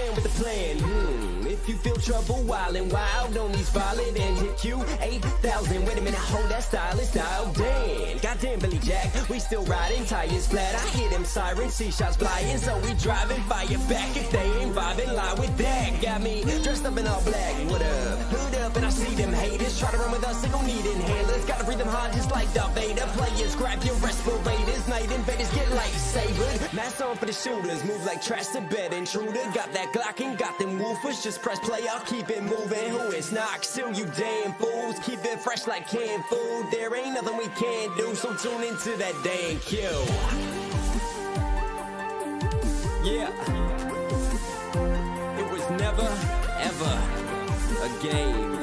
man with a plan. Hmm, if you feel trouble, wild and wild on these violent and hit you 8,000. Wait a minute, hold that style, it's dialed in. Goddamn Billy Jack, we still riding tires flat. I hear them sirens, see shots flying, so we driving fire back. If they ain't vibing, lie with that. Got me dressed up in all black. What up? Up, and I see them haters try to run with us. They gon' need inhalers. Gotta breathe them hard just like Darth Vader. Players, grab your respirators. Night invaders get lightsabered. Mask on for the shooters, move like trash to bed. Intruder, got that Glock and got them woofers. Just press play, I'll keep it moving. Who is knock? Still you damn fools. Keep it fresh like canned food. There ain't nothing we can't do, so tune into that damn kill. Yeah. It was never, ever a game.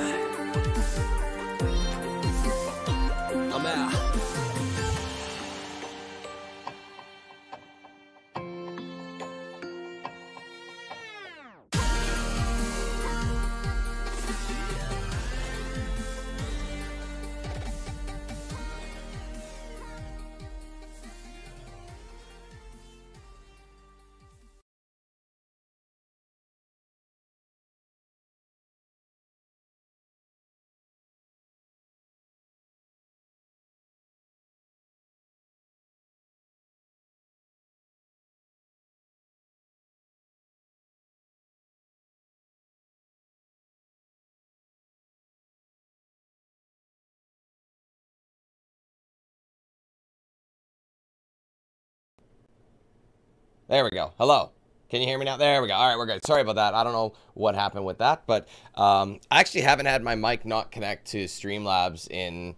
There we go. Hello. Can you hear me now? There we go. All right, we're good. Sorry about that. I don't know what happened with that, but um, I actually haven't had my mic not connect to Streamlabs in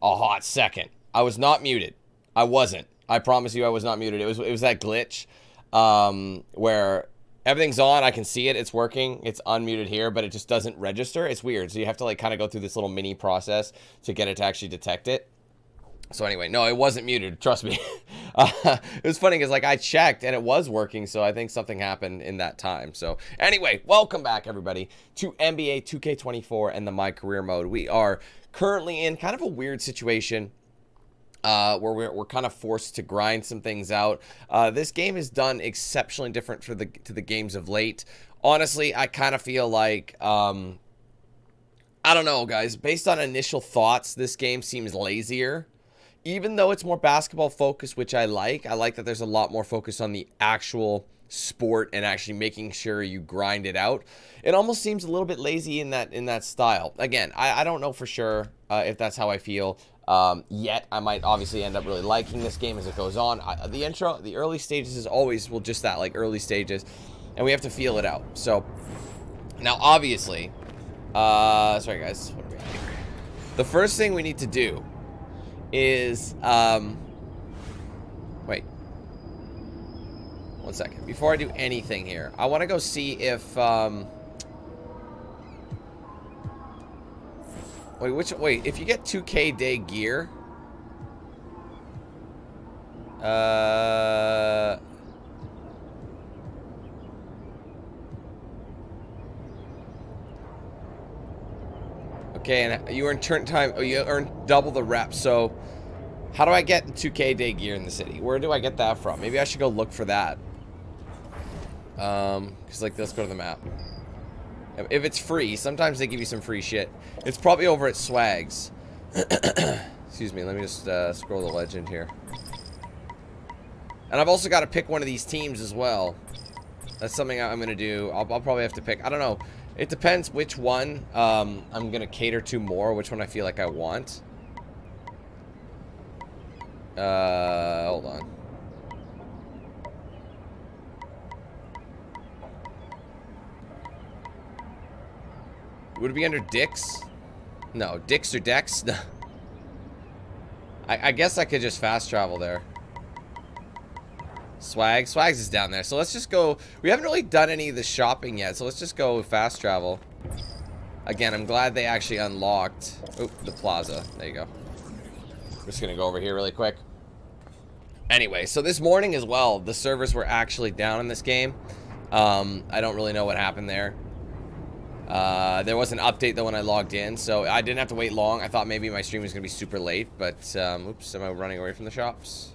a hot second. I was not muted. I wasn't. I promise you, I was not muted. It was it was that glitch um, where everything's on. I can see it. It's working. It's unmuted here, but it just doesn't register. It's weird. So you have to like kind of go through this little mini process to get it to actually detect it. So anyway, no, it wasn't muted. Trust me. uh, it was funny because like I checked and it was working. So I think something happened in that time. So anyway, welcome back everybody to NBA 2K24 and the My Career Mode. We are currently in kind of a weird situation. Uh, where we're, we're kind of forced to grind some things out. Uh, this game is done exceptionally different for the to the games of late. Honestly, I kind of feel like um, I don't know, guys. Based on initial thoughts, this game seems lazier even though it's more basketball focused, which I like, I like that there's a lot more focus on the actual sport and actually making sure you grind it out. It almost seems a little bit lazy in that in that style. Again, I, I don't know for sure uh, if that's how I feel um, yet. I might obviously end up really liking this game as it goes on. I, the intro, the early stages is always well just that, like early stages, and we have to feel it out. So now, obviously, uh, sorry guys, the first thing we need to do is, um, wait. One second. Before I do anything here, I want to go see if, um, wait, which, wait, if you get 2k day gear, uh, Okay, and you earn turn time. Oh, you earn double the reps. So, how do I get 2K day gear in the city? Where do I get that from? Maybe I should go look for that. Um, cause like let's go to the map. If it's free, sometimes they give you some free shit. It's probably over at Swags. Excuse me. Let me just uh, scroll the legend here. And I've also got to pick one of these teams as well. That's something I'm gonna do. I'll, I'll probably have to pick. I don't know. It depends which one um, I'm going to cater to more, which one I feel like I want. Uh, hold on. Would it be under Dix? No, Dix or Dex? No. I, I guess I could just fast travel there. Swag. Swags is down there. So let's just go. We haven't really done any of the shopping yet. So let's just go fast travel. Again, I'm glad they actually unlocked. Oop, the plaza. There you go. I'm just going to go over here really quick. Anyway, so this morning as well, the servers were actually down in this game. Um, I don't really know what happened there. Uh, there was an update though when I logged in, so I didn't have to wait long. I thought maybe my stream was going to be super late, but um, oops, am I running away from the shops?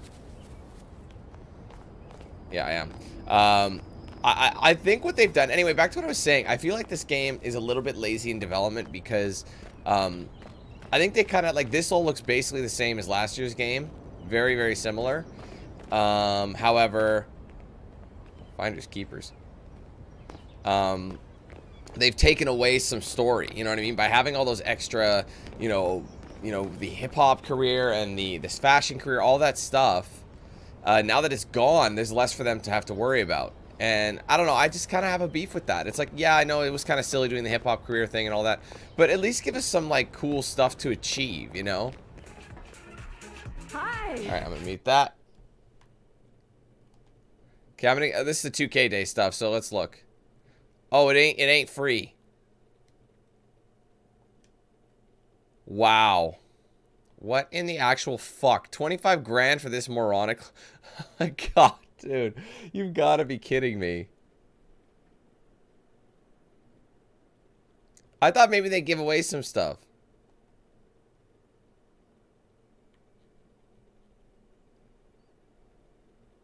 Yeah, I am. Um, I, I think what they've done anyway back to what i was saying i feel like this game is a little bit lazy in development because um, i think they kind of like this all looks basically the same as last year's game. Very very similar. Um, however finders keepers. Um, they've taken away some story you know what i mean? By having all those extra you know you know the hip-hop career and the this fashion career all that stuff uh, now that it's gone there's less for them to have to worry about and I don't know, I just kind of have a beef with that. It's like, yeah, I know it was kind of silly doing the hip hop career thing and all that, but at least give us some like cool stuff to achieve, you know? Hi. All right, I'm gonna mute that. Okay, I'm gonna. Uh, this is the 2K day stuff, so let's look. Oh, it ain't. It ain't free. Wow. What in the actual fuck? 25 grand for this moronic? god. Dude, you've got to be kidding me. I thought maybe they'd give away some stuff.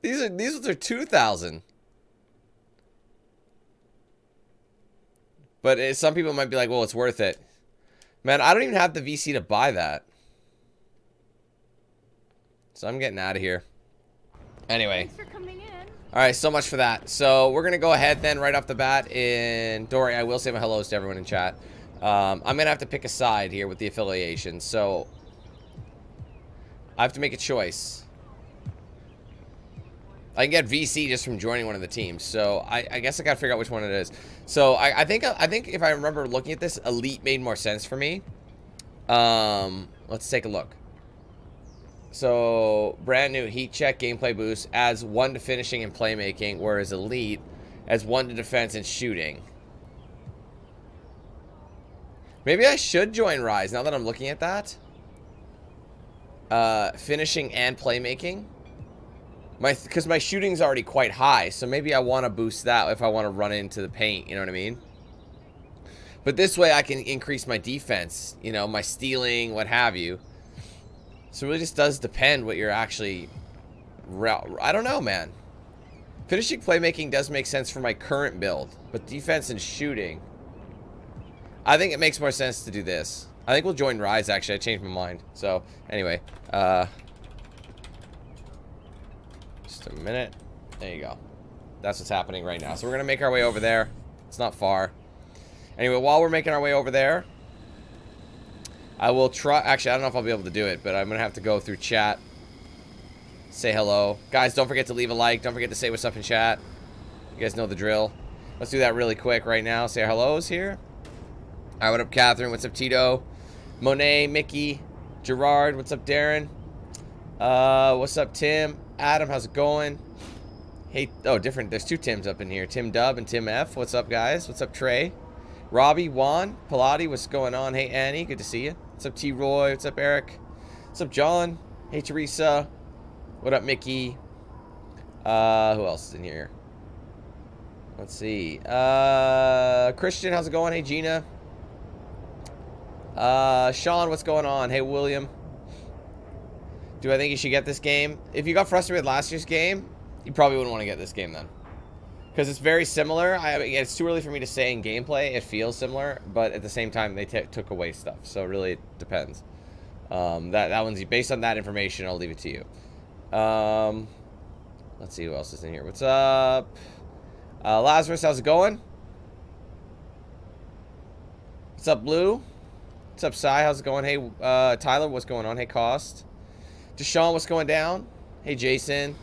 These are these are 2000. But it, some people might be like, "Well, it's worth it." Man, I don't even have the VC to buy that. So I'm getting out of here. Anyway. All right, so much for that. So we're gonna go ahead then, right off the bat. In Dory, I will say my hellos to everyone in chat. Um, I'm gonna have to pick a side here with the affiliation. So I have to make a choice. I can get VC just from joining one of the teams. So I, I guess I gotta figure out which one it is. So I, I think I think if I remember looking at this, Elite made more sense for me. Um, let's take a look. So, brand new heat check gameplay boost adds one to finishing and playmaking, whereas Elite adds one to defense and shooting. Maybe I should join Rise now that I'm looking at that. Uh, finishing and playmaking. My, because my shooting's already quite high, so maybe I want to boost that if I want to run into the paint, you know what I mean? But this way I can increase my defense, you know, my stealing, what have you. So it really just does depend what you're actually... I don't know, man. Finishing playmaking does make sense for my current build, but defense and shooting... I think it makes more sense to do this. I think we'll join Rise, actually. I changed my mind. So, anyway. Uh, just a minute. There you go. That's what's happening right now. So we're going to make our way over there. It's not far. Anyway, while we're making our way over there, I will try. Actually, I don't know if I'll be able to do it, but I'm going to have to go through chat. Say hello. Guys, don't forget to leave a like. Don't forget to say what's up in chat. You guys know the drill. Let's do that really quick right now. Say hellos here. All right, what up, Catherine? What's up, Tito? Monet, Mickey, Gerard. What's up, Darren? Uh, what's up, Tim? Adam, how's it going? Hey, oh, different. There's two Tims up in here. Tim Dub and Tim F. What's up, guys? What's up, Trey? Robbie, Juan, Pilati, what's going on? Hey, Annie, good to see you. What's up, T. Roy? What's up, Eric? What's up, John? Hey, Teresa. What up, Mickey? Uh, who else is in here? Let's see. Uh, Christian, how's it going? Hey, Gina. Uh, Sean, what's going on? Hey, William. Do I think you should get this game? If you got frustrated last year's game, you probably wouldn't want to get this game then because it's very similar. I it's too early for me to say in gameplay. It feels similar, but at the same time, they took away stuff. So it really depends. Um, that that one's based on that information. I'll leave it to you. Um, let's see who else is in here. What's up, uh, Lazarus? How's it going? What's up, Blue? What's up, Sai? How's it going? Hey, uh, Tyler, what's going on? Hey, Cost. Deshaun, what's going down? Hey, Jason.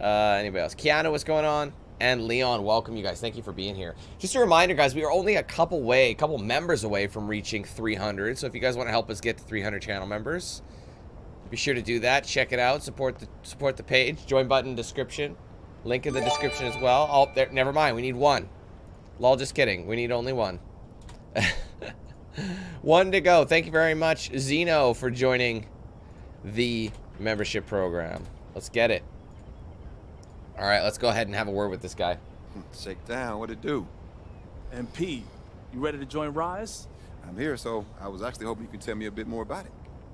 Uh, anybody else? Keanu, what's going on? And Leon, welcome you guys. Thank you for being here. Just a reminder, guys, we are only a couple way, a couple members away from reaching 300. So if you guys want to help us get to 300 channel members, be sure to do that. Check it out. Support the support the page. Join button description. Link in the description as well. Oh, there. Never mind. We need one. Lol, just kidding. We need only one. one to go. Thank you very much, Zeno, for joining the membership program. Let's get it. All right, let's go ahead and have a word with this guy. Shake down. What it do? MP, you ready to join Rise? I'm here, so I was actually hoping you could tell me a bit more about it.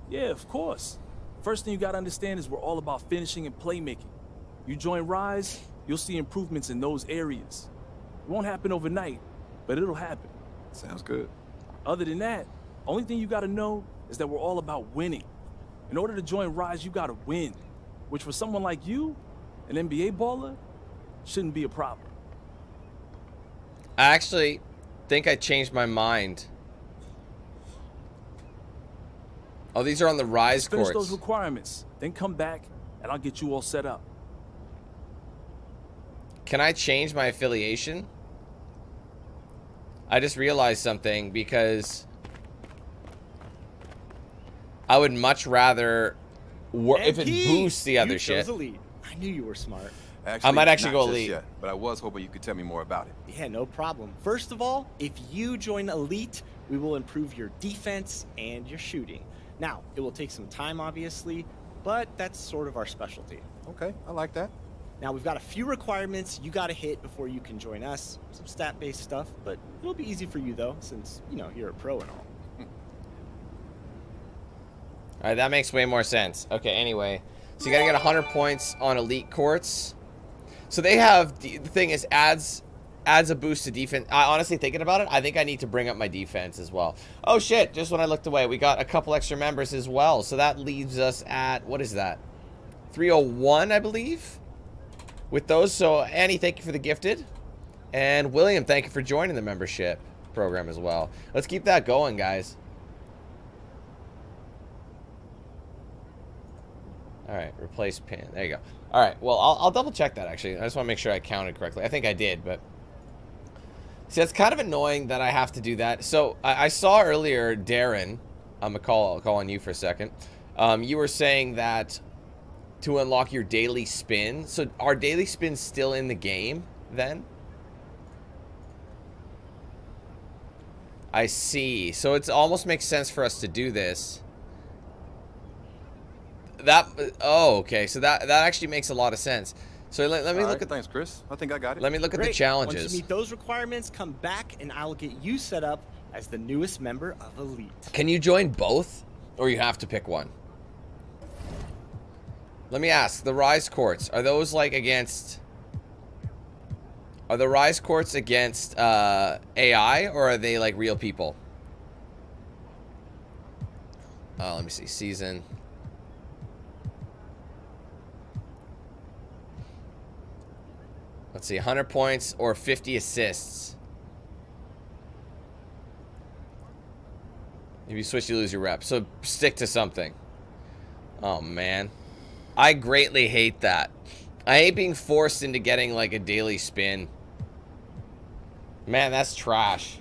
Yeah, of course. First thing you gotta understand is we're all about finishing and playmaking. You join Rise, you'll see improvements in those areas. It won't happen overnight, but it'll happen. Sounds good. Other than that, only thing you gotta know is that we're all about winning. In order to join Rise, you gotta win. Which for someone like you, an NBA baller, shouldn't be a problem. I actually think I changed my mind. Oh, these are on the rise Finish courts. those requirements, then come back, and I'll get you all set up. Can I change my affiliation? I just realized something because I would much rather if it boosts the other shit. Chose elite. I knew you were smart. Actually, might actually not go elite. Yet, but I was hoping you could tell me more about it. Yeah, no problem. First of all, if you join elite, we will improve your defense and your shooting. Now, it will take some time, obviously, but that's sort of our specialty. Okay, I like that. Now, we've got a few requirements you got to hit before you can join us. Some stat based stuff, but it'll be easy for you, though, since, you know, you're a pro and all. All right, that makes way more sense. Okay, anyway, so you gotta get 100 points on elite courts. So they have the the thing is adds adds a boost to defense. I honestly thinking about it, I think I need to bring up my defense as well. Oh shit! Just when I looked away, we got a couple extra members as well. So that leaves us at what is that? 301, I believe. With those, so Annie, thank you for the gifted, and William, thank you for joining the membership program as well. Let's keep that going, guys. All right, replace pin. There you go. All right, well, I'll, I'll double check that actually. I just want to make sure I counted correctly. I think I did, but see, it's kind of annoying that I have to do that. So I, I saw earlier, Darren. I'm gonna call I'll call on you for a second. Um, you were saying that to unlock your daily spin. So are daily spins still in the game then? I see. So it almost makes sense for us to do this. That oh okay. So that that actually makes a lot of sense. So let, let me All look right, at Thanks, Chris. I think I got it. let me look at the challenges. Once you meet those requirements, come back and I'll get you set up as the newest member of elite. Can you join both, or you have to pick one? Let me ask: the rise courts are those like against? Are the rise courts against uh, AI or are they like real people? Uh, let me see. Season. Let's see. 100 points or 50 assists. If you switch, you lose your rep. So stick to something. Oh, man. I greatly hate that. I hate being forced into getting like a daily spin. Man, that's trash.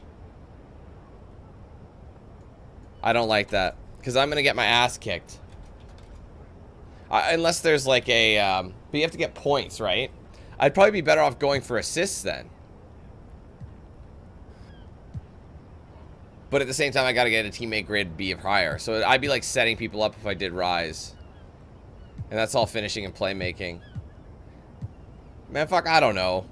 I don't like that. Because I'm going to get my ass kicked. I, unless there's like a... Um, but you have to get points, right? I'd probably be better off going for assists then. But at the same time, I got to get a teammate grade B of higher. So I'd be like setting people up if I did rise. And that's all finishing and playmaking. Man, fuck, I don't know.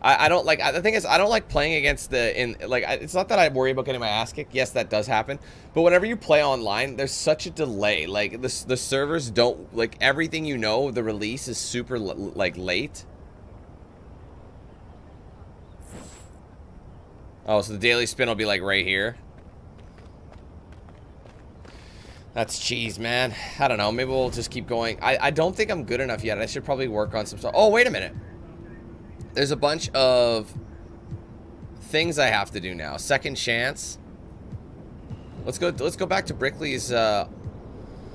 I, I don't like, the thing is, I don't like playing against the, in like, I- it's not that I worry about getting my ass kicked. Yes, that does happen. But whenever you play online, there's such a delay. Like, the, the servers don't, like, everything you know, the release is super, like, late. Oh, so the daily spin will be, like, right here. That's cheese, man. I don't know. Maybe we'll just keep going. I, I don't think I'm good enough yet. I should probably work on some stuff. Oh, wait a minute. There's a bunch of things I have to do now. Second chance. Let's go. Let's go back to Brickley's uh,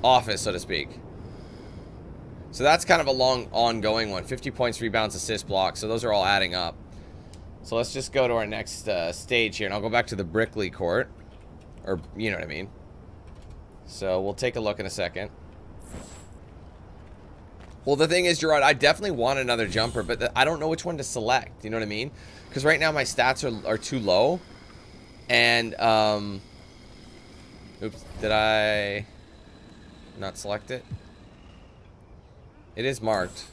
office, so to speak. So that's kind of a long, ongoing one. 50 points, rebounds, assist, blocks. So those are all adding up. So let's just go to our next uh, stage here, and I'll go back to the Brickley court, or you know what I mean. So we'll take a look in a second. Well, the thing is, Gerard, I definitely want another jumper, but I don't know which one to select. You know what I mean? Because right now my stats are, are too low. And, um... Oops, did I not select it? It is marked.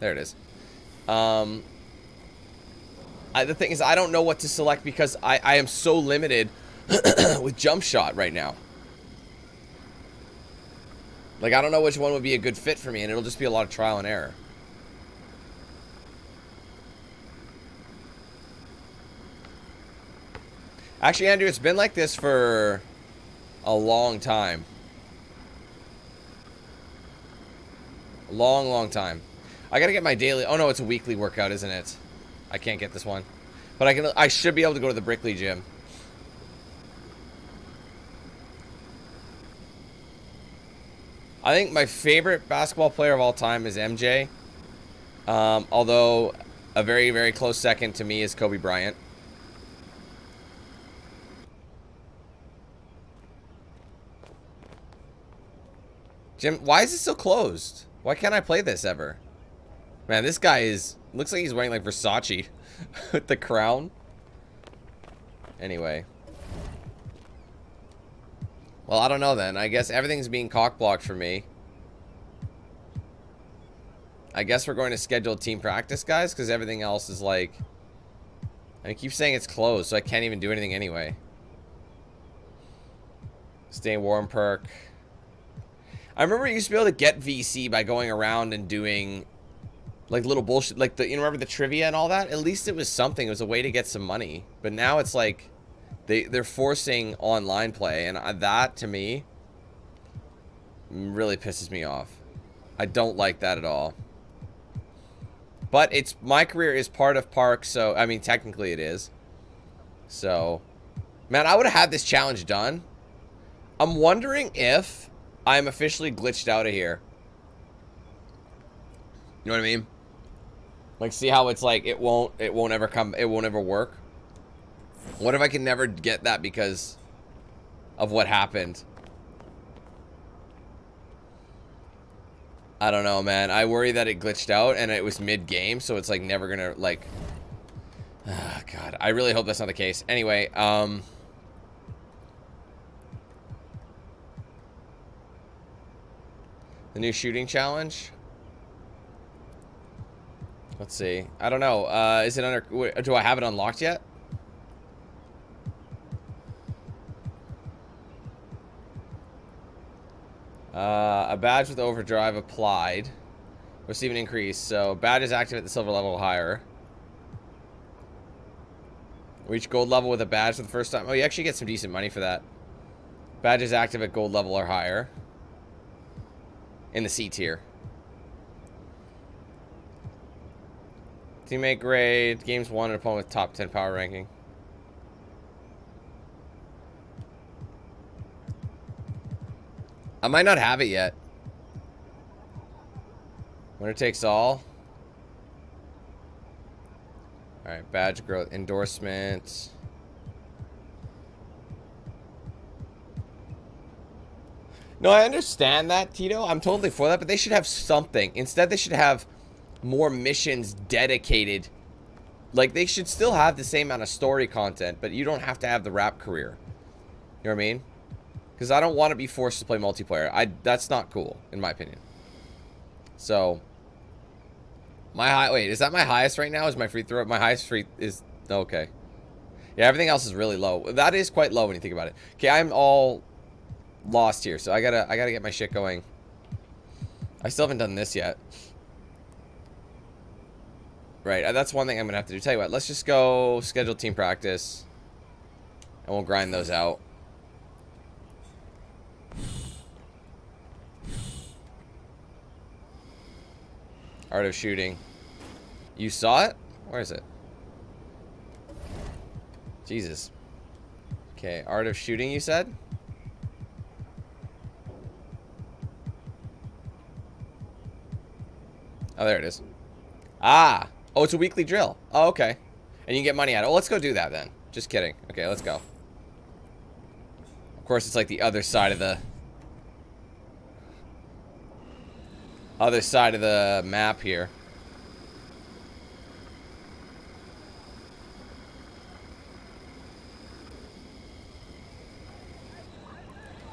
There it is. Um... I, the thing is, I don't know what to select because I, I am so limited with jump shot right now. Like, I don't know which one would be a good fit for me, and it'll just be a lot of trial and error. Actually, Andrew, it's been like this for a long time. Long, long time. I gotta get my daily... Oh, no, it's a weekly workout, isn't it? I can't get this one. But I can. I should be able to go to the Brickley gym. I think my favorite basketball player of all time is MJ. Um, although a very, very close second to me is Kobe Bryant. Jim, why is it still closed? Why can't I play this ever? Man, this guy is... Looks like he's wearing, like, Versace with the crown. Anyway. Well, I don't know then. I guess everything's being cock-blocked for me. I guess we're going to schedule team practice, guys, because everything else is, like... I keep saying it's closed, so I can't even do anything anyway. Stay warm perk. I remember you used to be able to get VC by going around and doing like little bullshit like the you know, remember the trivia and all that at least it was something it was a way to get some money but now it's like they they're forcing online play and that to me really pisses me off I don't like that at all but it's my career is part of park so I mean technically it is so man I would have had this challenge done I'm wondering if I'm officially glitched out of here. You know what I mean? Like, see how it's like, it won't, it won't ever come, it won't ever work? What if I can never get that because of what happened? I don't know, man. I worry that it glitched out and it was mid-game, so it's like never gonna, like... Oh, God. I really hope that's not the case. Anyway, um... The new shooting challenge? Let's see. I don't know. Uh, is it under... Do I have it unlocked yet? Uh, a badge with overdrive applied. Receive an increase. So, badge is active at the silver level higher. Reach gold level with a badge for the first time. Oh, you actually get some decent money for that. Badge is active at gold level or higher in the C tier. Teammate grade, games won and opponent with top 10 power ranking. I might not have it yet. Winner takes all. Alright, badge growth, endorsement. No, I understand that, Tito. I'm totally for that, but they should have something. Instead, they should have more missions dedicated. Like, they should still have the same amount of story content, but you don't have to have the rap career. You know what I mean? Because I don't want to be forced to play multiplayer. I That's not cool, in my opinion. So, my high... Wait, is that my highest right now? Is my free throw... My highest free... is... Okay. Yeah, everything else is really low. That is quite low when you think about it. Okay, I'm all lost here, so I gotta I gotta get my shit going. I still haven't done this yet. Right, uh, that's one thing I'm gonna have to do. Tell you what, let's just go schedule team practice, and we'll grind those out. Art of shooting. You saw it? Where is it? Jesus. Okay, art of shooting, you said? Oh, there it is. Ah. Oh, it's a weekly drill. Oh, okay. And you get money out of it. Well, let's go do that then. Just kidding. Okay, let's go. Of course, it's like the other side of the... Other side of the map here.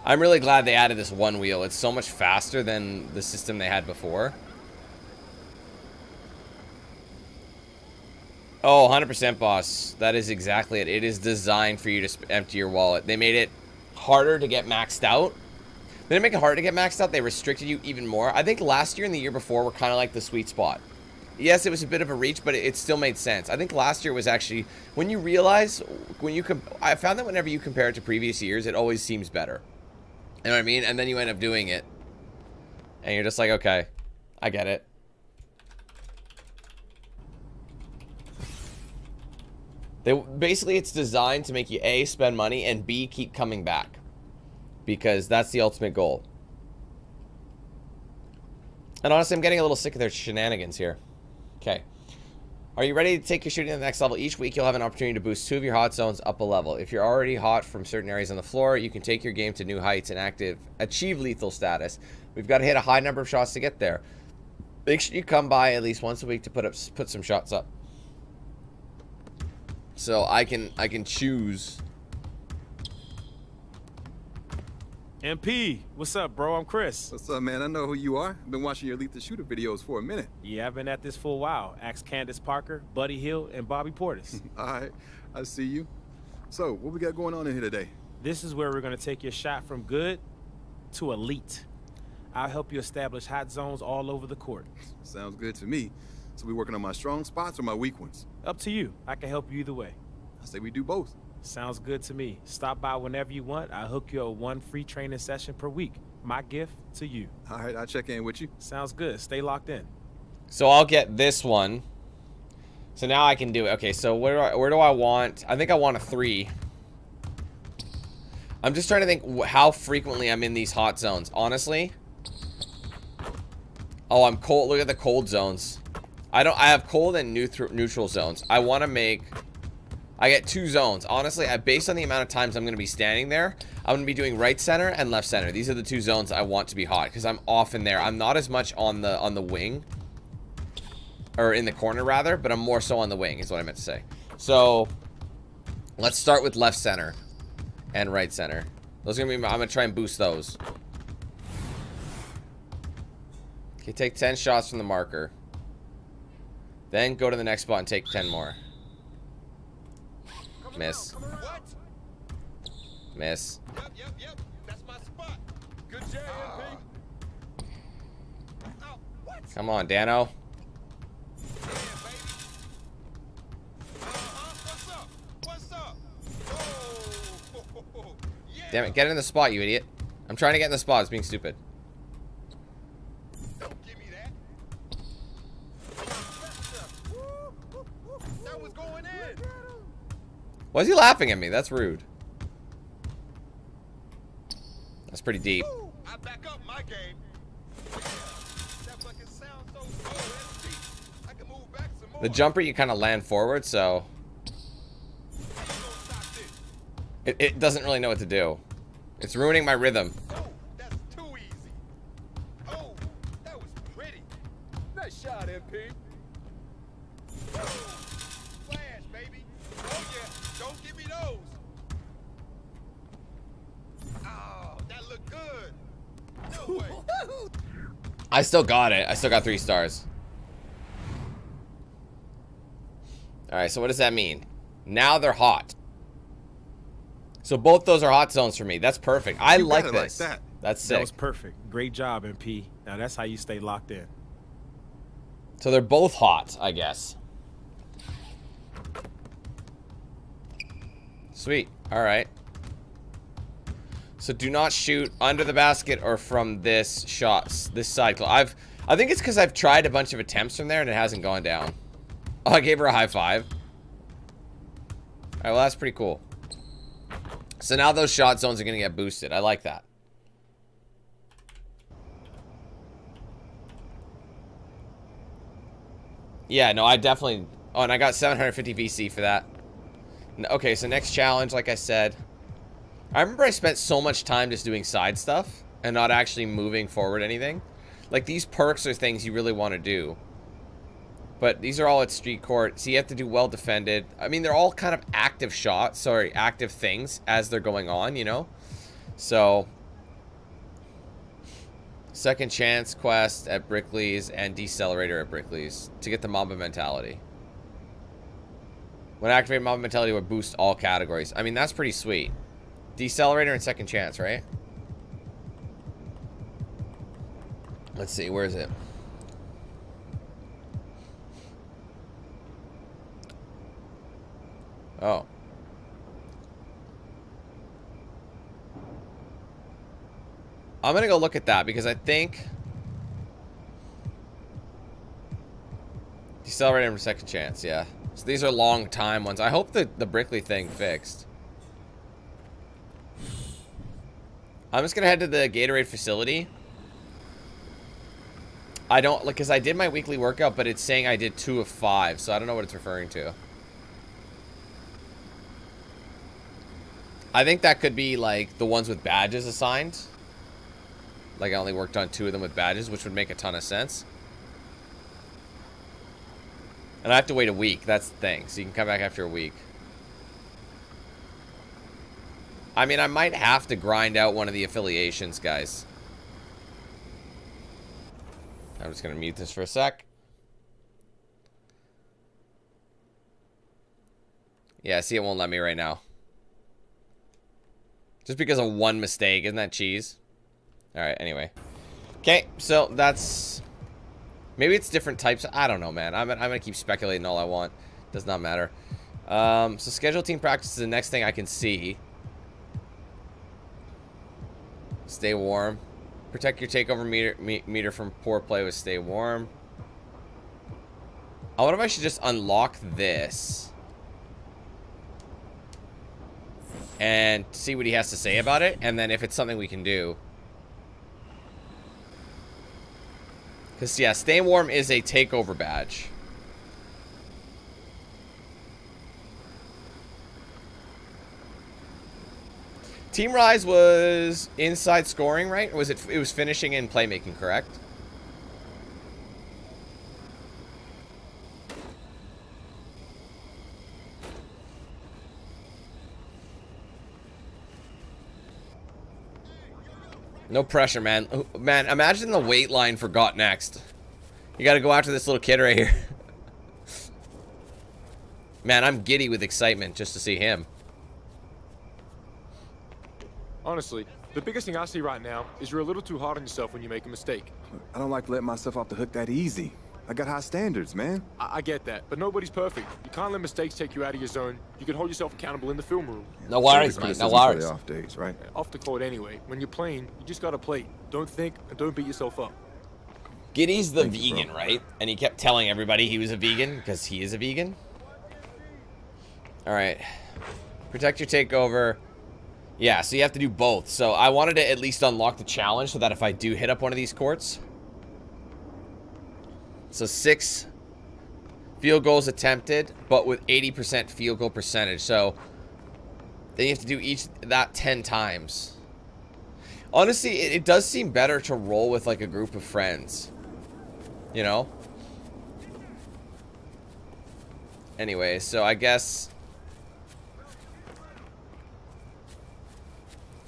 I'm really glad they added this one wheel. It's so much faster than the system they had before. Oh, 100% boss. That is exactly it. It is designed for you to empty your wallet. They made it harder to get maxed out. They didn't make it hard to get maxed out. They restricted you even more. I think last year and the year before were kind of like the sweet spot. Yes, it was a bit of a reach, but it, still made sense. I think last year was actually when you realize when you I found that whenever you compare it to previous years, it always seems better. You know what I mean? And then you end up doing it, and you're just like, okay, I get it. They basically it's designed to make you a spend money and b keep coming back because that's the ultimate goal. And honestly, I'm getting a little sick of their shenanigans here. Okay. Are you ready to take your shooting to the next level? Each week, you'll have an opportunity to boost two of your hot zones up a level. If you're already hot from certain areas on the floor, you can take your game to new heights and active achieve lethal status. We've got to hit a high number of shots to get there. Make sure you come by at least once a week to put up put some shots up. So I can I can choose MP, what's up, bro? I'm Chris. What's up, man? I know who you are. I've been watching your Lethal Shooter videos for a minute. Yeah, I've been at this for a while. Ask Candace Parker, Buddy Hield, and Bobby Portis. All right, I see you. So, what we got going on in here today? This is where we're going to take your shot from good to elite. I'll help you establish hot zones all over the court. Sounds good to me. So we working on my strong spots or my weak ones? Up to you. I can help you either way. I say we do both. Sounds good to me. Stop by whenever you want. I'll hook you up one free training session per week. My gift to you. All right, I'll check in with you. Sounds good. Stay locked in. So I'll get this one. So now I can do it. Okay, so where do I, where do I want? I think I want a three. I'm just trying to think how frequently I'm in these hot zones. Honestly. Oh, I'm cold. Look at the cold zones. I don't. I have cold and neutral neutral zones. I want to make I get two zones. Honestly, I, based on the amount of times I'm going to be standing there, I'm going to be doing right center and left center. These are the two zones I want to be hot because I'm often there. I'm not as much on the on the wing or in the corner rather, but I'm more so on the wing is what I meant to say. So let's start with left center and right center. Those are gonna be. I'm gonna try and boost those. Okay, take 10 shots from the marker. Then go to the next spot and take 10 more. Miss. Miss. Yep, yep, yep. That's my spot. Good job, Come on, Dano. Damn it, get in the spot, you idiot. I'm trying to get in the spot, it's being stupid. Why is he laughing at me? That's rude. That's pretty deep. The jumper, you kind of land forward, so... It, it doesn't really know what to do. It's ruining my rhythm. I still got it. I still got three stars. Alright, so what does that mean? Now they're hot. So both those are hot zones for me. That's perfect. I you like this. Like that. That's sick. That was perfect. Great job, MP. Now that's how you stay locked in. So they're both hot, I guess. Sweet. Alright. So do not shoot under the basket or from this shot, this side. I've, I think it's because I've tried a bunch of attempts from there and it hasn't gone down. Oh, I gave her a high five. All right, well, that's pretty cool. So now those shot zones are going to get boosted. I like that. Yeah, no, I definitely... Oh, and I got 750 VC for that. Okay, so next challenge, like I said... I remember I spent so much time just doing side stuff and not actually moving forward anything. Like, these perks are things you really want to do. But these are all at street court, so you have to do well defended. I mean, they're all kind of active shots, sorry, active things as they're going on, you know? So, second chance quest at Brickley's and decelerator at Brickley's to get the Mamba mentality. When activate Mamba mentality will boost all categories. I mean, that's pretty sweet. Decelerator and second chance, right? Let's see, where is it? Oh. I'm gonna go look at that because I think Decelerating from second chance, yeah. So these are long time ones. I hope the, the Brickley thing fixed. I'm just gonna head to the Gatorade facility. I don't, like, because I did my weekly workout, but it's saying I did two of five, so I don't know what it's referring to. I think that could be, like, the ones with badges assigned. Like, I only worked on two of them with badges, which would make a ton of sense. And I have to wait a week. That's the thing. So you can come back after a week. I mean, I might have to grind out one of the affiliations, guys. I'm just going to mute this for a sec. Yeah, see, it won't let me right now. Just because of one mistake. Isn't that cheese? Alright, anyway. Okay, so that's Maybe it's different types. I don't know, man. I'm, I'm going to keep speculating all I want. Does not matter. Um, so schedule team practice is the next thing I can see. Stay warm. Protect your takeover meter, me, meter from poor play with stay warm. Uh, I wonder if I should just unlock this. And see what he has to say about it. And then if it's something we can do. Because, yeah, Stay Warm is a takeover badge. Team Rise was inside scoring, right? Was it? It was finishing and playmaking, correct? No pressure, man. Man, imagine the wait line for Got Next. You gotta go after this little kid right here. man, I'm giddy with excitement just to see him. Honestly, the biggest thing I see right now is you're a little too hard on yourself when you make a mistake. I don't like to let myself off the hook that easy. I got high standards, man. I, I, get that, but nobody's perfect. You can't let mistakes take you out of your zone. You can hold yourself accountable in the film room. No worries, man. No worries. off days, right? Off the court anyway. When you're playing, you just gotta play. Don't think and don't beat yourself up. Giddy's the Thank vegan, you, right? And he kept telling everybody he was a vegan because he is a vegan. All right. Protect your takeover. Yeah, so you have to do both. So I wanted to at least unlock the challenge so that if I do hit up one of these courts, so six field goals attempted, but with 80% field goal percentage. So then you have to do each that 10 times. Honestly, it, it does seem better to roll with like a group of friends. You know? Anyway, so I guess...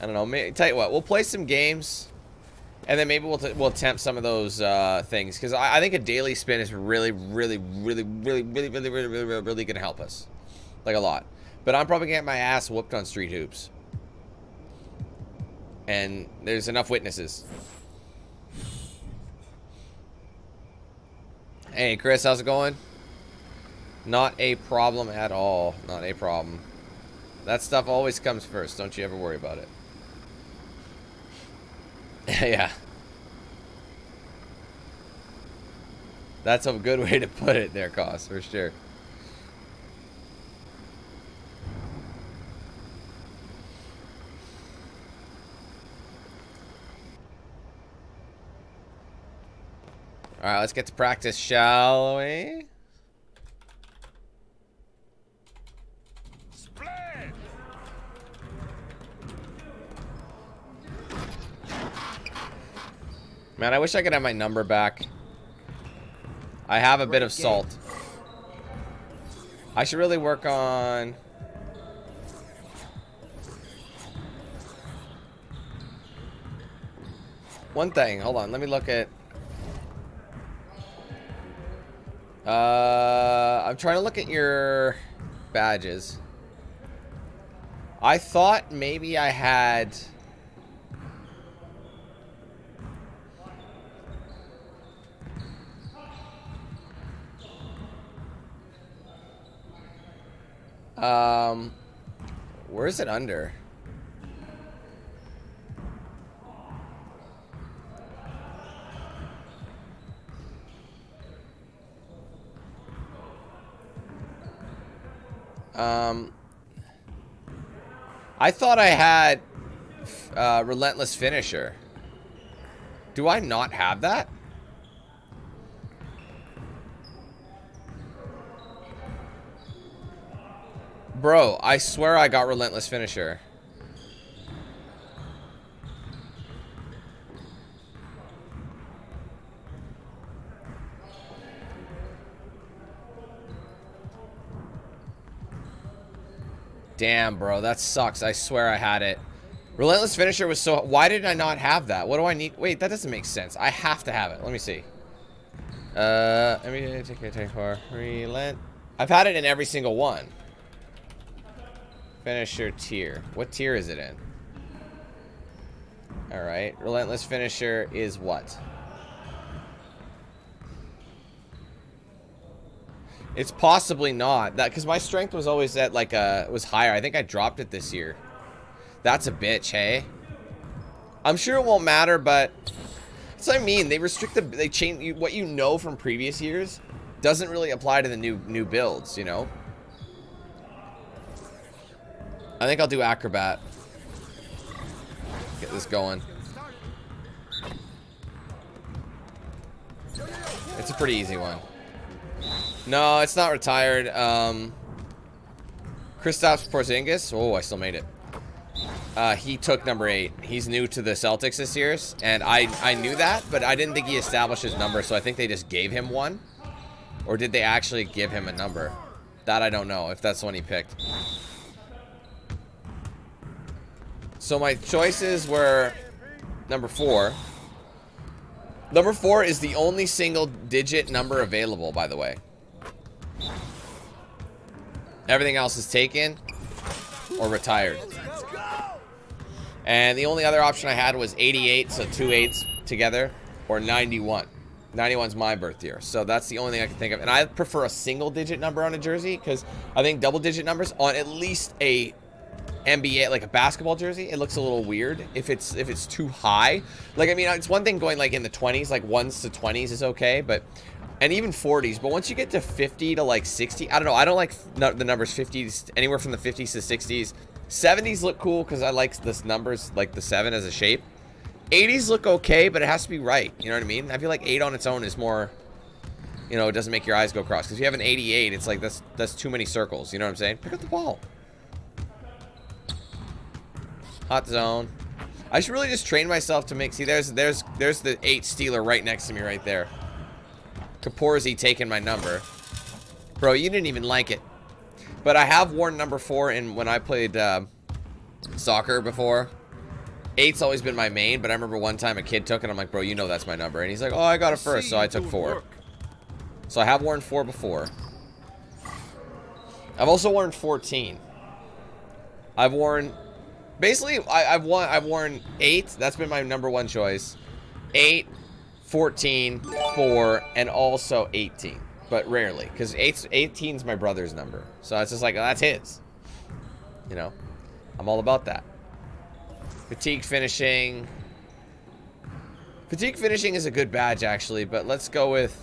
I don't know. May, tell you what, we'll play some games. And then maybe we'll, we'll attempt some of those uh, things. Because I, I, think a daily spin is really, really, really, really, really, really, really, really, really, really to help us. Like a lot. But I'm probably getting my ass whooped on Street Hoops. And there's enough witnesses. Hey, Chris, how's it going? Not a problem at all. Not a problem. That stuff always comes first. Don't you ever worry about it. yeah. That's a good way to put it there, Cost, for sure. Alright, let's get to practice, shall we? Man, I wish I could have my number back. I have a bit of salt. I should really work on... One thing, hold on, let me look at... Uh, I'm trying to look at your badges. I thought maybe I had... Um, where is it under? Um, I thought I had uh, Relentless Finisher. Do I not have that? Bro, I swear I got Relentless Finisher. Damn, bro, that sucks. I swear I had it. Relentless Finisher was so... Why did I not have that? What do I need? Wait, that doesn't make sense. I have to have it. Let me see. Uh, let me take a take for relent. I've had it in every single one. Finisher tier. What tier is it in? Alright. Relentless Finisher is what? It's possibly not. That because my strength was always at like a was higher. I think I dropped it this year. That's a bitch, hey? I'm sure it won't matter, but that's what I mean. They restrict the they change what you know from previous years doesn't really apply to the new new builds, you know? I think I'll do acrobat. Get this going. It's a pretty easy one. No, it's not retired. Um, Kristaps Porzingis. Oh, I still made it. Uh, he took number eight. He's new to the Celtics this year, and I I knew that, but I didn't think he established his number, so I think they just gave him one. Or did they actually give him a number? That I don't know, if that's the one he picked. So my choices were number four. Number four is the only single digit number available, by the way. Everything else is taken or retired. And the only other option I had was 88, so two eights together, or 91. 91's my birth year, so that's the only thing I can think of. And I prefer a single digit number on a jersey because I think double digit numbers on at least a NBA like a basketball jersey, it looks a little weird if it's if it's too high. Like I mean, it's one thing going like in the 20s, like ones to 20s is okay, but and even 40s. But once you get to 50 to like 60, I don't know. I don't like the numbers 50s anywhere from the 50s to 60s. 70s look cool because I like this numbers like the seven as a shape. 80s look okay, but it has to be right. You know what I mean? I feel like eight on its own is more. You know, it doesn't make your eyes go cross. Because if you have an 88, it's like that's that's too many circles. You know what I'm saying? Pick up the ball. Hot zone. I should really just train myself to make... See, there's there's there's the 8 stealer right next to me right there. Kaporzi taking my number. Bro, you didn't even like it. But I have worn number 4 in when I played uh, soccer before. Eight's always been my main, but I remember one time a kid took it. I'm like, bro, you know that's my number. And he's like, oh, I got it first, so I took 4. So I have worn 4 before. I've also worn 14. I've worn Basically, I, have won. I've worn eight. That's been my number one choice. Eight, 14, 4, and also 18. But rarely, because 18 is my brother's number. So it's just like, oh, that's his. You know, I'm all about that. Fatigue finishing. Fatigue finishing is a good badge, actually, but let's go with...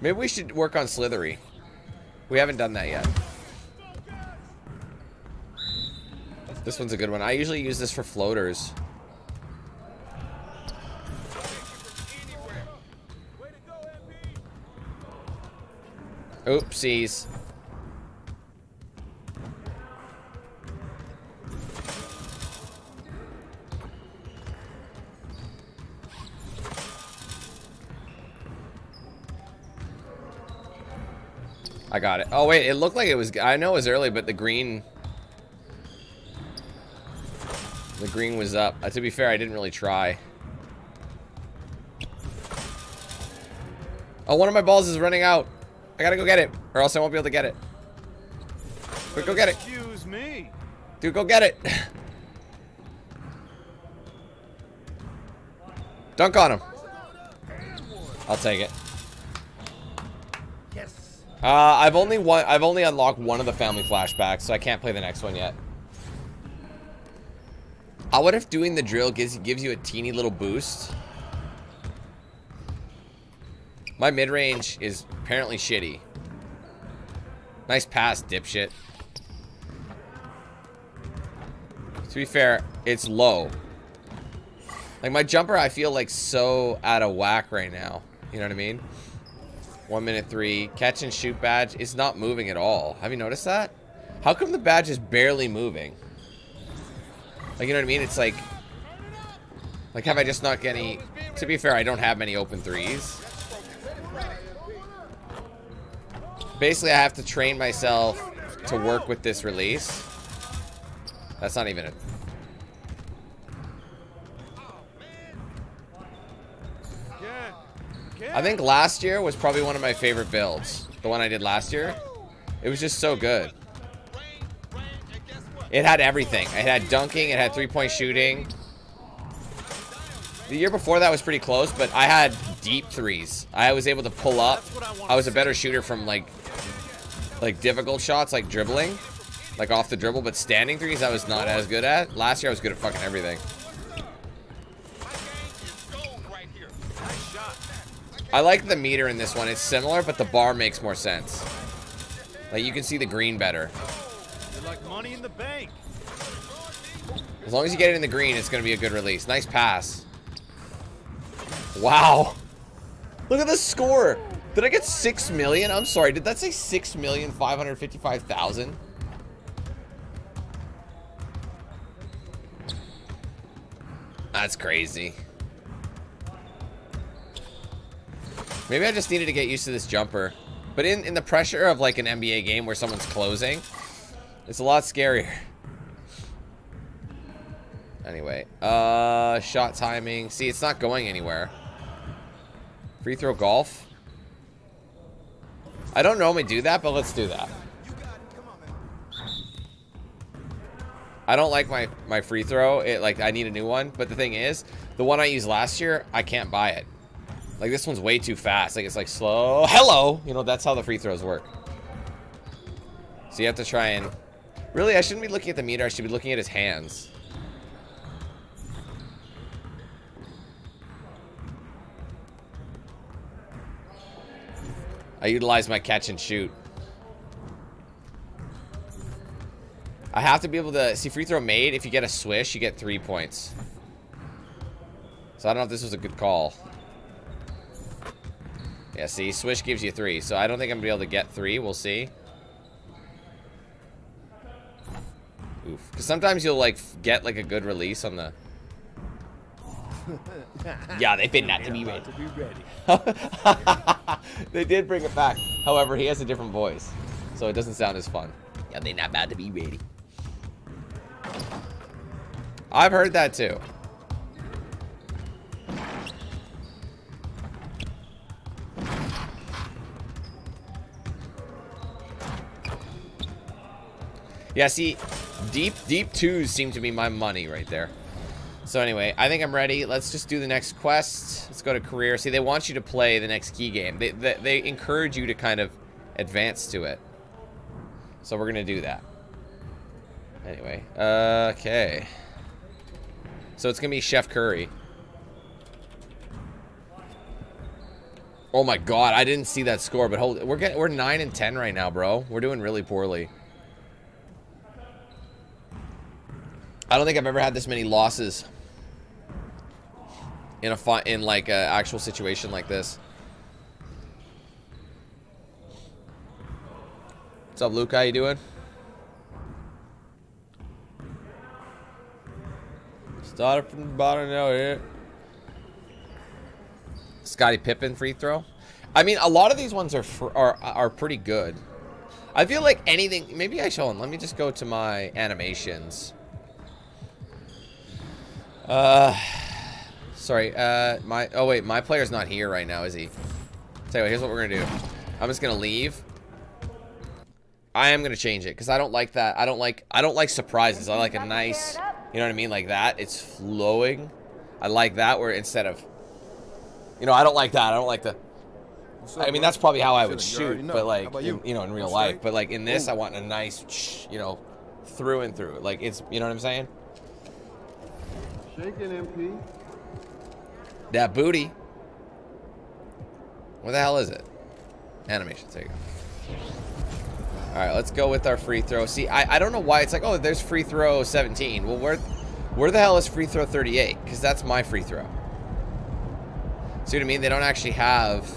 Maybe we should work on Slithery. We haven't done that yet. This one's a good one. I usually use this for floaters. Oopsies. I got it. Oh, wait. It looked like it was... I know it was early, but the green The green was up. Uh, to be fair, I didn't really try. Oh, one of my balls is running out. I gotta go get it, or else I won't be able to get it. But go get it. Excuse me. Dude, go get it. Dunk on him. I'll take it. Yes. Uh, I've only one. I've only unlocked one of the family flashbacks, so I can't play the next one yet. Uh, what if doing the drill gives gives you a teeny little boost? My mid range is apparently shitty. Nice pass, dipshit. To be fair, it's low. Like my jumper, I feel like so out of whack right now. You know what I mean? One minute three. Catch and shoot badge is not moving at all. Have you noticed that? How come the badge is barely moving? Like, you know what I mean? It's like... Like, have I just not getting... Any to be fair, I don't have many open threes. Basically, I have to train myself to work with this release. That's not even a... I think last year was probably one of my favorite builds. The one I did last year. It was just so good. It had everything. It had dunking. It had three-point shooting. The year before that was pretty close, but I had deep threes. I was able to pull up. I was a better shooter from like like difficult shots, like dribbling, like off the dribble, but standing threes I was not as good at. Last year I was good at fucking everything. I like the meter in this one. It's similar, but the bar makes more sense. Like you can see the green better. Money in the bank. As long as you get it in the green, it's going to be a good release. Nice pass. Wow. Look at the score. Did I get 6 million? I'm sorry. Did that say 6,555,000? That's crazy. Maybe I just needed to get used to this jumper. But in, in the pressure of like an NBA game where someone's closing, it's a lot scarier. Anyway, uh, shot timing. See, it's not going anywhere. Free throw golf. I don't normally do that, but let's do that. I don't like my, my free throw. It like I need a new one. But the thing is, the one I used last year, I can't buy it. Like this one's way too fast. Like it's like slow. Hello. You know, that's how the free throws work. So you have to try and... Really, I shouldn't be looking at the meter. I should be looking at his hands. I utilize my catch and shoot. I have to be able to see free throw made. If you get a swish, you get three points. So I don't know if this was a good call. Yeah, see, swish gives you three. So I don't think I'm gonna be able to get three. We'll see. Oof. Because sometimes you'll like get like a good release on the. yeah, they've been not to be ready. they did bring it back. However, he has a different voice, so it doesn't sound as fun. Yeah, they're not bad to be ready. I've heard that too. Yeah, see, deep, deep twos seem to be my money right there. So anyway, I think I'm ready. Let's just do the next quest. Let's go to career. See, they want you to play the next key game. They, they, they encourage you to kind of advance to it. So we're going to do that. Anyway, uh, okay. So it's going to be Chef Curry. Oh my god, I didn't see that score, but hold we're getting we're 9 and 10 right now, bro. We're doing really poorly. I don't think I've ever had this many losses in a in like an actual situation like this. What's up, Luke? How you doing? Started from the bottom now here. Scottie Pippen free throw. I mean, a lot of these ones are are are pretty good. I feel like anything. Maybe I them. Let me just go to my animations. Uh, sorry. Uh, my. Oh wait, my player's not here right now, is he? Tell you what, here's what we're gonna do. I'm just gonna leave. I am gonna change it because I don't like that. I don't like. I don't like surprises. I like a nice. You know what I mean? Like that. It's flowing. I like that where instead of. You know, I don't like that. I don't like the. I mean, that's probably how I would Chilling, you already shoot, but like, in, you? you know, in real life. But like in this. I want a nice, you know, through and through. Like it's, you know what I'm saying? Shaking MP. That booty. What the hell is it? Animation. There you go. All right, let's go with our free throw. See, I, I don't know why it's like, oh, there's free throw 17. Well, where where the hell is free throw 38? Because that's my free throw. See what I mean? They don't actually have.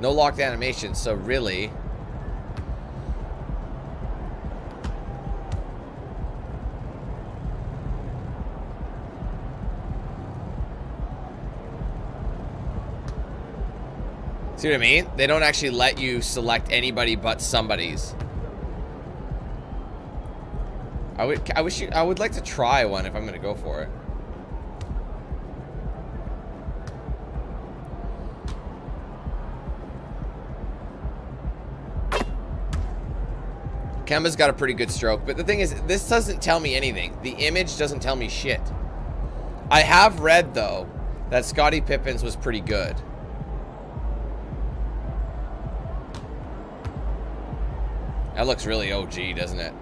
No locked animation, so really. See what I mean? They don't actually let you select anybody but somebody's. I would I wish you I would like to try one if I'm gonna go for it. Kemba's got a pretty good stroke, but the thing is, this doesn't tell me anything. The image doesn't tell me shit. I have read, though, that Scottie Pippen's was pretty good. That looks really OG, doesn't it?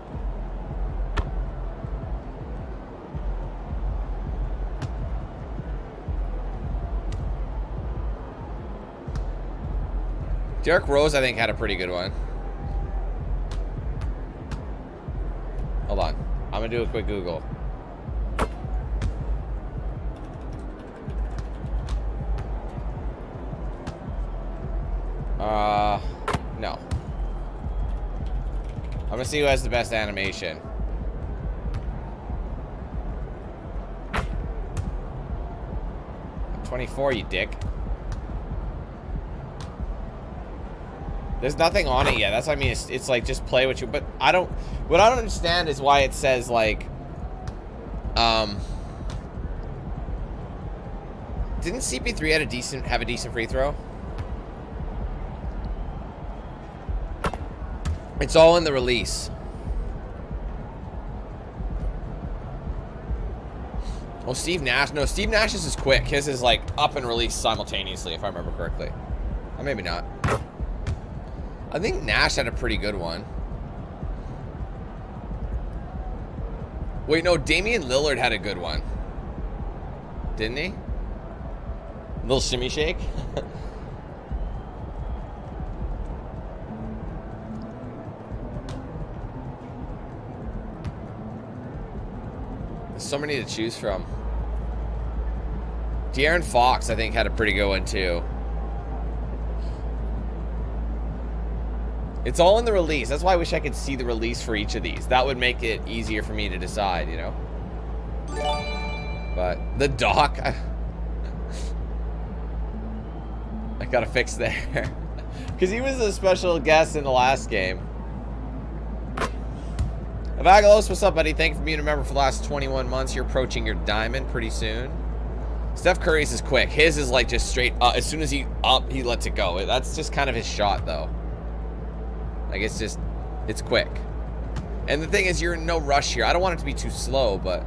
Derrick Rose, I think, had a pretty good one. Hold on. I'm going to do a quick Google. Uh, no. I'm gonna see who has the best animation. Twenty-four, you dick. There's nothing on it yet. That's what I mean. It's, it's like just play what you. But I don't. What I don't understand is why it says like. Um. Didn't CP3 had a decent have a decent free throw? It's all in the release. Oh, Steve Nash. No, Steve Nash's is quick. His is like up and release simultaneously, if I remember correctly. Or maybe not. I think Nash had a pretty good one. Wait, no, Damian Lillard had a good one. Didn't he? Little shimmy shake? so many to choose from. De'Aaron Fox, I think, had a pretty good one too. It's all in the release. That's why I wish I could see the release for each of these. That would make it easier for me to decide, you know? But the doc, I, I gotta fix there. Because he was a special guest in the last game. Avagalos, what's up, buddy? Thank you for being a member for the last 21 months. You're approaching your diamond pretty soon. Steph Curry's is quick. His is like just straight up. As soon as he up, he lets it go. That's just kind of his shot, though. Like, it's just, it's quick. And the thing is, you're in no rush here. I don't want it to be too slow, but...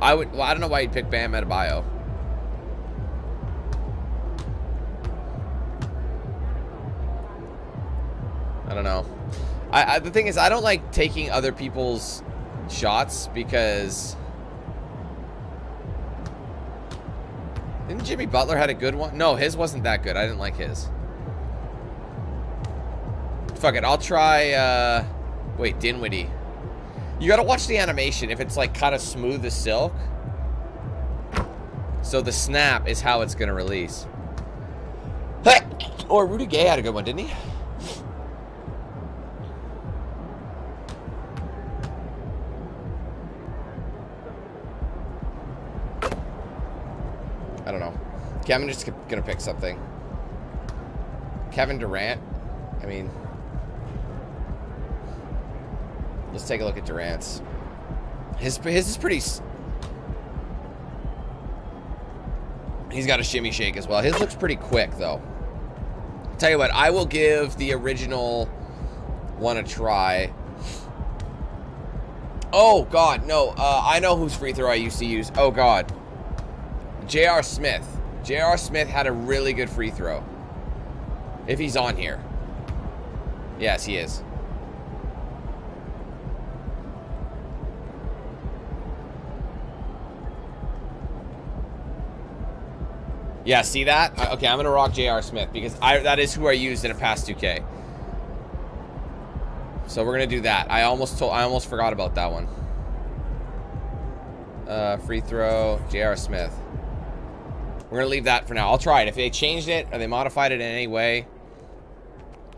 I would, well, I don't know why you'd pick Bam Adebayo. I don't know. I, I the thing is, I don't like taking other people's shots because didn't Jimmy Butler had a good one? No, his wasn't that good. I didn't like his. Fuck it, I'll try. uh Wait, Dinwiddie. You gotta watch the animation. If it's like kind of smooth as silk, so the snap is how it's gonna release. Or Rudy Gay had a good one, didn't he? Kevin just gonna pick something. Kevin Durant. I mean, let's take a look at Durant's. His his is pretty. He's got a shimmy shake as well. His looks pretty quick though. Tell you what, I will give the original one a try. Oh God, no. Uh, I know whose free throw I used to use. Oh God. J.R. Smith. J.R. Smith had a really good free throw. If he's on here. Yes, he is. Yeah, see that? Okay, I'm gonna rock J.R. Smith because I that is who I used in a past 2K. So we're gonna do that. I almost told I almost forgot about that one. Uh, free throw, J.R. Smith. We're gonna leave that for now. I'll try it. If they changed it or they modified it in any way,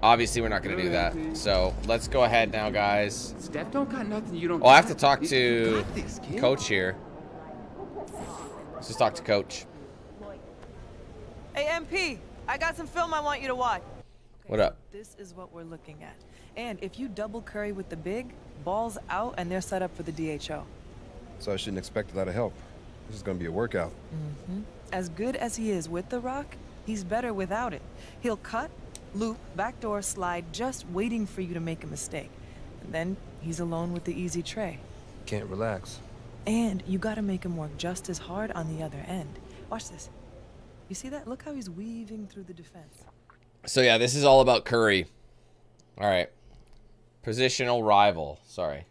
obviously we're not gonna do that. So let's go ahead now, guys. Steph don't got nothing you don't Oh, I have to talk to this. Coach here. Let's just talk to Coach. Hey, MP, I got some film I want you to watch. What up? This is what we're looking at. And if you double Curry with the big, ball's out and they're set up for the DHO. So I shouldn't expect a lot of help. This is going to be a workout. hmm As good as he is with the rock, he's better without it. He'll cut, loop, backdoor slide, just waiting for you to make a mistake. And then he's alone with the easy tray. Can't relax. And you gotta make him work just as hard on the other end. Watch this. You see that? Look how he's weaving through the defense. So yeah, this is all about Curry. All right. Positional rival. Sorry.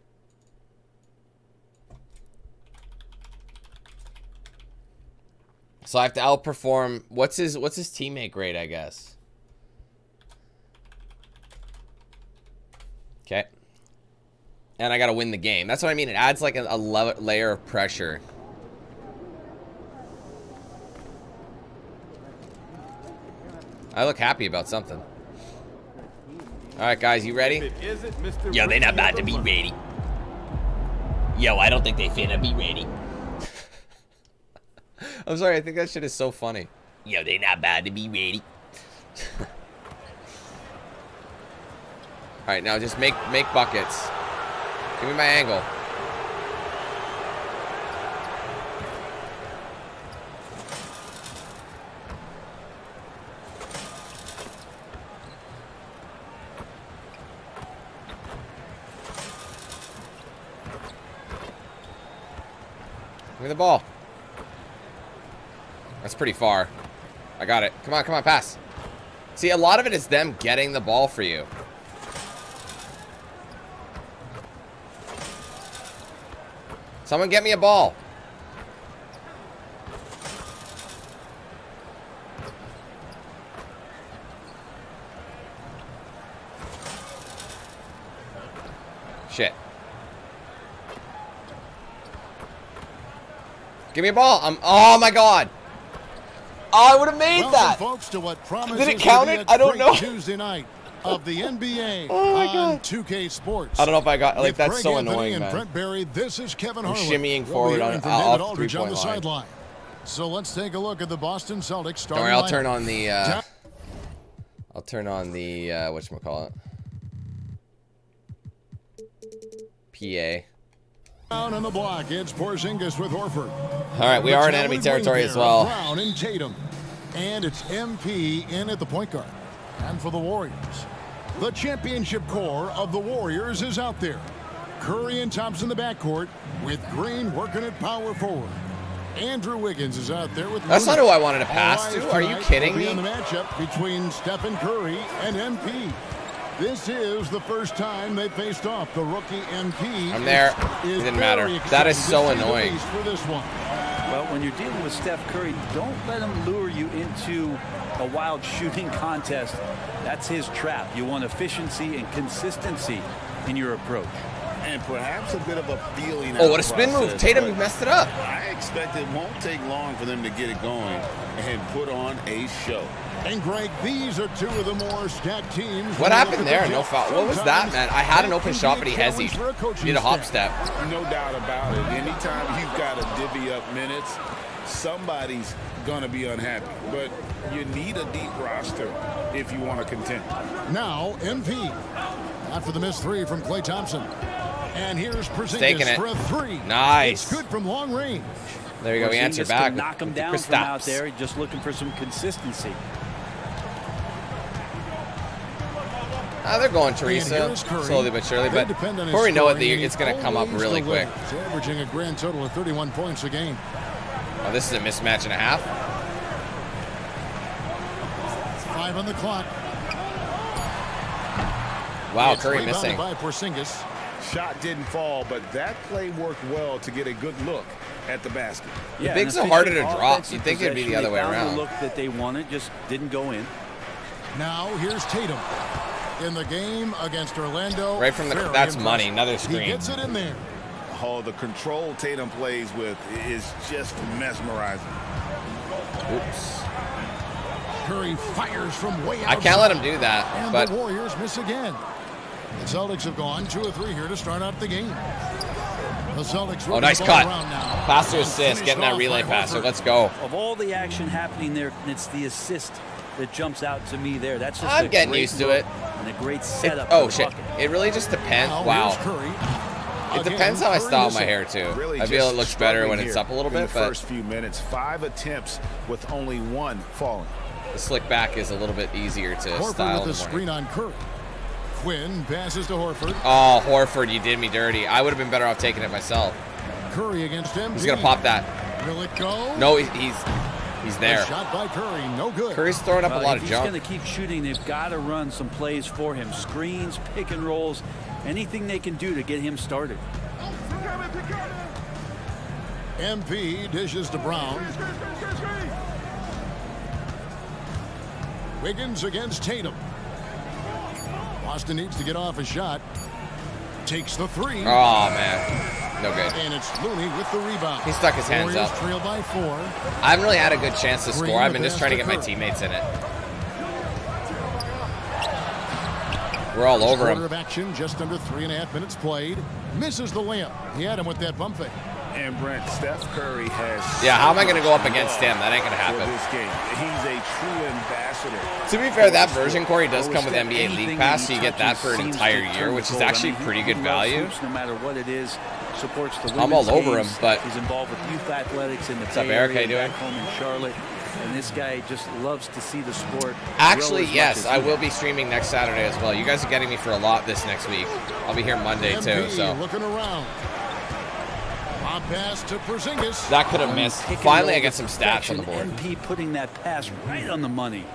So I have to outperform. What's his What's his teammate grade? I guess. Okay. And I got to win the game. That's what I mean. It adds like a, a layer of pressure. I look happy about something. All right, guys, you ready? Yo, they're not about to be ready. Yo, I don't think they finna be ready. I'm sorry, I think that shit is so funny. Yo, they not bad to be ready. All right, now just make make buckets. Give me my angle. Give me the ball. That's pretty far. I got it. Come on, come on, pass. See, a lot of it is them getting the ball for you. Someone get me a ball. Shit. Give me a ball. I'm. Oh my god. I would have made Welcome, that. folks, to what Did it count it? I don't know. Tuesday night of the NBA Oh my on 2K Sports. I don't know if I got- like, With that's Greg so Anthony annoying, and man. Brent Barry, this is Kevin I'm shimmying forward on- David off Aldridge on the line. sideline. So let's take a look at the Boston Celtics Don't starting worry, I'll lineup. turn on the. Uh, I'll turn on the uh, what call it. PA. Down on the block, it's Porzingis with Horford. All right, we are in enemy territory as well. Brown and Tatum. And it's MP in at the point guard. And for the Warriors, the championship core of the Warriors is out there. Curry and Thompson in the backcourt with Green working at power forward. Andrew Wiggins is out there with That's Looney. not who I wanted to pass to. Are you kidding me? The matchup between Stephen Curry and MP. This is the first time they faced off. The rookie MP. I'm there. is- It is didn't matter. That is so to see the annoying. For this one. Well, when you're dealing with Steph Curry, don't let him lure you into a wild shooting contest. That's his trap. You want efficiency and consistency in your approach. And perhaps a bit of a feeling Oh, what a spin move. Tatum but messed it up. I expect it won't take long for them to get it going and put on a show. And Greg, these are two of the more stacked teams. What happened there? the No Jets. foul. What was that, man? I had an open can shot, be but he challenge hezzied. for a Did a hop step. No doubt about it. Anytime you've got to divvy up minutes, somebody's going to be unhappy. But you need a deep roster if you want to contend. Now, MP. After the missed three from Klay Thompson. And here's Staking Porzingis it. for a three. Nice. It's good from long range. There you go. We answer back. knock him down quick from out there, just looking for some consistency. Uh, they're going Teresa slowly but surely, but depend on his before we know it, the, it's going to come up always really quick. delivers, averaging a grand total of 31 points a game. Oh, this is a mismatch and a half. Five on the clock. Wow, It's Curry missing. by Porzingis. Shot didn't fall, but that play worked well to get a good look at the basket. The an bigs are harder to drop. offensive You'd think it'd be the possession. other way around. The look that they wanted just didn't go in. Now here's Tatum. In the game against Orlando. Right from the- very that's impressive. money, another screen. He screen. gets it in there. Oh, the control Tatum plays with is just mesmerizing. Oops. Curry fires from way out. I can't let him do that, And but the Warriors miss again. The Celtics have gone two or three here to start out the game. The Celtics oh, working nice the ball cut. around now. Pass to assist, getting that relay by pass. So let's go. Of all the action happening there, it's the assist that jumps out to me there. That's just I'm a getting great used to it. And a great It- setup. oh for the shit! bucket. It really just depends. Now Wow. here's Curry. It Again, depends how I style my hair too. Really I feel it looks better when it's up a little in bit, the but first few minutes, five attempts with only one falling. the slick back is a little bit easier to Horford style. with the the screen on Curry. Quinn passes to Horford. Oh, Horford, you did me dirty. I would have been better off taking it myself. Curry against him. He's gonna pop that. Will it go? No, he's he's, he's there. A shot by Curry, no good. Curry's throwing up Well, a lot if of he's junk. going to keep shooting, they've got to run some plays for him. Screens, pick and rolls, anything they can do to get him started. MP dishes to Brown. Wiggins against Tatum. Boston needs to get off a shot. Takes the three. Oh man, no good. And it's Looney with the rebound. He stuck his hands Warriors up. trail by four. I haven't really had a good chance to score. I've been just trying to get my teammates in it. We're all over Quarter him. of action, just under three and a half minutes played. Misses the layup. He had him with that bump fake. And Brent, Steph Curry has. Yeah, how am I gonna go up against him? That ain't gonna happen. This game, he's a true ambassador. To be fair, that version, Corey, does come with NBA League Pass, so you get that for an entire year, which is actually pretty good value. no matter what it is, supports the I'm all over him, but- he's involved with youth athletics in the What's up, Eric? How you doing? back home in Charlotte. And this guy just loves to see the sport. Actually, grow as much yes, I will be streaming next Saturday as well. You guys are getting me for a lot this next week. I'll be here Monday too, so looking around. Lob pass to Porzingis. that could have missed. Pick Finally, I roll get some stats on the board. perfection. MP putting that pass right on the money.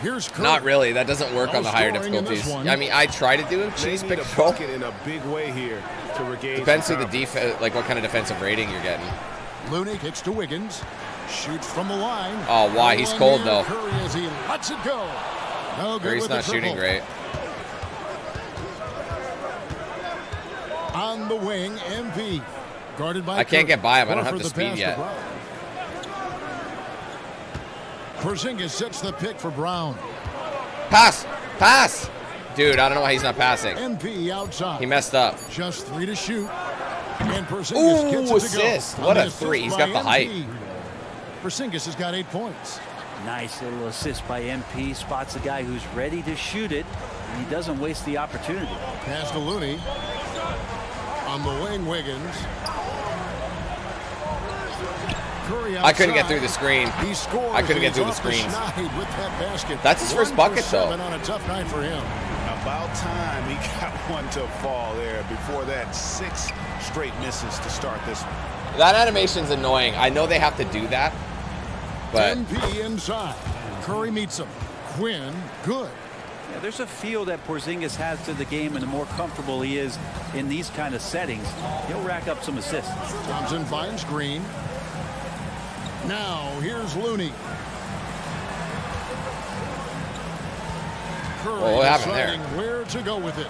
Here's Curry. Not really. That doesn't work No on the higher scoring difficulties. I mean, I try to do a They cheese pick a and in a big way here to regain. Depends who some the defense, like what kind of defensive rating you're getting. Looney kicks to Wiggins. Shoots from the line. Oh, why? He's cold, though. Curry as he lets it go. No good Curry's not shooting great. On the wing, MP. Guarded by I can't Curry. get by him. I don't have the the speed yet. Brown. Porzingis sets the pick for Brown. Pass, pass, dude. I don't know why he's not passing. MP outside. He messed up. Just three to shoot. And Porzingis Ooh, gets it to assist. go. What a three. He's by got the height. Porzingis has got eight points. Nice little assist by MP. Spots a guy who's ready to shoot it, and he doesn't waste the opportunity. Pass to Looney. On the wing, Wiggins. Curry I couldn't get through the screen. He scores. I couldn't get through the he's off screens. schneid with that. That's his first bucket, for though. On a tough night for him. About time he got one to fall there. Before that, six straight misses to start this one. That animation's annoying. I know they have to do that, but 10P inside. Curry meets him. Quinn, good. Yeah, there's a feel that Porzingis has to the game, and the more comfortable he is in these kind of settings, he'll rack up some assists. Thompson finds Green. Now, here's Looney. Curry Well, what happened there? deciding where to go with it.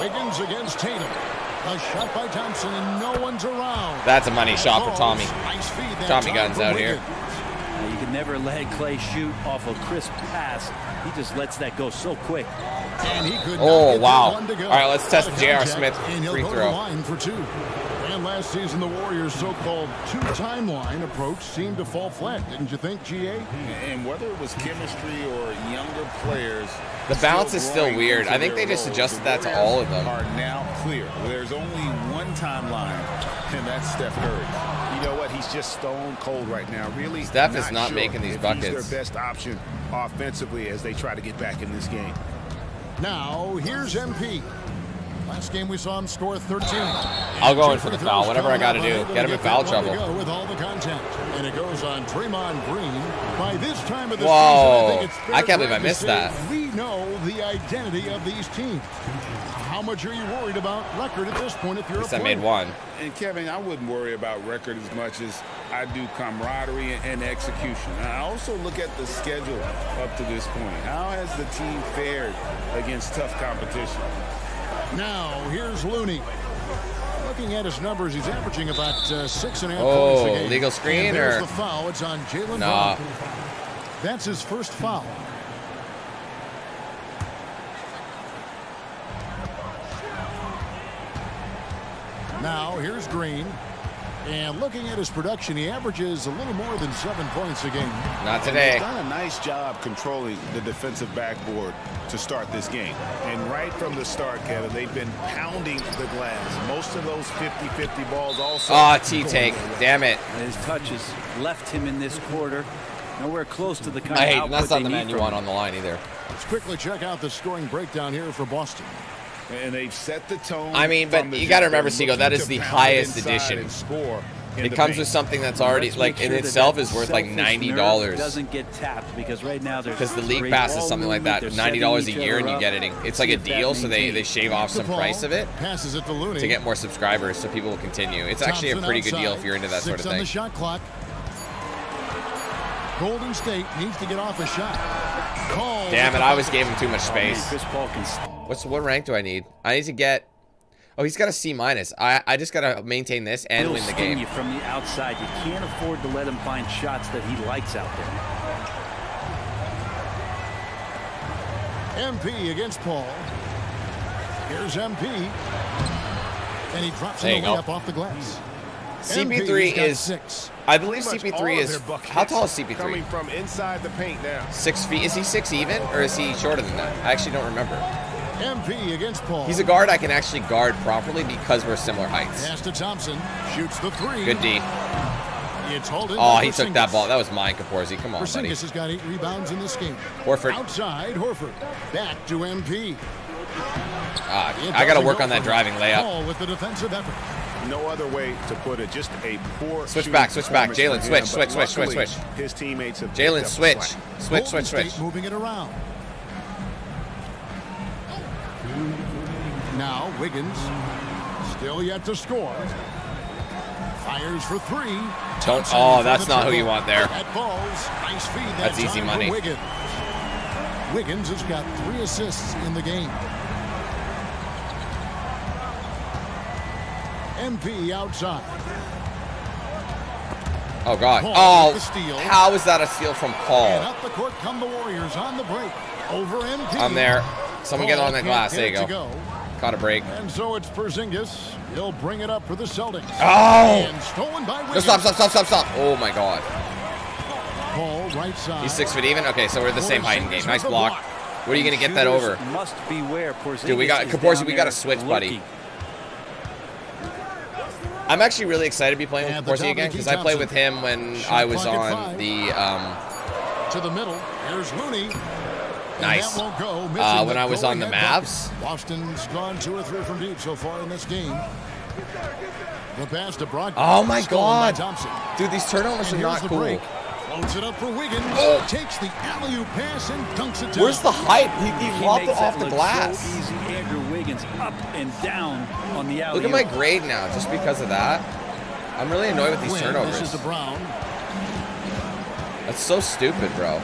Wiggins against Tatum. A shot by Thompson, and no one's around. that's a money shot for Tommy. Nice Tommy time guns out here. Wiggins. Now, you can never let Klay shoot off a crisp pass. He just lets that go so quick. And he could Oh, wow. that one to go. All right, let's test J.R. Smith and he'll free go to throw. the line for two. And last season, the Warriors' so-called two-time line approach seemed to fall flat, didn't you think, GA? And whether it was chemistry or younger players, The balance is still weird. I think they just adjusted the that to all of them. Are now clear. There's only one timeline, and that's Steph Curry. He know what? He's just stone cold right now. Really, Steph is not sure making these buckets. He's their best option offensively as they try to get back in this game. Now, here's MP. Last game we saw him score 13. I'll go in for the foul, whatever I got to do. Get him in foul trouble. With all the contact. And it goes on Draymond Green. By this time of the Whoa. season, I think it's I can't believe I missed that. We know the identity of these teams. How much are you worried about record at this point if you're At least a I made one. And Kevin, I wouldn't worry about record as much as I do camaraderie and execution. I also look at the schedule up to this point. How has the team fared against tough competition? Now, here's Looney. Looking at his numbers, he's averaging about uh, six and a half Oh, points a game. legal screen there's or- the foul. It's on Jaylen Nah. Brown. That's his first foul. Now, here's Green. And looking at his production, he averages a little more than seven points a game. Not today. they've done a nice job controlling the defensive backboard to start this game. And right from the start, Kevin, they've been pounding the glass. Most of those 50-50 balls also. Ah, T going take. Damn it. His touches left him in this quarter. Nowhere close to the kind I of hate output that's not they the man you from want on the line either. Let's quickly check out the scoring breakdown here for Boston. And they've set the tone. I mean, but you got to remember, They're Seagull, that looking is to the highest edition. score It comes paint. with something that's already Let's like make in sure itself is worth like ninety nerve dollars. Doesn't get tapped because right now there's Because the league great pass is something like that, ninety dollars a year, and you get it. in- It's like a deal, so they they shave off some price of it Passes it to Looney. to get more subscribers, so people will continue. It's actually a pretty good deal if you're into that sort Six of on the thing. shot clock. Golden State needs to get off a shot. Damn it! I always gave him too much man, space. Chris Paul can What's what rank do I need? I need to get. Oh, he's got a C minus. I I just gotta maintain this and He'll win the game. you from the outside. You can't afford to let him find shots that he likes out there. MP against Paul. Here's MP. And he drops There in you the go. layup off the glass. CP3 is. six. I believe Pretty much all CP3 is. How tall is CP3? Coming from inside the paint now. Six feet. Is he six even, or is he shorter than that? I actually don't remember. MP against Paul. He's a guard I can actually guard properly because we're similar heights. Pass to Thompson. Shoots the three. Good D. It's hauled in Oh, by he took that ball. That was mine, Kaporzi. Come on, buddy. Porzingis has got eight rebounds in this game. Horford. Outside, Horford. Back to MP. Ah, I got to work on that driving layup. Paul with the defensive effort. No other way to put it. Just a poor. Switch back, switch back. performance Jaylen, switch, switch, switch, switch, switch. His teammates have Jaylen, picked switch. Switch, Golden switch, switch. moving it around. Now Wiggins, still yet to score. Fires for three. Don't. Oh, that's not who you want there. That falls. Nice feed. that That's easy money. Wiggins. Wiggins has got three assists in the game. MP outside. Oh God. Paul Oh, how is that a steal from And Paul? up the court come the Warriors on the break. Over MP. I'm there. Someone get on that glass. There you go. Caught a break. And so it's Porzingis. He'll bring it up for the Celtics. Oh! And stolen by No, stop, stop, stop, stop, stop. Oh my God. Paul right side. He's six feet even. Okay, so we're the same height in game. Nice block. What are you gonna get that over? Must beware. Porzingis Dude, we got is Kaporzi. We got to there switch, buddy. I'm actually really excited to be playing with the Kaporzi again because I played with him when Shot I was on five. the um, to the middle. Here's Looney. And Nice. that won't go. Uh, when I was on the go-ahead Mavs. bucket. Boston's gone two or three from deep so far in this game. The pass to Brogdon. Oh my God. Thompson. Dude, these turnovers And are here's not the cool. break. Floats it up for Wiggins. Oh. Takes the alley-oop pass and dunks it down. Where's the height? He, he He lobbed it off the glass. So easy. Andrew Wiggins up and down on the alley. Look at my grade now, just because of that. I'm really annoyed with these Quinn turnovers. dishes to Brown. That's so stupid, bro.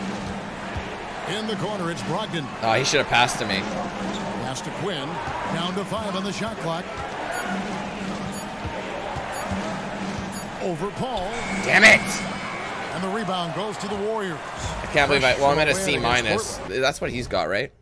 In the corner, it's Brogdon. Oh, he should have passed to me. Pass to Quinn. Down to five on the shot clock. Over Paul. Damn it! And the rebound goes to the Warriors. I can't believe I. Well, I'm at a Fresh C throw in minus. That's what he's got, right?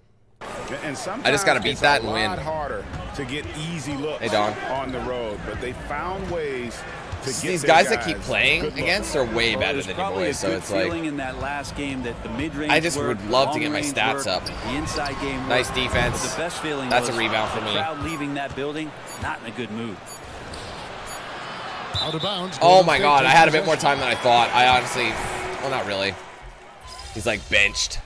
And sometimes I just gotta beat it's that a and win. harder to get easy looks Hey, Don. on the road, but they found ways to get These their guys that keep playing against are way Well, better than you probably boys, a so it's like. in that last game that the mid-range I just work, would love to get my stats work, up. The inside game. Nice defense. The best feeling That's a rebound for me. Crowd leaving that building, not in a good mood. Out of bounds. Oh my god, I had a bit more time than I thought. I honestly, well, not really. He's like benched.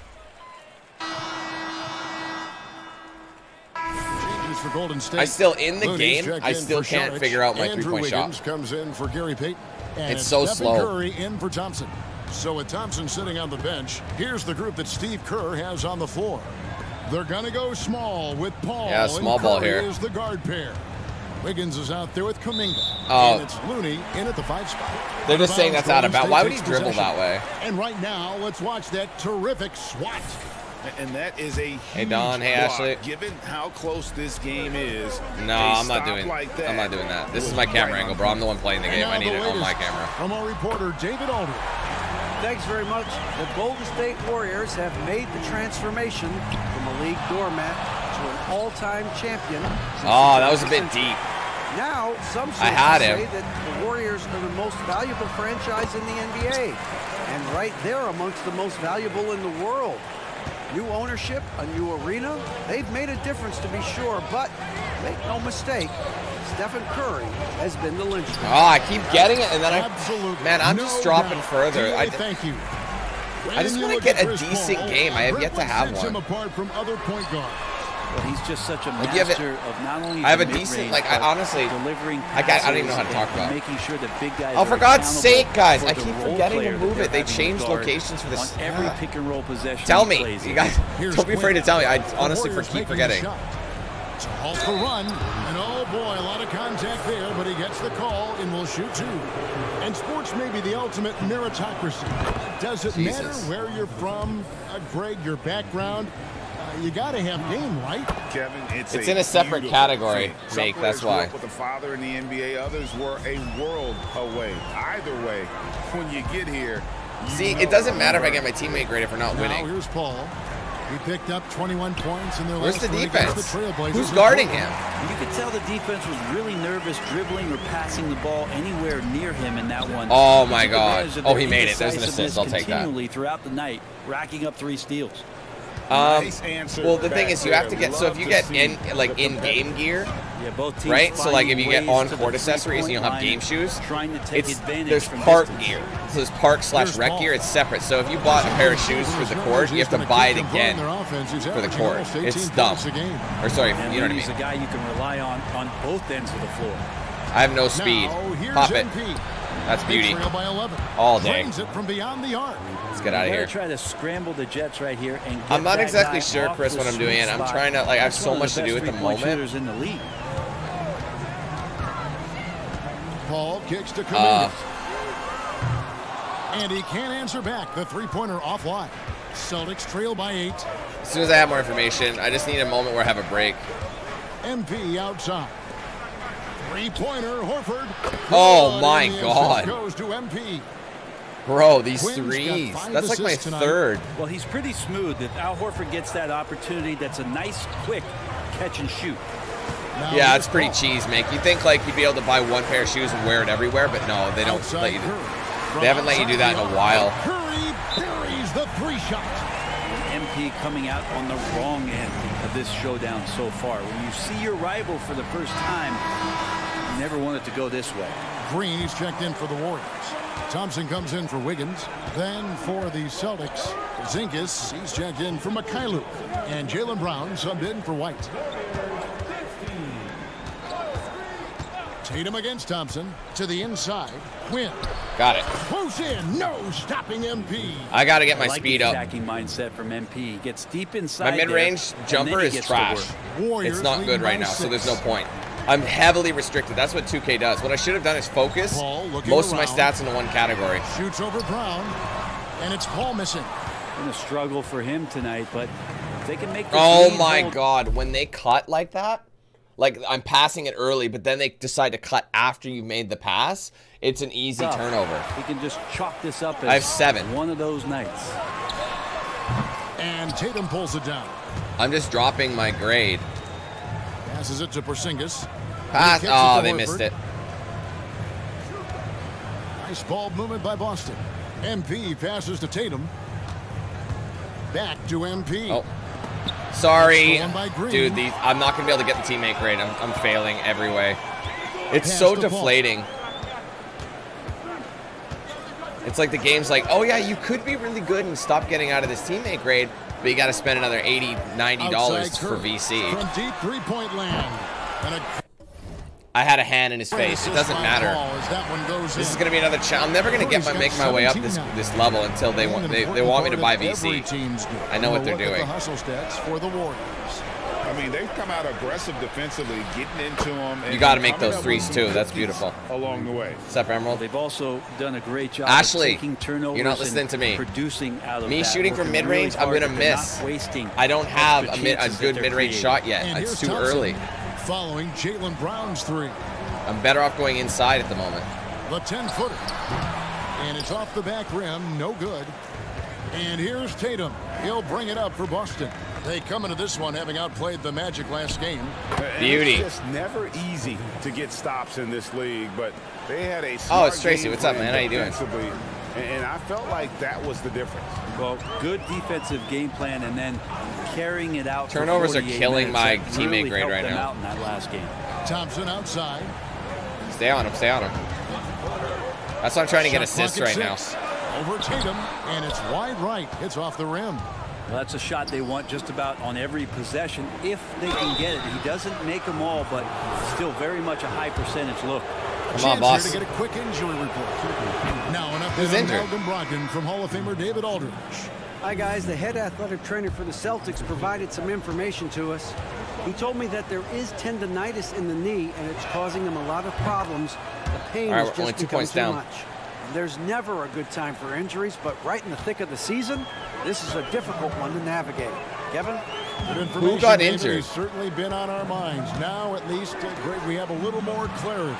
For Golden State. I still in the Looney's game. I still can't figure out my Andrew three-point shot. Comes in for Gary Payton. And It's so Stephen slow. Curry in for Thompson. So with Thompson sitting on the bench, here's the group that Steve Kerr has on the floor. They're gonna go small with Paul. Yeah, small ball here. Is the guard pair. Wiggins is out there with Kuminga. Oh. And it's Looney in at the five spot. They're just saying that's out of bounds. Why would he dribble that way? And right now, let's watch that terrific swat. And that is a Hey, Don. Hey, block, Ashley. Given how close this game is, No, a I'm not doing. Like that I'm not doing that. This is my camera right angle, bro. I'm the one playing the game. I need the it on my latest camera. From our reporter, David Aldridge. Thanks very much. The Golden State Warriors have made the transformation from a league doormat to an all-time champion. Oh, that was a bit deep. Now, some I had say him. that the Warriors are the most valuable franchise in the NBA, and right there amongst the most valuable in the world. New ownership, a new arena, they've made a difference to be sure, but make no mistake, Stephen Curry has been the linchpin. Oh, I keep getting it, and then I, man, I'm no just dropping doubt. further. DA, I, thank you. I just wanna get a decent Paul, game. I have yet to have one. him apart from other point guards. Well, he's just such a Like, you have a- of not only I have a decent- like, I honestly- delivering I got- I don't even know how to talk about making sure that big guys Oh, for God's sake, guys, for I keep forgetting to move it. They having changed locations for this- on every pick and roll possession. Tell me, plays you guys. Here's Don't be afraid to tell me. I honestly Warriors keep forgetting. shot. It's Hall to run, and oh boy, a lot of contact there, but he gets the call and will shoot two. And sports may be the ultimate meritocracy. Does it matter where you're from, uh, Greg, your background? You got to have game, right? Kevin, it's, It's a in a separate beautiful category, thing. Some Make, players that's grew why. up With a father in the NBA, others were a world away. Either way, when you get here, you See, it doesn't matter if I get my teammate graded for not Now winning. here's Paul. He picked up 21 points in their Where's last the win against defense? The Who's guarding him? You could tell the defense was really nervous dribbling or passing the ball anywhere near him in that one. Oh, my God. Oh, he made it. There's an assist. I'll take that. Continually throughout the night, racking up three steals. Um, Nice answer well, the thing is, you have to get. So if you get in like in-game gear, Yeah, both teams right? So like if you get on court accessories and you don't have game shoes, trying to take it's advantage there's from park gear. So there's park slash rec gear. It's separate. So if you bought a pair of shoes for the court, you have to buy it again for the court. It's dumb. Or sorry, you know what I mean. a guy you can rely on on both ends of the floor. I have no speed. Pop it. MP. That's They beauty. trail by 11. All day. Drains it from beyond the arc. Let's get out of here. gotta try to scramble the Jets right here and get I'm not exactly sure, Chris, what I'm doing, sweet and I'm trying to- like, I have so much to do at the three-point moment. in the league. Paul kicks to Uh, and he can't answer back. The three-pointer offline. Celtics trail by eight. As soon as I have more information, I just need a moment where I have a break. MP outside. Three-pointer, Horford. Oh, my and the assist God. Goes to MP. Bro, these threes. That's like my tonight. third. Well, he's pretty smooth. If Al Horford gets that opportunity, that's a nice, quick catch and shoot. Now Yeah, here's it's pretty Paul. cheese, make. You think like you'd be able to buy one pair of shoes and wear it everywhere, but no, they don't Outside let you. Curry. From They haven't let you do that in a while. arc, Curry buries the three shot. MP coming out on the wrong end of this showdown so far. When you see your rival for the first time, you never want it to go this way. Green, he's checked in for the Warriors. Thompson comes in for Wiggins. Then for the Celtics, Zinkus, he's checked in for Mykhailiuk. And Jaylen Brown subbed in for White. Tatum against Thompson. To the inside. Quinn. Got it. Close in. No stopping MP. I got to get my I like speed the up. attacking mindset from MP. Gets deep inside. My mid-range jumper is trash. It's not good right by now, so there's no point. I'm heavily restricted. That's what 2K does. What I should have done is focus Paul looking most of my stats into one category. Shoots over Brown. And it's Paul missing. Been a struggle for him tonight, but they can make Oh my hold- god, when they cut like that, like I'm passing it early, but then they decide to cut after you've made the pass, it's an easy Tough. turnover. He can just chalk this up as I have seven. one of those nights. And Tatum pulls it down. I'm just dropping my grade. Passes it to Porzingis. Pass. Oh, they missed it. Nice ball movement by Boston. MP passes to Tatum. Back to MP. Oh. Sorry, Stolen by Green. dude. These I'm not gonna be able to get the teammate grade. I'm, I'm failing every way. It's Pass so the ball. deflating. It's like the game's like, oh yeah, you could be really good and stop getting out of this teammate grade, but you got to spend another 80 90 dollars for VC. From deep three-point land. I had a hand in his face. It doesn't matter. As that one goes This is gonna be another challenge. I'm never gonna get my make my way up this this level until they want they, they want me to buy VC. I know what they're doing. The hustle stats for the Warriors. I mean, they've come out aggressive defensively, getting into them. You got to make those threes too. That's beautiful. Along the way. What's up, Emerald? They've also done a great job Ashley, of taking turnovers you're not listening to me. producing out of Me that, shooting from mid-range, really I'm gonna but they're miss. Wasting I don't have a, mid, a good mid-range shot yet. And It's too Thompson early. Following Jaylen Brown's three. I'm better off going inside at the moment. The 10-footer. And it's off the back rim. No good. And here's Tatum. He'll bring it up for Boston. They come into this one having outplayed the Magic last game. Beauty. It's just never easy to get stops in this league, but they had a Oh, it's Tracy. What's up, man? How you doing? And, and I felt like that was the difference. Well, good defensive game plan and then carrying it out. for Turnovers are 48 killing my teammate really grade right now. out in that last game. Thompson outside. Stay on him. Stay on him. That's why I'm trying to get Shot assists clock right at now. Over Tatum, and it's wide right. Hits off the rim. Well, that's a shot they want just about on every possession if they can get it. He doesn't make them all, but still very much a high percentage look. A Come on, chance boss. here to get a quick injury report. Now an Who's update on injured? Malcolm Brogdon from Hall of Famer David Aldridge. Hi, guys. The head athletic trainer for the Celtics provided some information to us. He told me that there is tendonitis in the knee, and it's causing him a lot of problems. The pain All right, has we're only just two become points too down. much. There's never a good time for injuries, but right in the thick of the season, this is a difficult one to navigate. Kevin? Good information, got injured? has certainly been on our minds. Now, at least, uh, Greg, we have a little more clarity.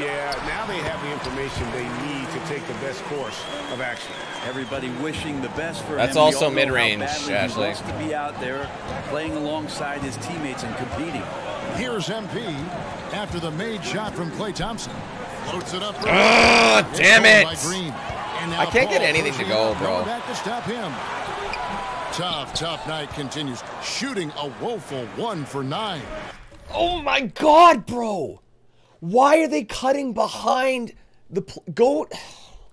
Yeah, now they have the information they need to take the best course of action. Everybody wishing the best for That's him. We also all know how mid-range, Ashley. He wants to be out there playing alongside his teammates and competing. Here's MP after the made shot from Klay Thompson. Floats it up. for- Ah, damn it. by Green. And now I can't get anything to pushing go, up, bro. going Back to stop him. Tough, tough night continues. Shooting a woeful one for nine. Oh my god, bro! Why are they cutting behind the pl- goat?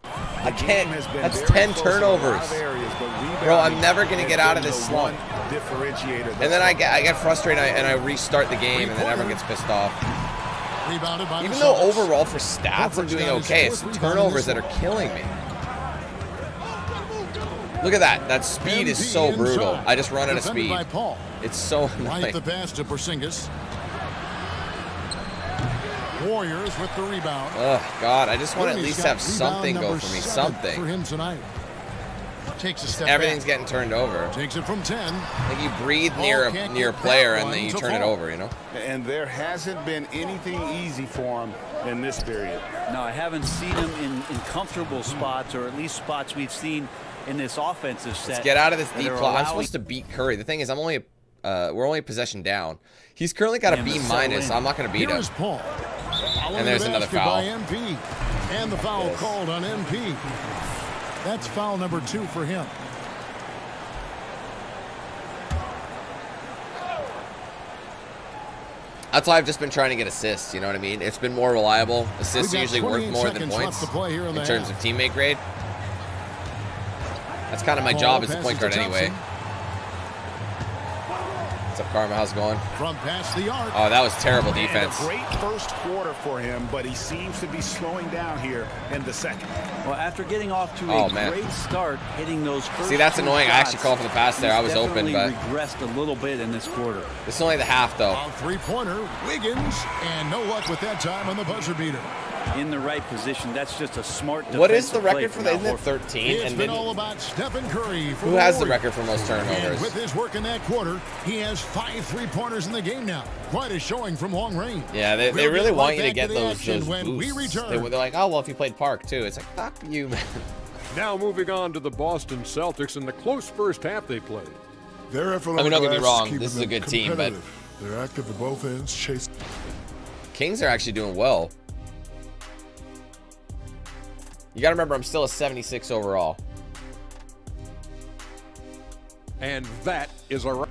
I can't. That's ten close in a lot of turnovers. Bro, I'm never gonna get out of this slump. And then I get I get frustrated and I restart the game and then everyone gets pissed off. Even though overall for stats I'm doing okay, it's fourth rebound in turnovers that are killing me. Look at that. That speed is so brutal. I just run out of speed. It's so Right annoying. the pass to Porzingis. Warriors with the rebound. Oh God, I just want to at least have something go for me. seven For Something. him tonight. Takes a step Everything's back. getting turned over. Takes it from 10. Like you breathe Ball near a near a player and then you to turn it over. You know. And there hasn't been anything easy for him in this period. No, I haven't seen him in, in comfortable spots, or at least spots we've seen in this offensive set. Let's get out of this deep are plot. I'm supposed to beat Curry. The thing is, I'm only uh, we're only a possession down. He's currently got a And B minus. in. I'm not going to beat Here him. is Paul. And there's the another foul. By MP. And the foul called on MP. That's foul number two for him. That's why I've just been trying to get assists. You know what I mean? It's been more reliable. Assists are usually worth more than points to play here in in terms half. of teammate grade. That's kind of my Paul job as a point guard anyway. Thompson. What's up, Karma? How's it going? From past the arc. Oh, that was terrible defense. a great first quarter for him, but he seems to be slowing down here in the second. Well, after getting off to Oh, a man. great start, hitting those first See, that's two annoying. I actually called for the pass there. I was open, definitely but- regressed a little bit in this quarter. It's only the half, though. On three-pointer, Wiggins, and no luck with that time on the buzzer beater. In the right position, that's just a smart. What is the record for from the? Al Isn't it Horford. 13? It's And been all about Stephen Curry. For who has the record for most And turnovers? with his work in that quarter, he has five three-pointers in the game now. Quite a showing from long range. Yeah, they, they really want you to get the those, action those when we return. They, they're like, oh well, if you played Park too, it's like fuck you, man. Now moving on to the Boston Celtics and the close first half they played. Their effort I mean, don't the get me wrong, this is a good team, but- They're active at both ends, chase. Kings are actually doing well. You got to remember, I'm still a 76 overall. And that is a wrap.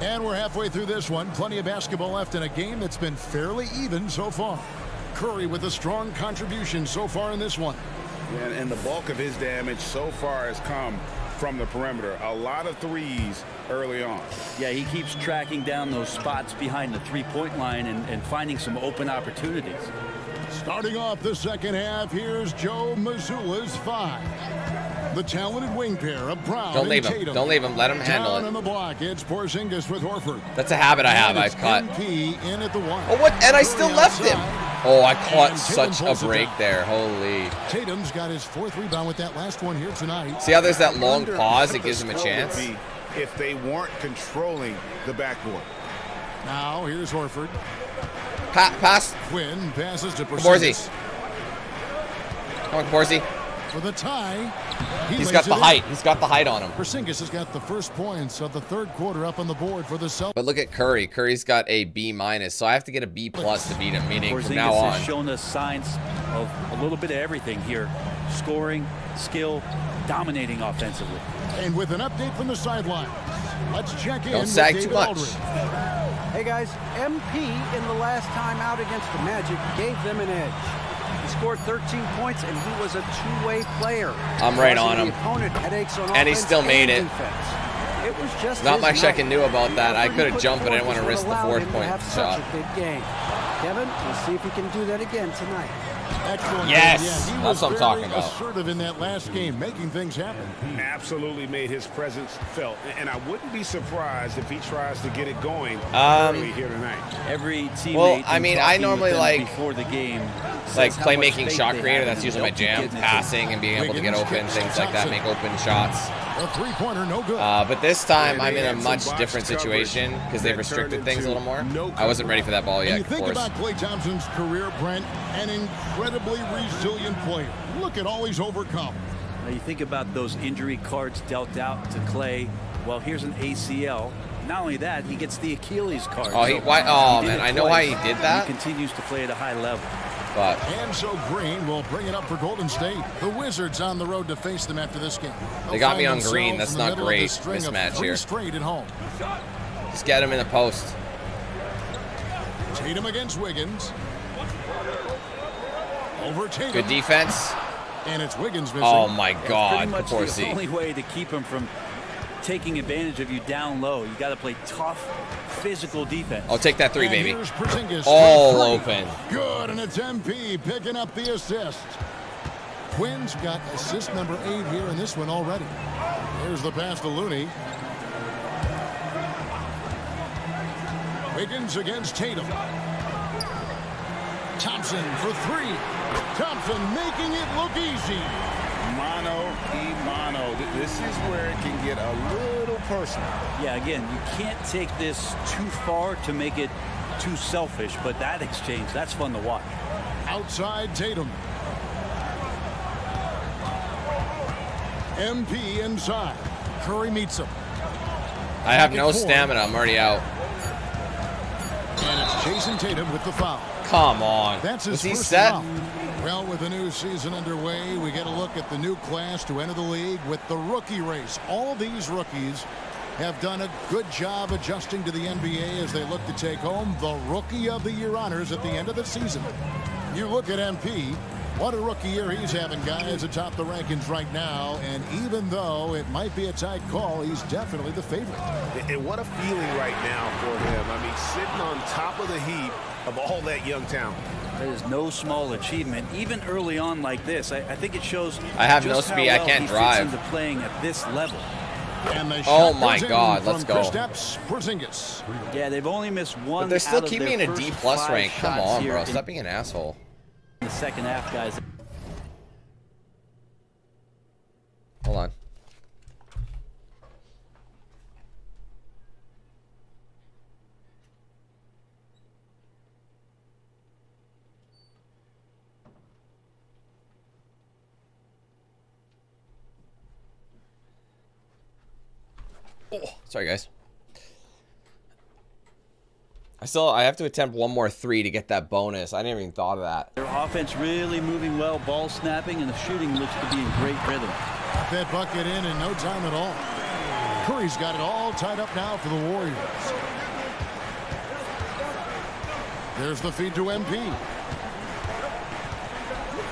And we're halfway through this one. Plenty of basketball left in a game that's been fairly even so far. Curry with a strong contribution so far in this one. And, and the bulk of his damage so far has come from the perimeter. A lot of threes early on. Yeah, he keeps tracking down those spots behind the three-point line and, and finding some open opportunities. Starting off the second half, here's Joe Mazzulla's five. The talented wing pair of Brown Don't leave and him. Tatum. Don't leave him. Let him handle Down it. on the block, it's Porzingis with Horford. That's a habit I have. I it's cut. MP in at the one. Oh, what? And I still Curry left him. Oh, I caught such a break there. Holy. Tatum's got his fourth rebound with that last one here tonight. See how there's that long pause? It gives the him a chance. If they weren't controlling the backboard. Now here's Horford. Pa- pass. Quinn passes to Borzi. Porzingis. Come on, Corsi. For the tie. He He's lays got it the in. height. He's got the height on him. Porzingis has got the first points of the third quarter up on the board for the Celtics. But look at Curry. Curry's got a B minus, so I have to get a B plus to beat him. Meaning from now Porzingis on, has shown us signs of a little bit of everything here. Scoring, skill, dominating offensively. And with an update from the sideline, let's check in Don't with sag too much. Aldridge. Hey guys, MP in the last time out against the Magic gave them an edge. He scored 13 points and he was a two-way player. I'm right on him. opponent headaches on And he still made it. defense. It was just Not his much I can do about that. I could have jumped, but I didn't want to risk the fourth point have shot. A big game. Kevin, we'll see if he can do that again tonight. Excellent. Yes! Yeah, he That's was what I'm talking about. assertive in that last game, making things happen. Absolutely made his presence felt. And I wouldn't be surprised if he tries to get it going Um, early here tonight. Every teammate. Well, I mean, I normally like- before the game, like says how much playmaking, shot creator. That's usually my jam. getting it to him. Passing and being able to get open, things like that, make open shots. A three-pointer, no good. Uh, but this time, I'm in a much different situation because they've restricted things a little more. no I wasn't ready for that ball yet, you think about Klay Thompson's career, Brent, an incredibly resilient player. Look at all he's overcome. Now you think about those injury cards dealt out to Klay. Well, here's an ACL. Not only that, he gets the Achilles card. Oh, he- why- oh, did man, I know why he did that. He continues to play at a high level. But And so Green will bring it up for Golden State. The Wizards on the road to face them after this game. They got They'll me on green. That's not great. this string of Mismatch three here. straight at home. just get him in the post. Tatum against Wiggins. Over Tatum. Good defense. And it's Wiggins missing. Oh my Pretty God, much poor the only way to keep him from taking advantage of you down low. You got to play tough, physical defense. I'll take that three, And baby. here's All three. open. Good, and it's MP picking up the assist. Quinn's got assist number eight here in this one already. Here's the pass to Looney. Wiggins against Tatum. Thompson for three. Thompson making it look easy. Mano e mano. This is where it can get a little personal. Yeah, again, you can't take this too far to make it too selfish, but that exchange, that's fun to watch. Outside Tatum. MP inside. Curry meets him. I have no stamina. I'm already out. And it's Jayson Tatum with the foul. Come on. That's his Was he first set? foul. Well, with the new season underway, we get a look at the new class to enter the league with the rookie race. All these rookies have done a good job adjusting to the NBA as they look to take home the Rookie of the Year honors at the end of the season. You look at MP, what a rookie year he's having, guys, atop the rankings right now. And even though it might be a tight call, he's definitely the favorite. And- And what a feeling right now for him. I mean, sitting on top of the heap of all that young talent. That is no small achievement, even early on like this. I, I think it shows. I have no just how speed. I can't he drive. Fits into playing at this level. And the Oh shot my goes in God, from let's go. Kristaps Porzingis. Yeah, they've only missed one. But they're still out of keeping me their in a first D plus five rank. Come shots on, here bro. in Stop being an asshole. The second half, guys. Hold on. Oh, sorry guys. I still I have to attempt one more three to get that bonus. I didn't even thought of that. Their offense really moving well, ball snapping, and the shooting looks to be in great rhythm. That bucket in in no time at all. Curry's got it all tied up now for the Warriors. There's the feed to MP.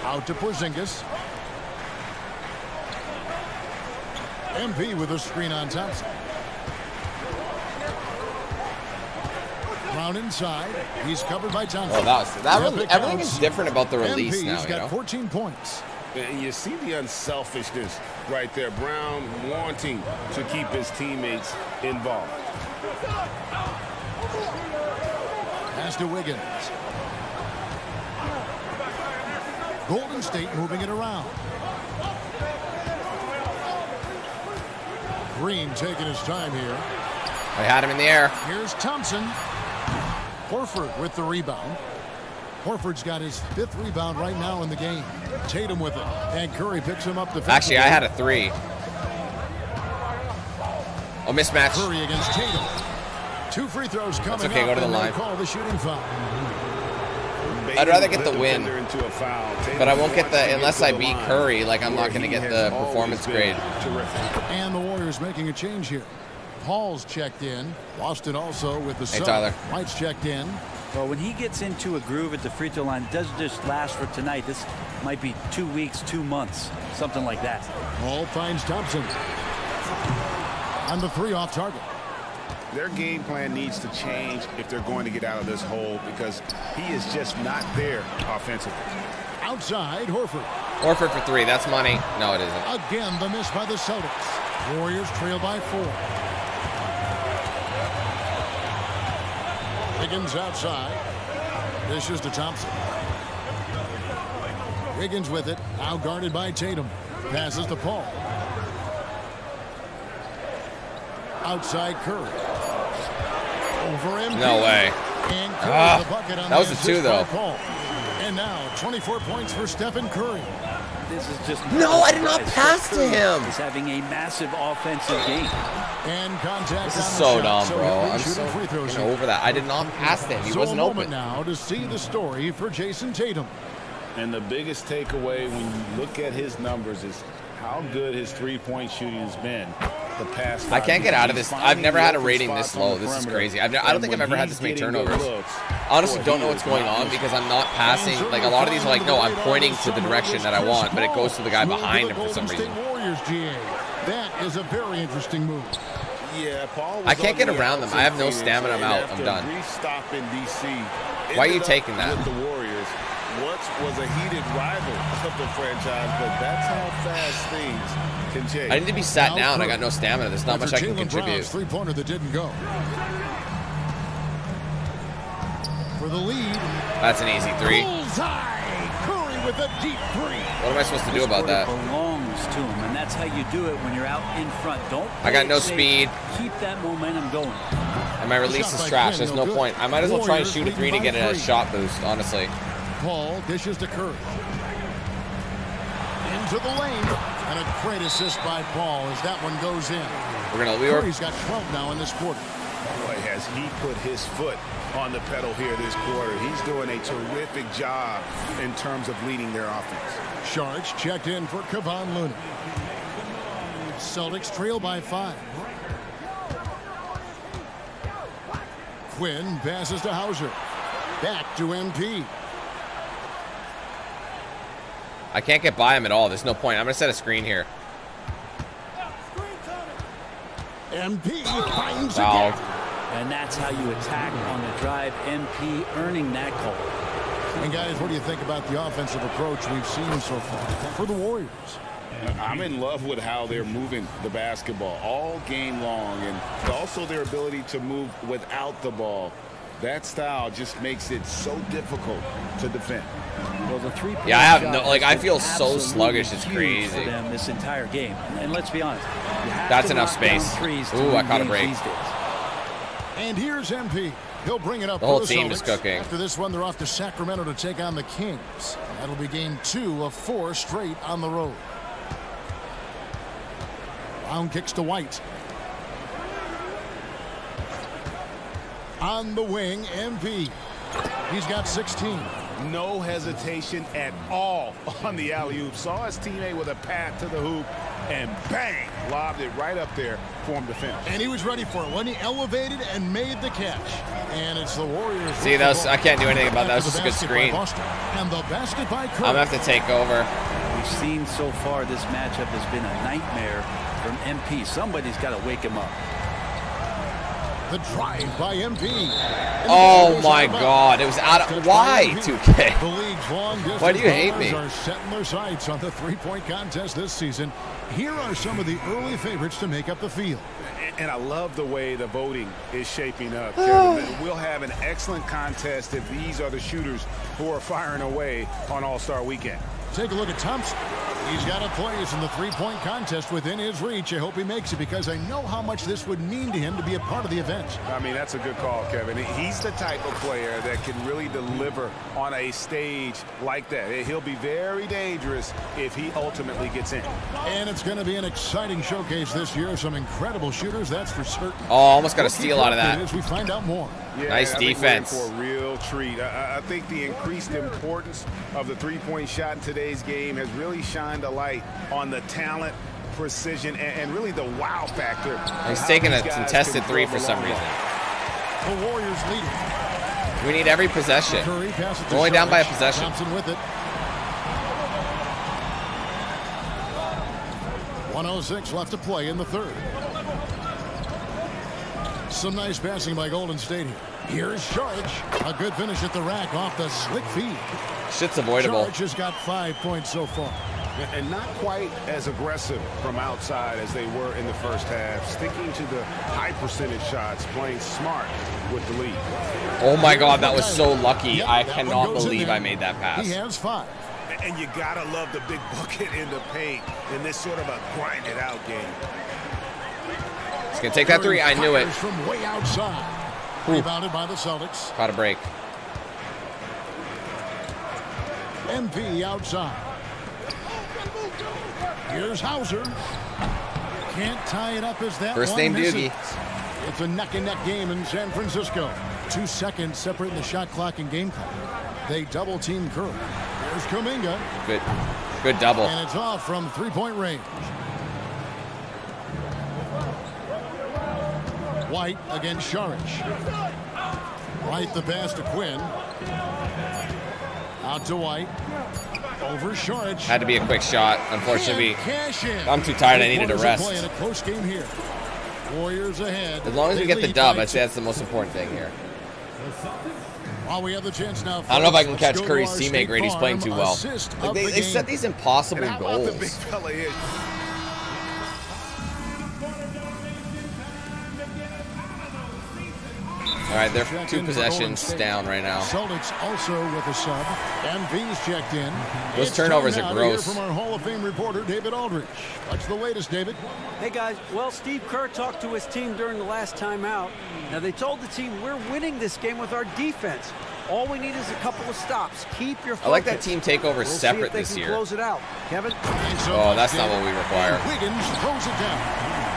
Out to Porzingis. MP with a screen on Thompson. Brown inside. He's covered by Thompson. Well, oh, that was that really, everything is different about the release MP's now. You got know. 14 points. And you see the unselfishness right there. Brown wanting to keep his teammates involved. Pass to Wiggins. Golden State moving it around. Green taking his time here. I had him in the air. Here's Thompson. Horford with the rebound. Horford's got his fifth rebound right now in the game. Tatum with it. And Curry picks him up defensively. Actually, I had a three. Oh, mismatch. Curry against Tatum. Two free throws coming okay, up, go to the line. call the shooting foul. I'd rather get the win, a. But I won't get the unless I beat Curry. Like I'm not going to get the performance grade. Terrific. And the Warriors making a change here. Paul's checked in. Boston also with the Hey, sub. Tyler. White's checked in. Well, when he gets into a groove at the free throw line, doesn't just last for tonight. This might be two weeks, two months, something like that. Paul finds Thompson. On the three off target. Their game plan needs to change if they're going to get out of this hole because he is just not there offensively. Outside, Horford. Horford for three. That's money. No, it isn't. Again, the miss by the Celtics. Warriors trail by four. Wiggins outside. Dishes to Thompson. Wiggins with it. Now guarded by Tatum. Passes to Paul. Outside Curry. Over him. No way. Ah, the bucket on that was the a two, though. And now 24 points for Stephen Curry. This is just No, I did not pass to him. He's having a massive offensive game. And contact This is on the so dumb, so bro. he'll be I'm so free throws fucking over that. I did not pass to him. He so wasn't a moment open. now to see the story for Jayson Tatum. And the biggest takeaway when you look at his numbers is how good his three-point shooting has been the past. I can't get out of this. I've never had a rating this low. This is crazy. I've ne- I don't think I've ever had this many turnovers. looks, Honestly, don't know what's going on because I'm not passing. Like a lot of these are like, no, I'm pointing to the direction that I want, but it goes to the guy behind him for some reason. State Warriors, GA. That is a very interesting move. Yeah, Paul was I can't get around them. I have no stamina. I'm out. I'm done. in DC. Why are you taking that? With the Warriors, what was a heated rival of the franchise, but that's how fast things can change. I need to be sat Now down. I got no stamina. There's not much I can Jaylen contribute. Brown's three-pointer that didn't go. For the lead. That's an easy three. Curry with a deep three. What am I supposed to do This about quarter that? belongs to him, and that's how you do it when you're out in front. Don't. I got no safe. speed. Keep that momentum going. And my release Shot is trash. Quinn, There's no no point. I might as well try and shoot a three to get a three. shot boost, honestly. Paul dishes to Curry. Into the lane. And a great assist by Paul as that one goes in. We're gonna we were Curry's got 12 now in this quarter. Boy, has he put his foot on the pedal here this quarter. He's doing a terrific job in terms of leading their offense. Sharks checked in for Kevon Looney. Celtics trail by five. Quinn passes to Hauser. Back to MP. I can't get by him at all. There's no point. I'm gonna set a screen here. MP finds a And that's how you attack on the drive. MP earning that call. And guys, what do you think about the offensive approach we've seen so far for the Warriors? I'm in love with how they're moving the basketball all game long and also their ability to move without the ball. That style just makes it so difficult to defend. Well, the three Yeah, I have no- like, I feel so sluggish, it's For crazy. them this entire game, and let's be honest, That's enough space. Ooh, I caught a break. And here's MP. He'll bring it up The whole for the team is cooking. After this one, they're off to Sacramento to take on the Kings. That'll be game two of four straight on the road. Brown kicks to White. On the wing, MP. He's got 16. No hesitation at all on the alley-oop. Saw his teammate with a path to the hoop and bang, lobbed it right up there for him to finish. And he was ready for it when he elevated and made the catch. And it's the Warriors. See, those I can't do anything about that. That was just a good screen. And the basket by Curry. I'm gonna have to take over. We've seen so far this matchup has been a nightmare from MP. Somebody's got to wake him up. The drive by MP. And Oh my God! It was out of bounds. why Touch by MP. 2K. The league's long distance Why do you hate runners me? are setting their sights on the three-point contest this season. Here are some of the early favorites to make up the field. And I love the way the voting is shaping up, we'll have an excellent contest if these are the shooters who are firing away on All-Star Weekend. Take a look at Thompson. He's got a place in the three-point contest within his reach. I hope he makes it because I know how much this would mean to him to be a part of the event. I mean, that's a good call, Kevin. He's the type of player that can really deliver on a stage like that. He'll be very dangerous if he ultimately gets in. And it's going to be an exciting showcase this year. Some incredible shooters, that's for certain. Oh, almost got a steal out of that. As we find out more. Yeah, Nice I think we're in defense. for a real treat. I, I think the increased importance of the three-point shot in today's game has really shined a light on the talent, precision, and, and really the wow factor. He's how taking a contested three for some reason. ball. The Warriors leading. We need every possession. Curry passes We're only down by a possession. Thompson with it. 106 left to play in the third. Some nice passing by Golden State. Here's Sharge. A good finish at the rack off the slick feed. Shit's avoidable. Sharge has got five points so far. And not quite as aggressive from outside as they were in the first half. Sticking to the high percentage shots, playing smart with the lead. Oh my God, that was so lucky. Yep, I cannot believe. I made that pass. He has five. And you gotta love the big bucket in the paint in this sort of a grind it out game. He's gonna take that three. I knew it. From way outside. Rebounded by the Celtics. Caught a break. MP outside. Here's Hauser. Can't tie it up as that First name misses. Doogie. It's a neck and neck game in San Francisco. Two seconds separating the shot clock and game clock. They double team Curry. Here's Kuminga. Good, good double. And it's off from three point range. White against Saric. White the pass to Quinn. Out to White. Over Saric. Had to be a quick shot. Unfortunately, And cash in. I'm too tired. I needed a rest. A close game here. Warriors ahead. As long as we get the dub, I'd say that's the most important thing here. While we have the chance now. I don't know if I can catch go Curry's teammate State grade. He's playing too well. Like they, the they set these impossible And how about the big goals. All right, they're two in for Golden possessions down right now. Celtics also with a sub. And V's checked in. Those It's turnovers are now to gross. from our Hall of Fame reporter, David Aldridge. What's the latest, David? Hey guys, well, Steve Kerr talked to his team during the last timeout. Now they told the team we're winning this game with our defense. All we need is a couple of stops. Keep your focus. I like that team takeover We'll see separate if they this can year. Close it out, Kevin. Oh, that's not what we require. Wiggins throws it down.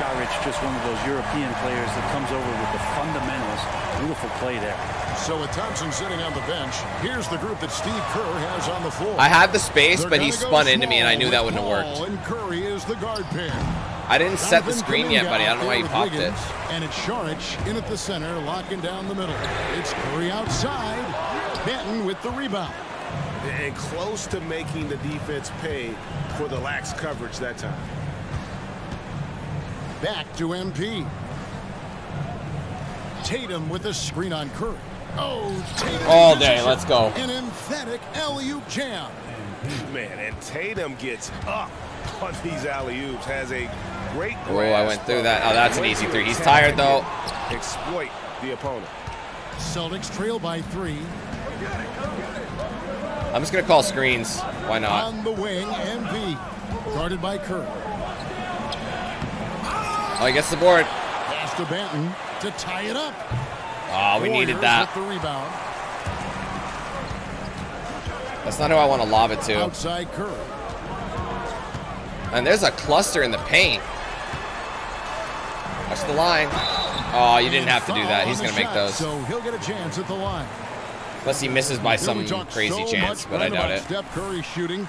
And just one of those European players that comes over with the fundamentals. Beautiful play there. So with Thompson sitting on the bench, here's the group that Steve Kerr has on the floor. I had the space, They're but he spun into me, and I knew that wouldn't have Paul worked. And Curry is the guard pair. I didn't set the Jonathan screen yet, buddy. I don't know why out you there popped with it. And it's Saric in at the center, locking down the middle. It's Curry outside. Banton with the rebound. And close to making the defense pay for the lax coverage that time. Back to MP. Tatum with a screen on Curry. Oh, Tatum. All day, let's go. An emphatic alley-oop jam. Man, and Tatum gets up on these alley-oops, has a great Oh, I went through that. Oh, that's an easy three. He's tired, though. Exploit the opponent. Celtics trail by three. I'm just gonna call screens. Why not? On the wing, MP. Guarded by Curry. Oh, he gets the board. Pass to Banton to tie it up. Oh, we needed that. The rebound. That's not who I want to lob it to. Outside Curry. And there's a cluster in the paint. Watch the line. Oh, you didn't have to do that. He's gonna make those. So he'll get a chance at the line. Unless he misses by some crazy so chance, but I doubt it. Steph Curry shooting.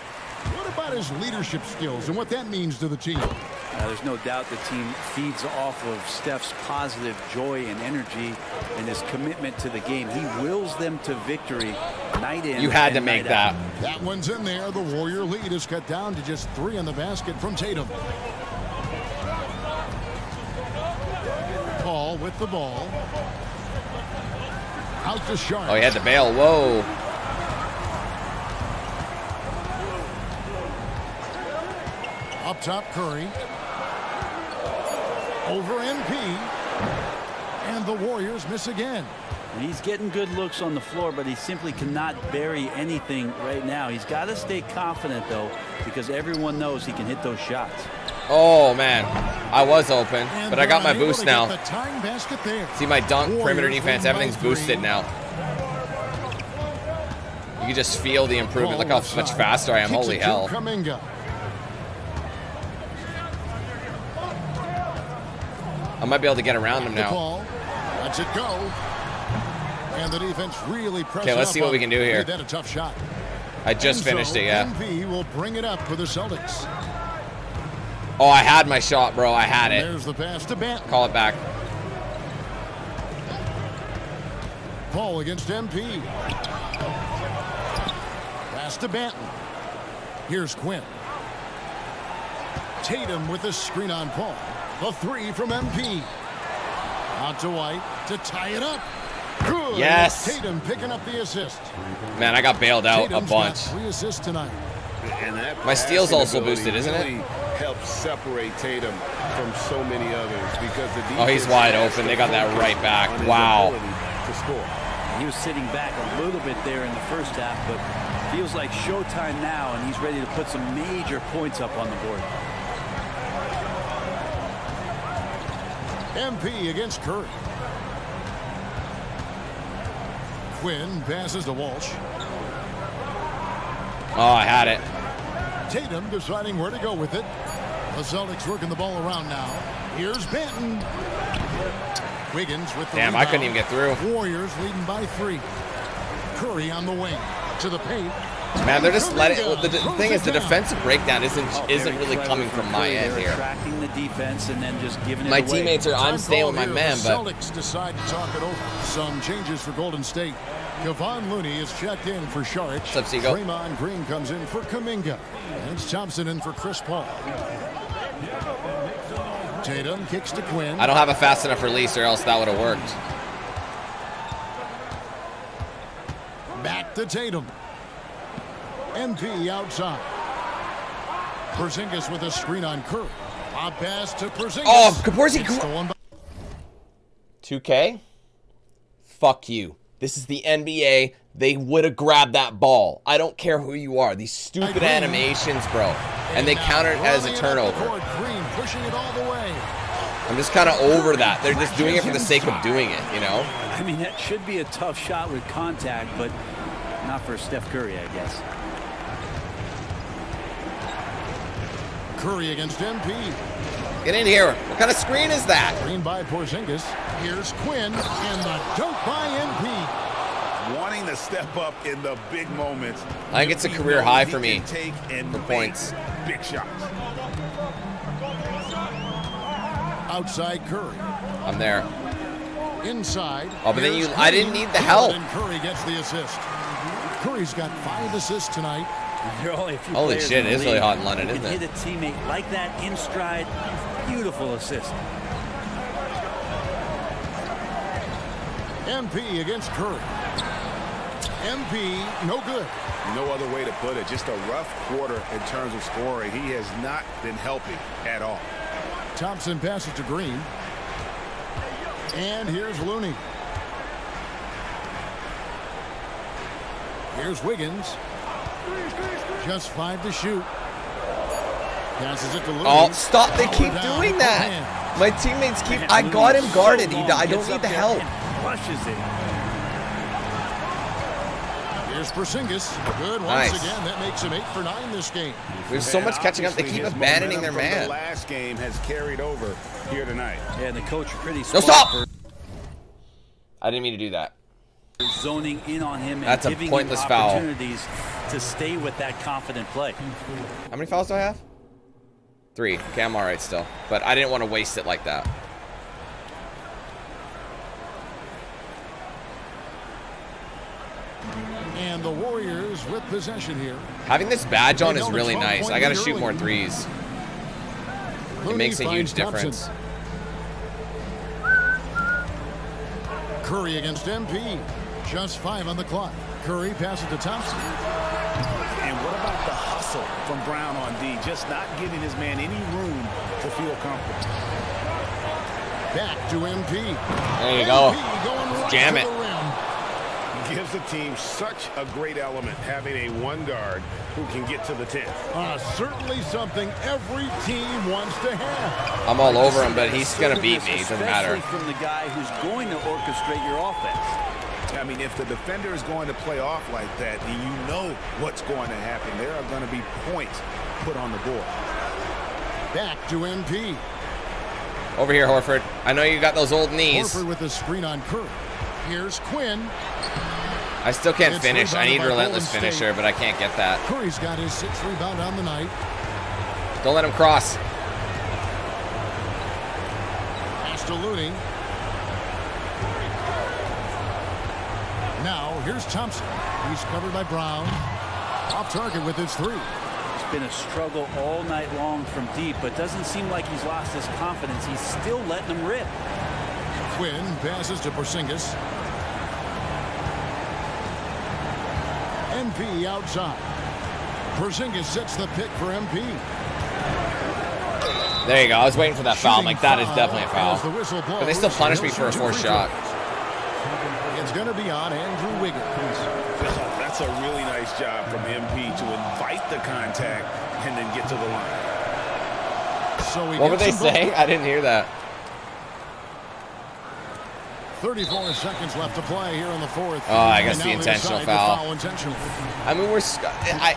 What about his leadership skills and what that means to the team? Uh, there's no doubt the team feeds off of Steph's positive joy and energy and his commitment to the game. He wills them to victory night in. You had to make that. out. That one's in there. The Warrior lead is cut down to just three in the basket from Tatum. Paul with the ball. Out to Sharp. Oh, he had to bail. Whoa. Up top, Curry. Over MP. And the Warriors miss again. And he's getting good looks on the floor, but he simply cannot bury anything right now. He's got to stay confident, though, because everyone knows he can hit those shots. Oh, man. I was open, And but I got my boost now. The there. See my dunk, perimeter defense, everything's boosted now. You can just feel the improvement. Look how much faster I am. Holy hell. Kuminga. I might be able to get around him now. ball. Lets it go. And the defense really Okay, let's see what we can do here. That a tough shot. I just And finished so it, yeah. MV will bring it up for the Celtics. Oh, I had my shot, bro. I had it. There's the pass to Banton. Call it back. Paul against MP. Pass to Banton. Here's Quinn. Tatum with a screen on Paul. The three from MP. Out to White to tie it up. Good. Yes. Tatum picking up the assist. Man, I got bailed out a Tatum's bunch. got three assists tonight. And that My steal's also boosted, isn't it? really Helps separate Tatum from so many others because the Oh, he's wide open. They got that right back. Wow. To score. He was sitting back a little bit there in the first half, but feels like showtime now, and he's ready to put some major points up on the board. MP against Curry. Quinn passes to Walsh. Oh, I had it. Tatum deciding where to go with it. The Celtics working the ball around now. Here's Banton. Wiggins with the Damn, I couldn't even get through. Warriors leading by three. Curry on the wing to the paint. Man, they're just letting. well, the, the thing is, the defensive breakdown isn't Oh, isn't really coming from my end They're here. Attracting the defense and then just giving it My away. teammates are. I'm staying with my here. man, the but Celtics decide to talk it over. Some changes for Golden State. Kevon Looney is checked in for Saric. What's up, Seagull? Draymond Green comes in for Kuminga. And it's Thompson in for Chris Paul. Tatum kicks to Quinn. I don't have a fast enough release, or else that would have worked. Back to Tatum. MP outside. Porzingis with a screen on Curry. A pass to Porzingis. Oh, Kaporzi- It's stolen by 2K? Fuck you. This is the NBA. They would have grabbed that ball. I don't care who you are. These stupid animations, bro. And they now counter it as a running it up the turnover. Green pushing it all the way. I'm just kind of over that. They're just doing it for the sake of doing it, you know? I mean, that should be a tough shot with contact, but not for Steph Curry, I guess. Curry against MP. Get in here. What kind of screen is that? Green by Porzingis. Here's Quinn and the dunk by MP. Wanting to step up in the big moments. I think it's a career high for me can Take and for points. Big shots. Outside Curry. I'm there. Inside. Oh, but then Here's you- I didn't need the help. And Curry gets the assist. Curry's got five assists tonight. There are only a few Holy shit, in the it is really hot in London, who isn't can it? hit a teammate like that in stride. Beautiful assist. MP against Curry. MP, no good. No other way to put it. Just a rough quarter in terms of scoring. He has not been helping at all. Thompson passes to Green. And here's Looney. Here's Wiggins. Just five to shoot. Passes it to Looney. Oh, stop. They keep doing that. My teammates keep. I got him guarded. He, I don't need the help. and Crushes it. Here's Porzingis. Good once Nice. again. That makes him eight for nine this game. We have so much catching up. They keep abandoning their man. The last game has carried over here tonight. Yeah, and the coach pretty No, stop! I didn't mean to do that. Zoning in on him and That's a giving pointless him foul. opportunities to stay with that confident play. How many fouls do I have? Three. Okay, I'm alright still. But I didn't want to waste it like that. And the Warriors with possession here. Having this badge on is really nice. I gotta shoot more threes. It makes a huge difference. Curry against MP. Just five on the clock. Curry passes to Thompson. And what about the hustle from Brown on D? Just not giving his man any room to feel comfortable. Back to MP. There you go. MP going right Jam it. the. Gives the team such a great element having a one guard who can get to the 10. Uh, certainly something every team wants to have. I'm all over him, but he's gonna beat me. It doesn't matter. Especially from the guy who's going to orchestrate your offense. I mean, if the defender is going to play off like that, then you know what's going to happen. There are going to be points put on the board. Back to MP. Over here, Horford. I know you got those old knees. Horford with the screen on Curry. Here's Quinn. I still can't It's finish. I need by relentless Golden State. finisher, but I can't get that. Curry's got his sixth rebound on the night. Don't let him cross. Pass to Looney. Now here's Thompson. He's covered by Brown. Off target with his three. It's been a struggle all night long from deep, but doesn't seem like he's lost his confidence. He's still letting them rip. Quinn passes to Porzingis. MP outside. Porzingis sets the pick for MP. There you go. I was waiting for that foul. I'm like, that is Shooting definitely a foul the But they still blows. punish me for a shoot forced shot. throws. It's going to be on Andrew Wiggins. That's a really nice job from MP to invite the contact and then get to the line. So he What were they gets them both. saying? I didn't hear that. 34 seconds left to play here in the fourth. Oh, I guess And the intentional decide to foul. intentional. I mean, we're. I,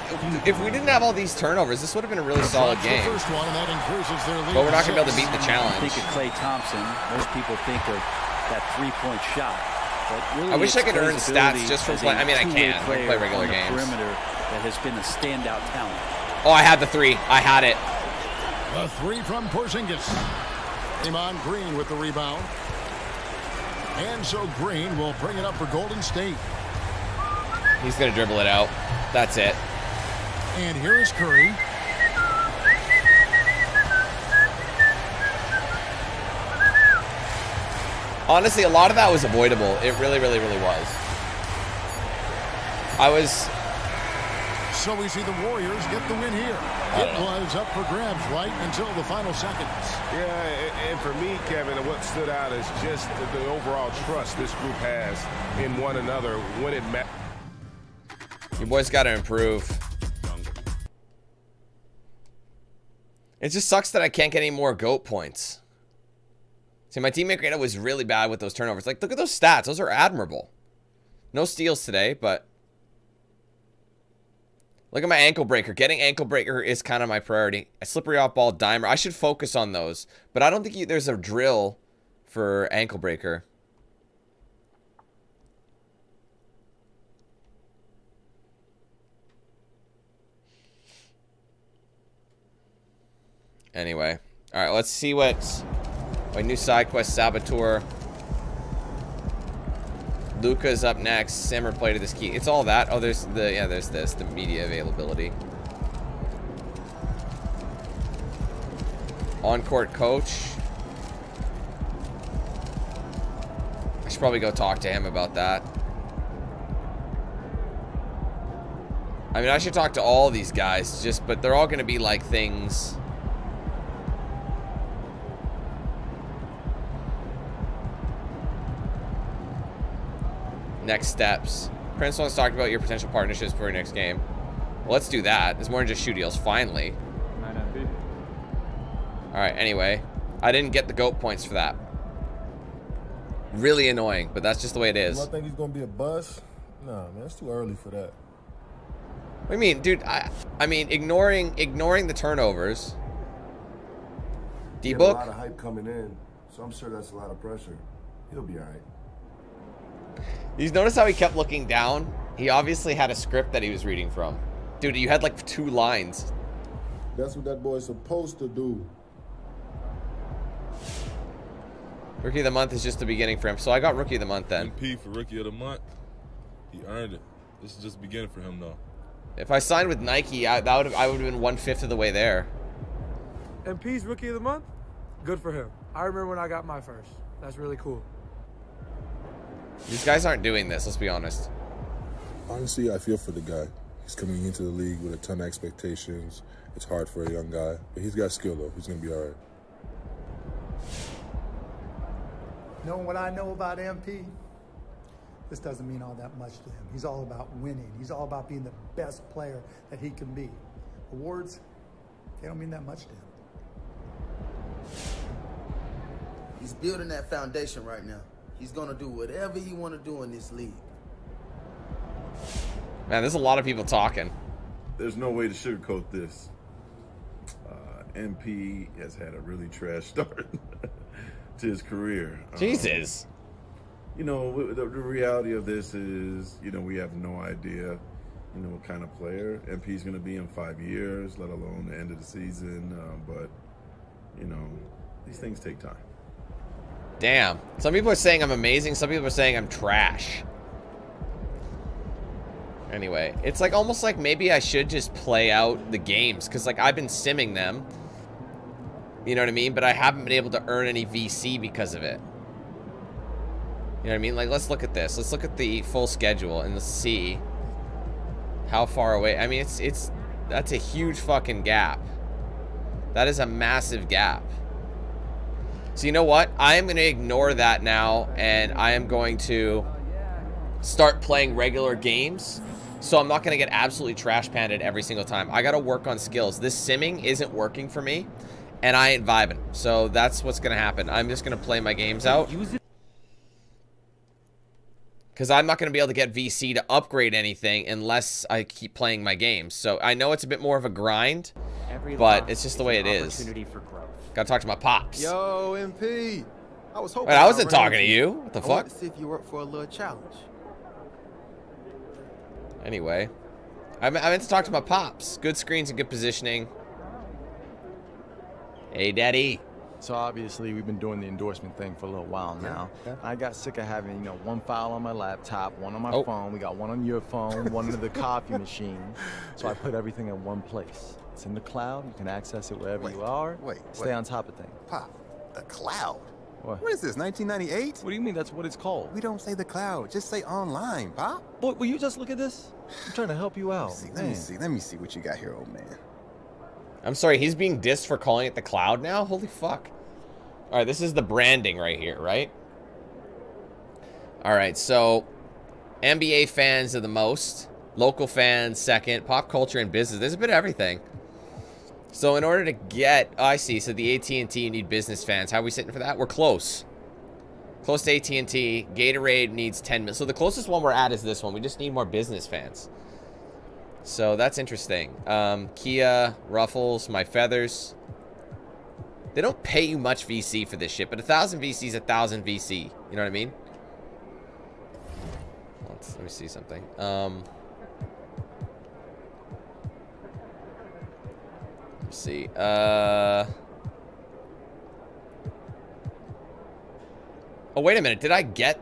if we didn't have all these turnovers, this would have been a really solid game. first one, and that increases their lead But we're not going to be able to beat the challenge. I Think of Klay Thompson. Most people think of that three-point shot. But really I wish I could earn stats just for playing. I mean, I two-way can. I player play regular games. Perimeter that has been a standout talent. Oh, I had the three. I had it. A three from Porzingis. Iman Green with the rebound. And so Green will bring it up for Golden State. He's going to dribble it out. That's it. And here is Curry. Honestly, a lot of that was avoidable. It really, really, really was. I was. So we see the Warriors get the win here. Uh, it was up for grabs right until the final seconds. Yeah, and for me, Kevin, what stood out is just the, the overall trust this group has in one another when it matters. Your boys got to improve. It just sucks that I can't get any more GOAT points. See, my teammate Greta was really bad with those turnovers. Like, look at those stats. Those are admirable. No steals today, but... Look at my ankle breaker. Getting ankle breaker is kind of my priority. A slippery off ball dimer. I should focus on those. But I don't think you, there's a drill for ankle breaker. Anyway. Alright, let's see what my new side quest Saboteur. Luka's up next. Simmer played to this key. It's all that. Oh, there's the yeah, there's this, the media availability. On-court coach. I should probably go talk to him about that. I mean, I should talk to all these guys, just but they're all going to be like things. Next steps. Prince wants to talk about your potential partnerships for your next game. Well, let's do that. It's more than just shoe deals, finally. Alright, anyway. I didn't get the GOAT points for that. Really annoying, but that's just the way it is. Do I think he's gonna be a bust? No, man, it's too early for that. What do you mean, dude? I I mean, ignoring ignoring the turnovers. D-book. A lot of hype coming in, so I'm sure that's a lot of pressure. He'll be all right. You notice how he kept looking down? He obviously had a script that he was reading from. Dude, you had like two lines. That's what that boy's supposed to do. Rookie of the month is just the beginning for him. So I got rookie of the month then. MP for rookie of the month. He earned it. This is just the beginning for him though. If I signed with Nike, I, that would I would have been one fifth of the way there. MP's Rookie of the Month? Good for him. I remember when I got my first. That's really cool. These guys aren't doing this. Let's be honest. Honestly, I feel for the guy. He's coming into the league with a ton of expectations. It's hard for a young guy, but he's got skill though. He's gonna be all right. Knowing what I know about MP, this doesn't mean all that much to him. He's all about winning. He's all about being the best player that he can be. Awards, they don't mean that much to him. He's building that foundation right now. He's gonna do whatever he want to do in this league. Man, there's a lot of people talking. There's no way to sugarcoat this. Uh, MP has had a really trash start to his career. Um, Jesus. you know, the, the reality of this is, you know, we have no idea, you know, what kind of player MP's going to be in five years, let alone the end of the season. Um, but, you know, these things take time. Damn. Some people are saying I'm amazing. Some people are saying I'm trash. Anyway, it's like almost like maybe I should just play out the games because like I've been simming them. You know what I mean? But I haven't been able to earn any VC because of it. You know what I mean? Like let's look at this. Let's look at the full schedule and let's see how far away. I mean, it's it's that's a huge fucking gap. That is a massive gap. So you know what? I am going to ignore that now and I am going to start playing regular games. So I'm not going to get absolutely trash panded every single time. I got to work on skills. This simming isn't working for me and I ain't vibing. So that's what's going to happen. I'm just going to play my games out. Because I'm not going to be able to get VC to upgrade anything unless I keep playing my games. So I know it's a bit more of a grind, but it's just the way it is. Opportunity for growth. Gotta talk to my pops. Yo, MP. I was hoping. Wait, I wasn't run talking to you. What the I wanted fuck? to see if you were up for a little challenge. Anyway, I, I meant to talk to my pops. Good screens and good positioning. Hey, daddy. So obviously we've been doing the endorsement thing for a little while now. I got sick of having, you know, one file on my laptop, one on my Oh. phone, we got one on your phone, one in the coffee machine. So I put everything in one place. It's in the cloud, you can access it wherever you are. wait, Stay wait. on top of things. Pop, the cloud. What? What is this, 1998? What do you mean that's what it's called? We don't say the cloud, just say online, Pop. Boy, will you just look at this? I'm trying to help you out. See, let me see, let me see what you got here, old man. I'm sorry, he's being dissed for calling it the cloud now? Holy fuck. All right, this is the branding right here, right? All right, so NBA fans are the most, local fans second, pop culture and business. There's a bit of everything. So in order to get, oh, I see. So the AT&T you need business fans. How are we sitting for that? We're close. Close to AT&T. Gatorade needs 10 million. So the closest one we're at is this one. We just need more business fans. So that's interesting. Um, Kia, Ruffles, My Feathers. They don't pay you much VC for this shit, but a thousand VC is a thousand VC. You know what I mean? Let's, let me see something. Um, let's see. Uh, oh, wait a minute. Did I get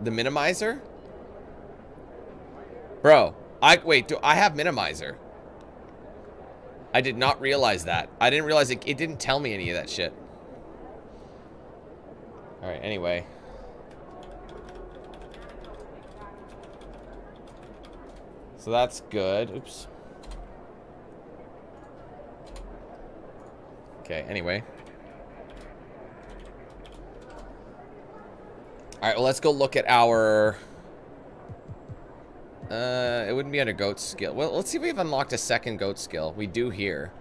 the minimizer? Bro, I wait. Do I have minimizer? I did not realize that. I didn't realize it, it didn't tell me any of that shit. Alright, anyway. So that's good. Oops. Okay, anyway. Alright, well, let's go look at our... Uh, it wouldn't be under goat skill. Well, let's see if we've unlocked a second goat skill. We do here.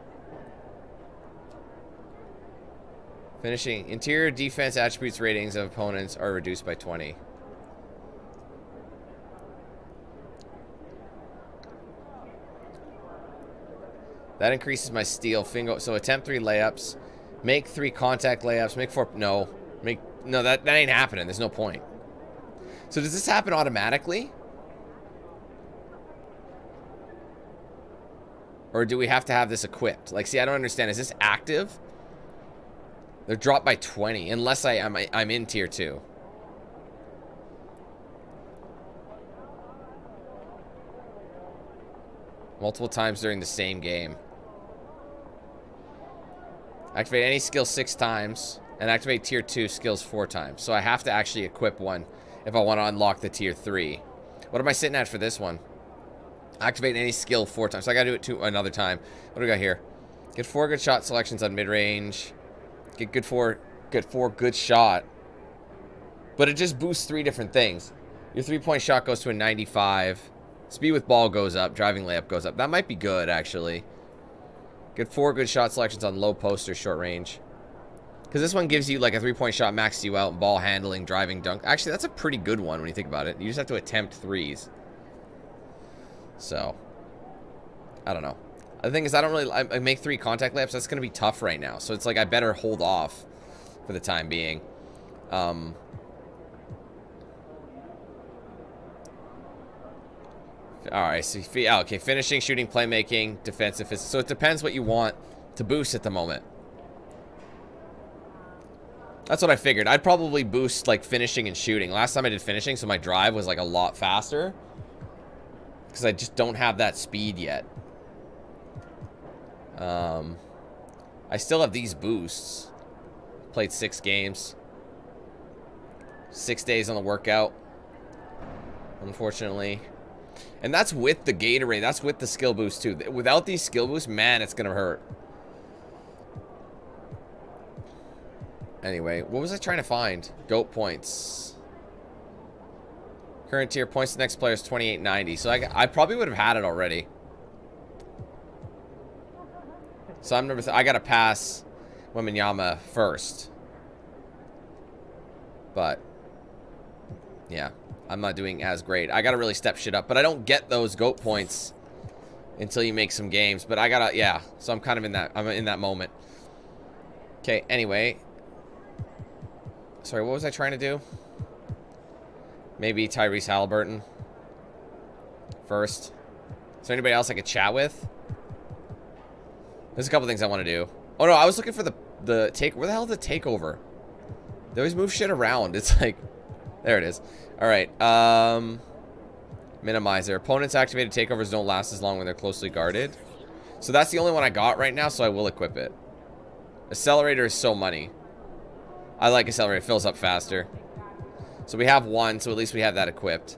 Finishing. Interior defense attributes ratings of opponents are reduced by 20. That increases my steal. Fingo. So attempt three layups. Make three contact layups. Make four. No. Make. No, that, that ain't happening. There's no point. So does this happen automatically? Or do we have to have this equipped? Like, see, I don't understand. Is this active? They're dropped by 20, unless I, I'm, I'm in tier 2. Multiple times during the same game. Activate any skill six times, and activate tier 2 skills four times. So I have to actually equip one if I want to unlock the tier 3. What am I sitting at for this one? Activate any skill four times. So I gotta do it two another time. What do we got here? Get four good shot selections on mid-range. Get good four get four good shot. But it just boosts three different things. Your three-point shot goes to a 95. Speed with ball goes up. Driving layup goes up. That might be good, actually. Get four good shot selections on low post or short range. Because this one gives you like a three-point shot, maxes you out, ball handling, driving, dunk. Actually, that's a pretty good one when you think about it. You just have to attempt threes. So, I don't know. The thing is, I don't really... I, make three contact layups. That's going to be tough right now. So it's like I better hold off for the time being. Um... Alright, so, okay, finishing, shooting, playmaking, defensive. So it depends what you want to boost at the moment. That's what I figured. I'd probably boost, like, finishing and shooting. Last time I did finishing, so my drive was, like, a lot faster. Because I just don't have that speed yet. Um, I still have these boosts. Played six games. Six days on the workout. Unfortunately. And that's with the Gatorade. That's with the skill boost, too. Without these skill boosts, man, it's going to hurt. Anyway, what was I trying to find? Goat points. Current tier points to next player is 2890. So I, I probably would have had it already. So I'm number. I gotta pass Wembanyama first. But yeah, I'm not doing as great. I gotta really step shit up, but I don't get those goat points until you make some games. But I gotta, yeah. So I'm kind of in that. I'm in that moment. Okay. Anyway. Sorry, what was I trying to do? Maybe Tyrese Halliburton. First. Is there anybody else I could chat with? There's a couple things I want to do. Oh no, I was looking for the the take. Where the hell is the takeover? They always move shit around. It's like, there it is. All right. Um, minimizer. Opponents activated takeovers don't last as long when they're closely guarded. So that's the only one I got right now. So I will equip it. Accelerator is so money. I like accelerator. It fills up faster. So we have one, so at least we have that equipped.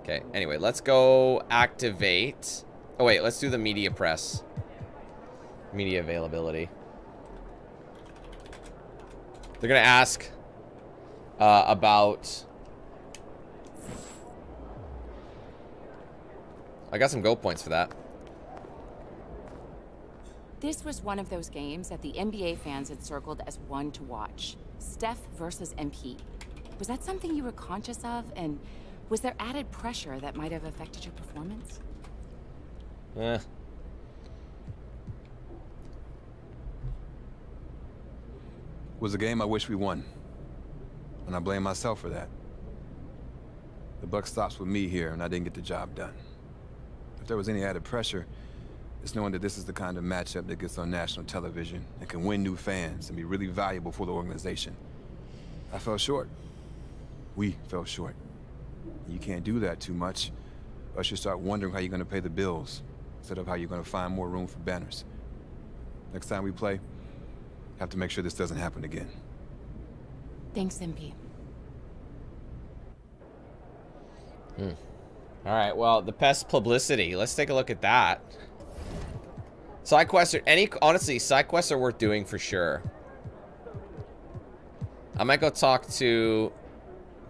Okay, anyway, let's go activate. Oh, wait, let's do the media press. Media availability. They're going to ask uh, about... I got some go points for that. This was one of those games that the NBA fans had circled as one to watch. Steph versus MP. Was that something you were conscious of? And was there added pressure that might have affected your performance? Eh. Was a game I wish we won. And I blame myself for that. The buck stops with me here, and I didn't get the job done. If there was any added pressure, it's knowing that this is the kind of matchup that gets on national television and can win new fans and be really valuable for the organization. I fell short. We fell short. You can't do that too much, or you start wondering how you're going to pay the bills, instead of how you're going to find more room for banners. Next time we play, have to make sure this doesn't happen again. Thanks, MP. Hmm. All right, well, the pest publicity. Let's take a look at that. Side quests are any honestly, side quests are worth doing for sure. I might go talk to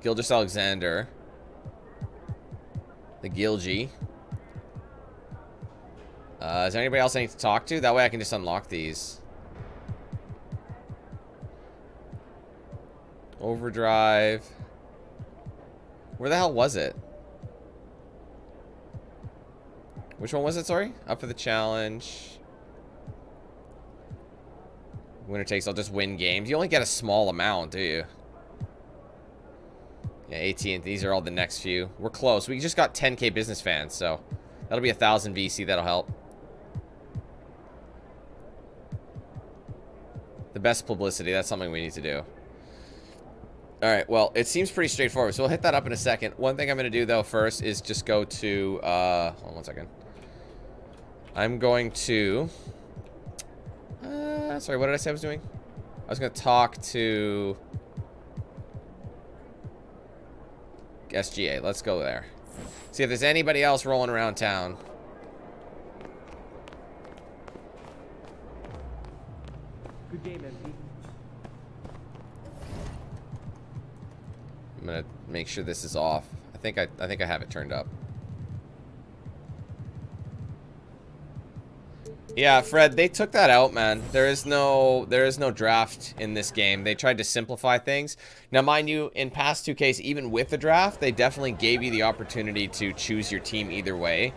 Gilgeous-Alexander. The Gilgy. Uh, is there anybody else I need to talk to? That way I can just unlock these. Overdrive. Where the hell was it? Which one was it, sorry? Up for the challenge. Winner takes, I'll just win games. You only get a small amount, do you? Yeah, AT&T. These are all the next few. We're close. We just got 10k business fans, so that'll be a thousand VC. That'll help. The best publicity. That's something we need to do. All right. Well, it seems pretty straightforward. So we'll hit that up in a second. One thing I'm going to do though first is just go to. Uh, hold on one second. I'm going to. Uh, sorry, what did I say I was doing? I was going to talk to. SGA. Let's go there. See if there's anybody else rolling around town. Good game, MP. I'm gonna make sure this is off. I think I I think I have it turned up. Yeah, Fred, they took that out, man. There is no there is no draft in this game. They tried to simplify things. Now, mind you, in past 2Ks, even with the draft, they definitely gave you the opportunity to choose your team either way.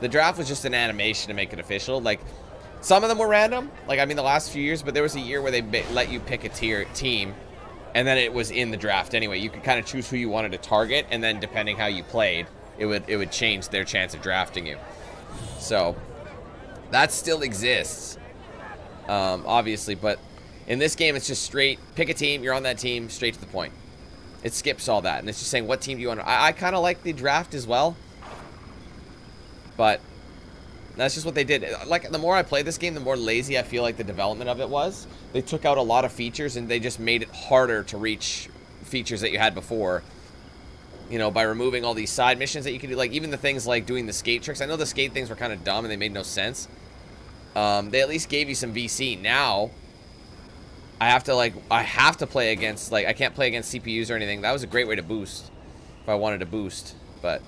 The draft was just an animation to make it official. Like, some of them were random. Like, I mean, the last few years, but there was a year where they let you pick a tier team, and then it was in the draft anyway. You could kind of choose who you wanted to target, and then depending how you played, it would it would change their chance of drafting you. So, that still exists, um, obviously, but in this game, it's just straight, pick a team, you're on that team, straight to the point. It skips all that, and it's just saying, what team do you want to... I, I kind of like the draft as well, but that's just what they did. Like, the more I play this game, the more lazy I feel like the development of it was. They took out a lot of features, and they just made it harder to reach features that you had before you know, by removing all these side missions that you could do, like even the things like doing the skate tricks. I know the skate things were kind of dumb and they made no sense. Um, they at least gave you some VC. Now, I have to like, I have to play against, like, I can't play against CPUs or anything. That was a great way to boost if I wanted to boost, but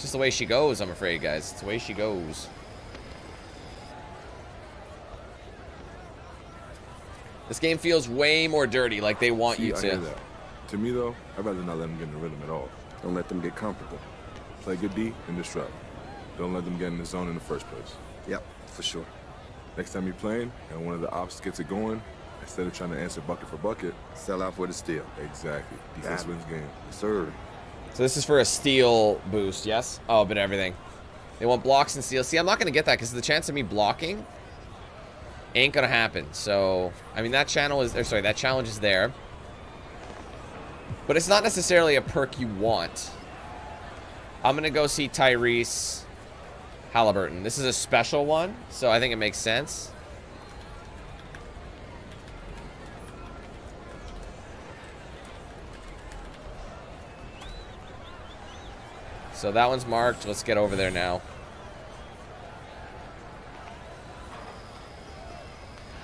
it's just the way she goes, I'm afraid, guys. It's the way she goes. This game feels way more dirty, like they want See, you I to. hear that. To me, though, I'd rather not let them get in the rhythm at all. Don't let them get comfortable. Play good D and disrupt. Don't let them get in the zone in the first place. Yep, for sure. Next time you're playing and one of the ops gets it going, instead of trying to answer bucket for bucket, sell out for the steal. Exactly. Defense Got it. wins game. Yes, sir. So this is for a steel boost, yes? Oh, but everything. They want blocks and steals. See, I'm not going to get that because the chance of me blocking ain't going to happen. So, I mean, that channel is, or sorry, that challenge is there. But it's not necessarily a perk you want. I'm going to go see Tyrese Halliburton. This is a special one, so I think it makes sense. So that one's marked. Let's get over there now.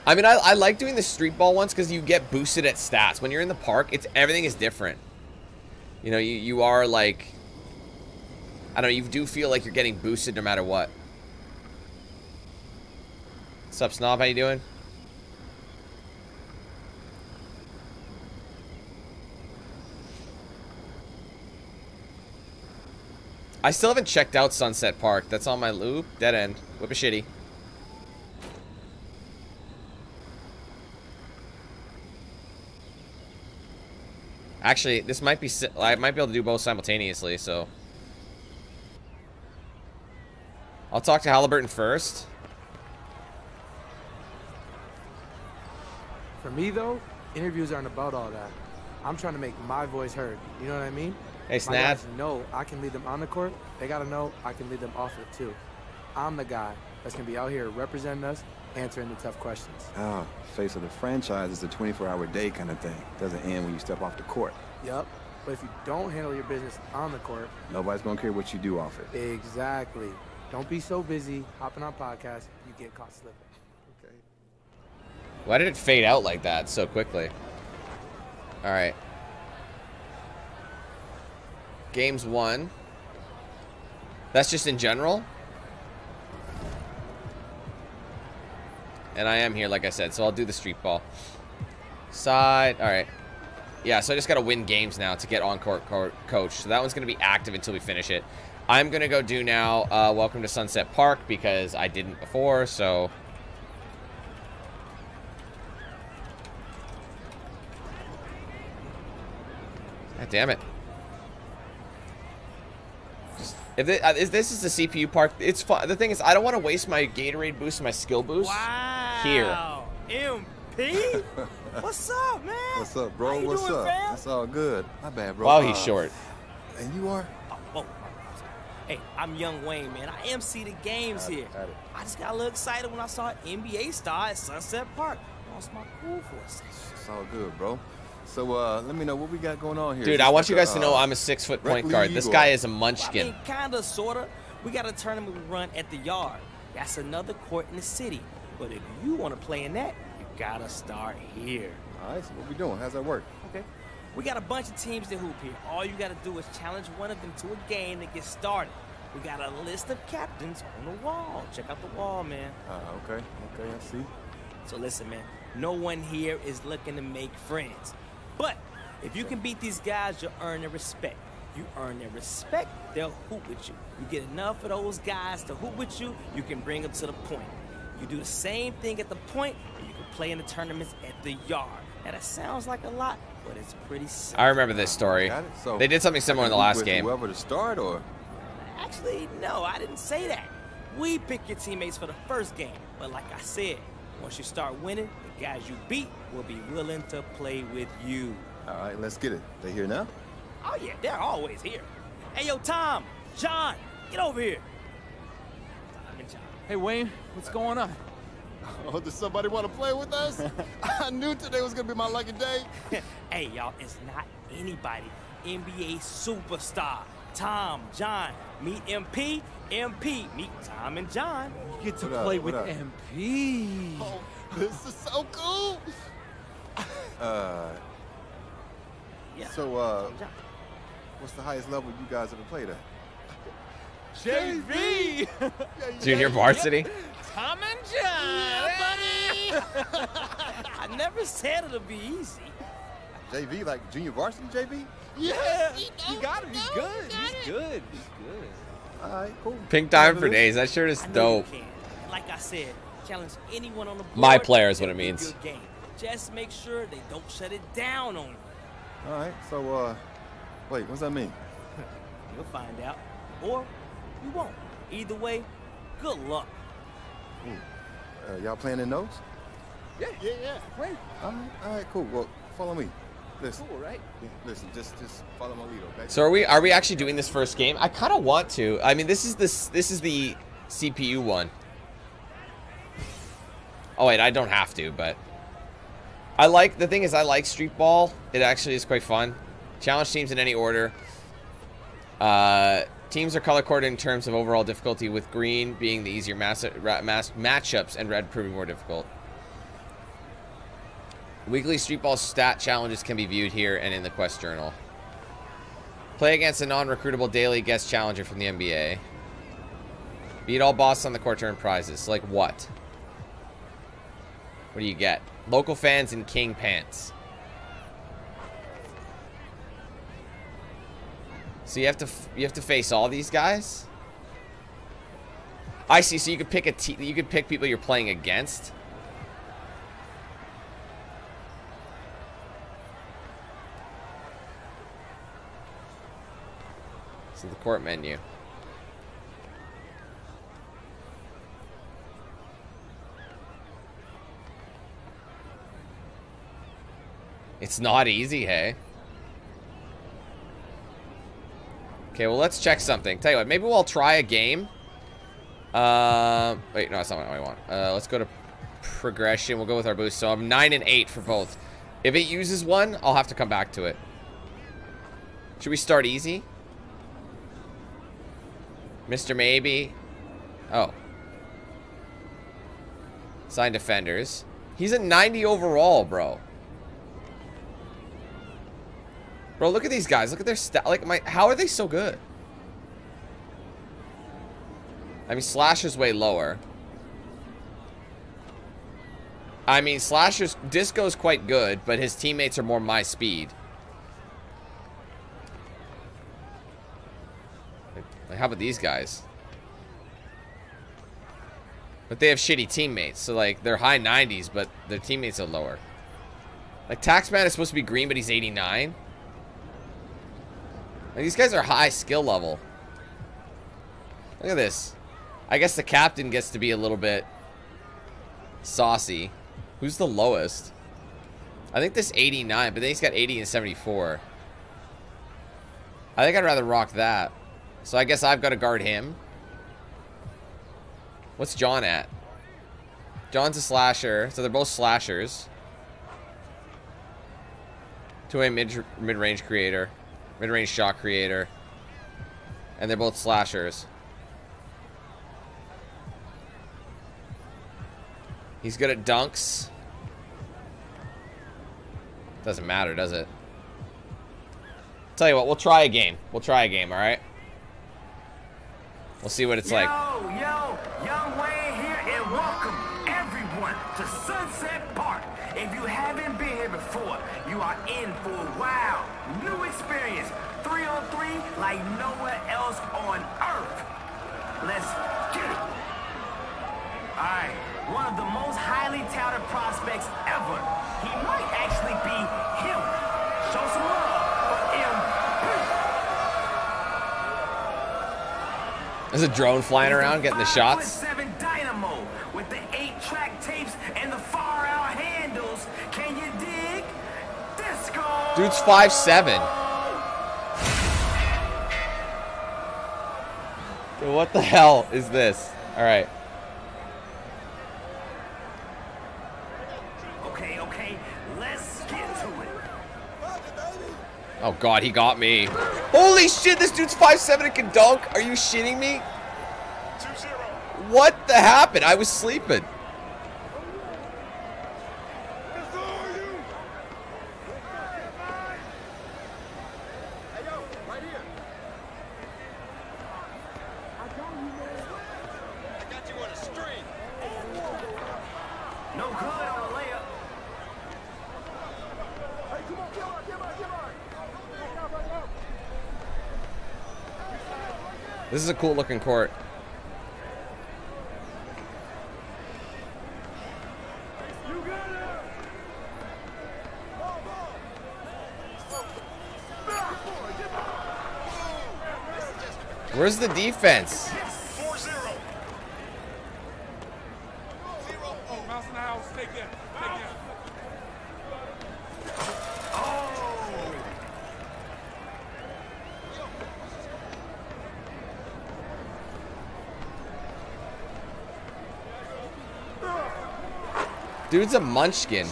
I mean, I, I like doing the street ball ones because you get boosted at stats. When you're in the park, it's everything is different. You know, you, you are like... I don't know, you do feel like you're getting boosted no matter what. What's up, Snob? How you doing? I still haven't checked out Sunset Park. That's on my loop. Dead end. Whip a shitty. Actually, this might be... I might be able to do both simultaneously, so... I'll talk to Halliburton first. For me, though, interviews aren't about all that. I'm trying to make my voice heard. You know what I mean? Hey, Snap. guys know I can lead them on the court. They got to know I can lead them off it, too. I'm the guy that's going to be out here representing us, answering the tough questions. Ah, face of the franchise is a 24-hour day kind of thing. Doesn't end when you step off the court. Yep. But if you don't handle your business on the court, Nobody's gonna care what you do off it. exactly. Don't be so busy hopping on podcasts, you get caught slipping. Okay. Why did it fade out like that so quickly? Alright. Games won. That's just in general? And I am here, like I said, so I'll do the street ball. Side, alright. Yeah, so I just gotta win games now to get on-court co coach. So that one's gonna be active until we finish it. I'm gonna go do now, uh, Welcome to Sunset Park, because I didn't before, so... God damn it. Just- If this, uh, is this is the CPU part, it's fun. The thing is, I don't want to waste my Gatorade boost my skill boost Wow. here. MP? What's up, man? What's up, bro? How you What's doing, up? fam? That's all good. My bad, bro. Wow, he's Uh, short. And you are? Oh, hey, I'm Young Wayne, man. I MC the games Got it, here. got it. I just got a little excited when I saw an NBA star at Sunset Park. Lost my cool for a second. It's all good, bro. So uh, let me know what we got going on here. Dude, I want you guys to uh, know I'm a six foot rec point guard. league This or- guy is a munchkin. mean, kinda, sorta. We got a tournament we run at the yard. That's another court in the city. But if you want to play in that, you gotta start here. All right, so what we doing? How's that work? Okay. We got a bunch of teams that hoop here. All you gotta do is challenge one of them to a game to get started. We got a list of captains on the wall. Check out the wall, man. Uh, okay, okay, I see. So listen, man, no one here is looking to make friends. But if you can beat these guys, you'll earn their respect. You earn their respect, they'll hoop with you. You get enough of those guys to hoop with you, you can bring them to the point. You do the same thing at the point, and you can play in the tournaments at the yard. Now that sounds like a lot, but it's pretty simple. I remember this story. So They did something similar in the last game. Whoever to start, or Actually, no, I didn't say that. We pick your teammates for the first game. But like I said, once you start winning, the guys you beat will be willing to play with you. all right, let's get it. They here now? Oh yeah, they're always here. Hey yo, Tom, John, get over here. Tom and John. Hey, Wayne, what's going on? Oh, does somebody want to play with us? I knew today was gonna be my lucky day. hey y'all, it's not anybody. NBA superstar. Tom, John, meet MP, MP, meet Tom and John. You get to What play what with up? MP. Oh, this is so cool. Uh, Yeah. so uh, what's the highest level you guys ever played at? JV! Junior varsity? Tom and John! buddy. I never said it'll be easy. JV, like junior varsity JV? Yeah, you got him. He's good. He's good. He's good. All right, cool. Pink diamond for days. That shirt is I dope. you can. And like I said, challenge anyone on the board. My player is what it means. Game. Just make sure they don't shut it down on you. All right, so uh, wait, what's that mean? You'll find out. Or you won't. Either way, good luck. Uh, y'all playing in notes? Yeah, yeah, yeah. Wait. All right, all right, cool. Well, follow me. Listen, Cool, right? yeah, listen, just just follow my lead, okay? So are we are we actually doing this first game? I kind of want to. I mean, this is this this is the CPU one. Oh wait, I don't have to, but I like the thing is I like Street Ball. It actually is quite fun. Challenge teams in any order. Uh, teams are color coded in terms of overall difficulty, with green being the easier mass, mass matchups and red proving more difficult. Weekly Street Ball stat challenges can be viewed here and in the Quest Journal. Play against a non-recruitable daily guest challenger from the NBA. Beat all bosses on the court to earn prizes. Like what? What do you get? Local fans in king pants. So you have to you have to face all these guys. I see. So you could pick a te- you could pick people you're playing against. So the court menu. It's not easy, hey? Okay, well, let's check something. Tell you what, maybe we'll try a game. Uh, wait, no, that's not what I want. Uh, let's go to progression. We'll go with our boost. So I'm 9 and 8 for both. If it uses one, I'll have to come back to it. Should we start easy? Mr. Maybe. Oh. Sign defenders. He's a 90 overall, bro. Bro, look at these guys. Look at their stat. Like, my, how are they so good? I mean, Slasher's way lower. I mean, Slasher's Disco's quite good, but his teammates are more my speed. Like, like, how about these guys? But they have shitty teammates, so like they're high 90s, but their teammates are lower. Like Taxman is supposed to be green, but he's 89. These guys are high skill level. Look at this. I guess the captain gets to be a little bit saucy. Who's the lowest? I think this 89, but then he's got 80 and 74. I think I'd rather rock that. So I guess I've got to guard him. What's John at? John's a slasher, so they're both slashers. Two-way mid mid-range creator, mid-range shot creator, and they're both slashers. He's good at dunks. Doesn't matter, does it? Tell you what, we'll try a game. We'll try a game, all right? We'll see what it's yo, like. Yo, Young Wayne here, and welcome There's a drone flying around getting the shots. Seven Dynamo with the eight track tapes and the far out handles. Can you dig? Disco. Dude's five seven. Dude, what the hell is this? All right. Oh god, he got me. Holy shit, this dude's five seven and can dunk. Are you shitting me? What the happened? I was sleeping. No good on a layup. This is a cool looking court. Where's the defense? Dude's a munchkin.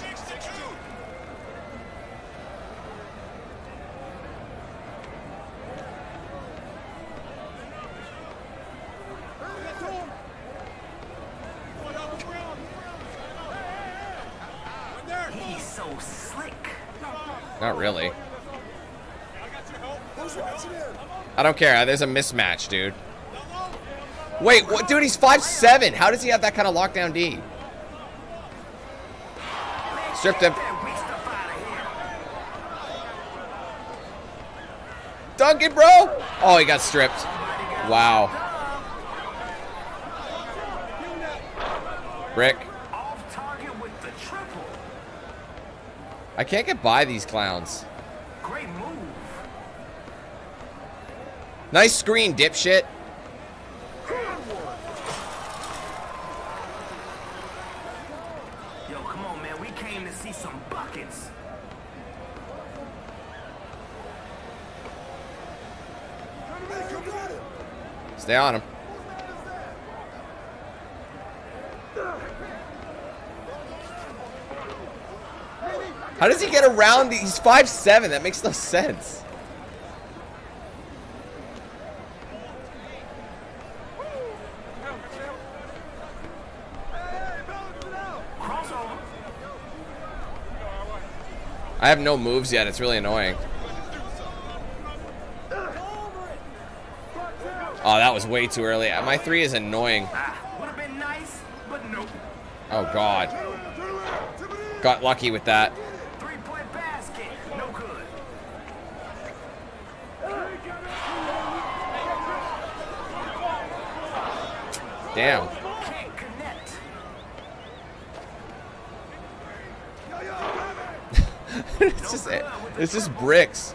He's so slick. Not really. I don't care. There's a mismatch, dude. Wait, what, dude? He's five seven. How does he have that kind of lockdown D? Stripped him. Dunk it, bro. Oh, he got stripped. Wow. Brick. I can't get by these clowns. Nice screen, dipshit. Yo, come on, man. We came to see some buckets. Stay on him. How does he get around? He's five seven. That makes no sense. I have no moves yet. It's really annoying. Oh, that was way too early. My three is annoying. Ah, Would have been nice, but nope. Oh, God. Got lucky with that. Three-point basket. No good. Damn. It's just it's just bricks.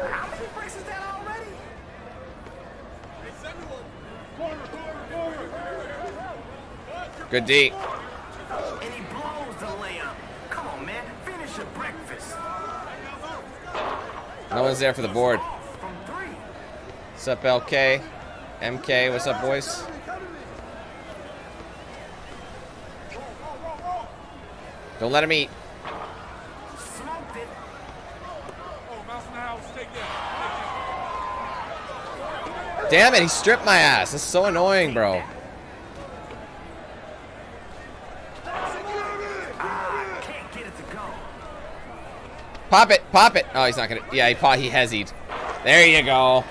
How many bricks is that already? Good D. And he blows the layup. Come on, man. Finish your breakfast. No one's there for the board. What's up, LK? MK, what's up, boys? Don't let him eat. Damn it, he stripped my ass. That's so annoying, bro. Ah, can't get it to go. Pop it, pop it. Oh, he's not gonna. Yeah, he pa- he hesied. There you go.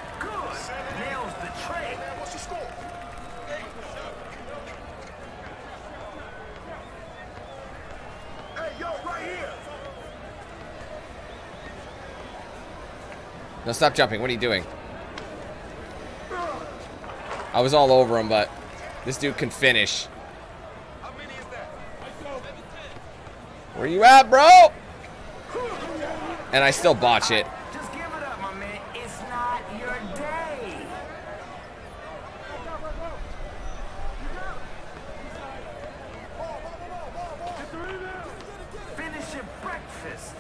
No, stop jumping. What are you doing? I was all over him, but this dude can finish. Where you at, bro? And I still botch it. Just give it up, my man. It's not your day. Finish your breakfast.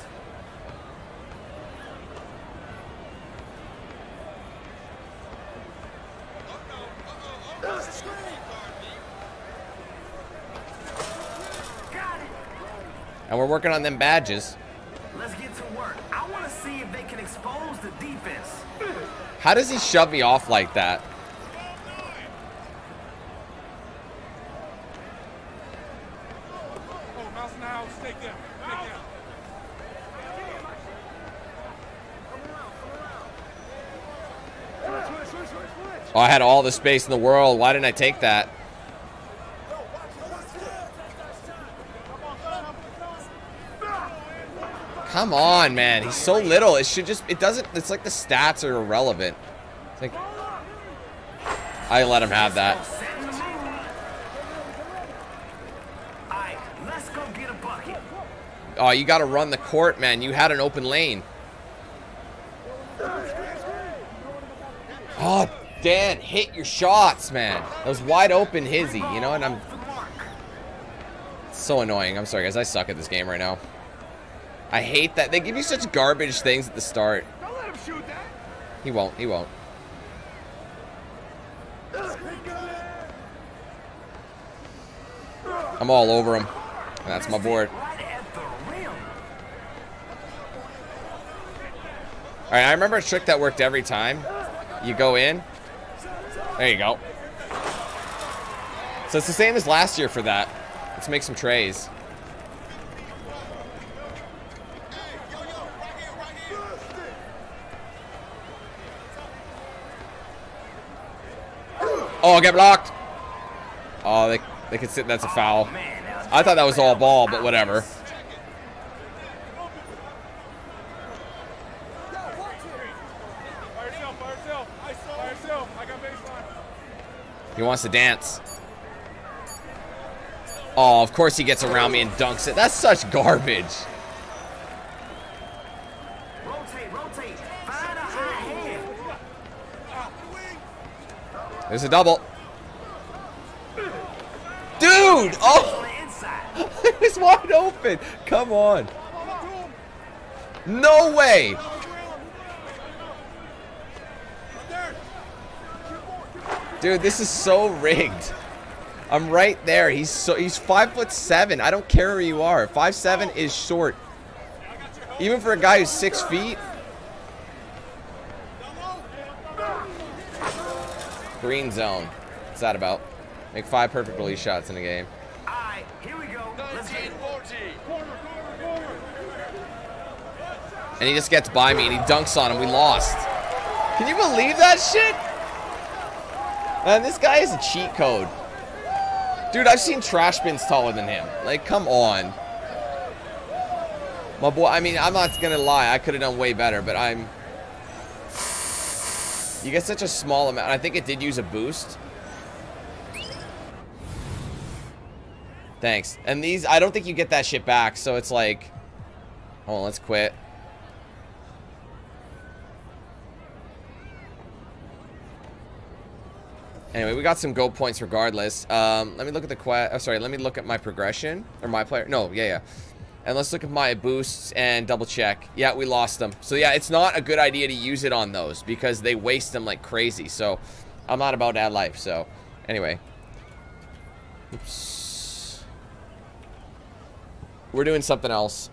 And we're working on them badges. How does he shove me off like that? Oh, I had all the space in the world. Why didn't I take that? Come on, man. He's so little. It should just, it doesn't, it's like the stats are irrelevant. It's like, I let him have that. Oh, you got to run the court, man. You had an open lane. Oh, Dan, hit your shots, man. That was wide open hizzy, you know, and I'm... So annoying. I'm sorry, guys. I suck at this game right now. I hate that. They give you such garbage things at the start. He won't. He won't. I'm all over him. And that's my board. Alright, I remember a trick that worked every time. You go in. There you go. So it's the same as last year for that. Let's make some trays. Oh, get blocked. Oh, they they could sit. That's a foul. I thought that was all ball, but whatever. He wants to dance. Oh, of course he gets around me and dunks it. That's such garbage. There's a double. Dude! Oh! it was wide open. Come on. No way. Dude, this is so rigged. I'm right there. He's so he's five foot seven. I don't care where you are. Five seven is short. Even for a guy who's six feet. Green zone. What's that about? Make five perfect release shots in a game. Alright, here we go. Let's get it. And he just gets by me and he dunks on him. We lost. Can you believe that shit? Man, this guy is a cheat code. Dude, I've seen trash bins taller than him. Like, come on. My boy, I mean, I'm not gonna lie. I could have done way better, but I'm... You get such a small amount. I think it did use a boost. Thanks. And these, I don't think you get that shit back, so it's like... Hold on, let's quit. Anyway, we got some gold points regardless. Um, let me look at the quest. Oh, sorry, let me look at my progression. Or my player. No, yeah, yeah. And let's look at my boosts and double check. Yeah, we lost them. So yeah, it's not a good idea to use it on those because they waste them like crazy. So I'm not about that life. So anyway. Oops. We're doing something else.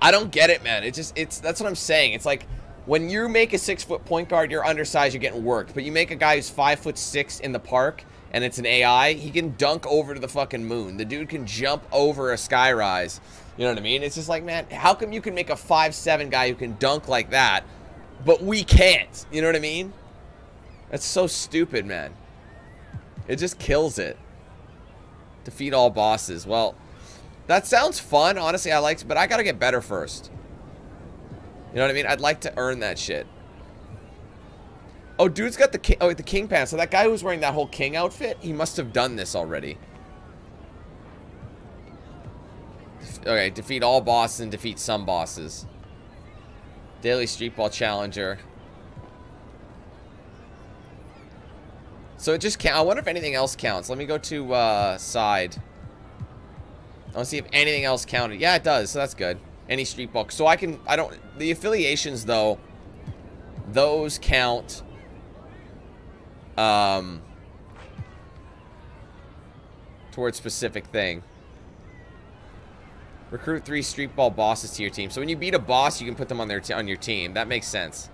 I don't get it, man. It just, it's, that's what I'm saying. It's like, when you make a six foot point guard, you're undersized, you're getting worked. But you make a guy who's five foot six in the park, and it's an AI, he can dunk over to the fucking moon. The dude can jump over a skyrise. You know what I mean? It's just like, man, how come you can make a five seven guy who can dunk like that, but we can't? You know what I mean? That's so stupid, man. It just kills it. Defeat all bosses. Well, that sounds fun. Honestly, I liked but I gotta get better first. You know what I mean? I'd like to earn that shit. Oh, dude's got the king, oh, the king pants. So that guy who was wearing that whole king outfit, he must have done this already. Okay, defeat all bosses and defeat some bosses. Daily Street Ball Challenger. So it just count. I wonder if anything else counts. Let me go to uh, side. I want to see if anything else counted. Yeah, it does. So that's good. Any street ball. So I can. I don't. The affiliations though. Those count. Um. Towards specific thing. Recruit three street ball bosses to your team. So when you beat a boss, you can put them on their on your team. That makes sense.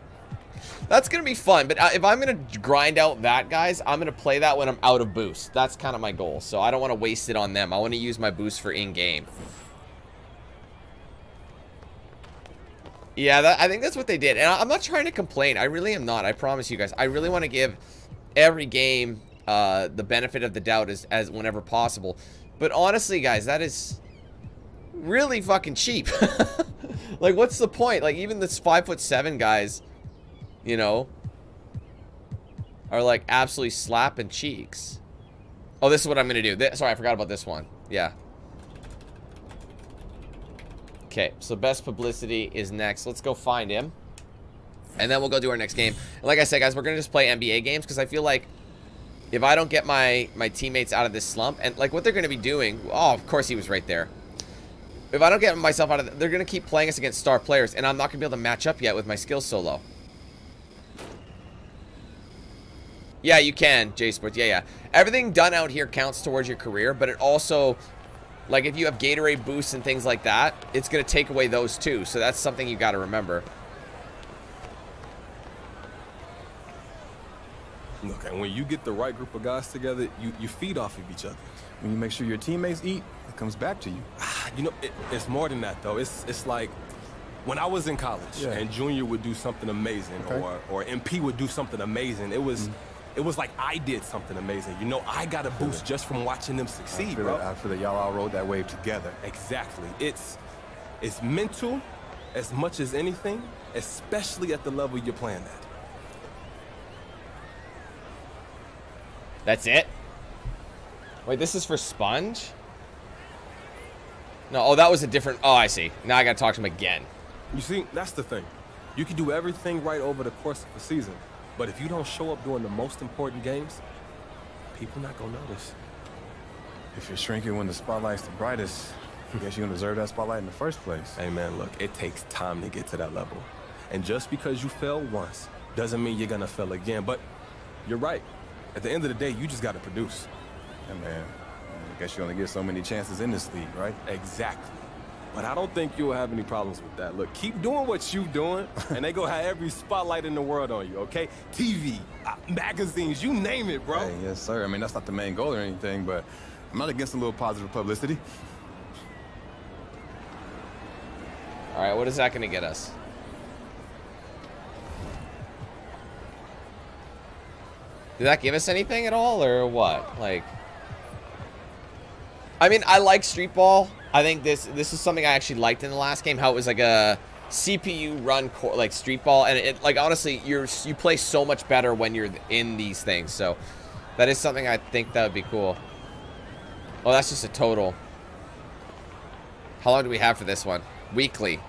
That's to be fun, but uh, if I'm to grind out that, guys, I'm to play that when I'm out of boost. That's kind of my goal, so I don't want to waste it on them. I want to use my boost for in-game. Yeah, that, I think that's what they did, and I, am not trying to complain. I really am not. I promise you guys. I really want to give every game uh, the benefit of the doubt as, as whenever possible. But honestly, guys, that is really fucking cheap. like, what's the point? Like, even this five foot seven guys you know, are like absolutely slapping cheeks. Oh, this is what I'm to do. This, sorry, I forgot about this one. Yeah. Okay, so best publicity is next. Let's go find him. And then we'll go do our next game. And like I said, guys, we're going to just play NBA games because I feel like if I don't get my, my teammates out of this slump, and like what they're going to be doing, oh, of course he was right there. If I don't get myself out of they're going to keep playing us against star players, and I'm not going to be able to match up yet with my skills so low. Yeah, you can, J-Sports. Yeah, yeah. Everything done out here counts towards your career, but it also, like if you have Gatorade boosts and things like that, it's going to take away those too. So that's something you got to remember. Look, and when you get the right group of guys together, you, you feed off of each other. When you make sure your teammates eat, it comes back to you. You know, it, it's more than that, though. It's, it's like when I was in college yeah. and Junior would do something amazing okay. or, or MP would do something amazing, it was... Mm -hmm it was like I did something amazing. You know, I got a boost just from watching them succeed, I feel bro. It. I feel that y'all all rode that wave together. Exactly. It's it's mental as much as anything, especially at the level you're playing at. That's it? Wait, this is for Sponge? No, oh, that was a different... Oh, I see. Now I gotta talk to him again. You see, that's the thing. You can do everything right over the course of a season, but if you don't show up during the most important games, people not gonna notice. If you're shrinking when the spotlight's the brightest, I guess you don't deserve that spotlight in the first place. Hey man, look, it takes time to get to that level. And just because you fell once doesn't mean you're gonna fail again. But you're right. At the end of the day, you just gotta produce. Yeah, man. I guess you only get so many chances in this league, right? Exactly. But I don't think you'll have any problems with that. Look, keep doing what you're doing, and they gonna have every spotlight in the world on you, okay? TV, uh, magazines, you name it, bro. Hey, yes, sir. I mean, that's not the main goal or anything, but I'm not against a little positive publicity. All right, what is that gonna get us? Did that give us anything at all, or what? Like, I mean, I like Street Ball. I think this this is something I actually liked in the last game. How it was like a CPU run core, like street ball, and it like honestly, you're you play so much better when you're in these things. So that is something I think that would be cool. Oh, that's just a total. How long do we have for this one? Weekly.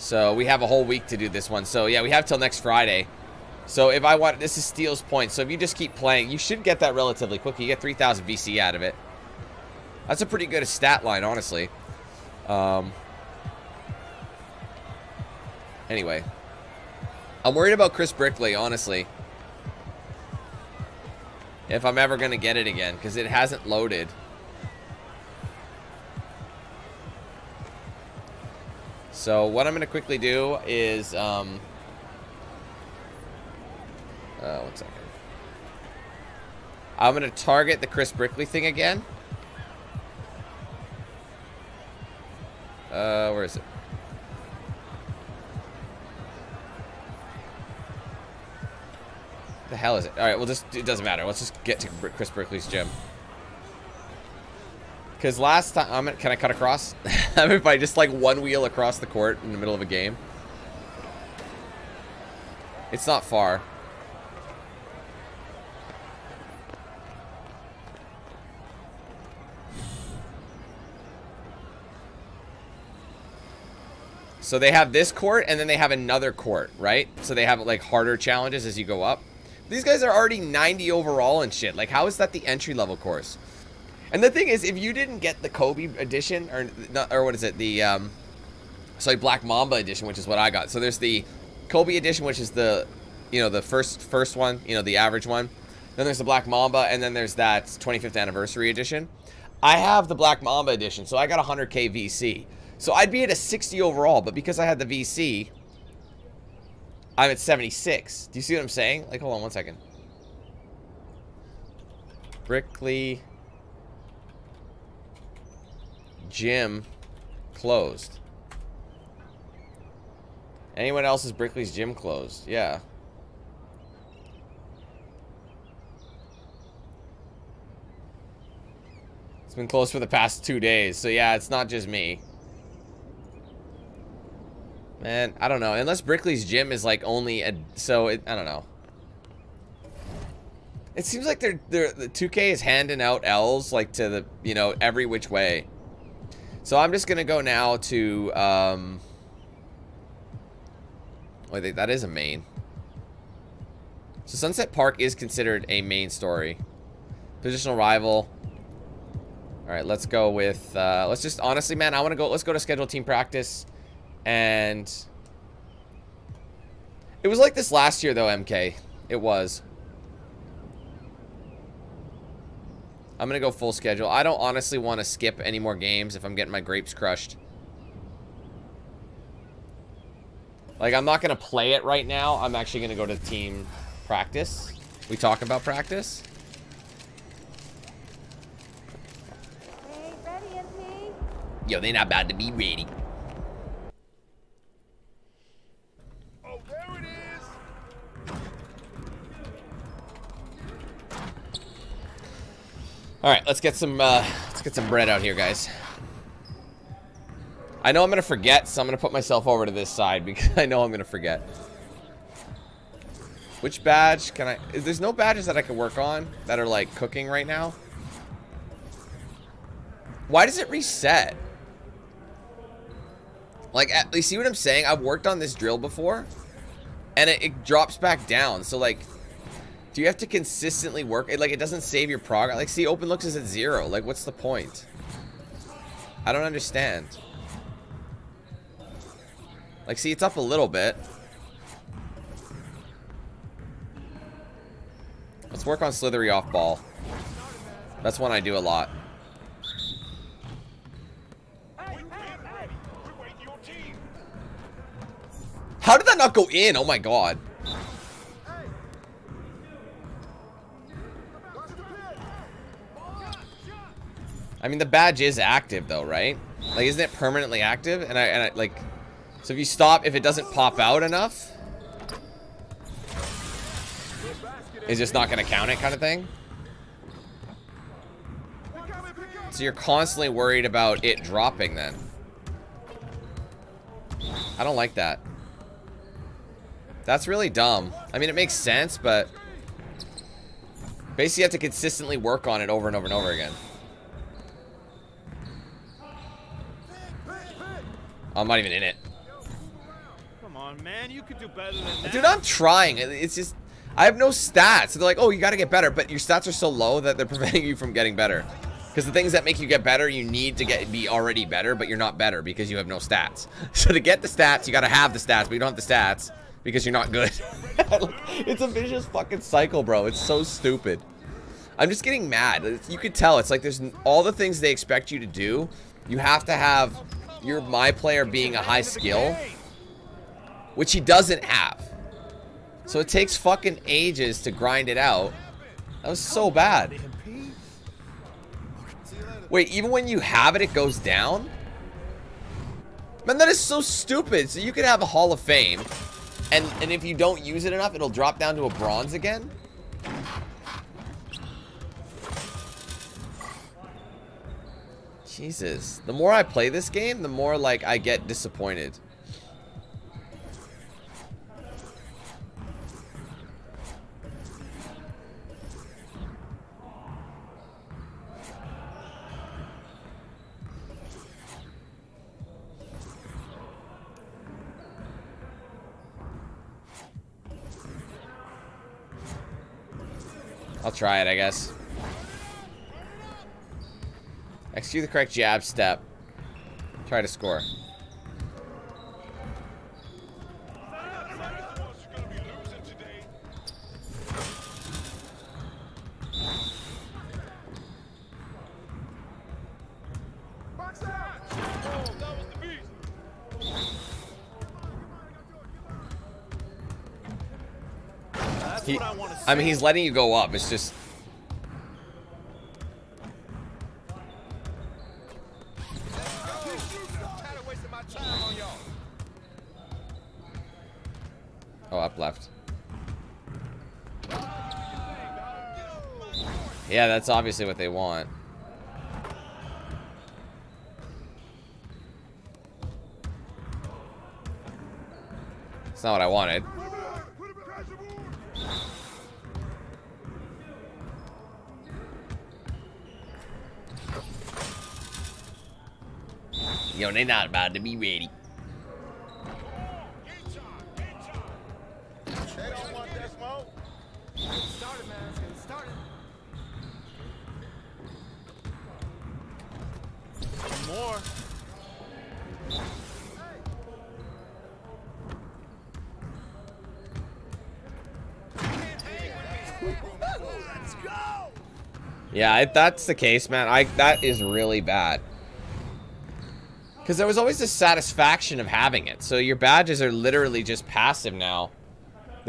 So we have a whole week to do this one. So yeah, we have till next Friday. So if I want, this is Steele's point. So if you just keep playing, you should get that relatively quickly. You get 3,000 VC out of it. That's a pretty good stat line, honestly. Um, anyway. I'm worried about Chris Brickley, honestly. If I'm ever going to get it again, because it hasn't loaded. So what I'm going to quickly do is... Um, uh, one second. I'm going to target the Chris Brickley thing again. Uh, where is it? The hell is it? All right, well, just it doesn't matter. Let's just get to Chris Brickley's gym. Because last time, I'm can I cut across? if I just like one wheel across the court in the middle of a game. It's not far. So they have this court, and then they have another court, right? So they have, like, harder challenges as you go up. These guys are already 90 overall and shit. Like, how is that the entry-level course? And the thing is, if you didn't get the Kobe edition, or, or what is it, the, um, sorry, Black Mamba edition, which is what I got. So there's the Kobe edition, which is the, you know, the first first one, you know, the average one. Then there's the Black Mamba, and then there's that 25th anniversary edition. I have the Black Mamba edition, so I got 100k VC. So I'd be at a 60 overall, but because I had the VC, I'm at 76. Do you see what I'm saying? Like, hold on one second. Brickley gym closed. Anyone else's Brickley's gym closed? Yeah. It's been closed for the past two days, so yeah, it's not just me. Man, I don't know. Unless Brickley's gym is like only a so it, I don't know. It seems like they're they're the 2K is handing out L's like to the you know every which way. So I'm just gonna go now to um. Wait, that is a main. So Sunset Park is considered a main story. Positional rival. All right, let's go with. Uh, let's just honestly, man, I want to go. Let's go to scheduled team practice. And it was like this last year, though, MK. It was. I'm going to go full schedule. I don't honestly want to skip any more games if I'm getting my grapes crushed. Like, I'm not going to play it right now. I'm actually going to go to team practice. We talk about practice. Hey, ready, MP? Yo, they not about to be ready. All right, let's get some uh, let's get some bread out here, guys. I know I'm gonna forget, so I'm gonna put myself over to this side because I know I'm gonna forget. Which badge can I? There's no badges that I can work on that are like cooking right now. Why does it reset? Like, at, you see what I'm saying? I've worked on this drill before, and it, it drops back down. So like, do you have to consistently work? It, like, it doesn't save your progress. Like, see, open looks is at zero. Like, what's the point? I don't understand. Like, see, it's up a little bit. Let's work on slithery off ball. That's one I do a lot. How did that not go in? Oh my god. I mean, the badge is active though, right? Like, isn't it permanently active? And I, and I, like, so if you stop, if it doesn't pop out enough, it's just not to count it kind of thing? So you're constantly worried about it dropping then. I don't like that. That's really dumb. I mean, it makes sense, but Basically, you have to consistently work on it over and over and over again. I'm not even in it. Come on, man. You could do better than that. Dude, I'm trying. It's just, I have no stats. They're like, oh, you got to get better, but your stats are so low that they're preventing you from getting better. Because the things that make you get better, you need to get be already better, but you're not better because you have no stats. So to get the stats, you got to have the stats, but you don't have the stats because you're not good. it's a vicious fucking cycle, bro. It's so stupid. I'm just getting mad. You could tell. It's like there's all the things they expect you to do. You have to have your my player being a high skill, which he doesn't have. So it takes fucking ages to grind it out. That was so bad. Wait, even when you have it, it goes down? Man, that is so stupid. So you could have a Hall of Fame, and, and if you don't use it enough, it'll drop down to a bronze again? Jesus. The more I play this game, the more, like, I get disappointed. I'll try it, I guess. Execute the correct jab step. Try to score. He, I mean, he's letting you go up. It's just... Oh, up left. Yeah, that's obviously what they want. It's not what I wanted. Yo, they not about to be ready. More. Yeah, if that's the case, man, I that is really bad. Because there was always this satisfaction of having it. So your badges are literally just passive now.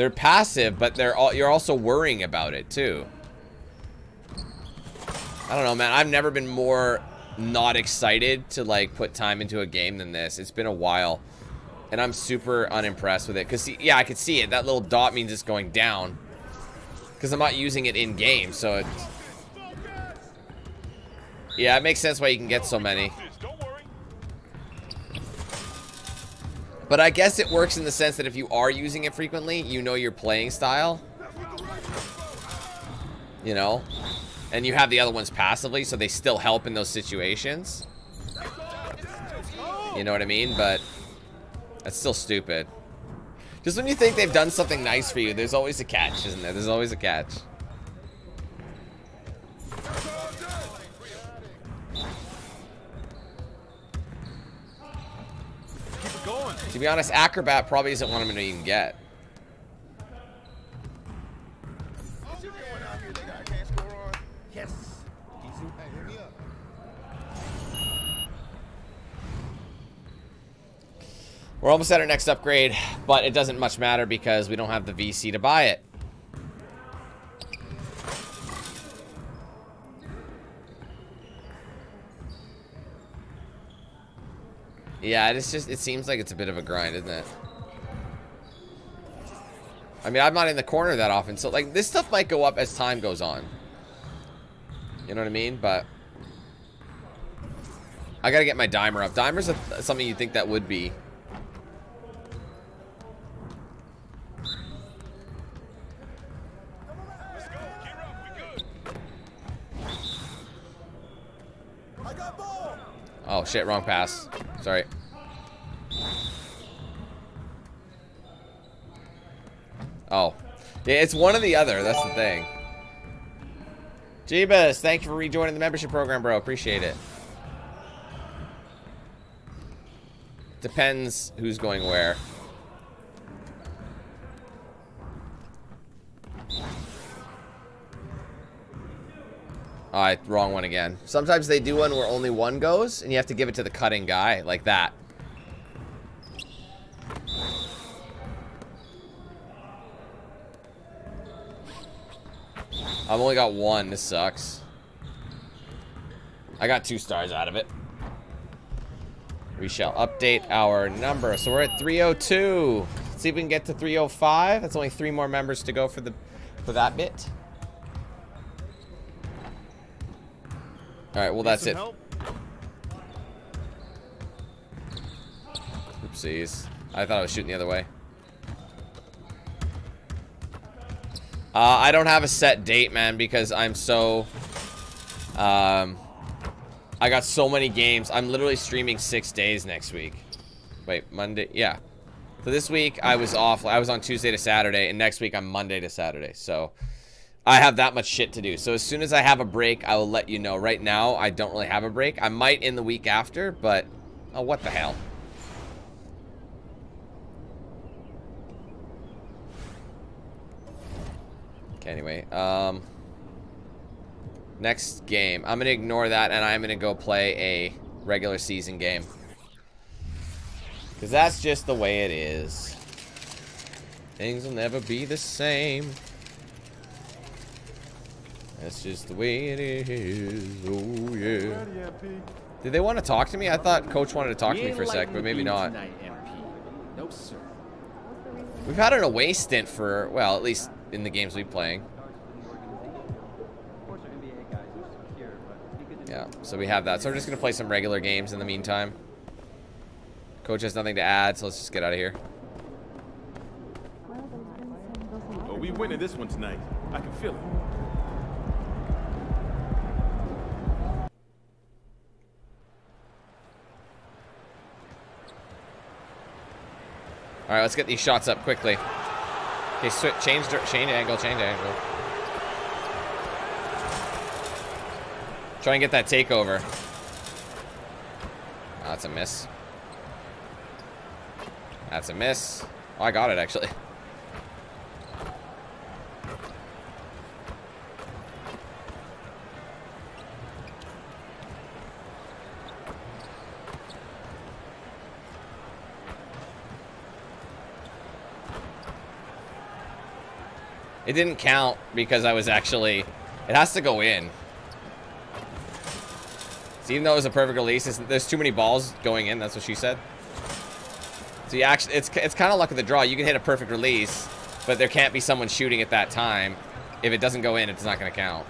They're passive, but they're all, you're also worrying about it too. I don't know, man. I've never been more not excited to like put time into a game than this. It's been a while. And I'm super unimpressed with it. Because, yeah, I could see it. That little dot means it's going down. Because I'm not using it in-game, so. Yeah, it makes sense why you can get so many. But I guess it works in the sense that if you are using it frequently, you know your playing style. You know? And you have the other ones passively, so they still help in those situations. You know what I mean? But that's still stupid. Just when you think they've done something nice for you, there's always a catch, isn't there? There's always a catch. To be honest, Acrobat probably isn't one I'm going to even get. We're almost at our next upgrade, but it doesn't much matter because we don't have the VC to buy it. Yeah, it's just, it seems like it's a bit of a grind, isn't it? I mean, I'm not in the corner that often, so, like, this stuff might go up as time goes on. You know what I mean? But... I gotta get my dimer up. Dimer's a, something you'd think that would be. Oh shit, wrong pass. Sorry. Oh. Yeah, it's one or the other. That's the thing. Jeebus, thank you for rejoining the membership program, bro. Appreciate it. Depends who's going where. Alright, wrong one again. Sometimes they do one where only one goes, and you have to give it to the cutting guy, like that. I've only got one. This sucks. I got two stars out of it. We shall update our number. So we're at 302. Let's see if we can get to 305. That's only three more members to go for the for that bit. All right, well that's it. Oopsies. I thought I was shooting the other way. Uh, I don't have a set date, man, because I'm so... Um, I got so many games. I'm literally streaming six days next week. Wait, Monday? Yeah. So this week, I was off. I was on Tuesday to Saturday, and next week, I'm Monday to Saturday. So I have that much shit to do. So as soon as I have a break, I will let you know. Right now, I don't really have a break. I might in the week after, but... Oh, what the hell? Okay, anyway, um, next game. I'm going to ignore that, and I'm going to go play a regular season game. Because that's just the way it is. Things will never be the same. That's just the way it is. Oh, yeah. Did they want to talk to me? I thought Coach wanted to talk to me for a sec, but maybe not. No, sir. We've had an away stint for, well, at least in the games we're playing. Yeah, so we have that. So we're just going to play some regular games in the meantime. Coach has nothing to add, so let's just get out of here. Oh, we winning this one tonight. I can feel it. All right, let's get these shots up quickly. Okay, switch, change, change angle, change angle. Try and get that takeover. Oh, that's a miss. That's a miss. Oh, I got it, actually. It didn't count because I was actually... It has to go in. So even though it was a perfect release, there's too many balls going in. That's what she said. So you actually, it's it's kind of luck of the draw. You can hit a perfect release, but there can't be someone shooting at that time. If it doesn't go in, it's not going to count.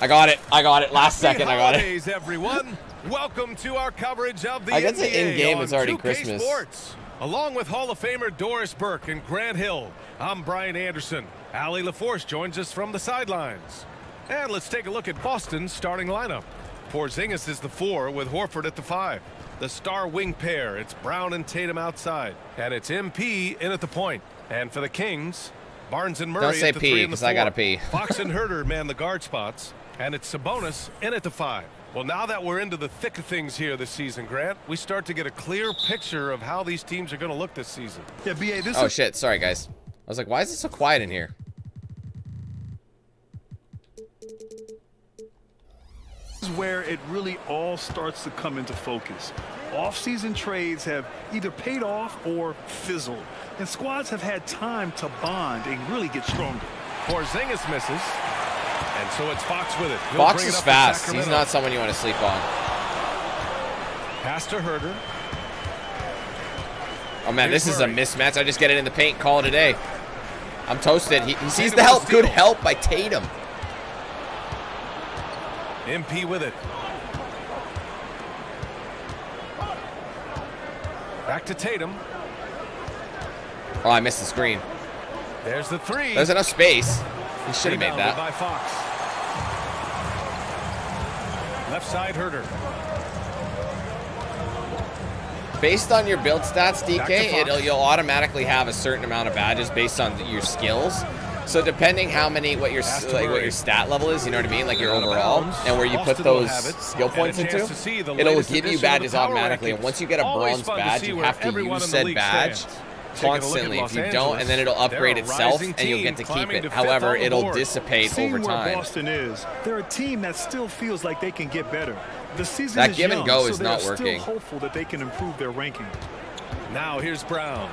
I got it. I got it. Last Happy second, I got it. everyone. Welcome to our coverage of the I guess NBA in-game on already 2K Christmas. Sports. Along with Hall of Famer Doris Burke and Grant Hill, I'm Brian Anderson. Allie LaForce joins us from the sidelines. And let's take a look at Boston's starting lineup. Porzingis is the four with Horford at the five. The star wing pair, it's Brown and Tatum outside. And it's MP in at the point. And for the Kings, Barnes and Murray Don't say at the pee, three and the 'cause I gotta four. pee. Fox and Huerter man the guard spots. And it's Sabonis in at the five. Well, now that we're into the thick of things here this season, Grant, we start to get a clear picture of how these teams are going to look this season. Yeah, BA, this Oh is shit! Sorry guys. I was like, why is it so quiet in here? is where it really all starts to come into focus. Off-season trades have either paid off or fizzled, and squads have had time to bond and really get stronger. Porzingis misses, and so it's Fox with it. He'll Fox it is for fast. He's not someone you want to sleep on. Pass to Huerter. Oh man, Here's this is a mismatch. I just get it in the paint, call it a day. I'm toasted. He, he sees Tatum the help. Good help by Tatum. MP with it. Back to Tatum. Oh, I missed the screen. There's the three. There's enough space. He should have made that. by Fox. Left side Huerter. Based on your build stats, DK, it'll, you'll automatically have a certain amount of badges based on your skills. So depending how many, what your like what your stat level is, you know what I mean, like your overall, and where you put those skill points into, to see the it'll give you edition of the badges automatically. And once you get a bronze badge, you have to use said badge stands. Taking a look at constantly. If you don't, and then it'll upgrade itself, and you'll get to keep climbing it. to fifth However, on the it'll board. dissipate Seeing over where time. Boston is, they're a team that still feels like they can get better. The season That is give and young, go so is they not are working. Still hopeful that they can improve their ranking. Now here's Brown.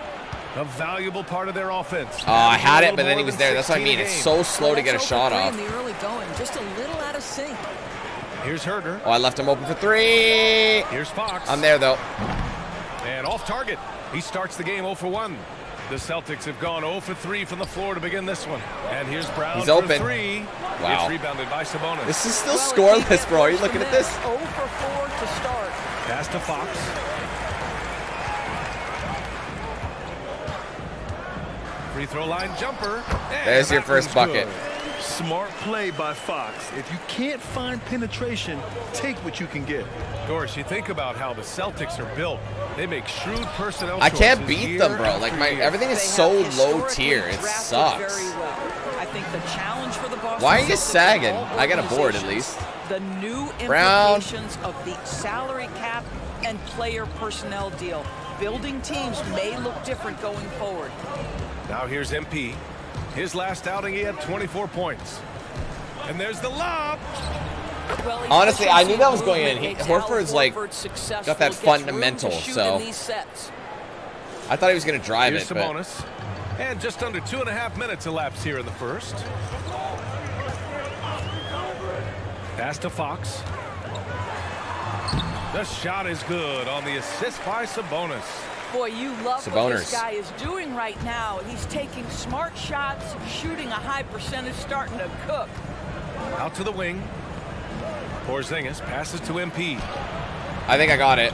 A valuable part of their offense. Oh, I had Averaging a it, but then little he was more there. than That's what I 16 mean. a It's game. so slow to get a shot off. in the early going, just a little out of sync. Here's Huerter. Oh, I left him open for three. Here's Fox. I'm there though. And off target. He starts the game 0 for 1. The Celtics have gone 0 for 3 from the floor to begin this one. And here's Brown He's for open. three. Wow. It's rebounded by Sabonis. This is still scoreless, bro. Are you looking at this? 0 for 4 to start. Pass to Fox. Free throw line jumper. And There's your first bucket. good. Smart play by Fox. If you can't find penetration, take what you can get. Doris, you think about how the Celtics are built. They make shrewd personnel I can't beat them, bro. Like my everything is so low tier. It sucks. Well. I think the challenge for the Boston Why are you Celtics sagging? I got a board at least. The new Brown. implications of the salary cap and player personnel deal. Building teams may look different going forward. Now here's MP. His last outing, he had 24 points. And there's the lob. Well, Honestly, I knew that was going in. He, Horford's like got that gets room to fundamental, so in these sets. I thought he was gonna drive Here's it, but Sabonis. And just under two and a half minutes elapsed here in the first. Pass to Fox. The shot is good on the assist by Sabonis. Boy, you love what this guy is doing right now. He's taking smart shots, shooting a high percentage, starting to cook. Out to the wing. Porzingis passes to MP. I think I got it.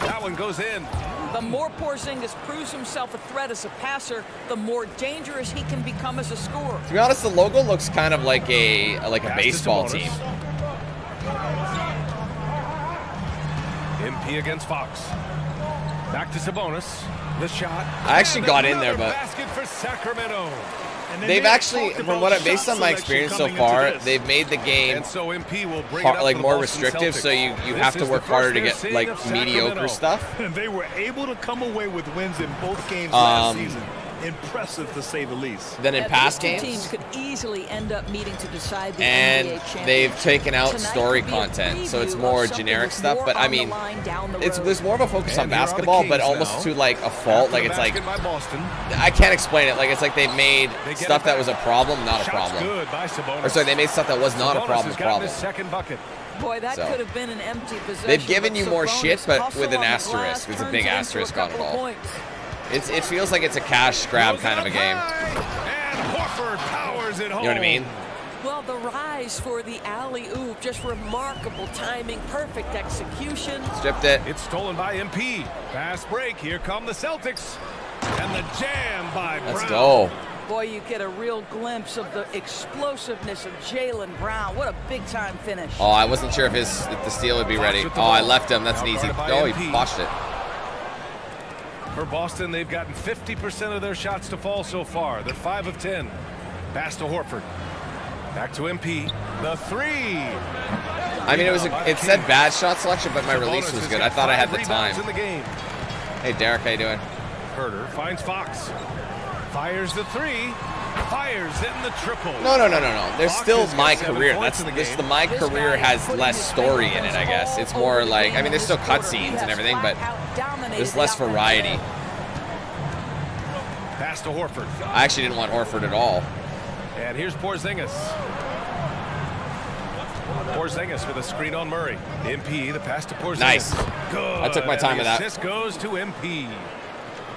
That one goes in. The more Porzingis proves himself a threat as a passer, the more dangerous he can become as a scorer. To be honest, the logo looks kind of like a like a Pass baseball team. MP against Fox. Back to Sabonis. The shot. I actually got in there, but- for Sacramento. And They've actually, from what I, based on my experience so far, they've made the game And so MP will bring har- like more restrictive, so you you have to work harder to get like mediocre stuff. And they were able to come away with wins in both games Um, last season. Impressive to say the least. Then in Yeah, past these games, teams could easily end up meeting to decide the and NBA championship. they've taken out Tonight story be content, so it's more generic stuff. more But I mean, line down the it's road. there's more of a focus on And here are the basketball, but Kings almost now. to like a fault. After Like the it's like basket by Boston. I can't explain it. Like it's like they made They get stuff that was a problem, not a Shots problem. good by Sabonis. Or sorry, they made stuff that was not a Sabonis problem, has gotten problem. his second bucket. Boy, that So. could have been an empty possession. They've given but you more Sabonis shit, but with an asterisk. glass There's a big asterisk a on it all. points. It's it feels like it's a cash grab kind of a game. And Horford powers it home. You know what I mean? Well, the rise for the alley oop, just remarkable timing, perfect execution. Stripped it. It's stolen by MP. Fast break. Here come the Celtics. And the jam by Let's Brown. go. Boy, you get a real glimpse of the explosiveness of Jaylen Brown. What a big time finish. Oh, I wasn't sure if his if the steal would be ready. Oh, I left him. That's an easy. Oh, he MP. botched it. For Boston, they've gotten 50% of their shots to fall so far. They're 5 of 10. Pass to Horford. Back to MP. The three. I mean, it was a, it said bad shot selection, but my release was good. I thought I had the time. in the game. Hey, Derek, how you doing? Huerter finds Fox. Fires the three. Fires in the triple. No, no, no, no, no. There's Fox still my career. That's the this. The my career has less story in it. I guess it's more like I mean, there's still this quarter. He cutscenes and everything, but there's less variety. Pass to Horford. I actually didn't want Horford at all. And here's Porzingis. Porzingis with a screen on Murray. MP, the pass to Porzingis. Nice. Good. I took my time the with that. This goes to MP.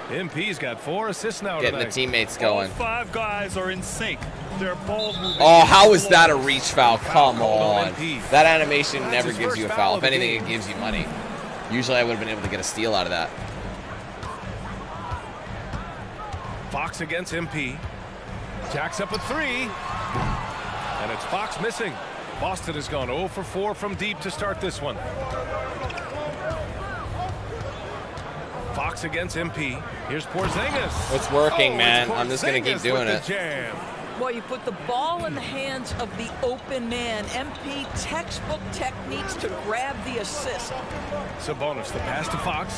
MP's got four assists now Getting the tonight. teammates All going. five guys are in sync. Their ball movement. Oh, how is is that a reach foul? Come called on on. That animation That's never gives you a foul foul. If anything, game. it gives you money. Usually, I would have been able to get a steal out of that. Fox against MP. Jacks up a three. And it's Fox missing. Boston has gone 0 for 4 from deep to start this one. Fox against MP. Here's Porzingis. It's working, Oh, man. it's I'm just gonna keep doing with it. the Jam. Well, you put the ball in the hands of the open man. MP textbook techniques to grab the assist. Sabonis, the pass to Fox.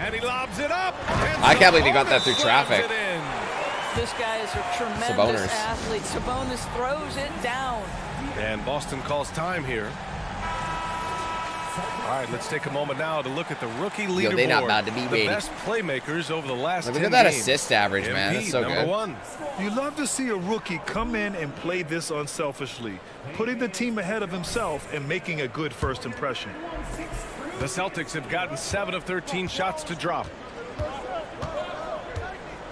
And he lobs it up. I can't believe he got that through traffic. This guy is a tremendous Sabonis. athlete. Sabonis throws it down. And Boston calls time here. All right, let's take a moment now to look at the rookie leaderboard. Yo, they not about to be the best playmakers over the last Look 10 at that games. assist average, man. MP, That's so number good. one. You love to see a rookie come in and play this unselfishly, putting the team ahead of himself and making a good first impression. The Celtics have gotten 7 of 13 shots to drop.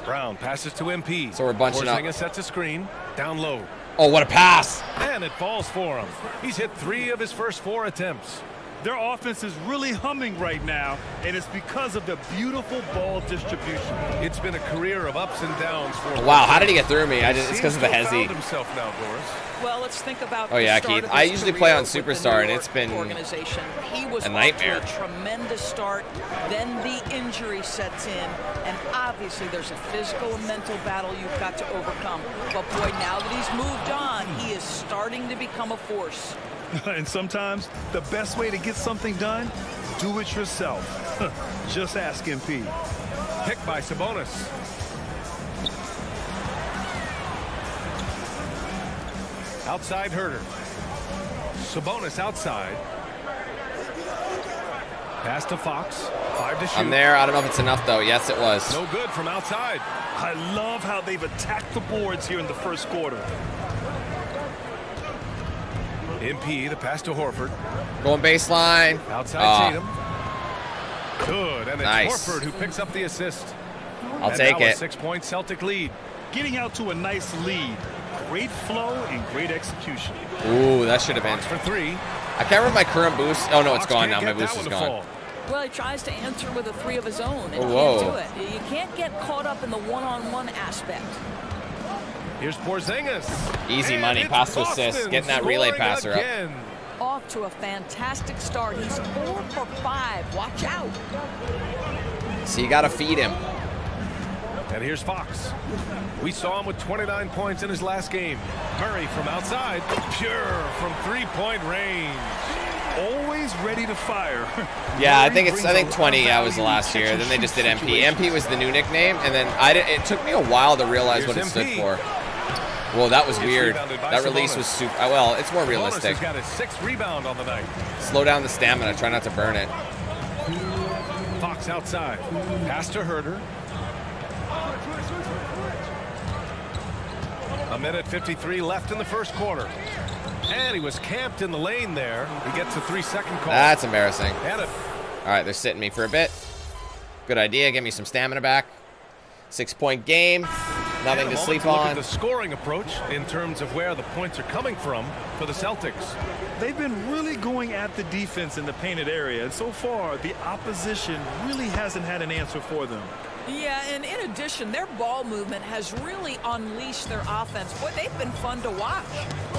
Brown passes to MP. So we're bunching up. Porzingis sets a screen. Down low. Oh, what a pass! And it falls for him. He's hit three of his first four attempts. Their offense is really humming right now, and it's because of the beautiful ball distribution. It's been a career of ups and downs for him. Wow, how did he get through me? I just, it's because of the to hezzy. himself now, Doris. Well, let's think about. Oh, the yeah, start Keith. of I usually play on Superstar, and it's been organization. He was a nightmare. To a tremendous start. Then the injury sets in, and obviously there's a physical and mental battle you've got to overcome. But boy, now that he's moved on, he is starting to become a force. and sometimes the best way to get something done, do it yourself. Just ask MP. Picked by Sabonis. Outside Huerter. Sabonis outside. Pass to Fox. Five to shoot. I'm there. I don't know if it's enough, though. Yes, it was. No good from outside. I love how they've attacked the boards here in the first quarter. MP, the pass to Horford. Going baseline. Outside Ah, Tatum. Good, and it's Nice. Horford who picks up the assist. I'll And take now a it. six-point Celtic lead. Getting out to a nice lead. Great flow and great execution. Ooh, that should have been. For three. I can't remember my current boost. Oh, no, it's Fox gone now. My boost is gone. fall. Well, he tries to answer with a three of his own and Oh, can't whoa. do it. You can't get caught up in the one-on-one aspect. Here's Porzingis. Easy And money. it's Pass to assist. Getting that relay scoring passer up. again. Off to a fantastic start. He's four for five. Watch out. So you got to feed him. And here's Fox. We saw him with 29 points in his last game. Murray from outside. Pure from three-point range. Always ready to fire. Yeah, I think it's. I think 20. of Yeah, was the last year. Then they just did MP. MP was the new nickname, and then I. Did, it took me a while to realize what it Here's stood MP. for. Well, that was weird. That release Sabonis. was super. uh, Well, it's more realistic. got his sixth rebound on the night. Slow down the stamina. Try not to burn it. Fox outside. Pass to Huerter. A minute 53 left in the first quarter. And he was camped in the lane there. He gets a three-second call. That's embarrassing. All right, they're sitting me for a bit. Good idea. Get me some stamina back. Six-point game. Nothing And a to moment sleep look on. At the scoring approach in terms of where the points are coming from for the Celtics. They've been really going at the defense in the painted area, and so far, the opposition really hasn't had an answer for them. Yeah, and in addition, their ball movement has really unleashed their offense. Boy, they've been fun to watch.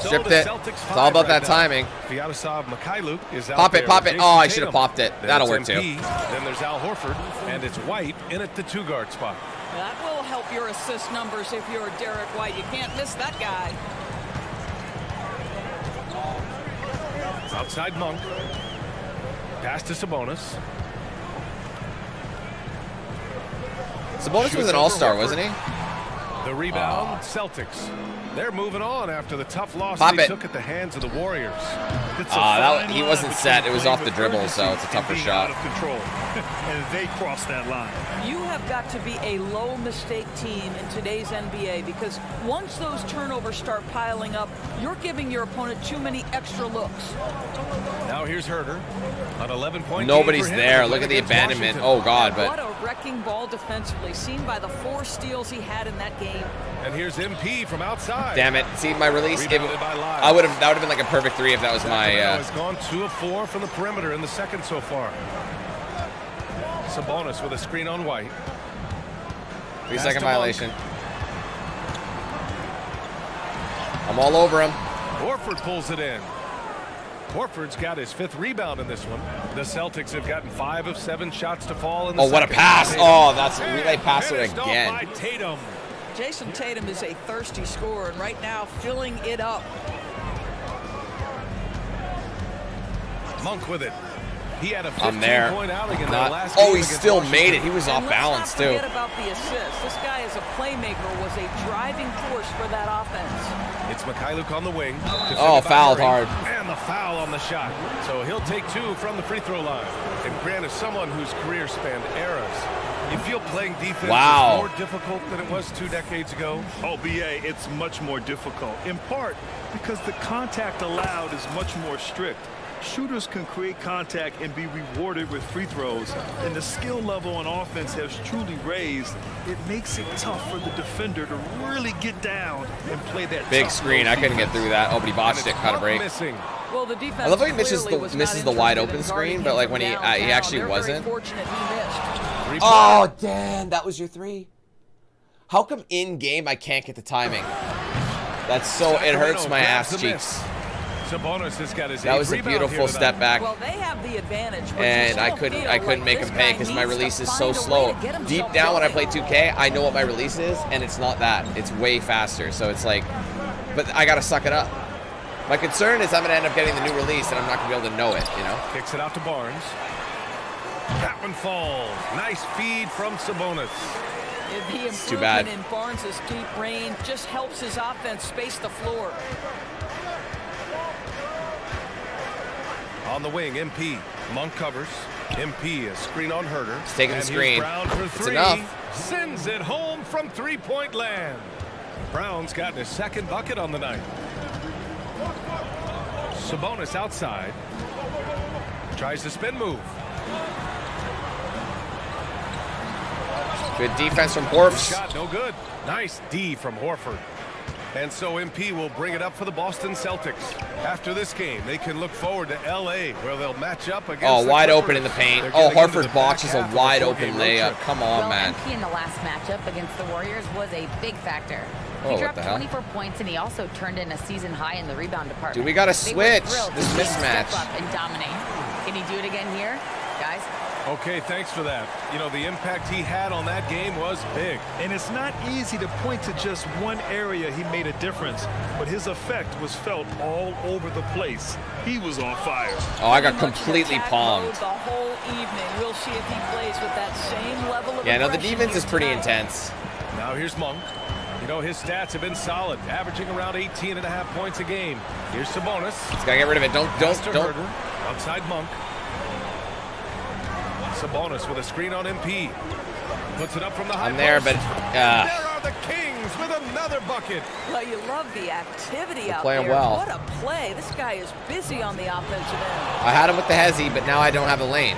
So Stripped the it. It's all about right that now. timing. Vyacheslav Mykhailiuk is out Pop it, there pop it. Oh, I should have popped it. That'll it's work too. Then there's Al Horford, and it's White in at the two-guard spot. That will help your assist numbers if you're Derrick White. You can't miss that guy. Outside Monk. Pass to Sabonis. Sabonis was an all-star, wasn't he? The rebound, ah. Celtics. They're moving on after the tough loss Pop they it. took at the hands of the Warriors. It's Ah, that- he wasn't set. It was off the dribble, so it's a tougher shot. Out of control, and they crossed that line. You have got to be a low mistake team in today's NBA because once those turnovers start piling up, you're giving your opponent too many extra looks. Now here's Huerter. An 11-point Nobody's there. Look at the abandonment. Oh, God, What a wrecking ball defensively, seen by the four steals he had in that game. And here's MP from outside. Damn it. See, my release, if, Rebounded by Lyles. I would have, that would have been like a perfect three if that was my, uh, has gone two of four from the perimeter in the second so far. Sabonis with a screen on White. three second violation. I'm all over him. Horford pulls it in. Horford's got his fifth rebound in this one. The Celtics have gotten five of seven shots to fall in the Oh, what a pass. Tatum. Oh, that's And relay pass it again. by Tatum. Jayson Tatum is a thirsty scorer, and right now filling it up. Monk with it. He had a I'm there. 15-point outing in Not- the last oh, he still Washington. made it. He was off And let's balance, not too. forget about the assist. This guy is a playmaker, was a driving force for that offense. It's Mykhailiuk on the wing. Oh, defended fouled hard. And the foul on the shot. So he'll take two from the free throw line. And Grant is someone whose career spanned eras. You feel playing defense Wow. is more difficult than it was two decades ago? Oh, BA, it's much more difficult, in part because the contact allowed is much more strict. Shooters can create contact and be rewarded with free throws, and the skill level on offense has truly raised. It makes it tough for the defender to really get down and play that Big screen. I couldn't get through that. Oh, but he botched it. Kind of break. Missing. Well, the defense I love how he misses the misses the wide open screen, but like when he uh, he actually They're wasn't. he. Oh, damn. That was your three. How come in game I can't get the timing? That's so it hurts my ass the cheeks. Miss. Sabonis has got his That was a beautiful step back. Well, they have the advantage. and I couldn't I couldn't like make him pay because my release is so find a way slow. Deep down when I play 2K, I know what my release is, and it's not that. It's way faster. So it's like, but I gotta suck it up. My concern is I'm gonna end up getting the new release, and I'm not gonna be able to know it. You know? Kicks it out to Barnes. That one falls. Nice feed from Sabonis. The too bad. improvement in Barnes' deep range just helps his offense space the floor. On the wing, MP. Monk covers. MP a screen on Huerter. He's taking the screen. Brown for It's three. enough. Sends it home from three-point land. Brown's gotten his second bucket on the night. Sabonis outside. Tries the spin move. Good defense from Horfs. Shot no good. Nice D from Horford. And so MP will bring it up for the Boston Celtics. After this game, they can look forward to LA, where they'll match up against. Oh, the wide Clippers. open in the paint. They're Oh, getting into Horford the back botches a half of the wide open layup. trip. Come on, well, man. MP in the last matchup against the Warriors was a big factor. Oh, He what dropped 24 points and he also turned in a season high in the rebound department. Dude, we gotta switch. This see mismatch. Step up and dominate. Can he do it again here, guys? Okay, thanks for that. You know, the impact he had on that game was big. And it's not easy to point to just one area he made a difference, but his effect was felt all over the place. He was on fire. Oh, I got Pretty much in completely attack palmed. The whole evening. We'll see if he plays with that same level of Yeah, no, the defense here is pretty intense. Now here's Monk. You know, his stats have been solid, averaging around 18 and a half points a game. Here's Sabonis. Just gotta get rid of it. Don't, don't, don't. Huerter. Outside Monk. Sabonis with a screen on MP. Puts it up from the high I'm there, post. but uh, There are the Kings with another bucket. Well, you love the activity out playing there. well. What a play. This guy is busy on the offensive end. I had him with the hezzy, but now I don't have the lane.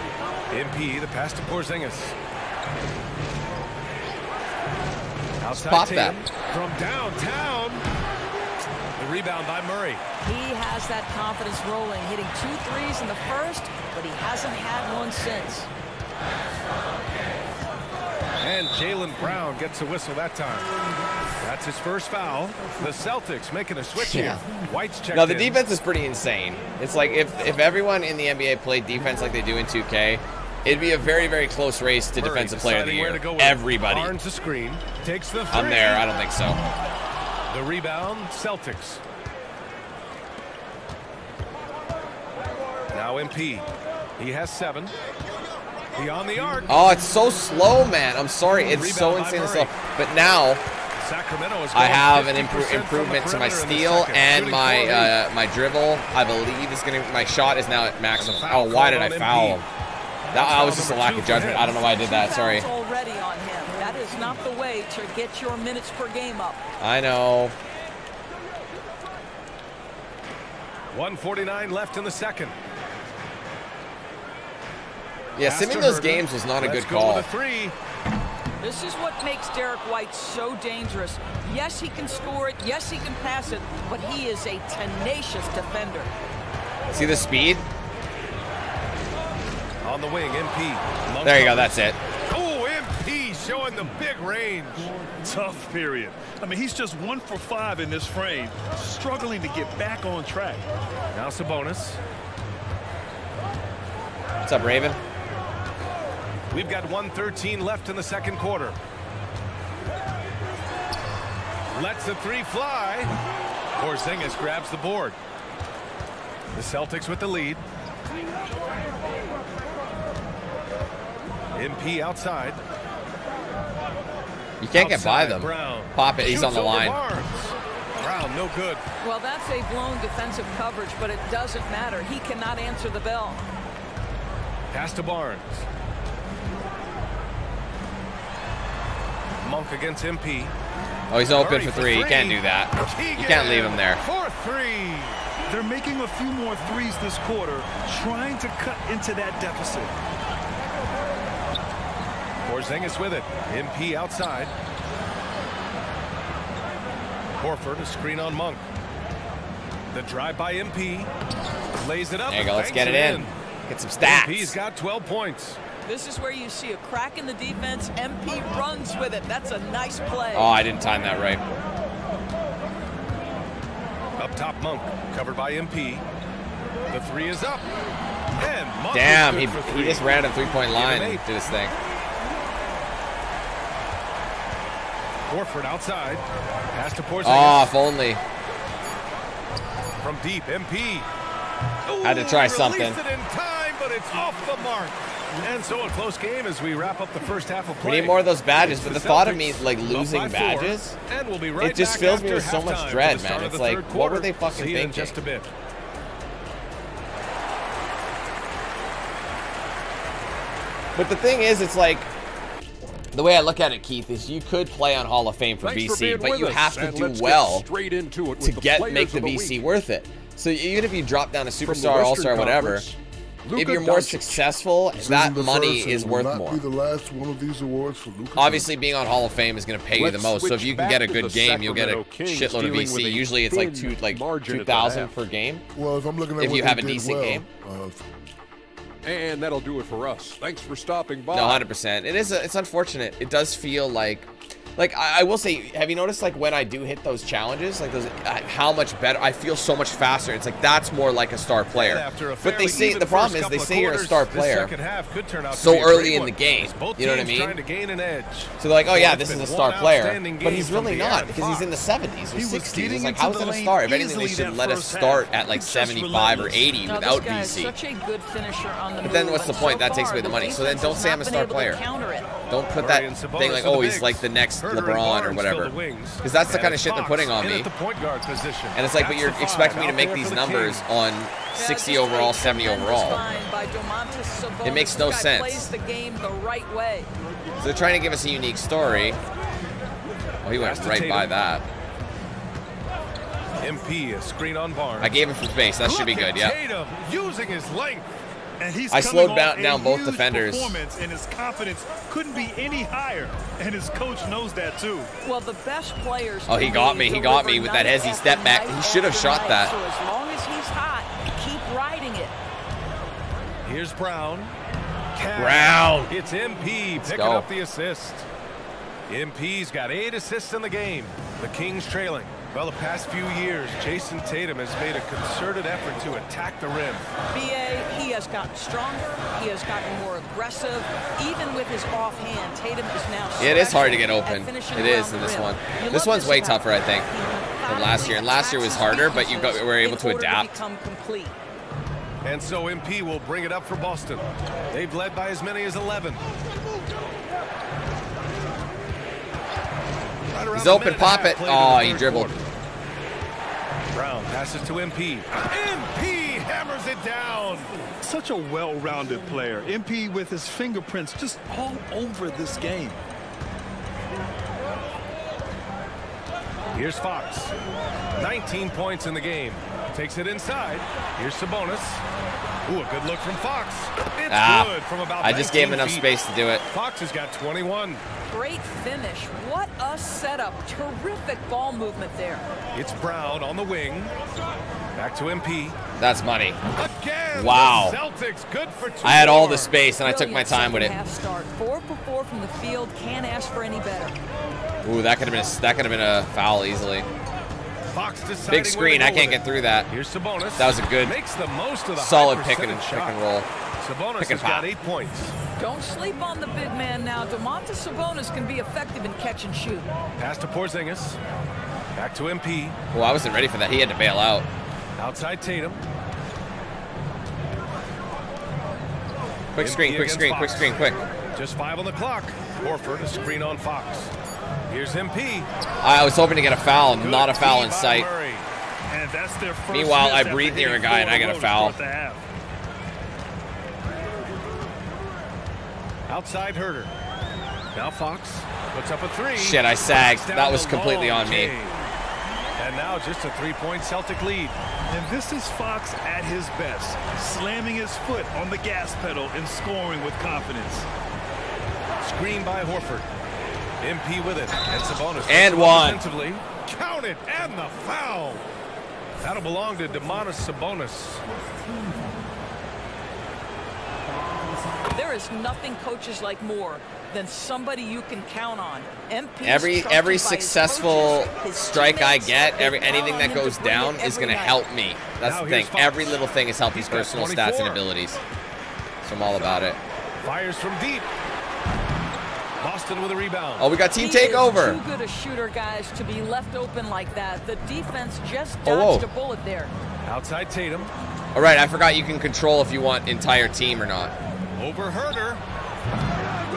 MP, the pass to Porzingis. Outside Spot Tatum that. From downtown. The rebound by Murray. He has that confidence rolling, hitting two threes in the first, but he hasn't had one since. And Jaylen Brown gets a whistle that time. That's his first foul. The Celtics making a switch Yeah. here. White's checked No, the in. defense is pretty insane. It's like if, if everyone in the NBA played defense like they do in 2K, it'd be a very, very close race to Murray defensive player of the year. to go with it. Everybody. Barnes the screen. Takes the three. I'm there. I don't think so. The rebound, Celtics. Now MP. He has seven. Beyond the arc. Oh, it's so slow, man. I'm sorry. It's so Rebound by insanely slow. But now Sacramento is I have an impro- improvement to my perimeter steal and my four uh, my dribble. I believe is gonna. My shot is now at maximum. Oh, why did I foul Embiid. That, that was just a lack of judgment. I don't know why I did that. Sorry. already on him. That is not the way to get your minutes per game up. I know. 149 left in the second. Yeah, Pass simming those games was not a Let's good go call. with a three. This is what makes Derrick White so dangerous. Yes, he can score it. Yes, he can pass it. But he is a tenacious defender. See the speed? On the wing, MP. Monk There you go. That's it. Oh, MP showing the big range. Tough period. I mean, he's just one for five in this frame, struggling to get back on track. Now Sabonis. What's up, Raven? We've got 113 left in the second quarter. Lets the three fly. Porzingis grabs the board. The Celtics with the lead. MP outside. You can't get by them. Brown. Pop it. He's on the line. Barnes. Brown, no good. Well, that's a blown defensive coverage, but it doesn't matter. He cannot answer the bell. Pass to Barnes. Monk against MP. Oh, he's open Murray for three. You can't do that. You can't leave him there. For three. They're making a few more threes this quarter, trying to cut into that deficit. Porzingis with it. MP outside. Horford, a screen on Monk. The drive by MP. Lays it up. There you go. Let's get it in. Get some stats. He's got 12 points. This is where you see a crack in the defense. MP runs with it. That's a nice play. Oh, I didn't time that right. Up top, Monk. Covered by MP. The three is up. And Monk Damn, he, he just ran a three-point line eight. and did his thing. Horford outside. Pass to Porzingis. Oh, if only. From deep, MP. Had to try something. It in time, but it's off the mark. And so a close game as we wrap up the first half of play. We need more of those badges, but the thought of me like losing badges, and we'll be right it just fills me with so much dread, man. It's like, third what were they fucking See thinking? just a bit. But the thing is, it's like the way I look at it, Keith, is you could play on Hall of Fame for Thanks BC, being but you have to do get well straight into it to get make the the BC week. worth it. So even if you drop down a superstar, all Western star, whatever, Conference, if you're more Doncic. successful, This that isn't the money is worth more. Be the last one of these awards for Luka. Obviously, being on Hall of Fame is going to pay you the most. So if you can get a good the game, you'll get a Kings shitload of dealing with BC. a Usually, it's like thin two, like margin two at the thousand half. per game. Well, if I'm looking at If you have a decent well, game. uh, And that'll do it for us. Thanks for stopping by. No, hundred percent. It is. It's unfortunate. It does feel like, like I, I will say. Have you noticed like when I do hit those challenges, like those, uh, how much better I feel so much faster. It's like that's more like a star player. After a But they fairly say the problem is they couple of say you're a star player could turn out so early in the game. You know what I mean? To gain an edge. So they're like, oh yeah, this is a star player, but he's really not because he's in the 70s or He 60s. getting It's like how is the that a star? If anything, they should let us start at like 75 or 80 without this guy is BC. such a good finisher on the But then what's the point? That takes away the money. So then don't say I'm a star player. Don't put that thing like, oh, he's like the next Huerter and LeBron or whatever. fill the wings. Because that's the kind of shit they're putting on me. at the point guard position. And it's like, but you're expecting me to make these the numbers Kings. on 60 just overall, 70 overall. find by Domantas Sabonis. It makes This no guy sense. plays the game the right way. So they're trying to give us a unique story. Oh, he went Pass right by that. MP, a screen on Barnes. I gave him some space. That should be Look at good, yeah. Tatum using his length. And he's I slowed down- down both defenders. And his confidence couldn't be any higher, and his coach knows that too. Well, the best players. Oh, he got me. He got me with that night hezzy step back. He should have shot that. So as long as he's hot, keep riding it. Here's Brown. Cash. Brown. It's MP picking go. up the assist. MP's got eight assists in the game. The Kings trailing. Well, the past few years, Jayson Tatum has made a concerted effort to attack the rim. BA, he has gotten stronger. He has gotten more aggressive. Even with his offhand, Tatum is now. Yeah, it is hard to get open. It is in this rim. one. You This love one's way tougher, I think, than last year. And last year was harder, but you got were able to adapt. become complete. And so MP will bring it up for Boston. They've led by as many as 11. Right He's open, minute and a pop it. played in the Oh, he dribbled. quarter. Brown passes to MP. MP hammers it down. Such a well-rounded player. MP with his fingerprints just all over this game. Here's Fox. 19 points in the game. Takes it inside. Here's Sabonis. Ooh, a good look from Fox. It's Ah, good from about I just gave him enough space to do it. Fox has got 21. Great finish. What a setup. Terrific ball movement there. It's Brown on the wing. Back to MP. That's money. Again, Wow. Celtics good for two I had all the space and I took my time with it. Half start. Four for four from the field. Can't ask for any better. Ooh, that could have been a, that could have been a foul easily. Fox Big screen. I can't get through that. Here's Sabonis. That was a good, Makes the most of the solid pick and percentage pick and roll. Sabonis Pick and has got pop. eight points. Don't sleep on the big man now. Domantas Sabonis can be effective in catch and shoot. Pass to Porzingis. Back to MP. Well, I wasn't ready for that. He had to bail out. Outside Tatum. Quick MP screen, quick against screen, quick screen, quick. Just five on the clock. Horford a screen on Fox. Here's MP. I was hoping to get a foul, Good not a foul in sight. And that's their first Meanwhile, I breathe near a guy and I get a in row to foul. start the half. Outside Huerter. Now Fox puts up a three. Shit, I sagged. That was completely on me. And now just a three-point Celtic lead. And this is Fox at his best, slamming his foot on the gas pedal and scoring with confidence. Screen by Horford. MP with it. And Sabonis. And puts him up one. Defensively. Count it. And the foul. That'll belong to Domantas Sabonis. There is nothing coaches like more than somebody you can count on. MP 's Every every successful coaches, strike I get, every anything that goes down is going to help me. That's Now the thing. Fox. Every little thing is helping He's got personal stats and abilities. So I'm all about it. Fires from deep. Boston with a rebound. Oh, we got team He is takeover. Too good a shooter, guys, to be left open like that. The defense just Oh, dodged a bullet there. Outside Tatum. All right, I forgot you can control if you want entire team or not. Over Huerter.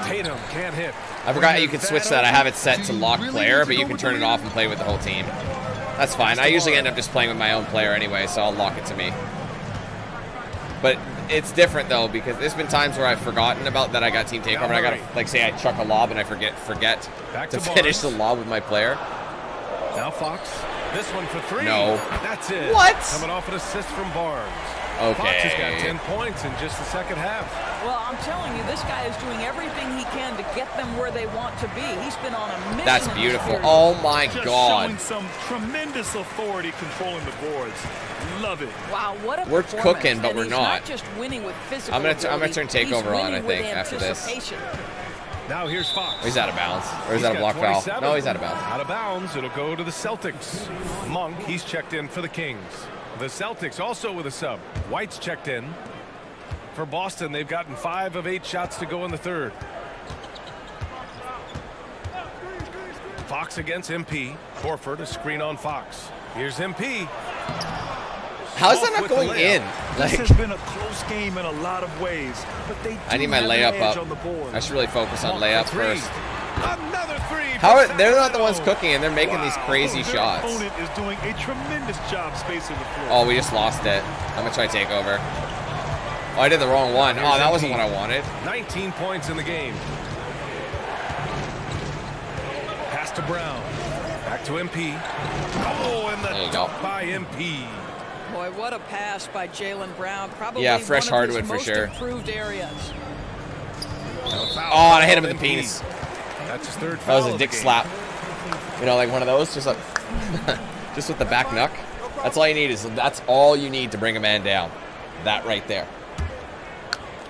Tatum can't hit. I forgot you can switch that. I have it set to lock player, but you can turn it off and play with the whole team. That's fine. I usually end up just playing with my own player anyway, so I'll lock it to me. But it's different though because there's been times where I've forgotten about that I got team takeover. and I gotta like say I chuck a lob and I forget forget Back to, to finish the lob with my player. Now Fox. This one for three. No. That's it. What? Coming off an assist from Barnes. Okay. Fox has got 10 points in just the second half. Well, I'm telling you, this guy is doing everything he can to get them where they want to be. He's been on a mission. That's beautiful. Oh my Just god. showing some tremendous authority controlling the boards. Love it. Wow, what a We're cooking, but And we're he's not. not just winning with physical I'm gonna t- I'm gonna turn takeover on, winning I think, after this. Now here's Fox. Oh, he's out of bounds. Or is He's that a got block foul? No, he's out of bounds. Out of bounds. It'll go to the Celtics. Monk, he's checked in for the Kings. The Celtics also with a sub. White's checked in. For Boston, they've gotten five of eight shots to go in the third. Fox against MP. Horford, a screen on Fox. Here's MP. How is that not going in? This has been a close game in a lot of ways, but they I need my layup up. on the board. I should really focus on layup first. Another three. How are, they're not the ones cooking and they're making these crazy Their shots. is doing a tremendous job spacing the floor. Oh, we just lost it. I'm gonna try to take over. Oh, I did the wrong one. Oh, that wasn't what I wanted. 19 points in the game. Pass to Brown. Back to MP. Oh, and the There you dunk go. by MP. Boy, what a pass by Jaylen Brown. Probably Yeah, fresh one of his hardwood for most sure. improved areas. Oh, and I hit him in the penis. That's his third That was a dick slap. You know, like one of those, just like, just with the back knuck. That's all you need is that's all you need to bring a man down. That right there.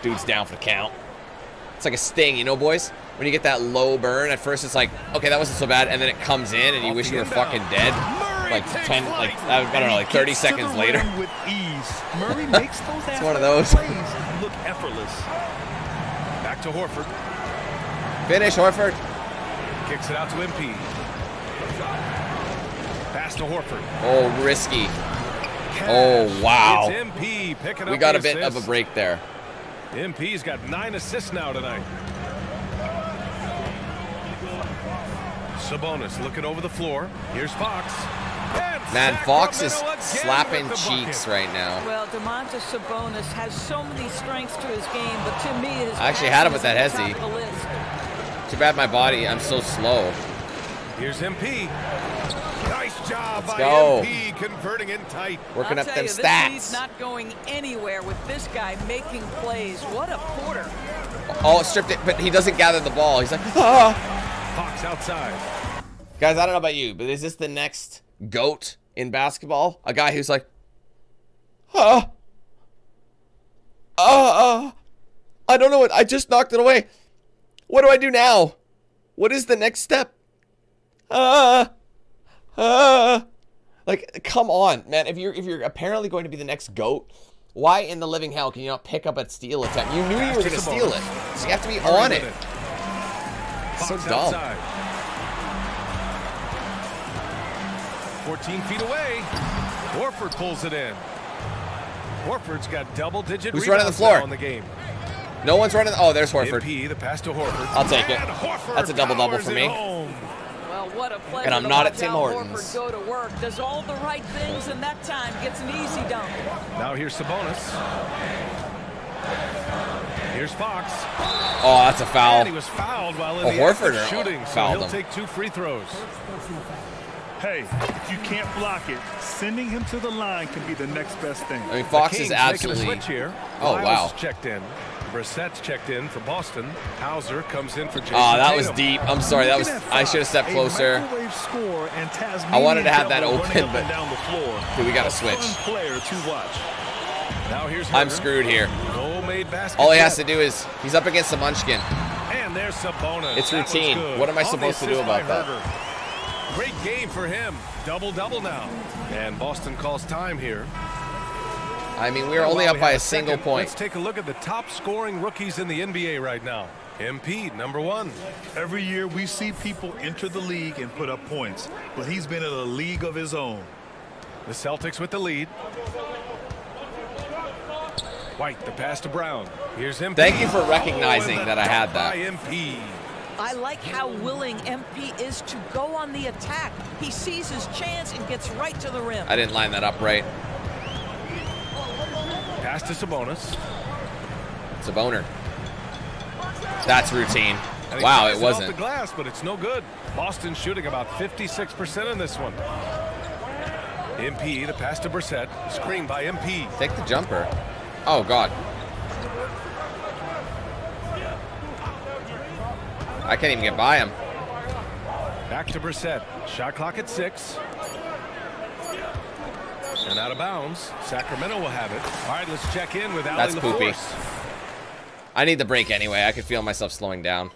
Dude's down for the count. It's like a sting, you know, boys. When you get that low burn, at first it's like, okay, that wasn't so bad, and then it comes in, and you wish you were fucking dead. Like ten, like I don't know, like thirty Gets to the seconds later. with ease. Murray makes those It's one of those. look effortless. Back to Horford. Finish, Horford. Kicks it out to MP. Pass to Horford. Oh, risky. Oh, wow. It's MP picking up We got a bit of a break there. MP's got nine assists now tonight. Sabonis looking over the floor. Here's Fox. And Man, Fox is slapping cheeks right now. Well, Domantas Sabonis has so many strengths to his game, but to me, his I actually had him with that that is hezzy. the top of the list. Too bad my body, I'm so slow. Here's MP. Nice job Let's by go. MP converting in tight. Working I'll up tell them you, This stats. He's not going anywhere with this guy making plays. What a quarter. Oh, stripped it, but he doesn't gather the ball. He's like, ah. Fox outside. Guys, I don't know about you, but is this the next GOAT in basketball? A guy who's like, ah. Uh, uh, I don't know what. I just knocked it away. What do I do now? What is the next step? Uh, uh. Like, come on, man. If you're if you're apparently going to be the next goat, why in the living hell can you not pick up a steal attempt? You knew you were going to steal it, so you have to be on it. So dumb. 14 feet away. Horford pulls it in. Horford's got double-digit Who's running the floor? now in the game. No one's running. Oh, there's Horford. MP, the pass to Horford. I'll take it. Horford That's a double double for me. home. Well, what a pleasure And I'm not at Tim Al Hortons. Horford go to work. Does all the right things, and that time gets an easy dunk. Now here's Sabonis. Here's Fox. Oh, that's a foul. And he was fouled while in Oh, the Horford shooting, so fouled he'll him. take two free throws. Hey, if you can't block it, sending him to the line can be the next best thing. I mean, Fox is absolutely. a switch here. Oh Lyles wow. checked in. Brissett's checked in for Boston. Hauser comes in for Jayson Oh, that was deep. I'm sorry. That was. I should have stepped closer. I wanted to have that open, but dude, we got to switch. player to watch. Now here's I'm screwed here. No made. All he has to do is he's up against the Munchkin. And there's Sabonis. It's routine. What am I supposed to do assist by about that? Huerter. Great game for him. Double double now. And Boston calls time here. I mean, we are only up by have a single second, point. Let's take a look at the top scoring rookies in the NBA right now. MP, number one. Every year we see people enter the league and put up points, but he's been in a league of his own. The Celtics with the lead. White, the pass to Brown. Here's MP. Thank you for Oh, recognizing and the that I had dunk that. by MP. I like how willing MP is to go on the attack. He sees his chance and gets right to the rim. I didn't line that up right. Pass to Sabonis. It's a boner. That's routine. Wow, it wasn't. Off the glass, but it's no good. Boston shooting about 56% in this one. MP, the pass to Brissett. Screen by MP. Take the jumper. Oh God. I can't even get by him. Back to Brissett. Shot clock at six. And out of bounds. Sacramento will have it. All right, let's check in with Ali That's poopy. I need the break anyway. I could feel myself slowing down.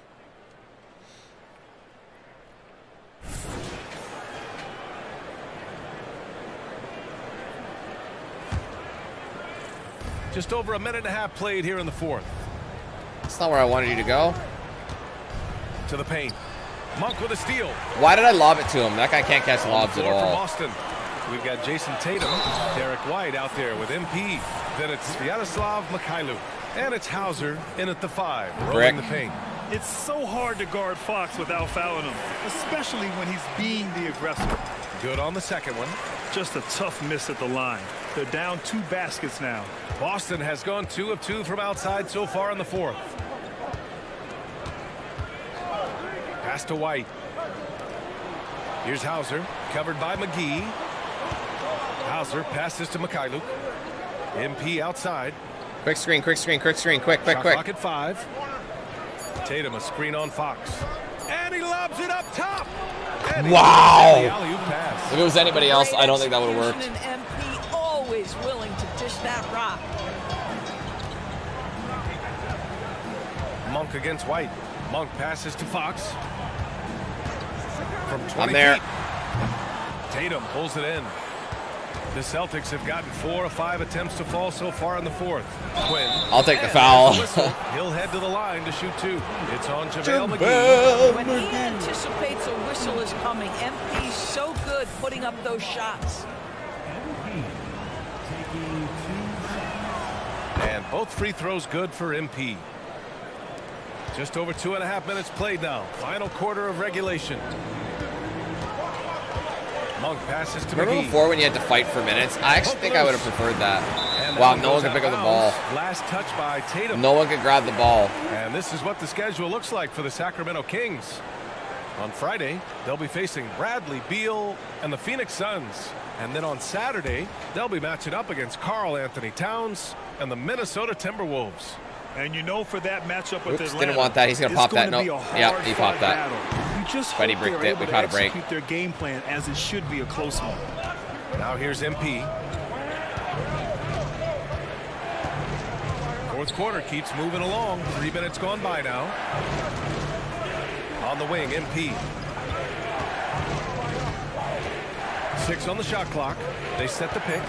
Just over a minute and a half played here in the fourth. That's not where I wanted you to go. To the paint. Monk with a steal. Why did I lob it to him? That guy can't catch lobs at Floor for all. Boston. We've got Jayson Tatum, Derrick White out there with MP. Then it's Sviatoslav Mykhailiuk. And it's Hauser in at the five, rolling Brick. the paint. It's so hard to guard Fox without fouling him, especially when he's being the aggressor. Good on the second one. Just a tough miss at the line. They're down two baskets now. Boston has gone two of two from outside so far in the fourth. Pass to White. Here's Hauser, covered by McGee. Hauser passes to Mykhailiuk. MP outside. Quick screen, quick screen, quick screen, quick, quick, Shot quick. clock at five. Tatum a screen on Fox. And he lobs it up top. And Wow. gets the alley-oop pass. If it was anybody else, I don't think that would have worked. And MP always willing to dish that rock. Monk against White. Monk passes to Fox. From 20 I'm there. feet. Tatum pulls it in. The Celtics have gotten four or five attempts to fall so far in the fourth. Quinn. I'll take the foul. whistle. He'll head to the line to shoot two. It's on JaVale McGee. When he anticipates a whistle is coming, MP's so good putting up those shots. And both free throws good for MP. Just over two and a half minutes played now. Final quarter of regulation. Monk passes to Remember McGee. before when you had to fight for minutes? I actually oh, think I would have preferred that. And Wow, no one could pick up the ball. Last touch by Tatum. No one could grab the ball. And this is what the schedule looks like for the Sacramento Kings. On Friday, they'll be facing Bradley Beal and the Phoenix Suns. And then on Saturday, they'll be matching up against Karl Anthony Towns and the Minnesota Timberwolves. And you know for that matchup with Oops, Atlanta, didn't want that. He's gonna pop that. gonna Nope. a Yep, he popped that. battle. You just But he hope bricked it. We caught a break. execute their game plan as it should be a close one. Now here's MP. Fourth quarter keeps moving along. Three minutes gone by now. On the wing, MP. Six on the shot clock. They set the pick.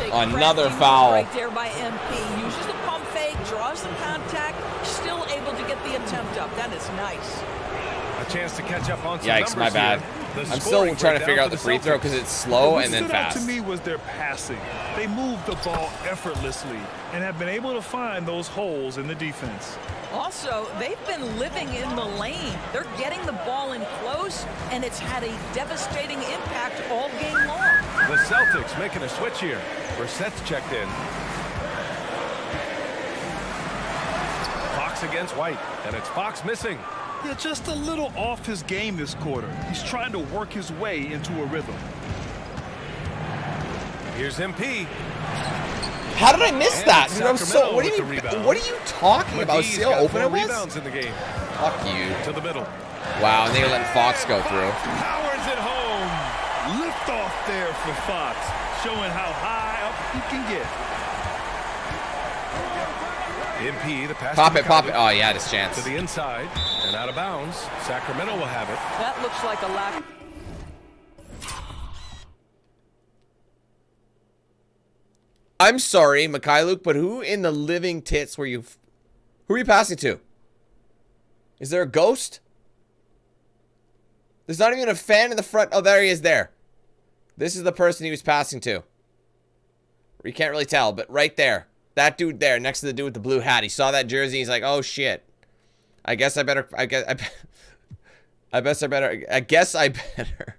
Another foul. right there by MP. Uses the pump fake, draws the contact, still able to get the attempt up. That is nice. A chance to catch up on some Yikes, my bad. here. I'm still trying to figure out the free throw because it's slow and then stood out fast. to me was their passing. They moved the ball effortlessly and have been able to find those holes in the defense. Also, they've been living in the lane. They're getting the ball in close, and it's had a devastating impact all game long. The Celtics making a switch here. Brissett's checked in. Fox against White, and it's Fox missing. Yeah, just a little off his game this quarter. He's trying to work his way into a rhythm. Here's MP. How did I miss And that? Dude, I'm so. What are you? the rebound. What are you talking about? McGee's See how open it was? rebounds in the game. Fuck you. To the middle. Wow, and they letting Fox go through. Powers it home. Lift off there for Fox, showing how high up he can get. MP, the pass. Pop to it, pop it. Oh, yeah, this chance. To the inside and out of bounds. Sacramento will have it. That looks like a lack. I'm sorry, Mykhailiuk, but who in the living tits were you? Who are you passing to? Is there a ghost? There's not even a fan in the front. Oh, there he is there. This is the person he was passing to. You can't really tell, but right there. That dude there, next to the dude with the blue hat. He saw that jersey. He's like, oh, shit. I guess I better... I guess I, I guess I better... I guess I better...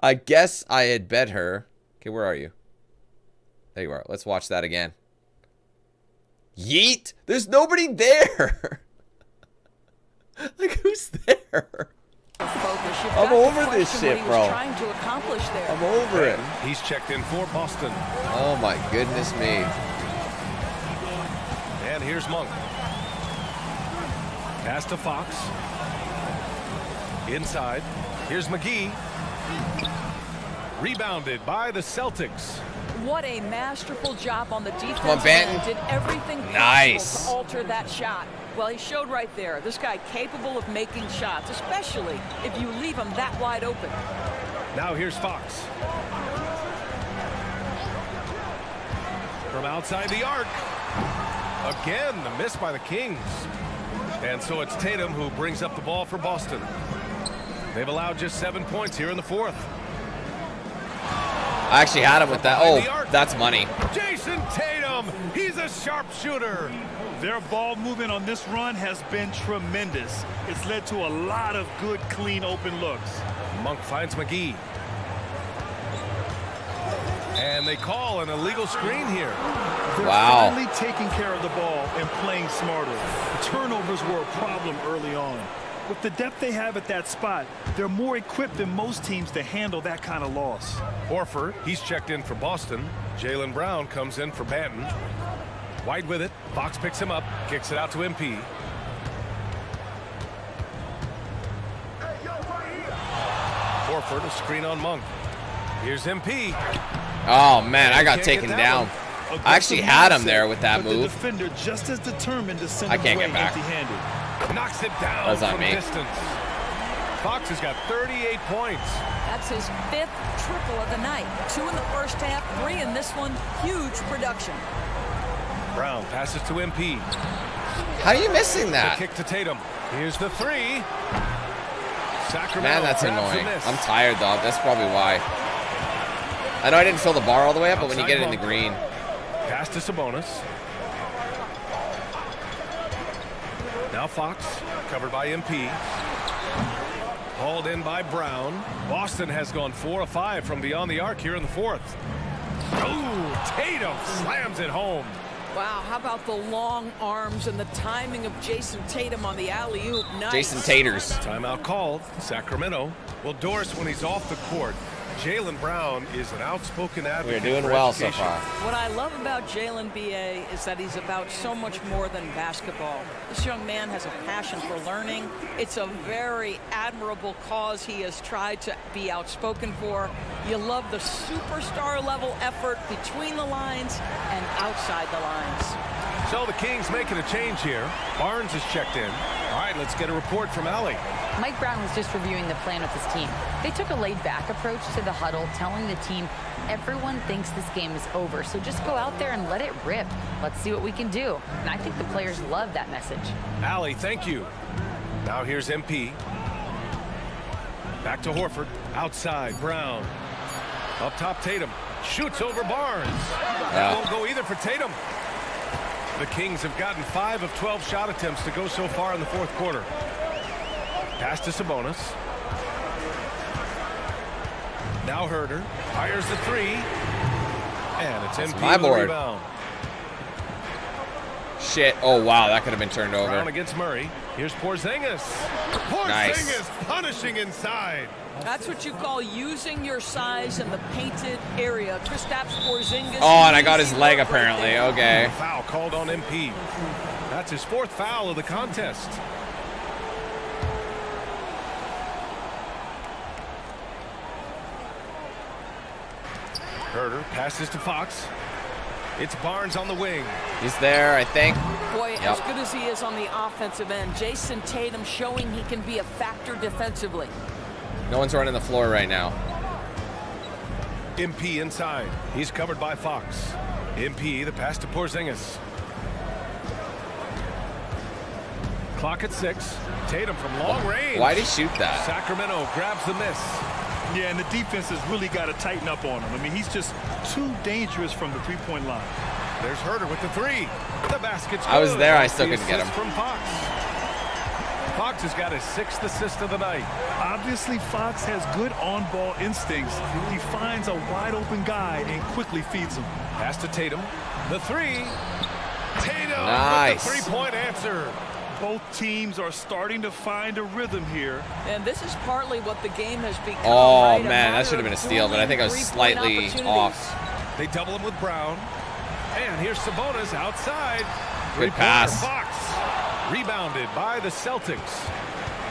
I guess I had bet her... Okay, where are you? There you are. Let's watch that again. Yeet! There's nobody there! like, who's there? Focus. You've I'm over this shit, bro. To accomplish there. I'm over it. He's checked in for Boston. Oh my goodness me. And here's Monk. Pass to Fox. Inside. Here's McGee. Rebounded by the Celtics. What a masterful job on the defense. on, Banton. Did everything Nice. to alter that shot. Well, he showed right there. This guy capable of making shots, especially if you leave him that wide open. Now here's Fox. From outside the arc. Again, the miss by the Kings. And so it's Tatum who brings up the ball for Boston. They've allowed just seven points here in the fourth. I actually had him with that. Oh, that's money. Jayson Tatum, he's a sharpshooter. Their ball movement on this run has been tremendous. It's led to a lot of good, clean, open looks. Monk finds McGee. And they call an illegal screen here. They're Wow. finally taking care of the ball and playing smarter. Turnovers were a problem early on. With the depth they have at that spot, they're more equipped than most teams to handle that kind of loss. Horford, he's checked in for Boston. Jaylen Brown comes in for Banton. White with it. Fox picks him up, kicks it out to MP. Horford, a screen on Monk. Here's MP. Oh man, I got taken down. I actually had him there with that but The move. defender just as determined to send I can't get back. Empty-handed. Knocks it down That's not from me. distance. Fox has got 38 points. That's his fifth triple of the night. Two in the first half, three in this one. Huge production. Brown passes to MP. How are you missing that? The kick to Tatum. Here's the three. Sacramento Man, that's annoying. I'm tired though. That's probably why. I know I didn't fill the bar all the way up, but when you get it in the green, Pass to Sabonis. Now Fox, covered by MP. Hauled in by Brown. Boston has gone four of five from beyond the arc here in the fourth. Oh, Tatum slams it home. Wow, how about the long arms and the timing of Jayson Tatum on the alley-oop? Nice. Jayson Taters. Timeout called. Sacramento. Well, Doris, when he's off the court, Jaylen Brown is an outspoken advocate. We're doing for well so education. far. What I love about Jaylen B.A. is that he's about so much more than basketball. This young man has a passion for learning. It's a very admirable cause he has tried to be outspoken for. You love the superstar level effort between the lines and outside the lines. So the Kings making a change here. Barnes is checked in. All right, let's get a report from Allie. Mike Brown was just reviewing the plan with his team. They took a laid-back approach to the huddle, telling the team, everyone thinks this game is over, so just go out there and let it rip. Let's see what we can do. And I think the players love that message. Allie, thank you. Now here's MP. Back to Horford. Outside, Brown. Up top, Tatum. Shoots over Barnes. That Yeah. won't go either for Tatum. The Kings have gotten 5 of 12 shot attempts to go so far in the fourth quarter. Pass to Sabonis. Now Huerter fires the three. And it's That's MP my board. rebound. Shit. Oh, wow. That could have been turned Brown over. against Murray. Here's Porzingis. Porzingis Nice. punishing inside. That's what you call using your size in the painted area. Kristaps Porzingis. Oh, and I got his leg apparently. Okay. Foul called on MP. That's his fourth foul of the contest. Huerter passes to Fox. It's Barnes on the wing. He's there, I think. Boy, Yep. as good as he is on the offensive end, Jayson Tatum showing he can be a factor defensively. No one's running the floor right now. MP inside. He's covered by Fox. MP, the pass to Porzingis. Clock at six. Tatum from long range. Why'd he shoot that? Sacramento grabs the miss. Yeah, and the defense has really got to tighten up on him. I mean, he's just too dangerous from the three-point line. There's Huerter with the three. The basket's good. I was there, I still The couldn't get assist him. From Fox. Fox has got his sixth assist of the night. Obviously, Fox has good on-ball instincts. He finds a wide-open guy and quickly feeds him. Pass to Tatum. The three. Tatum Nice. with the three-point answer. Both teams are starting to find a rhythm here. And this is partly what the game has become. Oh, right? Man, that should have been a steal, but I think I was slightly off. They double him with Brown. And here's Sabonis outside. Good Three-pointer pass. Fox. Rebounded by the Celtics.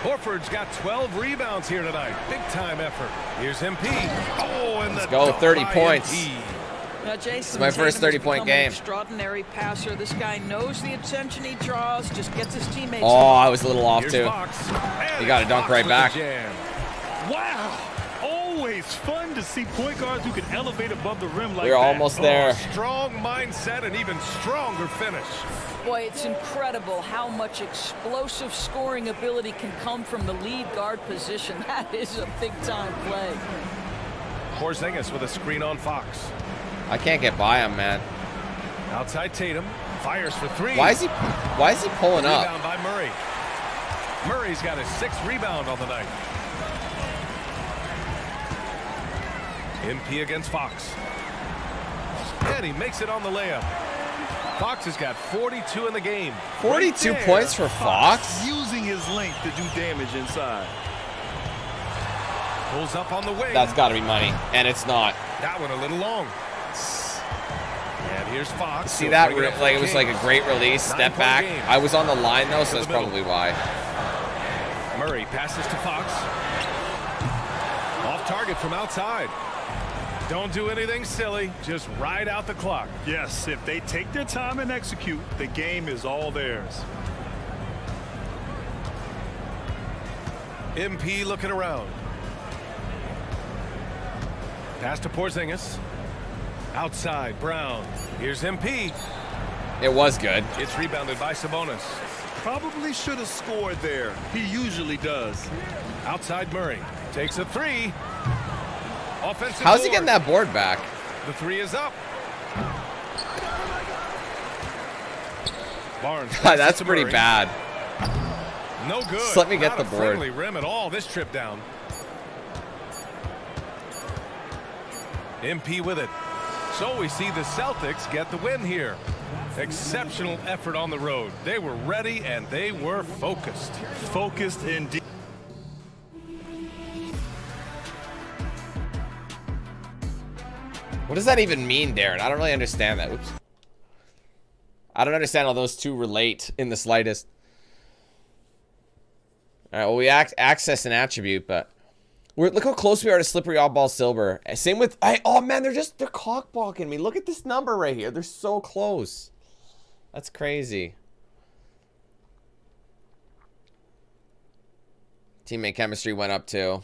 Horford's got 12 rebounds here tonight. Big time effort. Here's MP. Oh, and Let's the go, 30 points. MP. Now, Jayson It's my first 30-point game. Extraordinary passer. This guy knows the attention he draws. Just gets his teammates. Oh, I was a little off Here's too. Fox. And You got to dunk right back. jam. Wow! Always fun to see point guards who can elevate above the rim like We're that. almost there. Strong mindset and even stronger finish. Boy, it's incredible how much explosive scoring ability can come from the lead guard position. That is a big-time play. Porzingis with a screen on Fox. I can't get by him, man. Outside Tatum. Fires for three. Why is he? Why is he pulling up? By Murray. Murray's got his sixth rebound on the night. MP against Fox. And he makes it on the layup. Fox has got 42 in the game. 42 Right points for Fox. Using his length to do damage inside. Pulls up on the wing. That's got to be money, and it's not. That one a little long. And here's Fox. See that? it like it was like a great release, step back. I was on the line though, so that's probably why. Murray passes to Fox. Off target from outside. Don't do anything silly. Just ride out the clock. Yes, if they take their time and execute, the game is all theirs. MP looking around. Pass to Porzingis. Outside, Brown. Here's MP. It was good. It's rebounded by Sabonis. Probably should have scored there. He usually does. Outside Murray. Takes a three. Offensive How's he getting that board back? The three is up. Barnes. That's pretty Murray. bad. No good. Just let me get the a board. friendly rim at all this trip down. MP with it. So we see the Celtics get the win here. Exceptional effort on the road. They were ready and they were focused. Focused indeed. What does that even mean, Darren? I don't really understand that. Oops. I don't understand how those two relate in the slightest. All right, well, we act access an attribute, but we're look how close we are to slippery oddball silver. Same with I. Oh man, they're just they're cockblocking me. Look at this number right here. They're so close. That's crazy. Teammate chemistry went up too.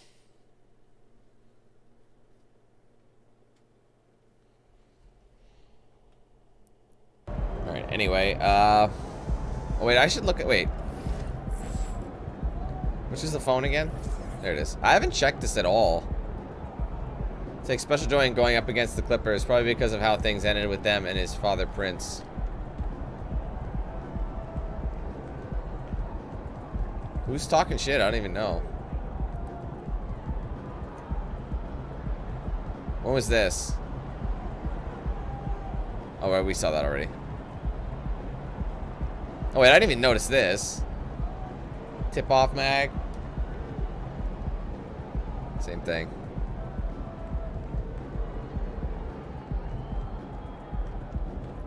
Alright, anyway, uh... Oh, wait, I should look at... Wait. Which is the phone again? There it is. I haven't checked this at all. Take special joy in going up against the Clippers, probably because of how things ended with them and his father, Prince. Who's talking shit? I don't even know. When was this? Oh, right, we saw that already. Oh, wait, I didn't even notice this. Tip off mag. Same thing.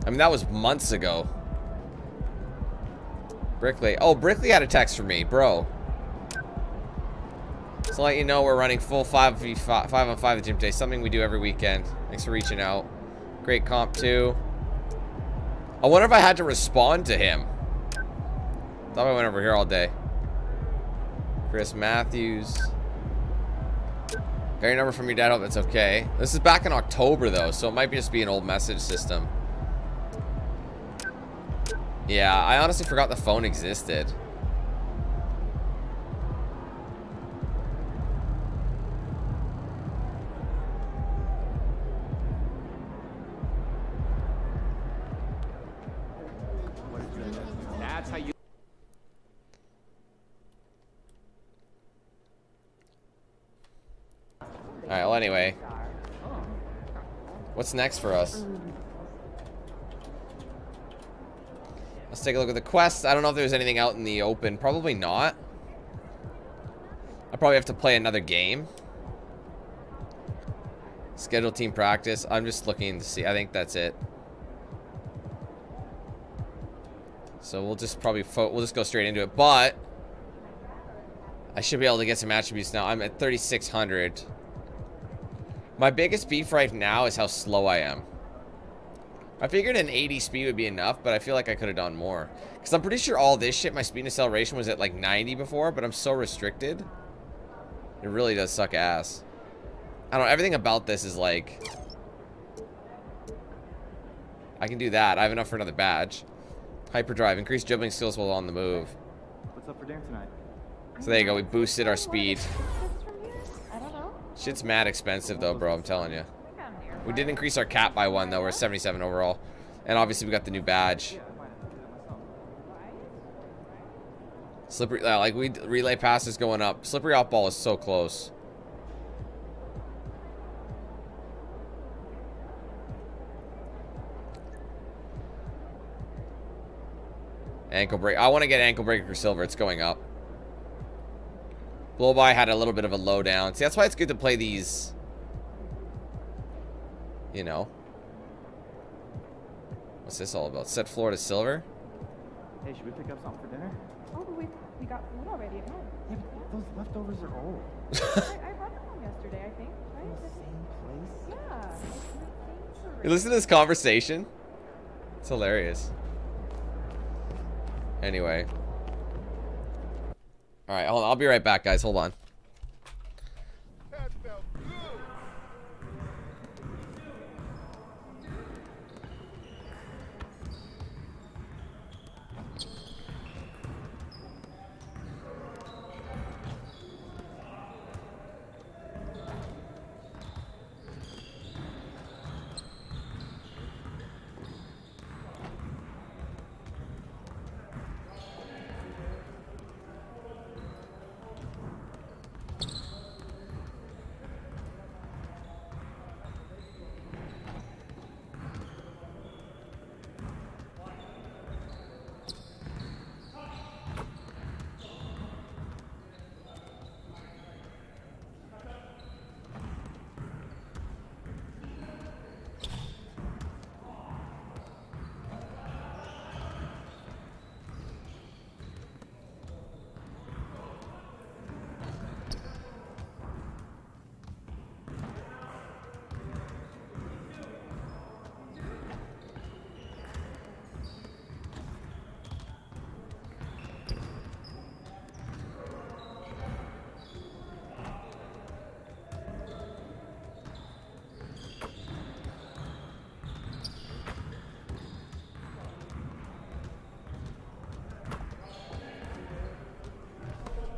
I mean, that was months ago. Brickley. Oh, Brickley had a text for me, bro. Just to let you know, we're running full 5v5, 5 on 5 at gym today. Something we do every weekend. Thanks for reaching out. Great comp, too. I wonder if I had to respond to him. Thought I went over here all day. Chris Matthews. Got number from your dad. Hope it's okay. This is back in October, though, so it might just be an old message system. Yeah, I honestly forgot the phone existed. Anyway. What's next for us? Let's take a look at the quests. I don't know if there's anything out in the open. Probably not. I probably have to play another game. Schedule team practice. I'm just looking to see. I think that's it. So we'll just probably we'll just go straight into it. But I should be able to get some attributes now. I'm at 3,600. My biggest beef right now is how slow I am. I figured an 80 speed would be enough, but I feel like I could have done more. Because I'm pretty sure all this shit, my speed and acceleration was at like 90 before, but I'm so restricted. It really does suck ass. I don't know, everything about this is like... I can do that. I have enough for another badge. Hyperdrive. Increase dribbling skills while on the move. What's up for dinner tonight? So there you go. We boosted our speed. Shit's mad expensive though, bro. I'm telling you. We did increase our cap by one though. We're 77 overall. And obviously we got the new badge. Slippery, uh, like we relay passes going up. Slippery off ball is so close. Ankle break. I want to get ankle breaker silver. It's going up. Blow by had a little bit of a low down. See, that's why it's good to play these. You know. What's this all about? Set floor to silver? Hey, should we pick up something for dinner? Oh, but we, we got food already at home. Yeah, but those leftovers are old. I, I brought them home yesterday, I think. Right? The same place? Yeah. You listen to this conversation? It's hilarious. Anyway. Alright, hold on. I'll be right back, guys. Hold on.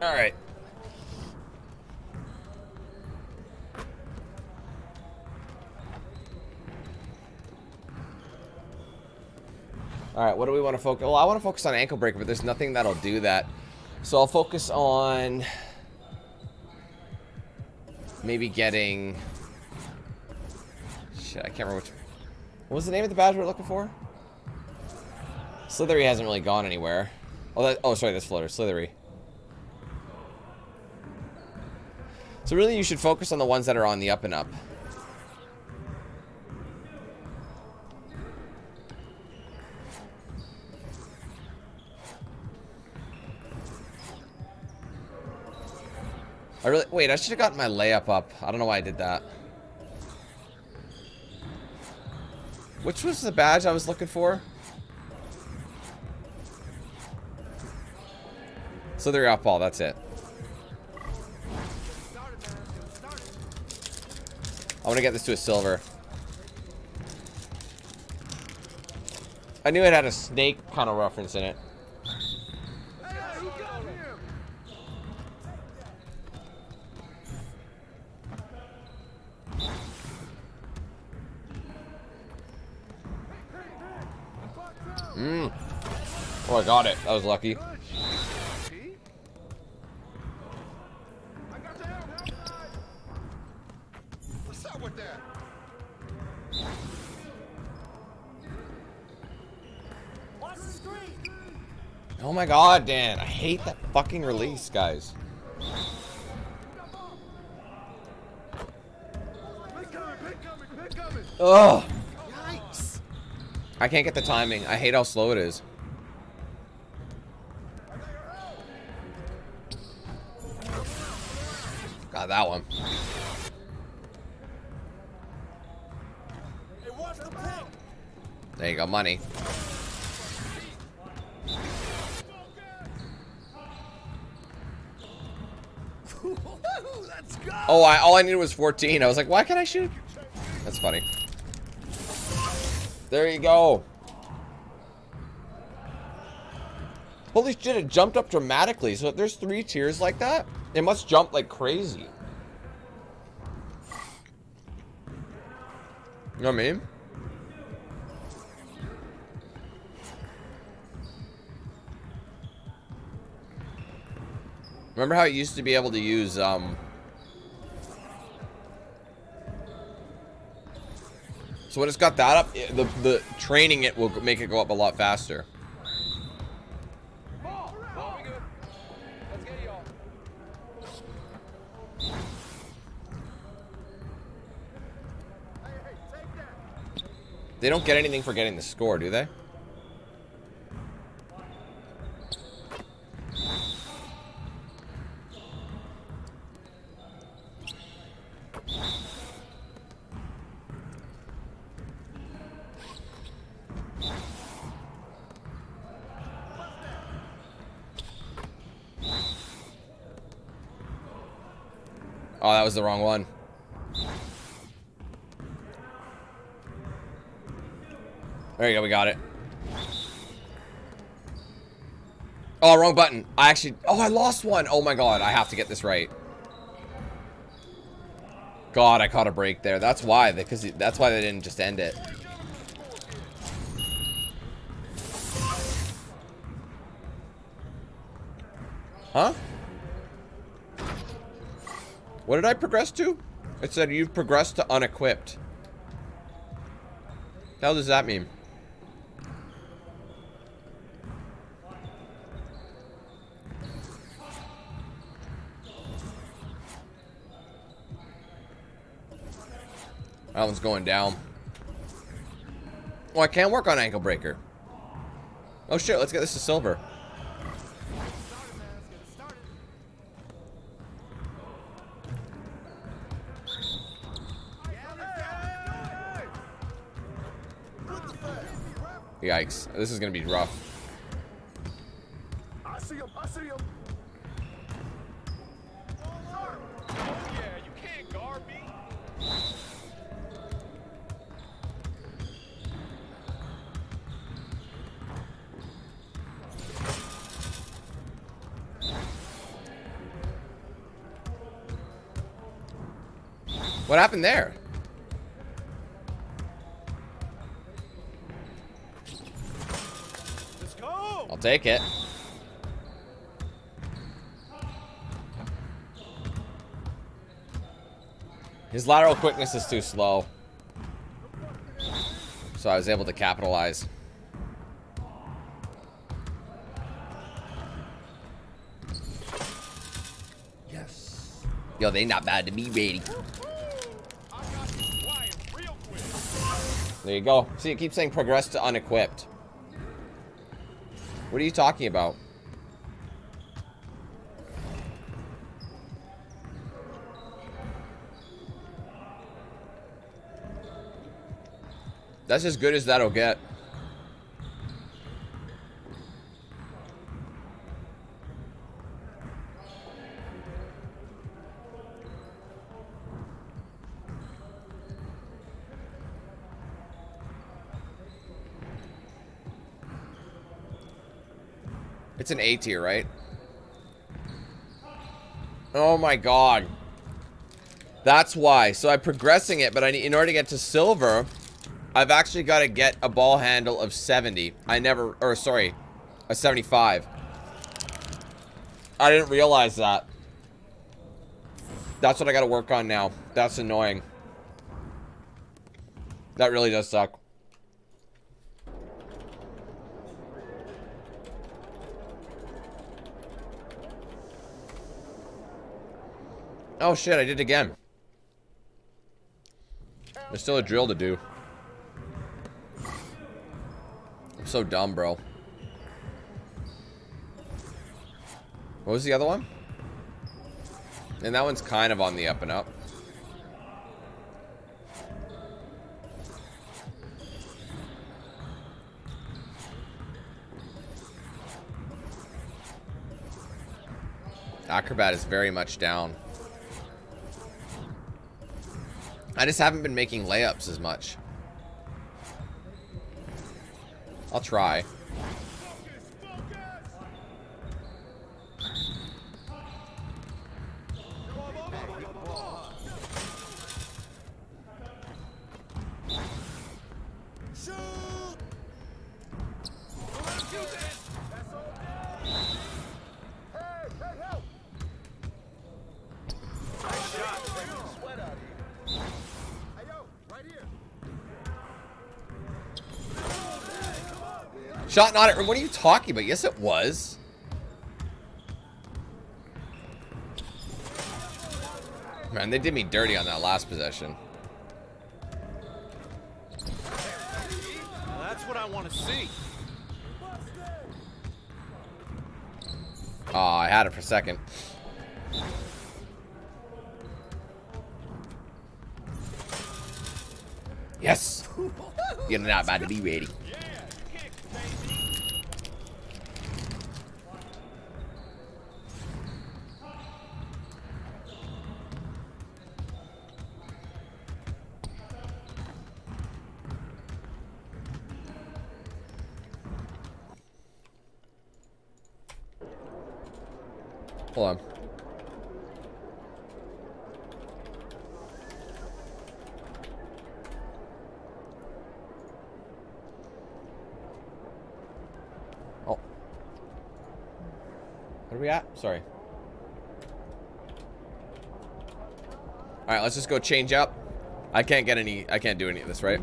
All right. All right, what do we want to focus? Well, I want to focus on ankle breaker, but there's nothing that'll do that. So I'll focus on maybe getting. Shit, I can't remember which. What was the name of the badge we are looking for? Slithery hasn't really gone anywhere. Oh, that, oh, sorry, that's Flutter. Slithery. So really, you should focus on the ones that are on the up and up. I really wait. I should have gotten my layup up. I don't know why I did that. Which was the badge I was looking for? So they're out ball. That's it. Want to get this to a silver. I knew it had a snake kind of reference in it. Mmm. Oh, I got it. That was lucky. My god, Dan. I hate that fucking release, guys. Ugh. I can't get the timing. I hate how slow it is. Got that one. There you go, money. Oh, I, all I needed was 14. I was like, why can't I shoot? That's funny. There you go. Holy shit, it jumped up dramatically. So if there's three tiers like that, it must jump like crazy. You know what I mean? Remember how it used to be able to use, um... So when it's got that up, the, the training it will make it go up a lot faster. They don't get anything for getting the score, do they? Was the wrong one. There you go, we got it. Oh, wrong button. I actually... Oh, I lost one. Oh my god, I have to get this right. God, I caught a break there. That's why. Because that's why they didn't just end it. What did I progress to? It said you've progressed to unequipped. The hell does that mean? That one's going down. Oh, I can't work on ankle breaker. Oh shit, let's get this to silver. Yikes. This is going to be rough. I see him. I see him. What happened there? Take it. His lateral quickness is too slow. So I was able to capitalize. Yes. Yo, they not bad to be ready. There you go. See, it keeps saying progress to unequipped. What are you talking about? That's as good as that'll get. It's an A tier, right? Oh my god. That's why. So I'm progressing it, but I need, in order to get to silver, I've actually got to get a ball handle of 70. I never, or sorry, a 75. I didn't realize that. That's what I got to work on now. That's annoying. That really does suck. Oh shit, I did it again. There's still a drill to do. I'm so dumb, bro. What was the other one? And that one's kind of on the up and up. Acrobat is very much down. I just haven't been making layups as much. I'll try. Shot not at. What are you talking about? Yes, it was. Man, they did me dirty on that last possession. Now that's what I want to see. Oh, I had it for a second. Yes! You're not about to be ready. Let's just go change up. I can't get any, I can't do any of this, right?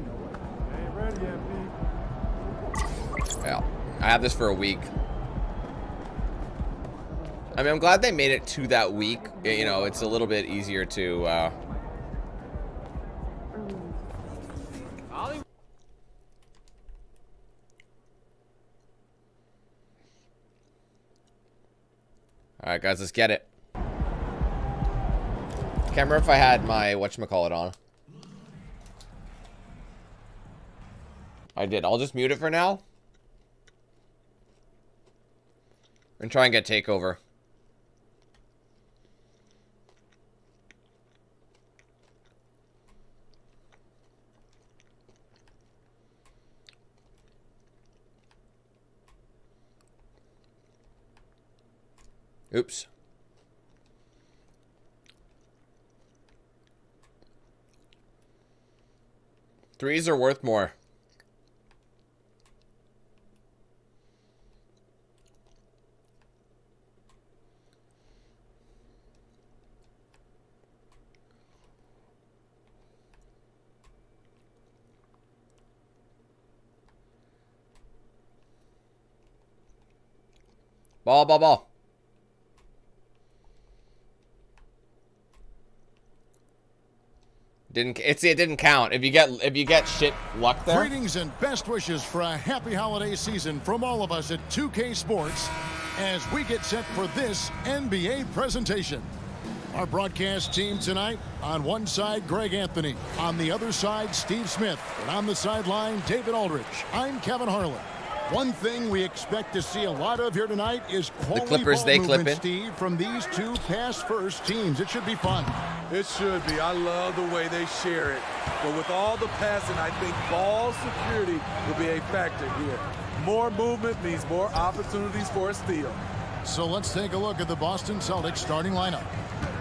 Yeah. I have this for a week. I mean, I'm glad they made it to that week. You know, it's a little bit easier to, uh... Alright, guys, let's get it. Can't remember if I had my whatchamacallit on. I did. I'll just mute it for now. And try and get takeover. Oops. Threes are worth more. Ball, ball, ball. Didn't it's it didn't count. If you get if you get shit luck there. Greetings and best wishes for a happy holiday season from all of us at 2K Sports as we get set for this NBA presentation. Our broadcast team tonight, on one side, Greg Anthony. On the other side, Steve Smith. And on the sideline, David Aldridge. I'm Kevin Harlan. One thing we expect to see a lot of here tonight is quality Clippers, ball they movement, clip. Steve, from these two pass-first teams. It should be fun. It should be. I love the way they share it. But with all the passing, I think ball security will be a factor here. More movement means more opportunities for a steal. So let's take a look at the Boston Celtics starting lineup.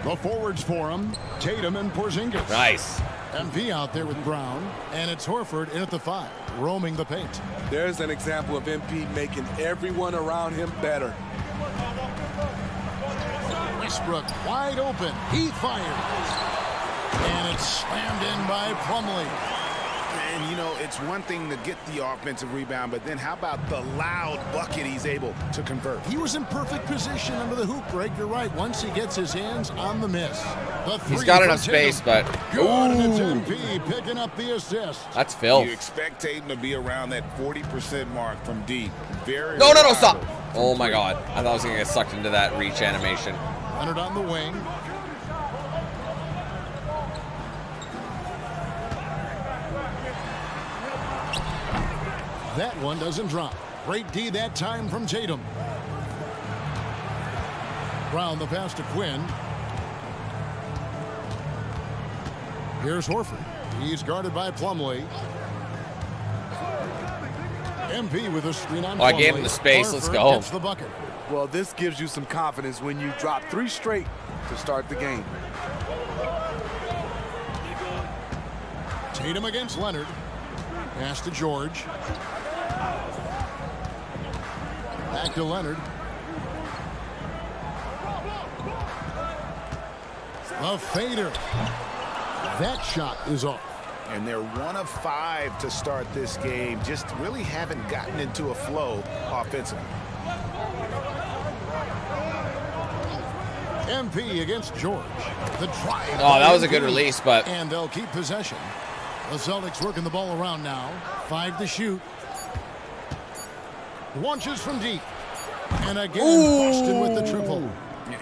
The forwards for them, Tatum and Porzingis. Nice. MP out there with Brown, and it's Horford in at the five, roaming the paint. There's an example of MP making everyone around him better. Westbrook wide open. He fires. And it's slammed in by Plumlee. And, you know, it's one thing to get the offensive rebound, but then how about the loud bucket he's able to convert? He was in perfect position under the hoop break. You're right. Once he gets his hands on the miss. The He's three got enough space, Tatum. but Good, and it's Ooh. MP picking up the assist. That's Phil. You expect Tatum to be around that 40% mark from deep. Very No, no, no, stop. Oh my god. I thought I was gonna get sucked into that reach animation. Leonard on the wing. That one doesn't drop. Great D that time from Tatum. Brown the pass to Quinn. Here's Horford. He's guarded by Plumlee. MP with a screen on Oh, I gave him the space. Let's go. gets the bucket. Well, this gives you some confidence when you drop three straight to start the game. Tatum against Leonard. Pass to George. Back to Leonard. A fader. That shot is off. And they're one of five to start this game. Just really haven't gotten into a flow offensively. MP against George. The drive. Oh, that was a good release, but- And they'll keep possession. The Celtics working the ball around now. Five to shoot. Launches from deep. And again, Boston with the triple.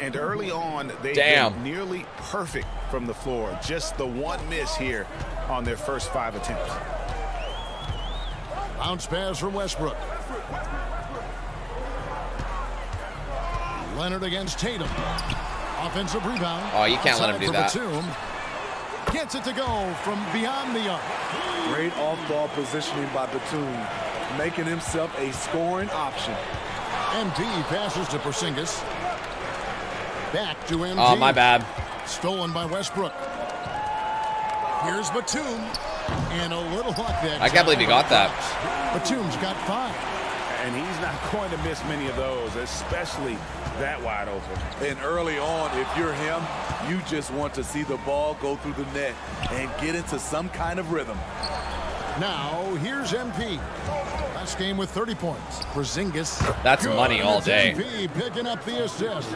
And early on, they Damn. nearly perfect from the floor. Just the one miss here on their first five attempts. Bounce pass from Westbrook. Leonard against Tatum. Offensive rebound. Oh, you can't let him do that. Batum. Gets it to go from beyond the arc. Great off-ball positioning by Batum, making himself a scoring option. MP passes to Porzingis. Back to MP. Oh, my bad. Stolen by Westbrook. Here's Batum. And a little luck that I can't believe he got that. Batum's got five. And he's not going to miss many of those, especially that wide open. And early on, if you're him, you just want to see the ball go through the net and get into some kind of rhythm. Now, here's MP. Last game with 30 points. Porzingis. That's Good, money all day. MP picking up the assist.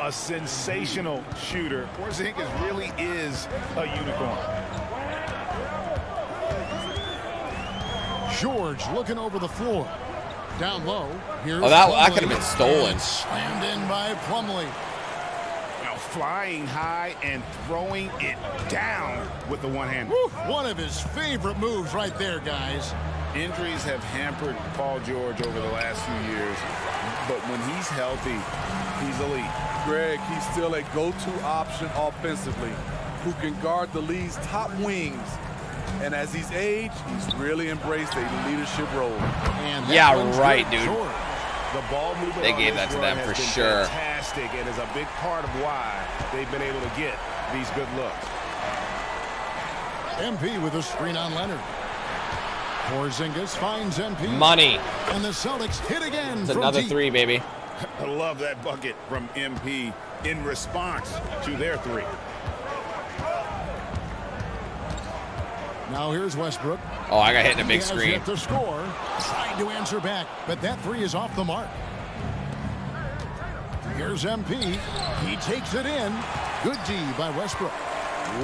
A sensational shooter. Porzingis really is a unicorn. George looking over the floor. Down low. Here's Oh, that- that Plumlee. could have been stolen. And slammed in by Plumlee. Now flying high and throwing it down with the one hand. Woo, one of his favorite moves right there, guys. Injuries have hampered Paul George over the last few years, but when he's healthy, he's elite. Greg, he's still a go-to option offensively who can guard the league's top wings. And as he's aged, he's really embraced a leadership role. And Yeah, right, dude. George. The ball movement They gave that to them for sure. Fantastic, and is a big part of why they've been able to get these good looks. MP with a screen on Leonard. Porzingis finds MP. Money. And the Celtics hit again It's from another deep. three, baby. I love that bucket from MP in response to their three. Now here's Westbrook. Oh, I got hit in a He big has screen. to score. Trying to answer back, but that three is off the mark. Here's MP. He takes it in. Good D by Westbrook.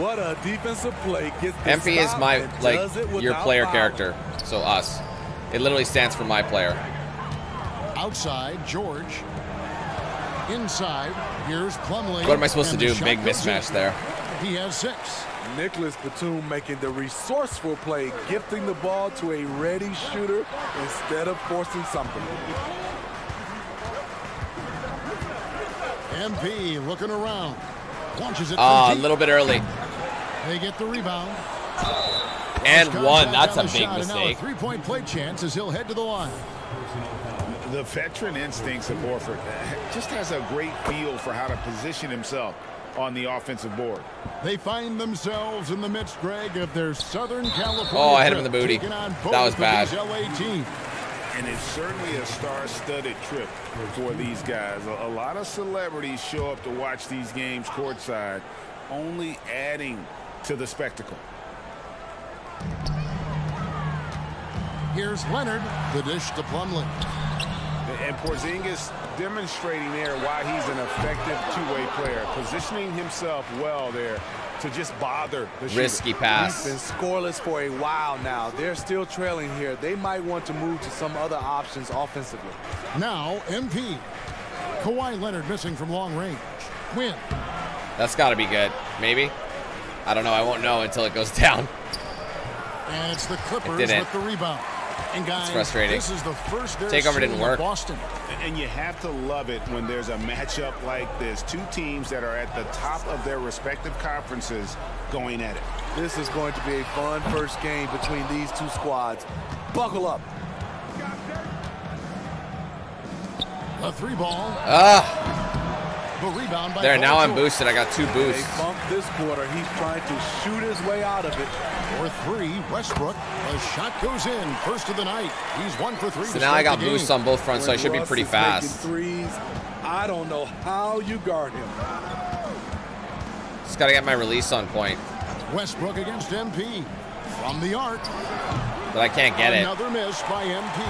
What a defensive play. Gets the MP is my and like does it your player fouling. character. So us. It literally stands for my player. Outside, George. Inside, here's Plumlee. What am I supposed and to do? Big mismatch in. there. He has six. Nicolas Batum making the resourceful play, gifting the ball to a ready shooter instead of forcing something. MP looking around. Launches it. Ah, from a little bit early. They get the rebound. And one. That's a big shot, and now mistake. three-point play chance as he'll head to the line. The veteran instincts of Horford just has a great feel for how to position himself on the offensive board. They find themselves in the midst, Greg, of their Southern California. Oh, I hit him in the booty. That was bad. these LA teams. And it's certainly a star-studded trip for these guys. A, a lot of celebrities show up to watch these games courtside, only adding to the spectacle. Here's Leonard, the dish to Plumlee. And Porzingis demonstrating there why he's an effective two-way player, positioning himself well there to just bother the shooter. Risky pass. We've been scoreless for a while now. They're still trailing here. They might want to move to some other options offensively. Now, MP. Kawhi Leonard missing from long range. Win. That's got to be good. Maybe. I don't know. I won't know until it goes down. And it's the Clippers didn't. with the rebound. And guys, frustrating. this is the first they're Takeover didn't work. of Boston. And you have to love it when there's a matchup like this. Two teams that are at the top of their respective conferences going at it. This is going to be a fun first game between these two squads. Buckle up. A three ball. Ah, The rebound by there. Paul Now I'm boosted. I got two They boosts. bump this quarter. He's trying to shoot his way out of it. For three, Westbrook. The shot goes in. First of the night. He's one for three. So now I got the boosts on both fronts, so I When should be pretty is making fast. Threes. I don't know how you guard him. Just got to get my release on point, Westbrook against MP. From the arc. but I can't get it. Another miss by MP.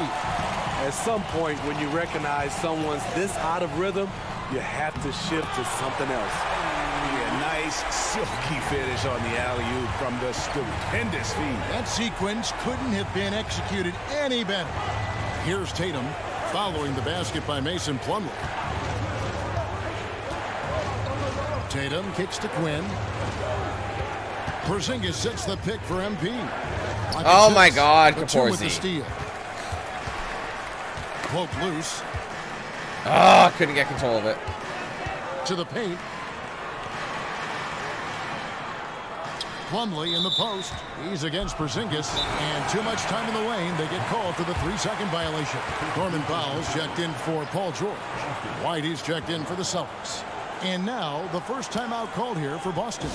At some point, when you recognize someone's this out of rhythm, you have to shift to something else. Yeah, nice silky finish on the alley-oop from the stupendous feed. That sequence couldn't have been executed any better. Here's Tatum following the basket by Mason Plumlee. Tatum kicks to Quinn. Porzingis sets the pick for MP. Like Oh my sits, God, the two with the Kaporzi. steal. Poke loose Ah, couldn't get control of it. to the paint. Plumlee in the post. He's against Porzingis. And too much time in the lane. They get called for the three-second violation. Norman Powell's checked in for Paul George. Whitey's checked in for the Celtics. And now the first timeout called here for Boston.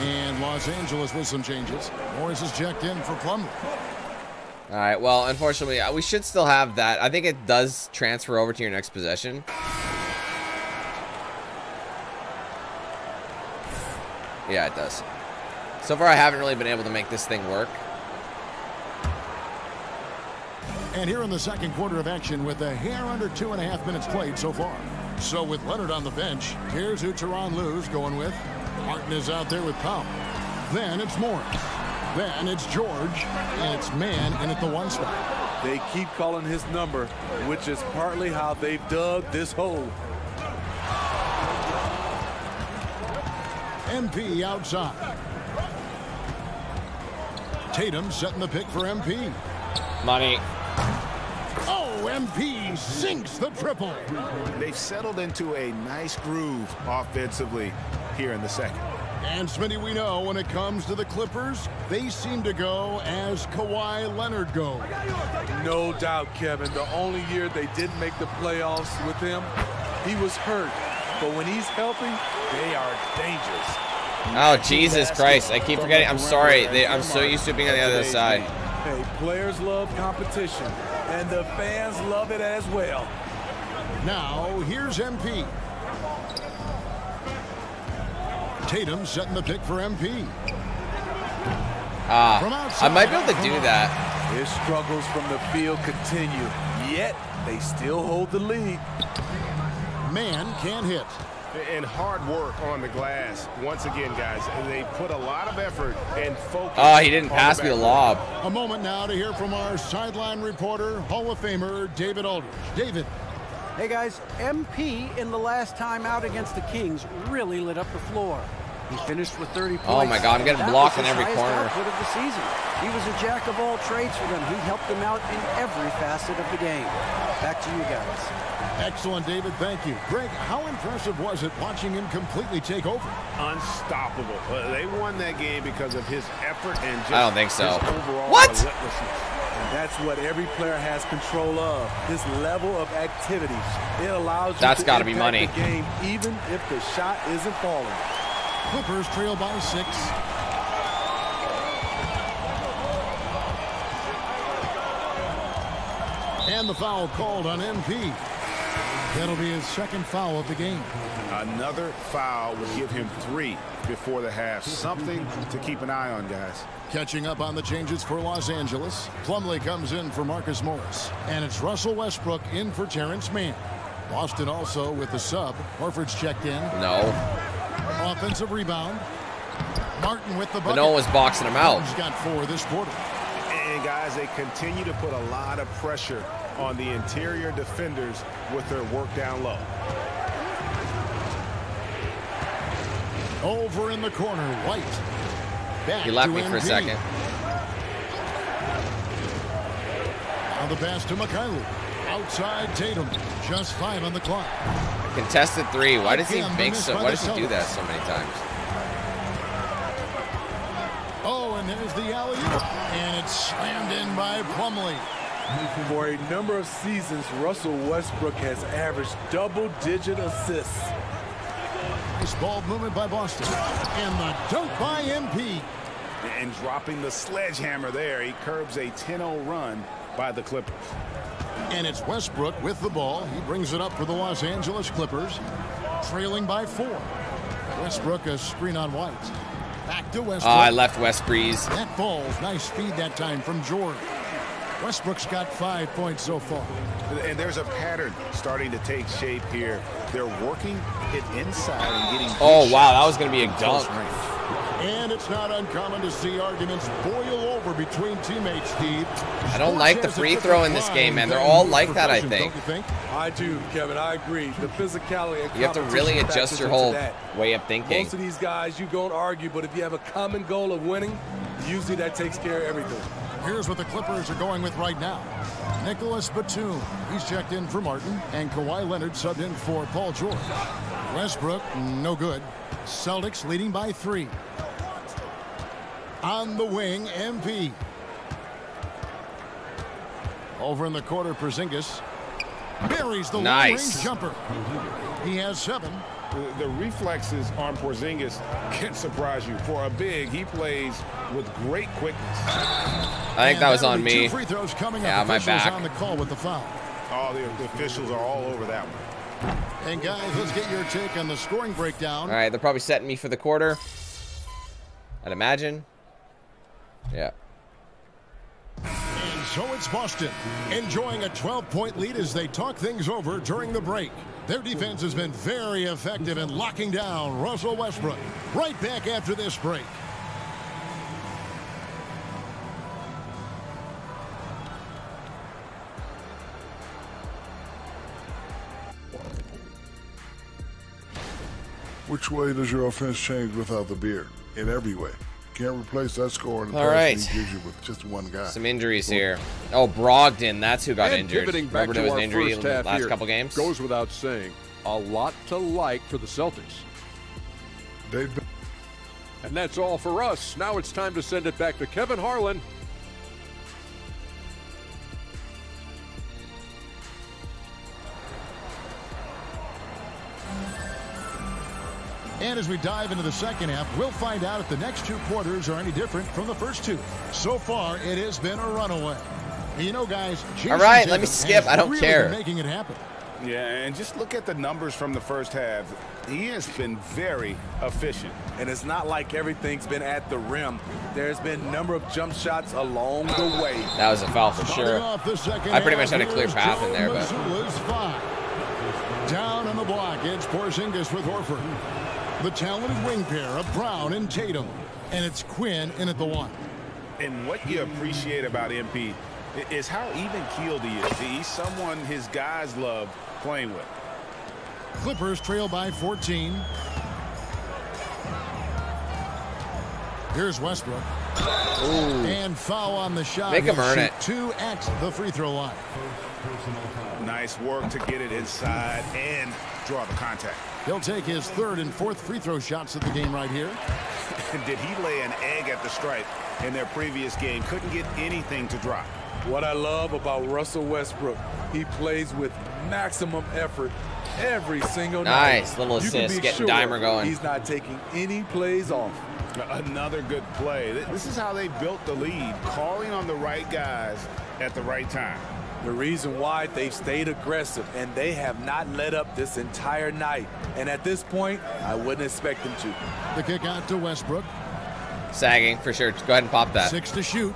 And Los Angeles with some changes. Morris is checked in for Plumlee. All right. Well, unfortunately, uh, we should still have that. I think it does transfer over to your next possession. Yeah, it does. So far, I haven't really been able to make this thing work. And here in the second quarter of action with a hair under two and a half minutes played so far. So with Leonard on the bench, here's who Teron going with. Martin is out there with Powell. Then it's Morris. Then it's George. And it's Mann in at the one spot. They keep calling his number, which is partly how they've dug this hole. MP outside. Tatum setting the pick for MP. Money. Oh, MP sinks the triple. They've settled into a nice groove offensively here in the second. And Smitty, we know when it comes to the Clippers, they seem to go as Kawhi Leonard goes. No doubt, Kevin. The only year they didn't make the playoffs with him, he was hurt. But when he's healthy, they are dangerous. Oh, Jesus Christ. I keep forgetting. I'm sorry. They, I'm so used to being on the other side. Hey, players love competition, and the fans love it as well. Now, here's MP. Tatum setting the pick for MP. Ah, I might be able to do that. His struggles from the field continue, yet they still hold the lead. Man can't hit. And hard work on the glass. Once again, guys, they put a lot of effort and focus. Oh, he didn't pass the me the lob. A moment now to hear from our sideline reporter, Hall of Famer David Aldridge. David. Hey guys, MP in the last time out against the Kings really lit up the floor. He finished with 30 points. Oh my God, I'm getting blocked in every highest corner. output of the season. He was a jack of all trades for them. He helped them out in every facet of the game. Back to you guys. Excellent, David. Thank you. Greg, how impressive was it watching him completely take over? Unstoppable. Uh, they won that game because of his effort and just I don't think so. his overall What? Relentlessness. And that's what every player has control of. This level of activity. It allows you That's to gotta be impact money. the game even if the shot isn't falling. Clippers trail by six. And the foul called on MP. That'll be his second foul of the game. Another foul would give him three before the half. Something to keep an eye on, guys. Catching up on the changes for Los Angeles. Plumlee comes in for Marcus Morris. And it's Russell Westbrook in for Terance Mann. Boston also with the sub. Horford's checked in. No. Offensive rebound. Martin with the bucket. But no one was boxing him out. He's got four this quarter. And guys, they continue to put a lot of pressure on the interior defenders with their work down low. Over in the corner, White. Back He left to me for a second. Now the pass to Mikhaili. Outside Tatum. Just five on the clock. Contested three. Why does he make so? Why does he do that so many times? Oh, and there's the alley-oop. And it's slammed in by Plumlee. For a number of seasons, Russell Westbrook has averaged double-digit assists. Nice ball movement by Boston. And the dunk by MP. And dropping the sledgehammer there, he curbs a 10-0 run by the Clippers. And it's Westbrook with the ball. He brings it up for the Los Angeles Clippers. Trailing by four. Westbrook a screen on White. Back to Oh, Westbrook. Ah, I left West Breeze. That falls. Nice feed that time from George. Westbrook's got five points so far. And there's a pattern starting to take shape here. They're working it inside and getting Oh wow, that was gonna be a dunk. range. And it's not uncommon to see arguments boil over between teammates, Steve. I don't like the Sports has a free throw in this game, man. They're all like that, I professions, think. Don't you think? I do, Kevin. I agree. The physicality and You have to really competition adjust your whole that. way of thinking. Most of these guys, you don't argue, but if you have a common goal of winning, usually that takes care of everything. Here's what the Clippers are going with right now. Nicolas Batum. He's checked in for Martin. And Kawhi Leonard subbed in for Paul George. Westbrook, no good. Celtics leading by three. On the wing, MP. Over in the quarter, Porzingis. Buries the Nice. long-range jumper. He has seven. The, the reflexes on Porzingis can surprise you. For a big, he plays with great quickness. I think And that was on be two me. free throws coming Yeah, up. my back. on the call with the foul. Oh, the, the officials are all over that one. And guys, let's get your take on the scoring breakdown. All right, they're probably setting me for the quarter. I'd imagine. Yeah. So it's Boston, enjoying a 12-point lead as they talk things over during the break. Their defense has been very effective in locking down Russell Westbrook. Right back after this break. Which way does your offense change without the beard? In every way. You can't replace that score in the All pass right. that he gives you with just one guy. Some injuries here. Oh, Brogdon, that's who got and injured. pivoting back Remember there was an injury in the last here, couple games? Goes without saying, a lot to like for the Celtics. They've been... And that's all for us. Now it's time to send it back to Kevin Harlan. And as we dive into the second half, we'll find out if the next two quarters are any different from the first two. So far, it has been a runaway. And you know, guys, Jayson All right, let me skip. I don't really care. making it happen. Yeah, and just look at the numbers from the first half. He has been very efficient. And it's not like everything's been at the rim. There's been a number of jump shots along the way. That was a foul for sure. off the second I pretty much had a clear here's path in there, but Down on the block, it's Porzingis with Horford. The talented wing pair of Brown and Tatum. And it's Quinn in at the one. And what you appreciate about MP is how even-keeled he is. He's someone his guys love playing with. Clippers trail by 14. Here's Westbrook. And foul on the shot. Make him earn it. Two at the free throw line. Nice work to get it inside and draw the contact. He'll take his third and fourth free throw shots of the game right here. Did he lay an egg at the stripe in their previous game? Couldn't get anything to drop. What I love about Russell Westbrook, he plays with maximum effort every single night. Nice. Little assist, getting sure Dimer going. He's not taking any plays off. Another good play. This is how they built the lead, calling on the right guys at the right time. The reason why they've stayed aggressive and they have not let up this entire night. And at this point, I wouldn't expect them to. The kick out to Westbrook. sagging for sure. Go ahead and pop that. Six to shoot.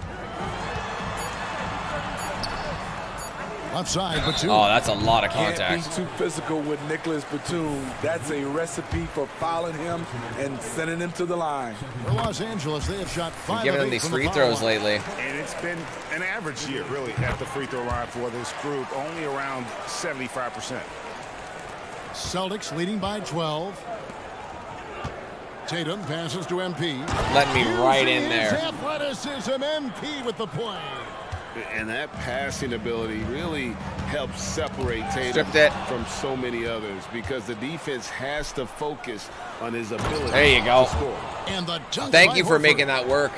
Left side, Batum. Oh, that's a lot of Can't contact. be too physical with Nicolas Batum. That's a recipe for fouling him and sending him to the line. For Los Angeles, they have shot five Giving of him eight these from the free throws line. lately. And it's been an average year, really, at the free throw line for this group, only around 75%. Celtics leading by 12. Tatum passes to MP. Let me right Using in his there. Athleticism, MP with the play. And that passing ability really helps separate Tatum Stripped from so many others because the defense has to focus on his ability There you go. to score. And the Thank you for Horford. making that work.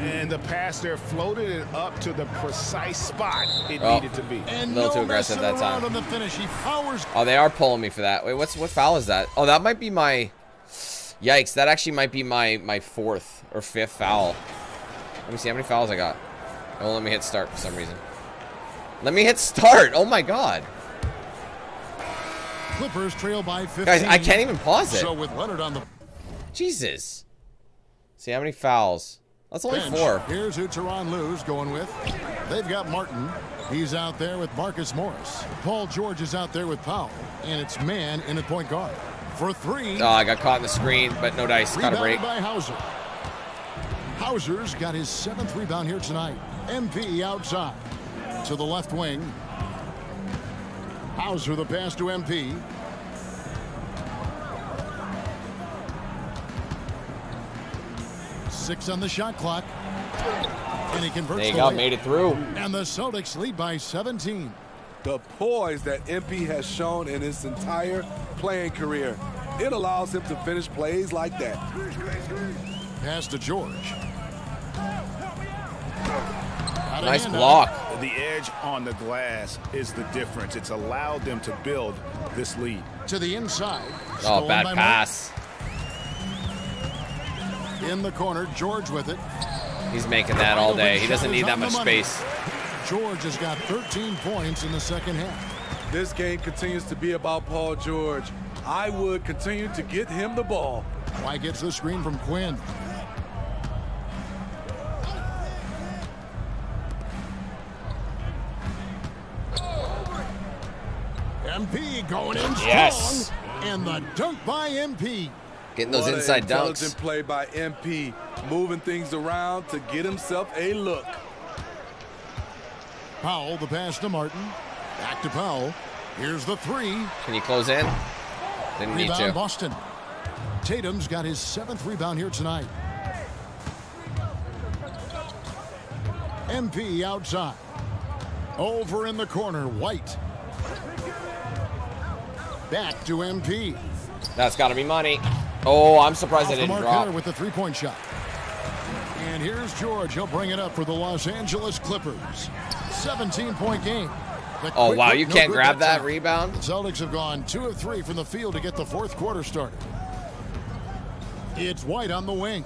And the pass there floated it up to the precise spot it Oh. needed to be. And A little no too aggressive messing that time. on the finish. He powers. Oh, they are pulling me for that. Wait, what's what foul is that? Oh, that might be my. Yikes! That actually might be my my fourth or fifth foul. Let me see how many fouls I got. Oh, let me hit start for some reason. Let me hit start. Oh my god, Clippers trail by 15. guys! I can't even pause it. So with Leonard on the Jesus. See how many fouls? That's only bench, four. here's who Tyronn Lue's going with. They've got Martin. He's out there with Marcus Morris. Paul George is out there with Powell. And it's Mann in at point guard. For three. Oh, I got caught in the screen, but no dice. Got a break. by Hauser. Hauser's got his seventh rebound here tonight. MP outside to the left wing. Hauser the pass to MP. Six on the shot clock. And he converts There got the Made it through. And the Celtics lead by 17. The poise that MP has shown in his entire playing career, it allows him to finish plays like that. Pass to George. Out Nice block. The edge on the glass is the difference. It's allowed them to build this lead. To the inside. Oh, bad pass. Martin. In the corner, George with it. He's making that all day. He doesn't need that much space. George has got 13 points in the second half. This game continues to be about Paul George. I would continue to get him the ball. White gets the screen from Quinn. MP going in strong. And the dunk by MP. Getting those What an inside intelligent dunks. play by MP, moving things around to get himself a look. Powell, the pass to Martin. Back to Powell. Here's the three. Can you close in? Didn't need Rebound to. Boston. Tatum's got his seventh rebound here tonight. MP outside. Over in the corner, White. Back to MP. That's got to be money. Oh, I'm surprised Off I the didn't mark drop. with the three-point shot. And here's George. He'll bring it up for the Los Angeles Clippers. 17-point game. The Oh, wow, you no can't good grab that time. rebound? The Celtics have gone two of three from the field to get the fourth quarter started. It's White on the wing.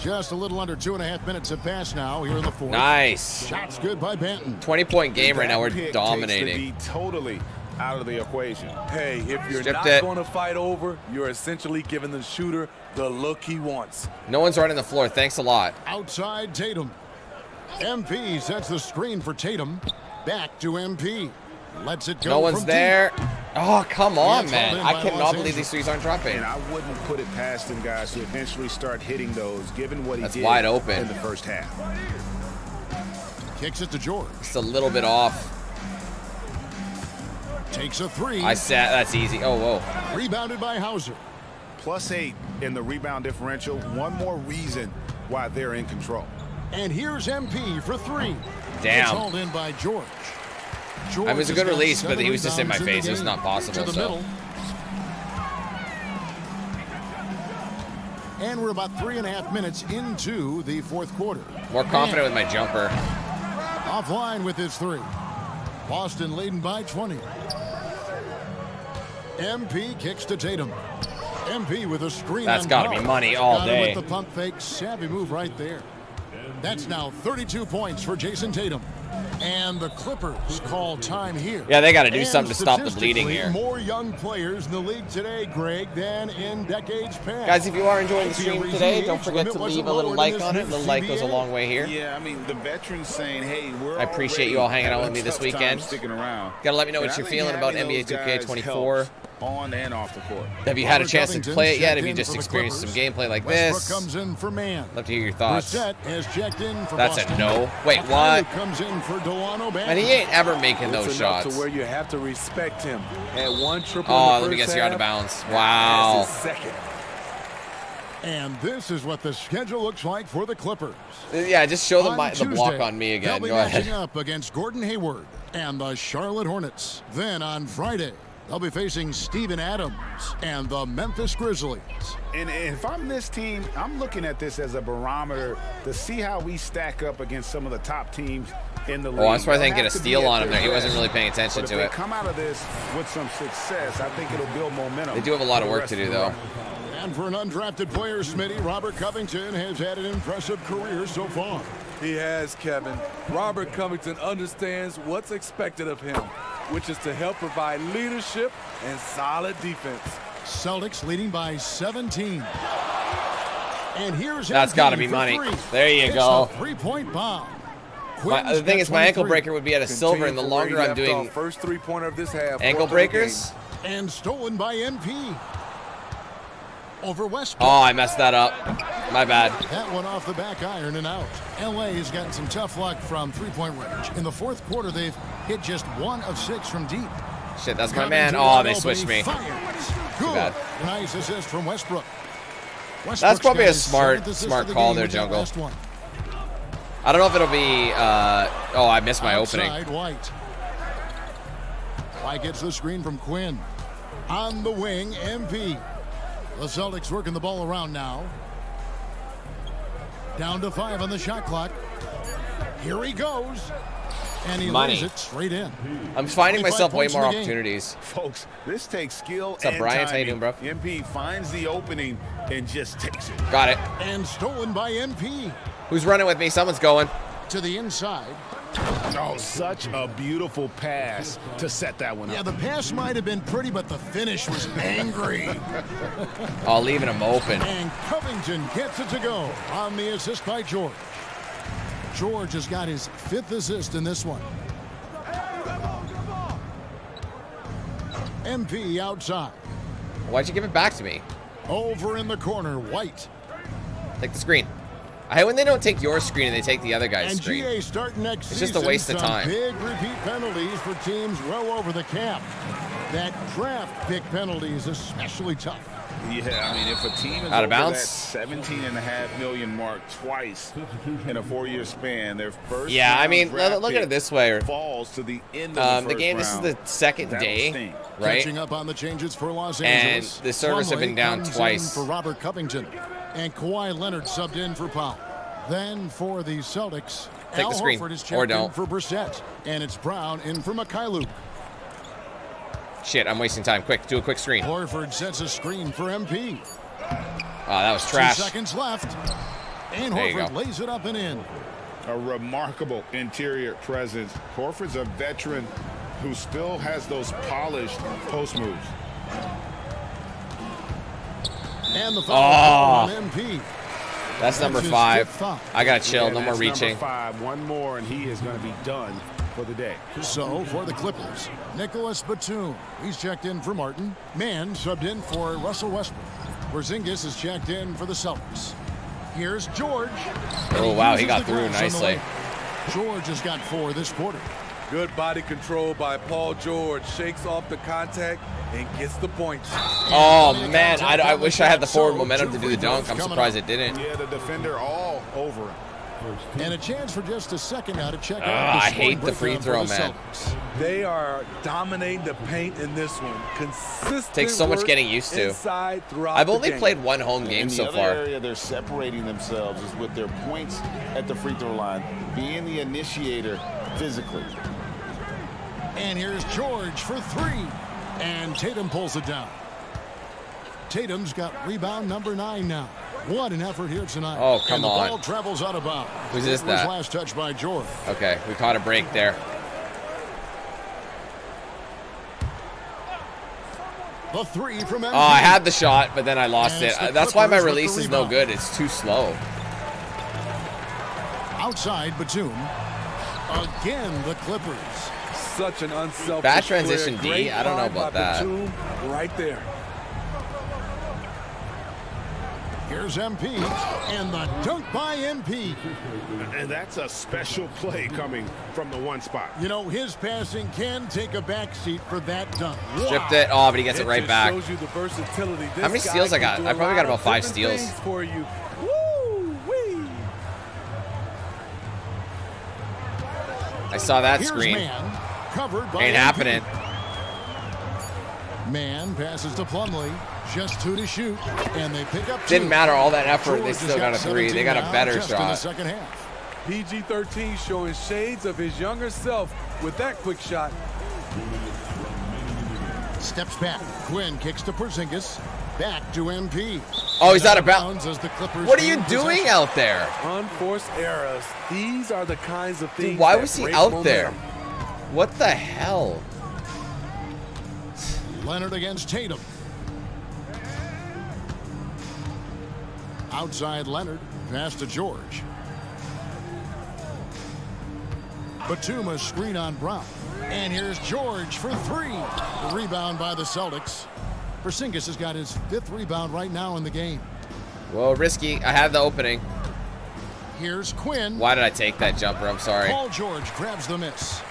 Just a little under two and a half minutes have passed now here in the fourth. Nice. Shots good by Banton. 20 point game right now. We're dominating. Takes totally out of the equation. Hey, if you're Stripped not it. going to fight over, you're essentially giving the shooter the look he wants. No one's running the floor. Thanks a lot. Outside Tatum. MP sets the screen for Tatum. Back to MP. Lets it go No one's from there. Oh, come on, it's man. I cannot believe these Angeles. threes aren't dropping. And I wouldn't put it past them guys to eventually start hitting those, given what he did wide open. in the first half. Kicks it to George. Just a little bit off. Takes a three. I sat. That's easy. Oh, whoa. Rebounded by Hauser. Plus eight in the rebound differential. One more reason why they're in control. And here's MP for three. Damn. It's hauled in by George. George I mean, it was a good release, but he was just in my face. It was not possible, so. middle. And we're about three and a half minutes into the fourth quarter. More confident with my jumper. Offline with his three. Boston leading by 20. MP kicks to Tatum. MP with a screen. That's gotta be money all Got day. With the pump fake, savvy move right there. That's now 32 points for Jayson Tatum. And the Clippers call time here. Yeah, they gotta do And something to stop the bleeding here. More young players in the league today, Greg, than in decades past. Guys, if you are enjoying the Might be a stream today, don't forget to leave a little like on it. A little like goes a long way here. Yeah, I mean, the veterans saying, hey, we're I appreciate you all hanging out with me this weekend. Sticking around. Gotta let me know what And you're feeling about NBA those 2K24. Helps On and off the court. Have you had a Robert chance to play it yet? Have you just experienced some gameplay like Westbrook this? comes in for Mann. Love to hear your thoughts. Brissett has checked in for That's a no. Wait, Okayu what? comes in for Delano And he ain't ever making It's those shots. to where you have to respect him. At one triple. Oh, let me guess, you're out of bounds. that's Wow. his second. And this is what the schedule looks like for the Clippers. Yeah, just show them my, the block on me again. They'll be Go matching ahead. up against Gordon Hayward and the Charlotte Hornets. Then on Friday, they'll be facing Steven Adams and the Memphis Grizzlies. And if I'm this team, I'm looking at this as a barometer to see how we stack up against some of the top teams in the oh, league. Oh, I'm surprised I They'll didn't get a have to be steal on him there. He wasn't really paying attention But to if it. they come out of this with some success, I think it'll build momentum. They do have a lot of work to do, though. And for an undrafted player, Smitty, Robert Covington has had an impressive career so far. He has, Kevin. Robert Covington understands what's expected of him, which is to help provide leadership and solid defense. Celtics leading by 17. And here's That's MP gotta be money. three. There you It's go. three-point bomb. My, the thing is, my ankle breaker would be at a silver, and the Continue from where longer I'm doing off. first three pointer of this half. ankle fourth of the game. breakers. And stolen by MP. Over Westbrook. Oh, I messed that up. My bad. That one off the back iron and out. LA has gotten some tough luck from three-point range. In the fourth quarter, they've hit just one of six from deep. Shit, that's my man. Oh, they switched me. Good. Nice assist from Westbrook. That's probably a smart, smart call there, Jungle. I don't know if it'll be. Uh, oh, I missed my Outside, opening. White. White gets the screen from Quinn. On the wing, MP. The Celtics working the ball around now. Down to five on the shot clock. Here he goes. And he Money. lays it straight in. I'm finding 25 myself way more opportunities. Folks, this takes skill What's up, and Brian? How you timing. doing, bro? MP finds the opening and just takes it. Got it. And stolen by MP. Who's running with me? Someone's going. To the inside. Oh, such a beautiful pass to set that one up. Yeah, the pass might have been pretty, but the finish was angry. Oh, leaving him open. And Covington gets it to go on the assist by George. George has got his fifth assist in this one. MP outside. Why'd you give it back to me? Over in the corner, White. Take the screen. I hate when they don't take your screen and they take the other guy's And screen. GA starting next It's just a waste of time. Big repeat penalties for teams well over the cap. That draft pick penalty is especially tough. Yeah, I mean, if a team is Out of bounds? that 17 and a half million mark twice in a four-year span, their first Yeah, I mean, draft look- look at it this way. falls to the end of Um, the the first game. This is the second That'll day, right? Catching up on the changes for Los Angeles. And Angeles. the servers have been down twice. for Robert Covington. And Kawhi Leonard subbed in for Powell. Then for the Celtics, Take Al the screen, Horford is or checked in don't. for Brissett. And it's Brown in for Mykhailiuk. Shit, I'm wasting time. Quick, do a quick screen. Oh, Horford sets a screen for MP. Oh, ah, that was trash. Two seconds left. And There Horford lays it up and in. A remarkable interior presence. Horford's a veteran who still has those polished post moves. And the foul Oh. on MP. That's number five. I gotta chill. And No more reaching. Five, one more, and he is going to be done for the day. So for the Clippers, Nicolas Batum. He's checked in for Martin. Mann subbed in for Russell Westbrook. Porzingis is checked in for the Celtics. Here's George. Oh, and Oh, wow, he got through glass on the nicely. George has got four this quarter. Good body control by Paul George. Shakes off the contact and gets the points. Oh man, I, I wish I had the forward momentum to do the dunk. I'm surprised it didn't. Yeah, the defender all over him. And a chance for just a second now to check out Ah, the I hate the free throw, the man. Celtics. They are dominating the paint in this one. Consistent. Takes so much getting used to. I've only played one home game and the so other far. area they're separating themselves is with their points at the free throw line, being the initiator physically. And here's George for three. And Tatum pulls it down. Tatum's got rebound number nine now. What an effort here tonight. Oh, come and the on. ball travels out of bounds. Who's this It was that? last touch by George. Okay, we caught a break there. The three from Oh, I had the shot, but then I lost And it. it's the That's why my Clippers with the release is no good. It's too slow. Outside Batum. Again, the Clippers. Such an unselfish Bad transition, player. D. Great I don't know about that. Batum Right there. Here's MP. And the dunk by MP. And that's a special play coming from the one spot. You know, his passing can take a backseat for that dunk. Stripped it. Oh, but he gets it right back. Shows you the versatility. This How many steals I got? I probably got about five steals. For you. Wee. I saw that Here's screen. Mann, covered by Ain't MP. happening. Mann passes to Plumlee. Just two to shoot. And they pick up two. Didn't matter all that effort. They still has got a three. They got a better just in the shot. second half. PG-13 showing shades of his younger self with that quick shot. Steps back. Quinn kicks to Porzingis. Back to MP. Oh, he's out of bounds as the Clippers What are you doing possession. out there? Unforced errors. These are the kinds of things. Dude, why was he break out there? momentum. What the hell? Leonard against Tatum. Outside Leonard. Pass to George. Batuma screen on Brown. And here's George for three. The rebound by the Celtics. Porzingis has got his fifth rebound right now in the game. Well, risky. I have the opening. Here's Quinn. Why did I take that jumper? I'm sorry. Paul George grabs the miss.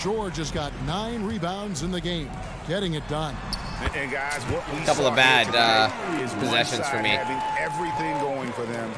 George has got nine rebounds in the game, getting it done. And, and guys, what we Couple of bad, uh, possessions for me. Having everything going for them.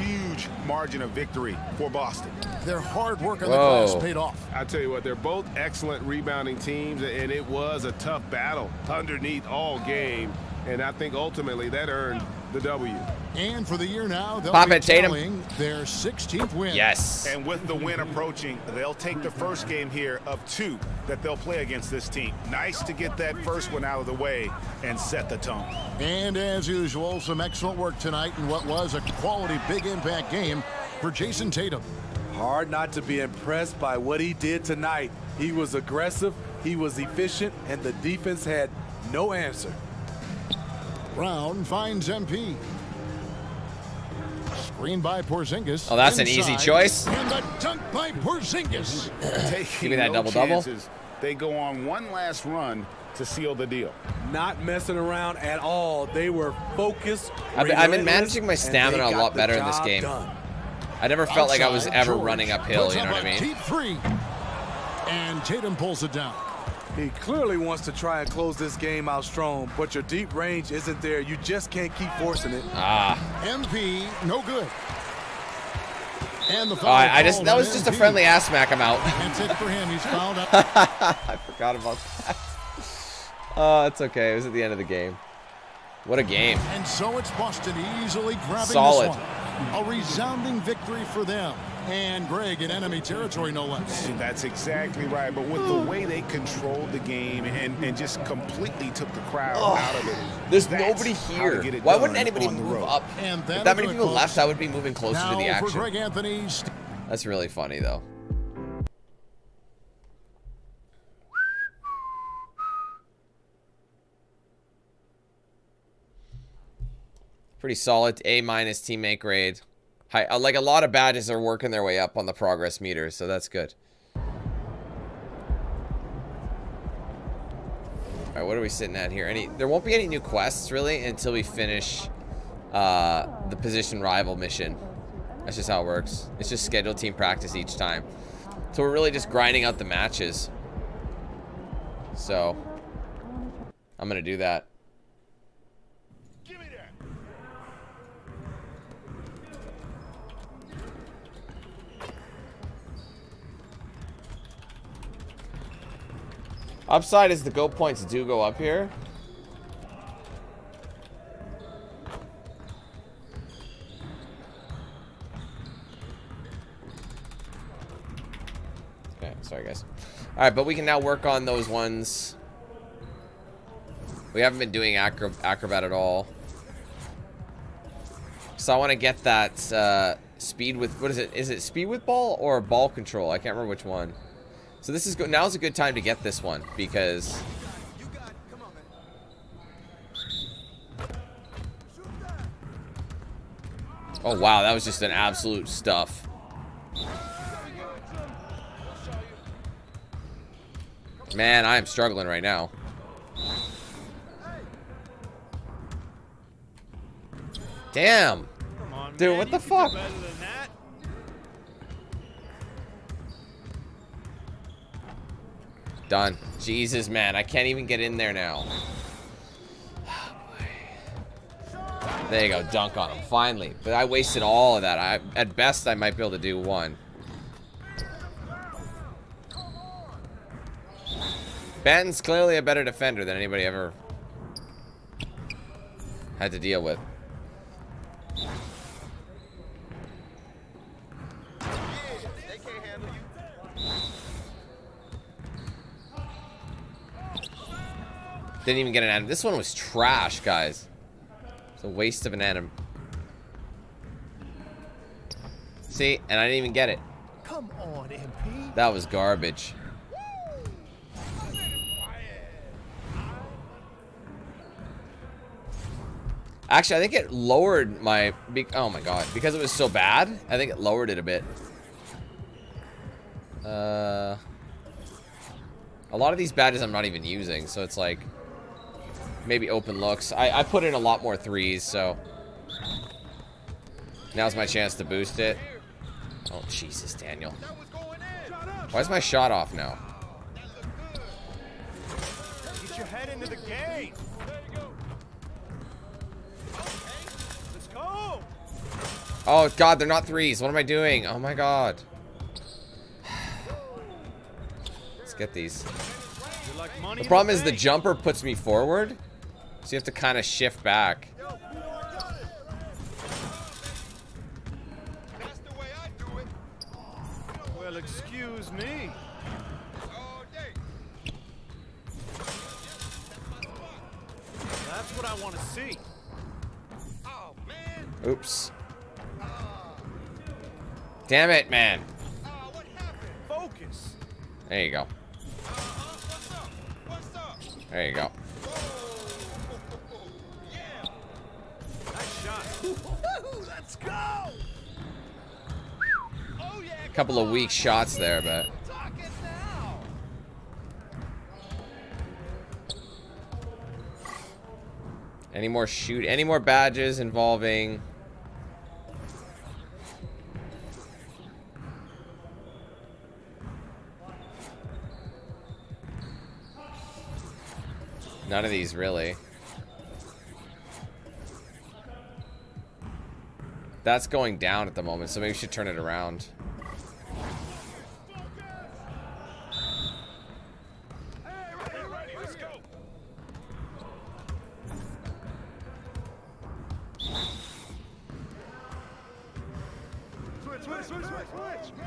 Huge margin of victory for Boston. Their hard work on Whoa. the glass paid off. I tell you what, they're both excellent rebounding teams, and it was a tough battle underneath all game. And I think ultimately that earned the W. And for the year now, they'll Pop be it, Tatum. tallying their 16th win. Yes. And with the win approaching, they'll take the first game here of two that they'll play against this team. Nice to get that first one out of the way and set the tone. And as usual, some excellent work tonight in what was a quality big impact game for Jayson Tatum. Hard not to be impressed by what he did tonight. He was aggressive, he was efficient, and the defense had no answer. Brown finds MP. Screen by Porzingis. Oh, that's an easy choice. And the dunk by Porzingis. Give me that no double-double. chances. They go on one last run to seal the deal. Not messing around at all. They were focused. I've been, I've been managing my stamina a lot better in this game. done. I never felt like I was ever George running uphill, you know what I mean? Three. And Tatum pulls it down. He clearly wants to try and close this game out strong, but your deep range isn't there. You just can't keep forcing it. Ah. MP, no good. And the foul I, I just that was just a friendly ass smack. I'm out. That's it for him. He's fouled out. I forgot about that. Oh, it's okay. It was at the end of the game. What a game. And so it's Boston easily grabbing Solid. this one. A resounding victory for them. And Greg in enemy territory, no less. That's exactly right. But with the oh. way they controlled the game and, and just completely took the crowd Ugh. out of it. There's nobody how to here. get it Why wouldn't anybody move road. up? And If that'll that many do it, people folks. left, I would be moving closer now to the for action. Greg Anthony. That's really funny, though. Pretty solid A minus teammate grade. Hi, uh, like a lot of badges are working their way up on the progress meter, so that's good. All right, what are we sitting at here? Any? There won't be any new quests really until we finish uh, the position rival mission. That's just how it works. It's just scheduled team practice each time. So we're really just grinding out the matches. So I'm gonna do that. Upside is the go points do go up here. Okay, sorry guys. All right, but we can now work on those ones. We haven't been doing acro acrobat at all. So I want to get that uh, speed with what is it? Is it speed with ball or ball control? I can't remember which one. So this is good. Now's a good time to get this one because Oh wow, that was just an absolute stuff. Man, I am struggling right now. Damn. Dude, what the fuck? Done. Jesus, man. I can't even get in there now. There you go. Dunk on him. Finally. But I wasted all of that. I, at best, I might be able to do one. Ben's clearly a better defender than anybody ever had to deal with. Didn't even get an anim. This one was trash, guys. It's a waste of an anim. See, and I didn't even get it. Come on, MP. That was garbage. Actually, I think it lowered my... be- Oh my god. Because it was so bad, I think it lowered it a bit. Uh... A lot of these badges I'm not even using, so it's like... Maybe open looks. I, I put in a lot more threes, so... Now's my chance to boost it. Oh, Jesus, Daniel. Why is my shot off now? Get your head into the game. Oh, God, they're not threes. What am I doing? Oh, my God. Let's get these. You're like money The problem is the jumper puts me forward. So you have to kind of shift back. Well, excuse me. That's what I want to see. Oops. Damn it, man. Focus. There you go. There you go. Let's. Couple of weak shots there, but. Any more shoot? Any more badges involving? None of these really. That's going down at the moment, so maybe we should turn it around. Switch, switch, switch, switch!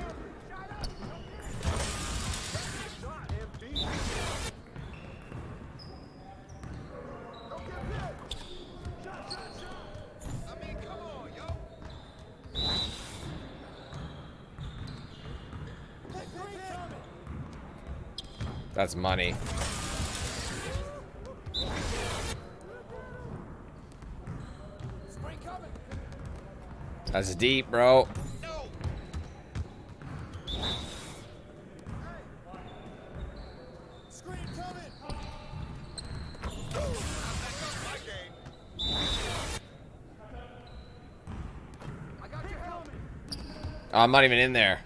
That's money. That's deep, bro. I'm not even in there.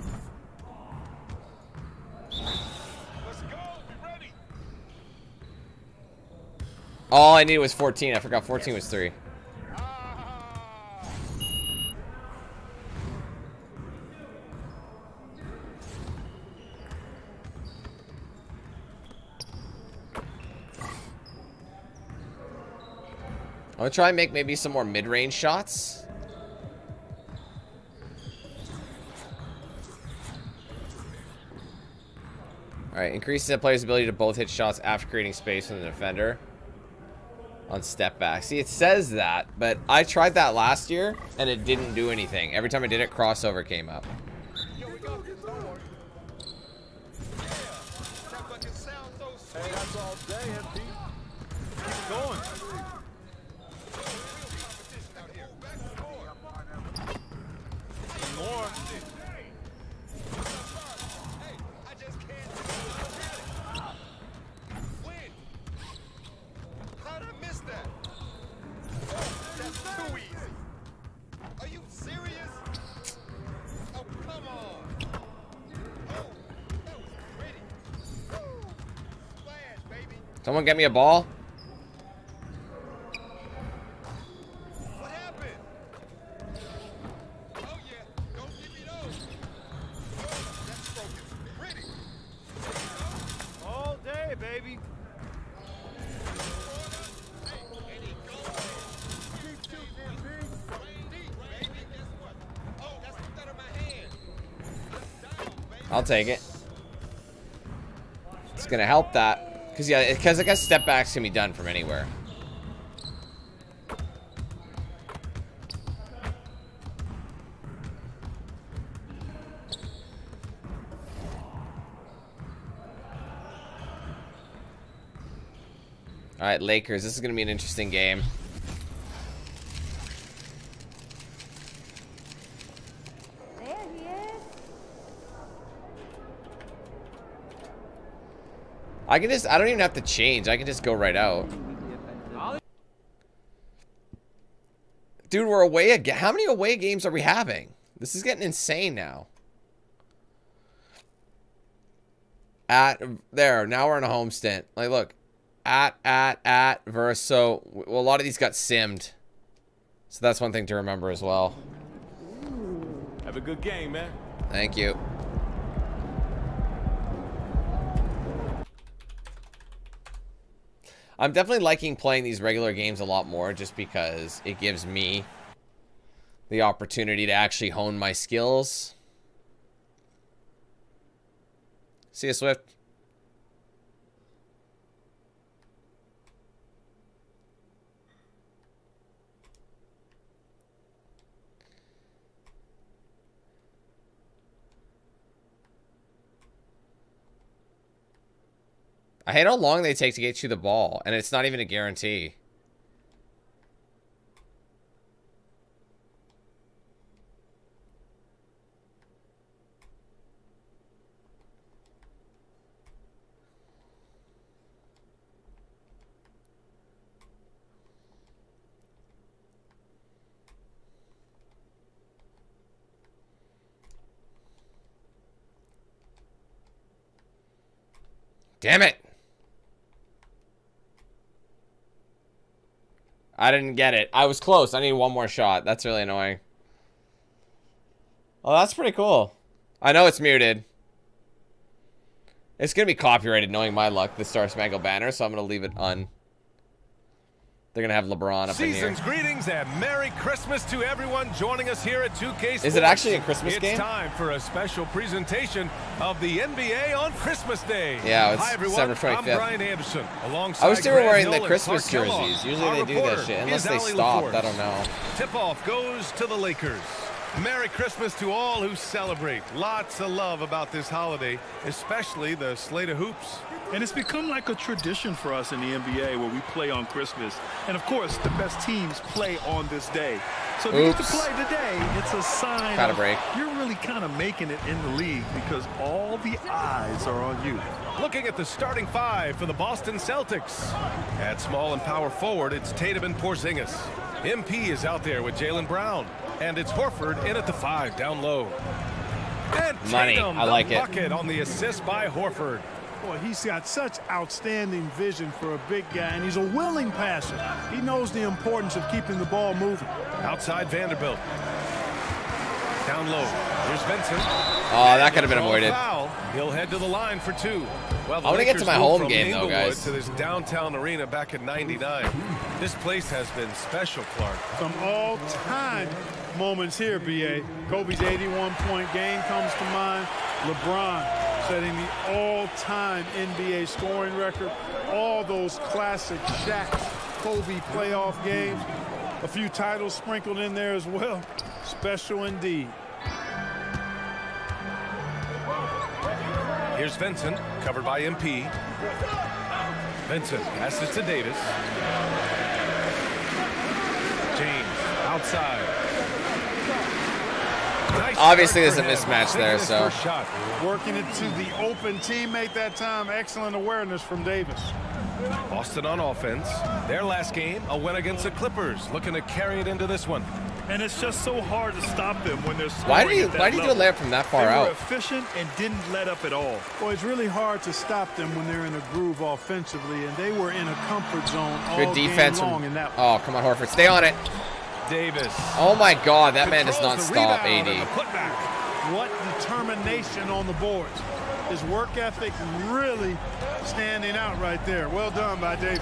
All I needed was 14. I forgot 14 was 3. I'm gonna try and make maybe some more mid-range shots. Alright, increases the player's ability to both hit shots after creating space from the defender on step back. See, it says that, but I tried that last year, and it didn't do anything. Every time I did it, crossover came up. Someone get me a ball? What happened? Yeah. Don't give me those. That stroke pretty. All day, baby. I'll take it. It's gonna help that. Because, yeah, because I guess step backs can be done from anywhere. Alright, Lakers. This is gonna be an interesting game. I can just, I don't even have to change. I can just go right out. Dude, we're away again. How many away games are we having? This is getting insane now. At, there, now we're in a home stint. Like, look. At, at, at, verse. So, well, a lot of these got simmed. So that's one thing to remember as well. Have a good game, man. Thank you. I'm definitely liking playing these regular games a lot more just because it gives me the opportunity to actually hone my skills. See you, Swift. I hate how long they take to get you the ball, and it's not even a guarantee. Damn it! I didn't get it. I was close. I need one more shot. That's really annoying. Oh, that's pretty cool. I know it's muted. It's going to be copyrighted knowing my luck, the Star Spangled Banner, so I'm going to leave it on. They're gonna have LeBron up in here. Season's greetings and Merry Christmas to everyone joining us here at 2K Sports. Is it actually a Christmas it's game? It's time for a special presentation of the NBA on Christmas Day. Yeah, it's Hi everyone, December I'm Brian Anderson. Alongside I wish they were wearing Hill the Christmas jerseys. Usually Our they do that shit, unless they. LaForce. I don't know. Tip-off goes to the Lakers. Merry Christmas to all who celebrate. Lots of love about this holiday, especially the slate of hoops. And it's become like a tradition for us in the NBA where we play on Christmas. And of course, the best teams play on this day. So if you get to play today, it's a sign Gotta of break. you're really kind of making it in the league because all the eyes are on you. Looking at the starting five for the Boston Celtics. At small and power forward, it's Tatum and Porzingis. MP is out there with Jaylen Brown. And it's Horford in at the five, down low. And Money. Tatum, I the like it. bucket on the assist by Horford. Boy, he's got such outstanding vision for a big guy, and he's a willing passer. He knows the importance of keeping the ball moving. Outside Vanderbilt. Down low. Here's Vincent. Oh, that could have been avoided. Foul. He'll head to the line for two. Well, I wanna get to my home from game, though, guys. To this downtown arena back in '99. This place has been special, Clark. Some all-time moments here, B.A. Kobe's 81-point game comes to mind. LeBron setting the all-time NBA scoring record. All those classic Shaq, Kobe playoff games. A few titles sprinkled in there as well. Special indeed. Here's Vincent, covered by MP. Vincent passes to Davis. James outside. Nice Obviously, there's a mismatch there, so- first shot. Working it to the open teammate that time. Excellent awareness from Davis. Boston on offense. Their last game, a win against the Clippers, looking to carry it into this one. And it's just so hard to stop them when they're scoring Why do you- why do you do a level. layup from that far they out? were efficient and didn't let up at all. Boy, it's really hard to stop them when they're in a groove offensively, and they were in a comfort zone all Good defense. game long From, in that oh, come on, Horford. Stay on it. Davis. Oh, my God. That man does not stop rebound 80. and the putback. What determination on the boards. His work ethic really standing out right there. Well done by Davis.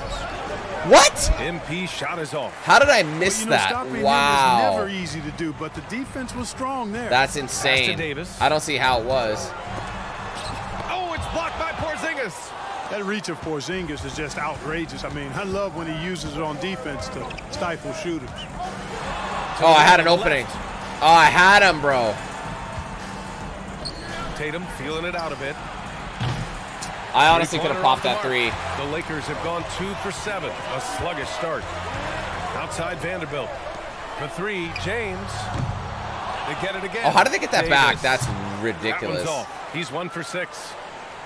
What? MP shot is off. How did I miss you know, that? Wow. never easy to do, but the defense was strong there. That's insane. Davis. I don't see how it was. Oh, it's blocked by Porzingis. That reach of Porzingis is just outrageous. I mean, I love when he uses it on defense to stifle shooters. Oh, I had an opening. Oh, I had him, bro. Tatum feeling it out a bit. I honestly could have popped that three. The Lakers have gone two for seven. A sluggish start. Outside Vanderbilt. For three, James. They get it again. Oh, how did they get that back? Davis. That's That ridiculous. off. He's one for six.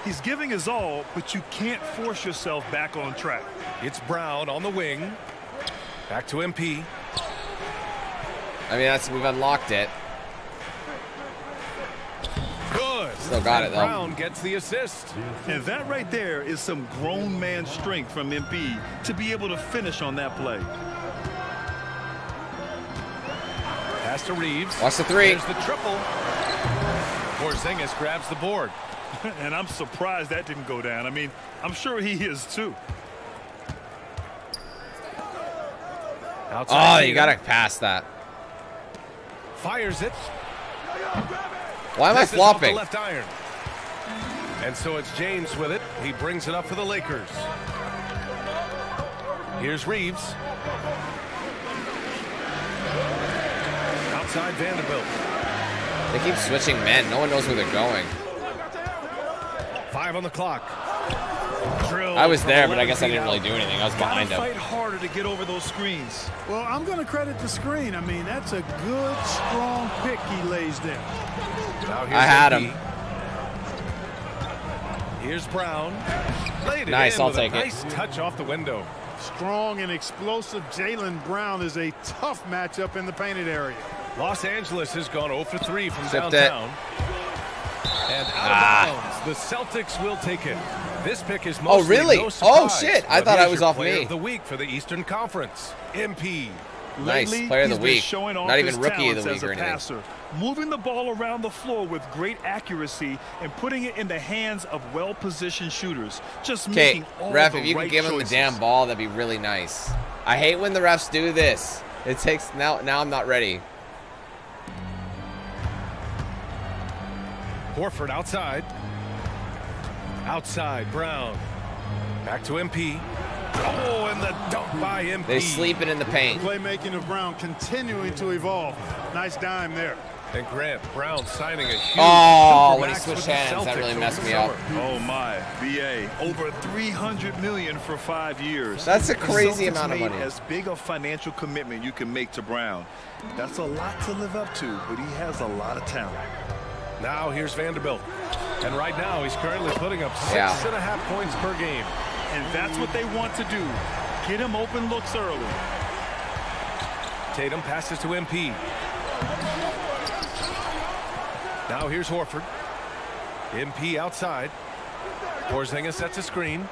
He's giving his all, but you can't force yourself back on track. It's Brown on the wing. Back to MP. I mean, that's we've unlocked it. Good. Still got it, though. Brown gets the assist. And that right there is some grown man strength from MP to be able to finish on that play. Pass to Reeves. Watch the three. There's the triple. Porzingis grabs the board. and I'm surprised that didn't go down. I mean, I'm sure he is too. Outside Oh, you gotta pass that. Fires it. Why am I flopping? left iron. And so it's James with it. He brings it up for the Lakers. Here's Reeves. Outside Vanderbilt. They keep switching men. No one knows where they're going. Five on the clock. Drill I was there, but I guess I didn't really do anything. I was behind him. fight harder to get over those screens. Well, I'm going to credit the screen. I mean, that's a good, strong pick he lays there. Now I had him. Here's Brown. Laid Nice, I'll take a it. nice touch off the window. Strong and explosive Jaylen Brown is a tough matchup in the painted area. Los Angeles has gone 0 for 3 from Shipped it. And out Ah. of bounds. The Celtics will take it. This pick is Oh, really? no Oh, shit. I thought I was off me. Of the week for the Eastern Conference, MP. Nice. Lately, Player of the week. Not even rookie of the week or anything. passer, moving the ball around the floor with great accuracy and putting it in the hands of well-positioned shooters. Just Okay, making all ref, the if you right could give him the damn ball, that'd be really nice. I hate when the refs do this. It takes now. Now I'm not ready. Horford outside. Outside, Brown. Back to MP. Oh, and the dunk by MP. They sleeping in the paint. Playmaking of Brown continuing to evolve. Nice dime there. And Grant Brown signing a huge Oh, when he switched with the hands, that really messed me up. Oh my, BA, over 300 million for five years. That's a crazy Celtics amount of money. As big a financial commitment you can make to Brown. That's a lot to live up to, but he has a lot of talent. Now here's Vanderbilt. And right now he's currently putting up six Yeah. and a half points per game. And that's what they want to do. Get him open looks early. Tatum passes to MP. Now here's Horford. MP outside. Porzingis sets a screen.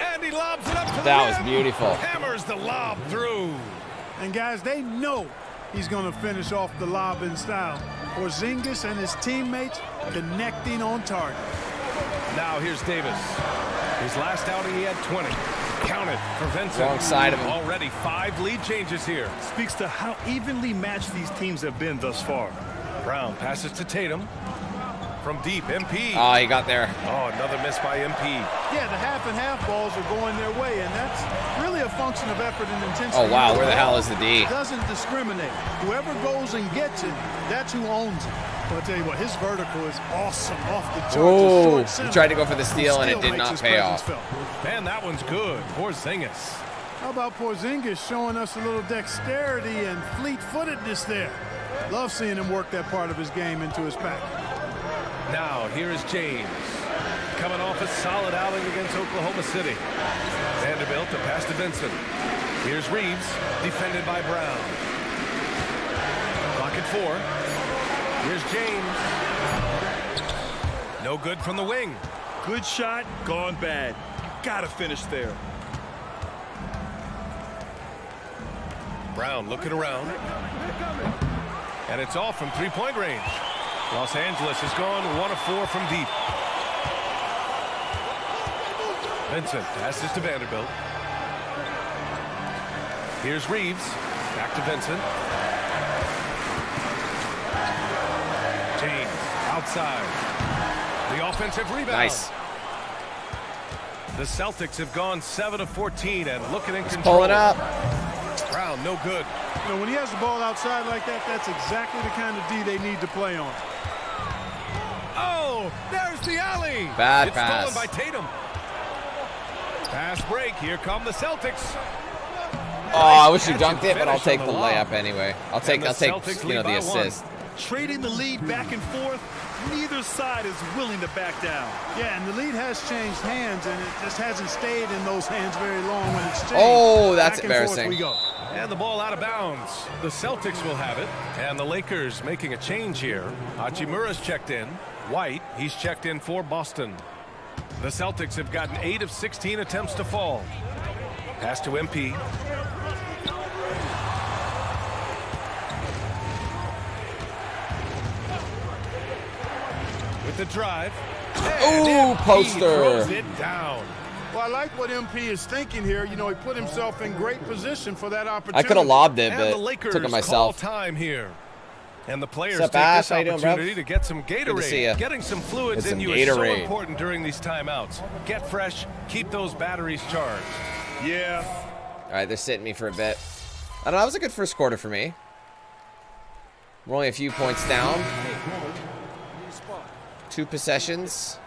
And he lobs it up to the That was rim. beautiful. Hammers the lob through. And guys, they know he's going to finish off the lob in style. Porzingis and his teammates connecting on target. Now here's Davis. His last outing he had 20. Count it for Vincent. Wrong side of him. Already five lead changes here. Speaks to how evenly matched these teams have been thus far. Brown passes to Tatum. From deep, MP. Oh, ah, he got there. Oh, another miss by MP. Yeah, the half and half balls are going their way, and that's really a function of effort and intensity. Oh, wow, where the hell is the D? Doesn't discriminate. Whoever goes and gets it, that's who owns it. But I tell you what, his vertical is awesome off the charts. Oh, he tried to go for the steal and it did not pay off. felt. Man, that one's good. Porzingis. How about Porzingis showing us a little dexterity and fleet-footedness there? Love seeing him work that part of his game into his pack. Now, here is James. Coming off a solid outing against Oklahoma City. Vanderbilt to pass to Vincent. Here's Reeves, defended by Brown. Clock at four. Here's James. No good from the wing. Good shot, gone bad. Gotta finish there. Brown looking around. And it's off from three-point range. Los Angeles has gone one of four from deep. Vincent passes to Vanderbilt. Here's Reeves. Back to Vincent. James outside. The offensive rebound. Nice. The Celtics have gone 7 of 14 and looking in control. Pull it up. Brown, no good. You know, when he has the ball outside like that, that's exactly the kind of D they need to play on. Oh, there's the alley. Bad it's pass. stolen by Tatum. Pass break. Here come the Celtics. Oh, I wish you dunked it, but I'll take the the layup anyway. I'll take, I'll take, Celtics you know, the by one. assist. Trading the lead back and forth, neither side is willing to back down. Yeah, and the lead has changed hands, and it just hasn't stayed in those hands very long when it's changed. Oh, that's Back and forth embarrassing. we go. And the ball out of bounds. The Celtics will have it. And the Lakers making a change here. Hachimura's checked in. White, he's checked in for Boston. The Celtics have gotten 8 of 16 attempts to fall. Pass to MP. With the drive. Ooh, MP poster. it down. Well, I like what MP is thinking here. You know, he put himself in great position for that opportunity. I could have lobbed it, but took it myself. time here. And the players What's up, take this you doing, opportunity to get some Good to see ya. Gatorade. Getting some fluids Get in some you is so important during these timeouts. Get fresh, keep those batteries charged. Yeah. All right, they're sitting me for a bit. I don't know. That was a good first quarter for me. We're only a few points down. Two possessions.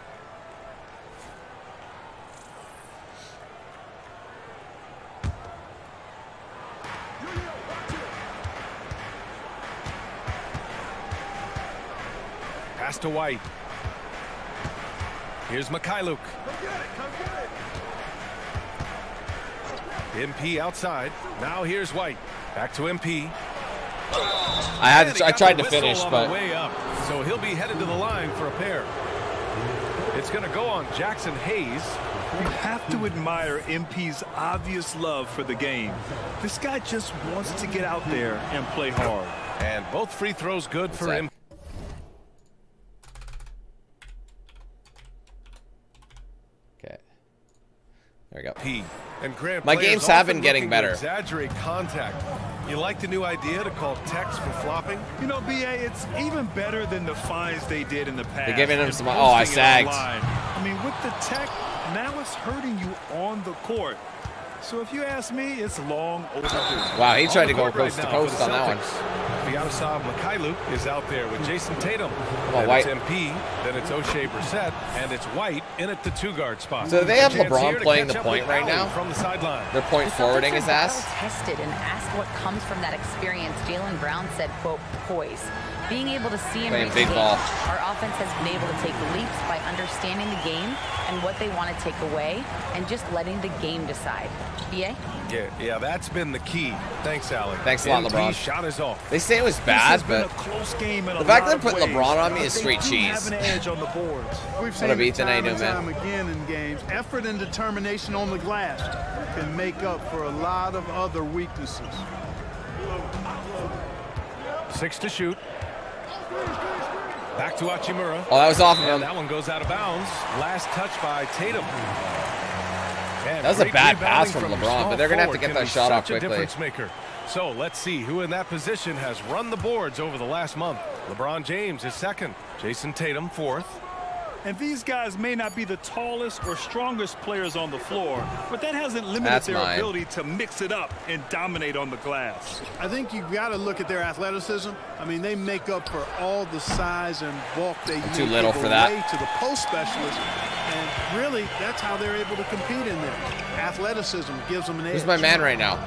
Pass to White. Here's Mykhailiuk. MP outside. Now here's White. Back to MP. I had to. I tried to whistle finish, but way up. So he'll be headed to the line for a pair. It's going to go on Jaxson Hayes. You have to admire MP's obvious love for the game. This guy just wants to get out there and play hard. And both free throws good for that? him. There we go. P. And Grant, My games have been getting better. Exaggerate contact. You like the new idea to call text for flopping? You know, BA, it's even better than the fines they did in the past. They're giving him and some- oh, I posting sagged. online. I mean, with the tech, now it's hurting you on the court. So if you ask me, it's long overdue. Wow, he tried to go court right to now coast on that one. Celtics, Vyacheslav Mykhailiuk is out there with Jayson Tatum. on, then White. it's MP, then it's Oshae Brissett, and it's White in at the two-guard spot. So they have LeBron playing the point right now? From the sideline. They're point The forwarding Celtics his are ass. Tested and asked what comes from that experience. Jaylen Brown said, "quote poise." Being able to see and read big the ball. our offense has been able to take leaps by understanding the game and what they want to take away, and just letting the game decide. BA. Yeah, yeah, that's been the key. Thanks, Alec. Thanks a lot, LeBron. shot is off. They say it was bad, but a close game in the a fact lot that of they put ways, LeBron on me but is they straight do cheese. have an edge on the boards. We've What seen up, it Ethan? How you time and doing, man? time again in games. Effort and determination on the glass can make up for a lot of other weaknesses. Six to shoot. Back to Hachimura. Oh, that was off of him. that one goes out of bounds. Last touch by Tatum. And That was a bad pass from your LeBron, but they're gonna have to get that shot off quickly. difference maker. So let's see who in that position has run the boards over the last month. LeBron James is second. Jayson Tatum fourth. And these guys may not be the tallest or strongest players on the floor, but that hasn't limited That's their mine. ability to mix it up and dominate on the glass. I think you've got to look at their athleticism. I mean, they make up for all the size and bulk they use. too little for that. To the post specialist, and really, that's how they're able to compete in there. Athleticism gives them an edge. Who's my man right now?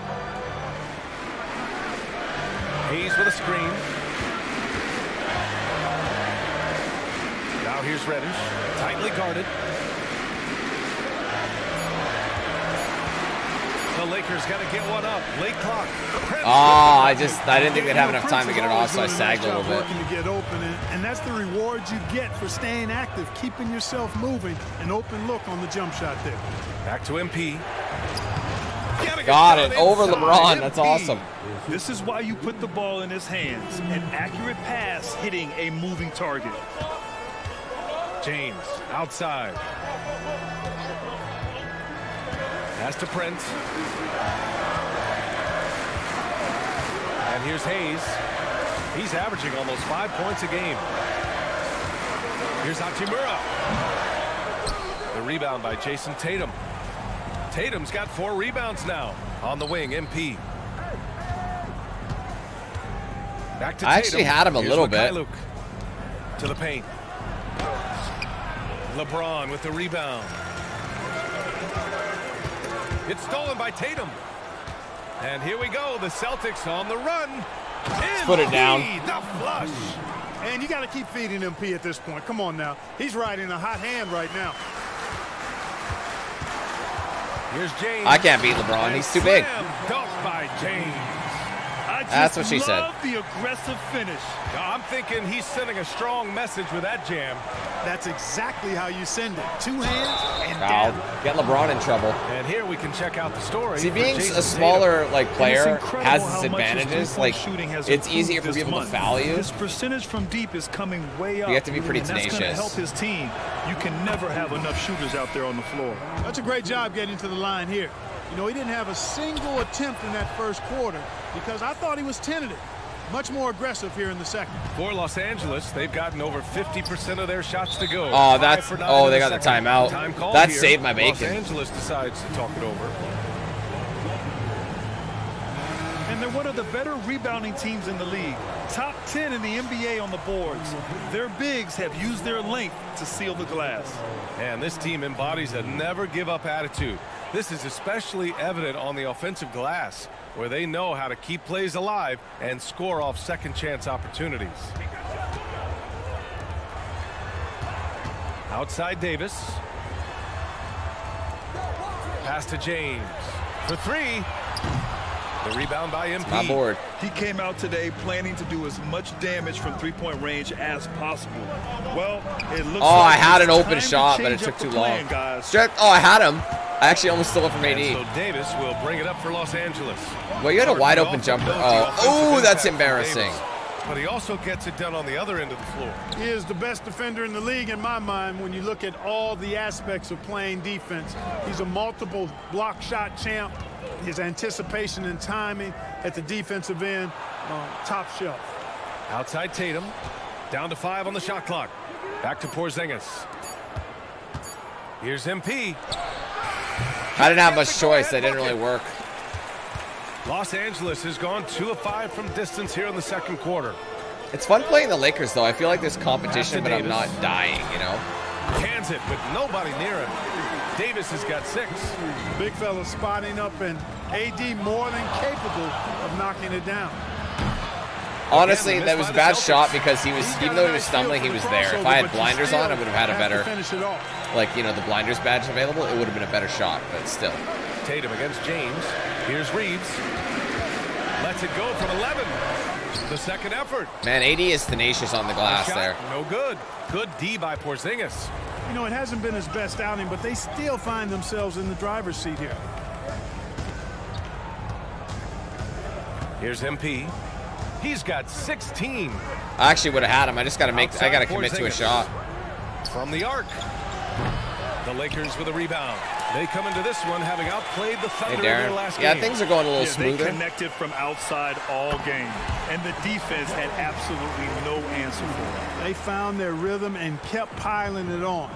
Hayes with a screen. Here's Reddish. Tightly guarded. The Lakers got to get one up. Late clock. Oh, I just I didn't think they'd have enough time to get it off, so I sagged a little bit. Working to get open, and, and that's the reward you get for staying active, keeping yourself moving, an open look on the jump shot there. Back to MP. Got it over LeBron. That's awesome. This is why you put the ball in his hands. An accurate pass hitting a moving target. James outside. Pass to Prince. And here's Hayes. He's averaging almost five points a game. Here's Hachimura. The rebound by Jayson Tatum. Tatum's got four rebounds now on the wing. MP. Back to I actually had him a Here's little bit. To the paint. LeBron with the rebound. It's stolen by Tatum. And here we go. The Celtics on the run. put it down. The flush. And you got to keep feeding MP at this point. Come on now. He's riding a hot hand right now. Here's James. I can't beat LeBron. He's too big. Slam dunk by James. I just That's what she said. love the aggressive finish. I'm thinking he's sending a strong message with that jam. That's exactly how you send it. Two hands and Foul. down. Get LeBron in trouble. And here we can check out the story. See, being a smaller like player has how its advantages. Like shooting has it's easier for this people month. to foul you. His percentage from deep is coming way up. have to be pretty and That's going to help his team. You can never have enough shooters out there on the floor. That's a great job getting to the line here. You know, he didn't have a single attempt in that first quarter because I thought he was tentative. Much more aggressive here in the second. For Los Angeles, they've gotten over 50% of their shots to go. Oh, that's- for nine oh, in they got the timeout. Time That here. saved my bacon. Los bacon. Angeles decides to talk it over. They're one of the better rebounding teams in the league. Top 10 in the NBA on the boards. Their bigs have used their length to seal the glass. And this team embodies a never give up attitude. This is especially evident on the offensive glass, where they know how to keep plays alive and score off second chance opportunities. Outside Davis. Pass to James. For three. The rebound by MP. My board. He came out today planning to do as much damage from three-point range as possible. Well, it looks Oh, like I had an open time to shot, but it took too plan, long. Guys. Stretch- Oh, I had him. I actually almost stole it from And AD. so Davis will bring it up for Los Angeles. Well, you had a wide open the jumper. Oh, oh, that's embarrassing. But he also gets it done on the other end of the floor. He is the best defender in the league in my mind when you look at all the aspects of playing defense. He's a multiple block shot champ. His anticipation and timing at the defensive end, uh, top shelf. Outside Tatum. Down to five on the shot clock. Back to Porzingis. Here's MP. I didn't have much choice. That didn't really work. Los Angeles has gone two of five from distance here in the second quarter. It's fun playing the Lakers, though. I feel like there's competition, but I'm not dying, you know? Cans it with nobody near him. Davis has got six. Big fella spotting up and AD more than capable of knocking it down. Honestly, that was a bad shot because he was, even though he was stumbling, he was there. If I had blinders on, I would have had a better, like, you know, the blinders badge available, it would have been a better shot, but still. Tatum against James. Here's Reeves. Lets it go from 11. The second effort. Man, AD is tenacious on the glass Shot, there. No good. Good D by Porzingis. You know, it hasn't been his best outing, but they still find themselves in the driver's seat here. Here's MP. He's got 16. I actually would have had him. I just got to make, I got to commit to a shot. From the arc. The Lakers with a rebound. They come into this one having outplayed the Thunder in their last Yeah, game. things are going a little Yeah, smoother. They connected from outside all game, and the defense had absolutely no answer for it. They found their rhythm and kept piling it on.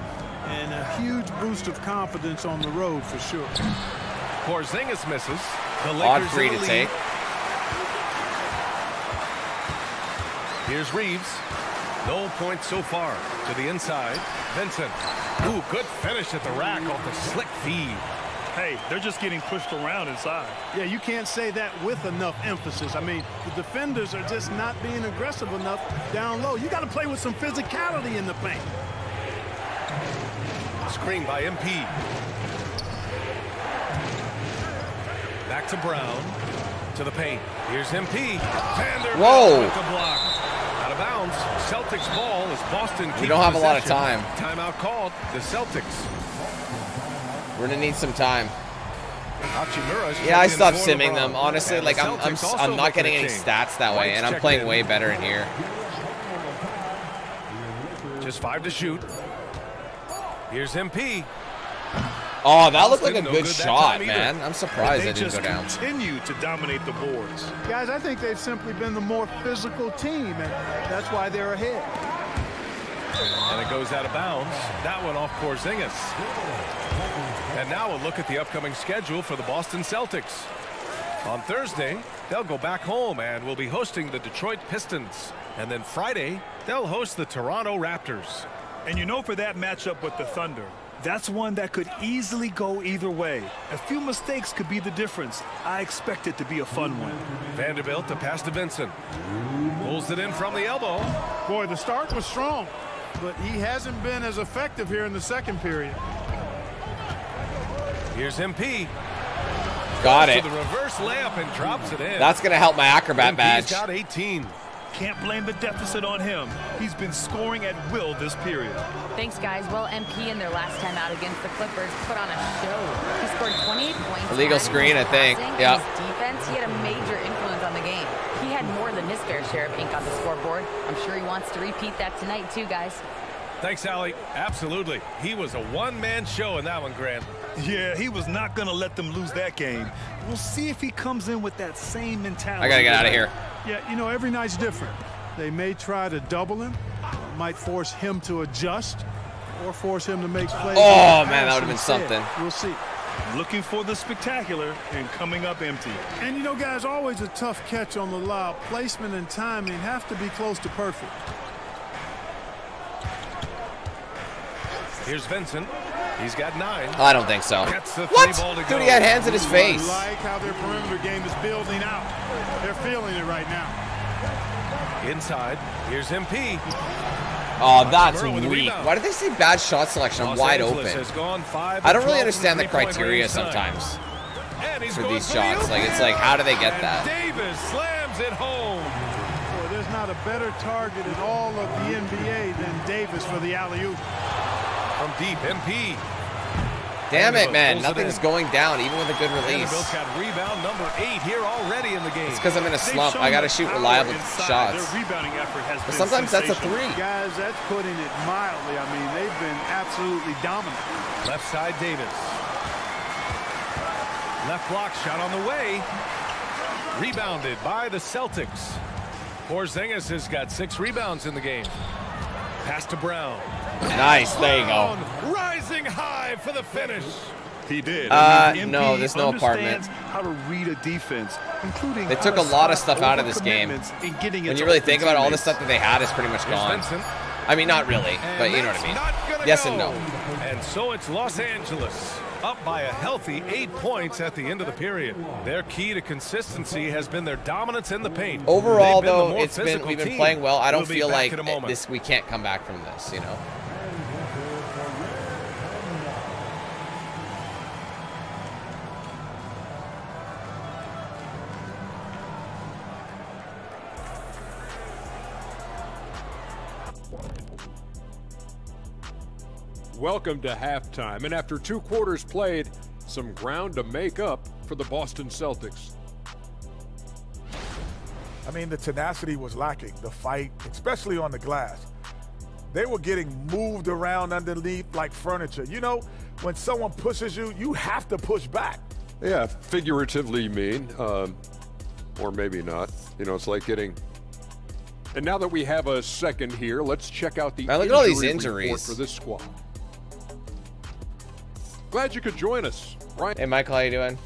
And a huge boost of confidence on the road for sure. Porzingis misses. The Lakers three in to the take. lead. Here's Reeves. No points so far. To the inside. Vincent. Ooh, good finish at the rack off the slick feed. Hey, they're just getting pushed around inside. Yeah, you can't say that with enough emphasis. I mean, the defenders are just not being aggressive enough down low. You got to play with some physicality in the paint. Screen by MP. Back to Brown. To the paint. Here's MP. Vanderbilt Whoa. Bounds. Celtics ball as Boston keeps We don't have a lot of time. Timeout called. The Celtics. We're going to need some time. Yeah, I stopped simming them. Honestly, like I'm, I'm, I'm not getting any stats that way, and I'm playing in. way better in here. Just five to shoot. Here's MP. Oh, that looked like a no good good shot, man. I'm surprised they that didn't just go down. continue to dominate the boards. Guys, I think they've simply been the more physical team, and that's why they're ahead. And it goes out of bounds. That one off Porzingis. And now a look at the upcoming schedule for the Boston Celtics. On Thursday, they'll go back home and will be hosting the Detroit Pistons. And then Friday, they'll host the Toronto Raptors. And you know for that matchup with the Thunder, that's one that could easily go either way. A few mistakes could be the difference. I expect it to be a fun one. Vanderbilt to pass to Vincent. Pulls it in from the elbow. Boy, the start was strong, but he hasn't been as effective here in the second period. Here's MP. Got Goes it. To the reverse layup and drops it in. That's going to help my acrobat MP's badge. got 18. Can't blame the deficit on him. He's been scoring at will this period. Thanks, guys. Well, MP in their last time out against the Clippers put on a show. He scored 28 points. Illegal added screen, I think. Yeah. defense, he had a major influence on the game. He had more than his fair share of ink on the scoreboard. I'm sure he wants to repeat that tonight, too, guys. Thanks, Allie. Absolutely. He was a one-man show in that one, Grant. Yeah, he was not going to let them lose that game. We'll see if he comes in with that same mentality. I got to get out of here. Yeah, you know, every night's different. They may try to double him, might force him to adjust, or force him to make plays. Oh, man, that would've been something. We'll see. Looking for the spectacular and coming up empty. And you know, guys, always a tough catch on the lob. Placement and timing have to be close to perfect. Here's Vincent. He's got nine. I don't think so. What? three ball to Dude, he had hands in his face. Like how their perimeter game is building out. They're feeling it right now. Inside. Here's MP. Oh, that's Hachimura with a weak. Why did they say bad shot selection? I'm Los wide Angeles open. gone five I don't really understand the criteria sometimes And he's for these for the shots. Like, it's like, how do they get And that? Davis slams it home. Boy, there's not a better target in all of the NBA than Davis for the alley-oop. From deep, MP. Damn it, man. pulls it Nothing's going down, even with a good release. Vanderbilt's got rebound number eight here already in the game. It's because I'm in a slump. I got to shoot reliable inside. shots. Their rebounding effort has But sometimes that's a three. Guys, that's putting it mildly. I mean, they've been absolutely dominant. Left side Davis. Left block shot on the way. Rebounded by the Celtics. Porzingis has got six rebounds in the game. Pass to Brown. Nice. There you go. Rising high for the finish. He did. Uh, mean, no, there's no understands apartment. How to read a defense, including They took a lot of stuff out of this game. overcommitments and getting it When you really think about it, all the stuff that they had is pretty much gone. I mean, not really, but you know what I mean. Yes and no. And so it's Los Angeles up by a healthy eight points at the end of the period. Their key to consistency has been their dominance in the paint. Overall, though, it's been we've been playing well. I don't We'll feel like in a moment. this. We can't come back from this. You know. Welcome to halftime, and after two quarters played, some ground to make up for the Boston Celtics. I mean, the tenacity was lacking, the fight, especially on the glass. They were getting moved around underneath like furniture. You know, when someone pushes you, you have to push back. Yeah, figuratively mean, um, or maybe not. You know, it's like getting. And now that we have a second here, let's check out the Man, look at all these report injuries. for this squad. Glad you could join us, Ryan. Hey, Michael, how you doing?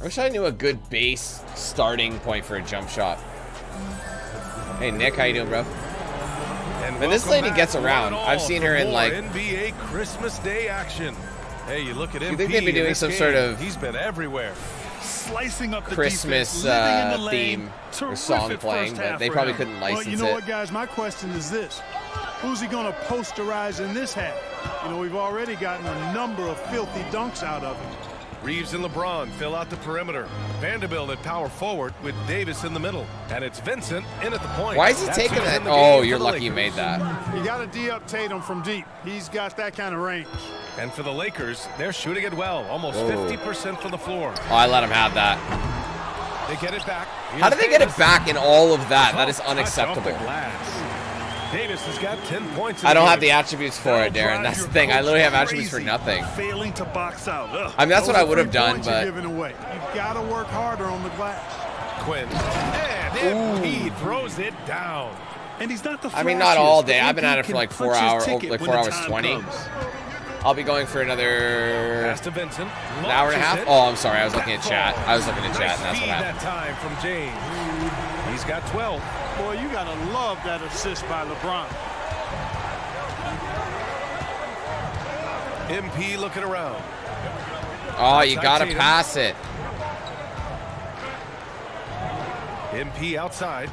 I wish I knew a good base starting point for a jump shot. Hey, Nick, how you doing, bro? And Man, this lady gets around. I've seen her in, like- NBA Christmas Day action. Hey, you look at him. you think they'd be doing some sort of He's been everywhere. Slicing up the Christmas defense, living in uh, the lane. theme or song playing, but they probably couldn't license Well, license you know it. what, guys? My question is this. Who's he going to posterize in this half? You know, we've already gotten a number of filthy dunks out of him. Reeves and LeBron fill out the perimeter. Vanderbilt at power forward with Davis in the middle. And it's Vincent in at the point. Why is he That's taking that? Oh, you're for the lucky you made that. You got to D-up Tatum from deep. He's got that kind of range. And for the Lakers, they're shooting it well. Almost 50% from the floor. Oh, I let him have that. They get it back. How did they get it back in all of that? That is Touch off the unacceptable. Davis has got 10 points. I don't have the attributes for it, Darren. That's the thing. I literally have attributes for nothing. Failing to box out. I mean, that's what I would have done, but. You got to work harder on the glass. Quinn. And he throws it down. And he's not the I mean, not all day. I've been at it for like four oh, hours, like four hours twenty. comes. I'll be going for another Pass to Vincent. an hour and a half. Oh, I'm sorry. I was looking at chat. I was looking at chat, and that's what happened. that time from James. He's got 12. Boy, you got to love that assist by LeBron. MP looking around. Oh, you gotta pass it. MP outside.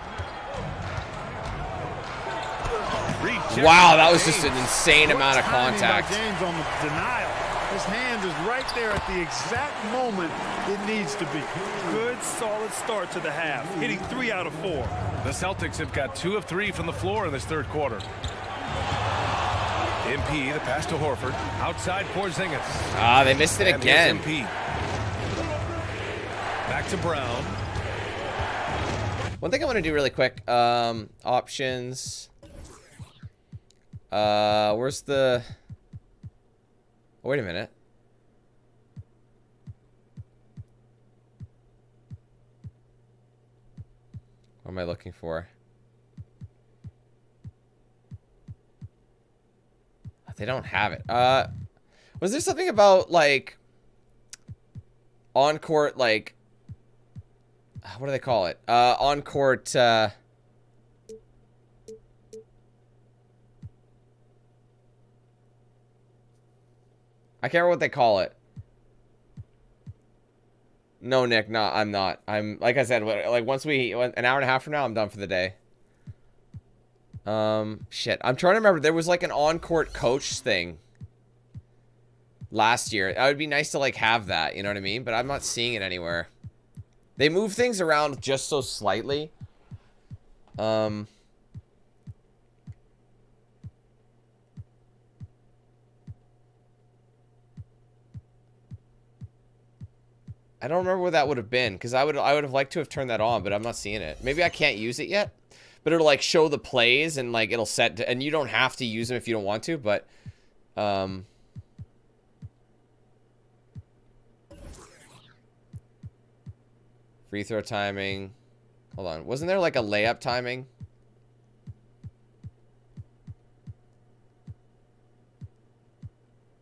Wow, that was just an insane amount of contact. James on the denial. His hand is right there at the exact moment it needs to be. Good, solid start to the half, hitting three out of four. The Celtics have got two of three from the floor in this third quarter. MP, the pass to Horford. Outside Porzingis. Ah, they missed it And again. MP. Back to Brown. One thing I want to do really quick. Um, options. Uh, where's the? Oh, wait a minute. What am I looking for? They don't have it. Uh, was there something about like on court like what do they call it? Uh, on court. Uh, I can't remember what they call it. No, Nick, no, I'm not. I'm like I said, like once we an hour and a half from now, I'm done for the day. Um, shit, I'm trying to remember. There was like an on-court coach thing last year. It would be nice to like have that, you know what I mean? But I'm not seeing it anywhere. They move things around just so slightly. Um. I don't remember what that would have been because I would I would have liked to have turned that on, but I'm not seeing it. Maybe I can't use it yet, but it'll like show the plays and like it'll set to, and you don't have to use them if you don't want to, but um. Free throw timing. Hold on. Wasn't there like a layup timing?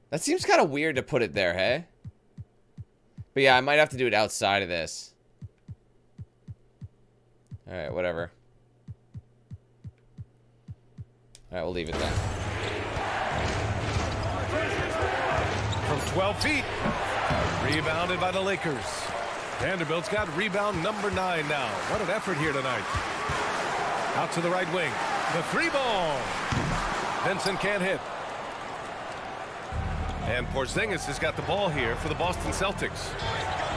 That seems kind of weird to put it there, hey? But yeah, I might have to do it outside of this. Alright, whatever. Alright, we'll leave it then. From 12 feet. Rebounded by the Lakers. Vanderbilt's got rebound number nine now. What an effort here tonight. Out to the right wing. The three ball. Vincent can't hit. And Porzingis has got the ball here for the Boston Celtics.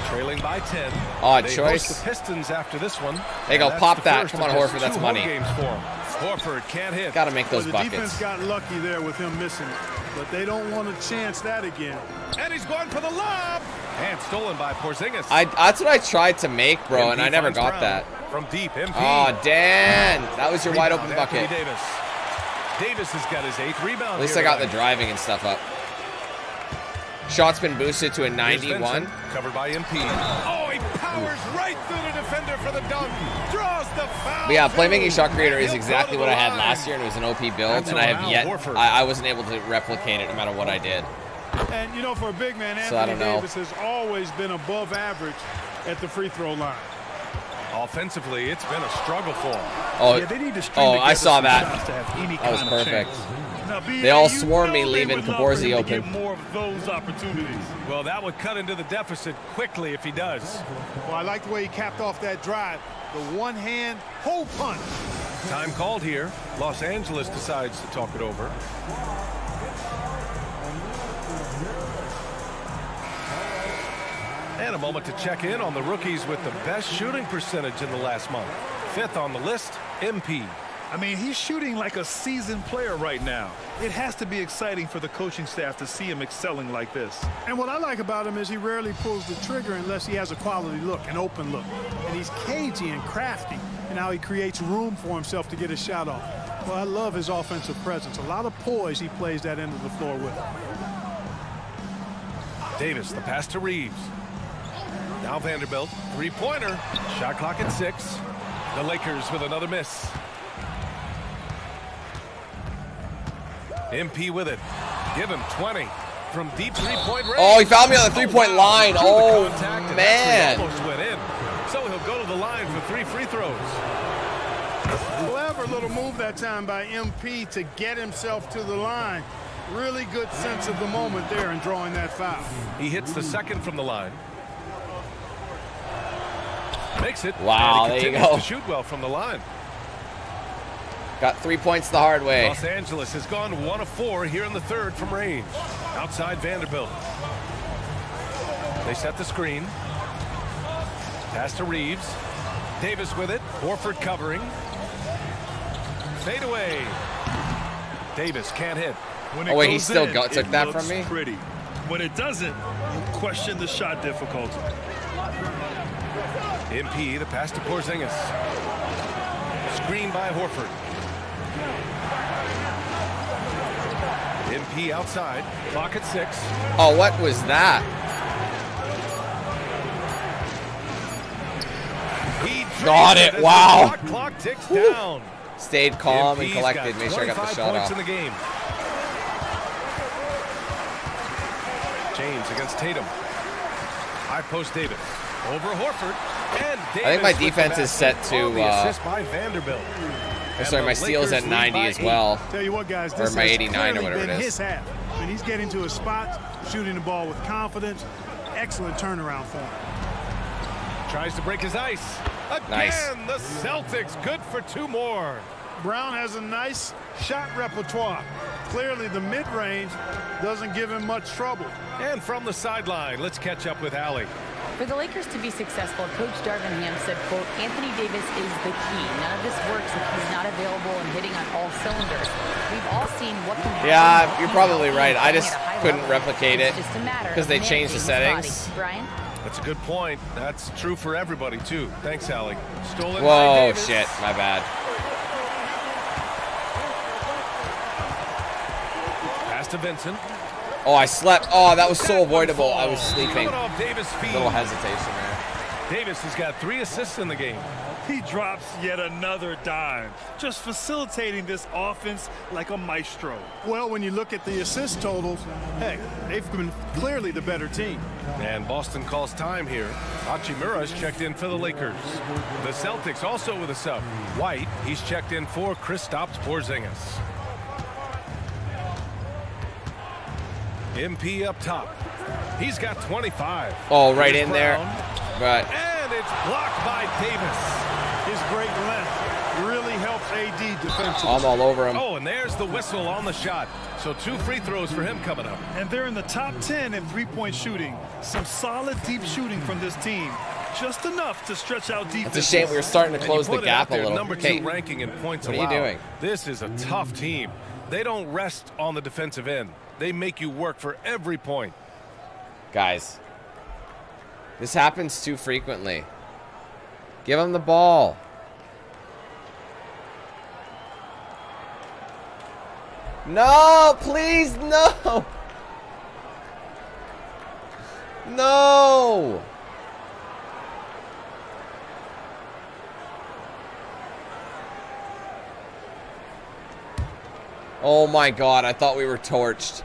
Trailing by 10. Odd they choice. The Pistons after this one. They go, pop the that. Come on, Horford, that's money. games for him. Horford can't hit. Gotta make those the buckets. defense got lucky there with him missing, but they don't want to chance that again. And he's going for the lob. And stolen by Porzingis. I that's what I tried to make, bro, and I never got Brown. that. From deep, MP. Oh, Dan. That was your wide Rebound, open Anthony bucket. Davis. Davis has got his eighth rebound. At least here I got the driving and stuff up. Shot's been boosted to a 91. Covered by MP. Oh, he powers right through the defender for the dunk. Draws the foul. But yeah, playmaking shot creator is exactly what I had last year, and it was an OP build, That's and I have yet I, I wasn't able to replicate it no matter what I did. And you know, for a big man, So I Anthony don't know. Davis has always been above average at the free throw line. Offensively, it's been a struggle for him. Oh, Yeah, they need to string oh, I saw that. to have any That was kind of perfect. Chance. Now, B.A., They all swarm me leaving would love for Caborzi him to get open. more of those opportunities. Well, that would cut into the deficit quickly if he does. Well, I like the way he capped off that drive. The one hand hole punch. Time called here. Los Angeles decides to talk it over. And a moment to check in on the rookies with the best shooting percentage in the last month. Fifth on the list, MP. I mean, he's shooting like a seasoned player right now. It has to be exciting for the coaching staff to see him excelling like this. And what I like about him is he rarely pulls the trigger unless he has a quality look, an open look. And he's cagey and crafty in how he creates room for himself to get a shot off. Well, I love his offensive presence. A lot of poise he plays that end of the floor with. Davis, the pass to Reeves. Now Vanderbilt, three-pointer. Shot clock at six. The Lakers with another miss. MP with it. Give him 20 from deep three-point range. Oh, he found me on the oh, three-point line. Oh, contact, man. Almost went in. So he'll go to the line for three free throws. Clever little move that time by MP to get himself to the line. Really good sense of the moment there in drawing that foul. He hits the second from the line. Makes it. Wow, he there you go. shoot well from the line. Got three points the hard way. Los Angeles has gone one of four here in the third from range. Outside Vanderbilt. They set the screen. Pass to Reeves. Davis with it. Horford covering. Fade away. Davis can't hit. When Oh, wait, he still in, got- took that from me? Pretty. When it doesn't, you question the shot difficulty. MP, the pass to Porzingis. Screen by Horford. MP outside. Clock at six. Oh, what was that? He Got it. Wow. Clock ticks down. Stayed calm and collected. Made sure I got the 25 shot points off. in the game. James against Tatum. High post David. Over Horford. And Davis I think my defense is set to, uh, assist by Vanderbilt. Oh, And sorry, my steal's Lakers at 90 as well. Tell you what, guys, Or my 89 or whatever it is. his half. When he's getting to his spots, shooting the ball with confidence, excellent turnaround for him. Tries to break his ice. Again, Nice. the Celtics good for two more. Brown has a nice shot repertoire. Clearly, the mid-range doesn't give him much trouble. And from the sideline, let's catch up with Allie. For the Lakers to be successful, Coach Darvin Ham said, quote, Anthony Davis is the key. None of this works if he's not available and hitting on all cylinders. We've all seen what can happen. Yeah, you're probably right. I just at a high couldn't level. replicate it just a matter because they changed the settings. body. Brian? That's a good point. That's true for everybody, too. Thanks, Allie. Stolen by Whoa, Davis. shit. My bad. Pass to Vincent. Oh, I slept. Oh, that was so avoidable. I was sleeping. Coming off Davis' feet. Little hesitation there. Davis has got three assists in the game. He drops yet another dime, just facilitating this offense like a maestro. Well, when you look at the assist totals, hey, they've been clearly the better team. And Boston calls time here. Hachimura is checked in for the Lakers. The Celtics also with a sub. White, he's checked in for Kristaps Porzingis. MP up top. He's got 25. Oh, right Here's in there. Right. And it's blocked by Davis. His great length really helps AD defensively. I'm all over him. Oh, and there's the whistle on the shot. So two free throws for him coming up. And they're in the top 10 in three-point shooting. Some solid deep shooting from this team. Just enough to stretch out defense. It's a shame we were starting to close the put it out gap a there, little. Number Okay. two ranking in points What are you doing? This is a tough team. They don't rest on the defensive end. They make you work for every point. Guys, this happens too frequently. Give him the ball. No, please, no. No. Oh my god, I thought we were torched.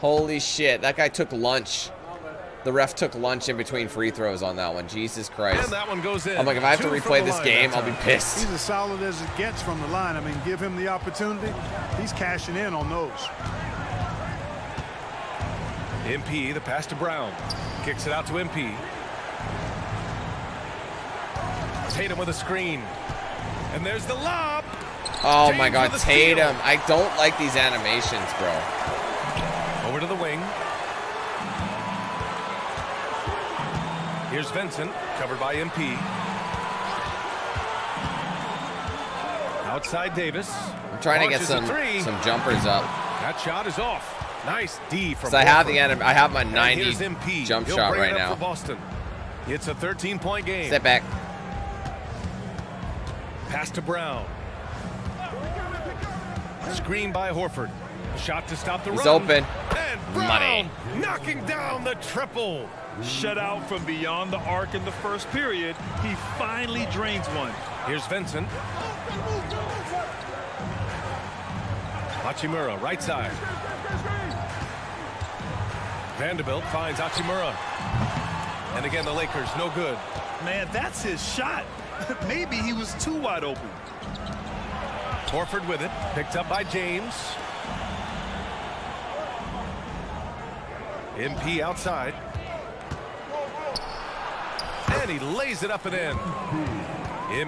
Holy shit, that guy took lunch. The ref took lunch in between free throws on that one. Jesus Christ. And that one goes in. I'm like, if I have to Two from replay this game, I'll be pissed. He's as solid as it gets from the line. I mean, give him the opportunity. He's cashing in on those. MP, the pass to Brown. Kicks it out to MP. Tatum with a screen. And there's the lob. Oh my god, with a steal. Tatum. I don't like these animations, bro. Over to the wing. Here's Vincent, covered by MP. Outside Davis. I'm trying to get some three. some jumpers up. That shot is off. Nice D from. So I have the anim- I have my And 90 MP. jump He'll shot right now. Boston. It's a 13-point game. Step back. Pass to Brown. Screen by Horford. Shot to stop the He's run. open. And Brown Money. knocking down the triple. Shut out from beyond the arc in the first period. He finally drains one. Here's Vincent. Hachimura, right side. Vanderbilt finds Hachimura. And again, the Lakers, no good. Man, that's his shot. Maybe he was too wide open. Horford with it, picked up by James. MP outside. And he lays it up and in.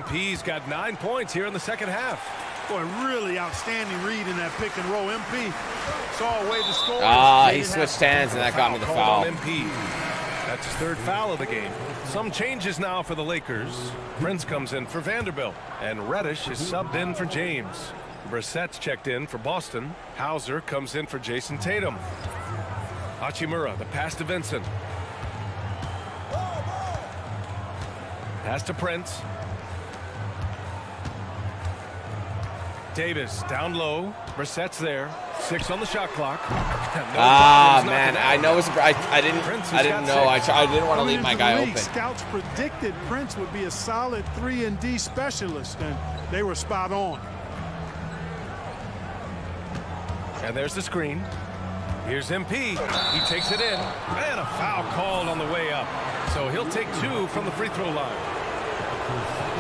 MP's got nine points here in the second half. Boy, really outstanding read in that pick and roll. MP saw a way to score. Ah, They he switched hands and that got me the foul. MP. That's his third foul of the game. Some changes now for the Lakers. Prince comes in for Vanderbilt, and Reddish is subbed in for James. Brissett's checked in for Boston. Hauser comes in for Jayson Tatum. Hachimura, the pass to Vincent. Pass to Prince. Davis down low. Brissett's there. Six on the shot clock. No Ah, man, I know it's, I, I didn't Prince I didn't know. I, I didn't want to leave my into guy the league, open. Scouts predicted Prince would be a solid 3 and D specialist, and they were spot on. And there's the screen. Here's MP. He takes it in. And a foul called on the way up. So he'll take two from the free throw line.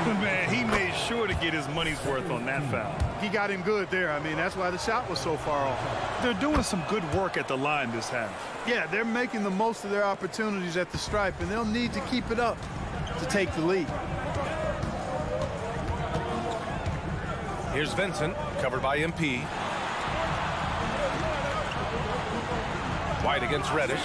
Man, he made sure to get his money's worth on that foul. He got him good there. I mean, that's why the shot was so far off. They're doing some good work at the line this half. Yeah, they're making the most of their opportunities at the stripe, and they'll need to keep it up to take the lead. Here's Vincent, covered by MP. White against Reddish.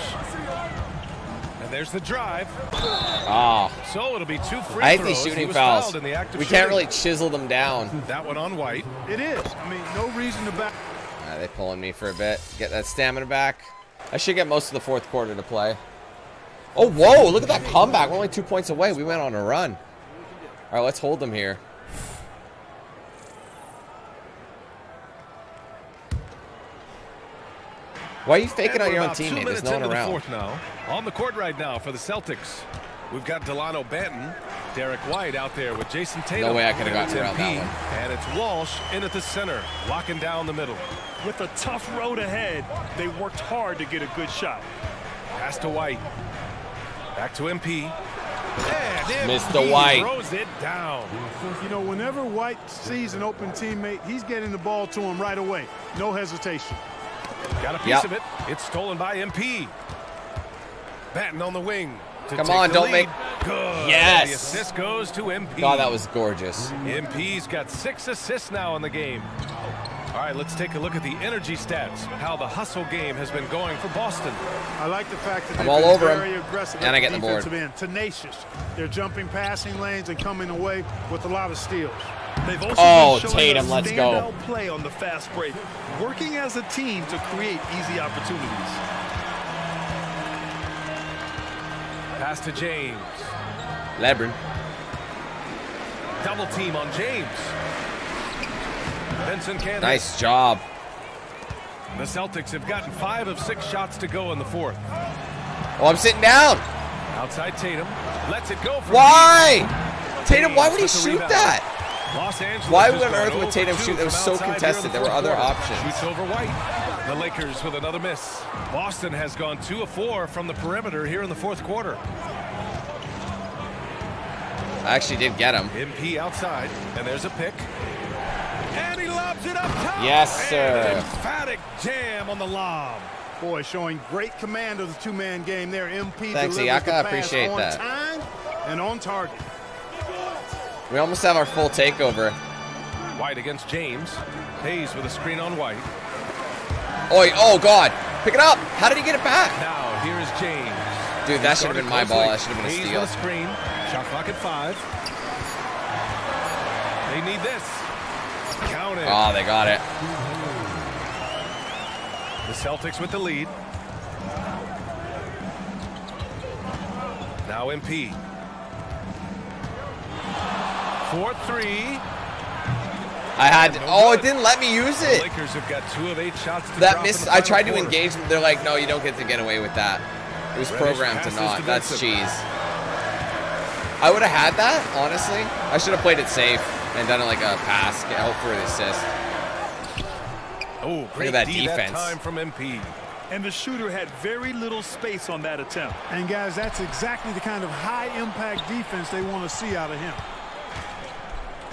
And there's the drive. Ah. So it'll be two free I hate throws. these He shooting fouls. in the act of We can't really chisel them down. That one on White. It is. I mean, no reason to back. Ah, they pulling me for a bit. Get that stamina back. I should get most of the fourth quarter to play. Oh, whoa, look at that comeback. We're only two points away. We went on a run. All right, let's hold them here. Why are you faking And out your own two teammate? There's minutes no one into the around. fourth now. On the court right now for the Celtics. We've got Delano Banton, Derrick White out there with Jayson Tatum. way I could've And gotten it's around that MP, one. And it's Walsh in at the center, locking down the middle. With a tough road ahead, they worked hard to get a good shot. Pass to White. Back to MP. And Mr. MP White. throws it down. You know, whenever White sees an open teammate, he's getting the ball to him right away. No hesitation. Got a piece Yep. of it. It's stolen by MP. Banton on the wing. Come on, don't lead. make- Good. Yes. The assist goes to MP. God, that was gorgeous. MP's got six assists now in the game. All right, let's take a look at the energy stats. How the hustle game has been going for Boston. I like the fact that I'm they've all been over him. very aggressive And I get the board. defensive end, tenacious. They're jumping passing lanes and coming away with a lot of steals. They've also Oh, been Tatum, let's go. play on the fast break, working as a team to create easy opportunities. Pass to James. LeBron. Double team on James. Vincent Cannon. Nice job. The Celtics have gotten five of six shots to go in the fourth. Oh, I'm sitting down. Outside Tatum. Lets it go for Why? Tatum, why would he shoot rebound. that? Los Angeles Why has on earth would 0 for Tatum 2 shoot? That was so outside here in contested. There were other quarter. options. Shoots over White. The Lakers with another miss. Boston has gone 2 of 4 from the perimeter here in the fourth quarter. I actually did get him. MP outside, and there's a pick. And he lobs it up top. Yes, And an sir. emphatic jam on the lob. Boy, showing great command of the two-man game there. MP Thanks, delivers Iaka. the pass appreciate on that. time and on target. We almost have our full takeover. White against James. Hayes with a screen on White. Oi, oh God. Pick it up. How did he get it back? Now here is James. Dude, that should have been my closely. ball. That should have been a Hayes steal. with a screen. Shot clock at five. They need this. Count it. Oh, they got it. The Celtics with the lead. Now MP. 4-3. I had. Oh, it didn't let me use The it. Lakers have got two of eight shots to That drop miss. I tried to quarter. engage them. They're like, no, you don't get to get away with that. It was programmed to not. to That's cheese. I would have had that, honestly. I should have played it safe and done it like a pass, get hope for the assist. Oh, Look great at that D defense. That time from MP. And the shooter had very little space on that attempt. And guys, that's exactly the kind of high-impact defense they want to see out of him.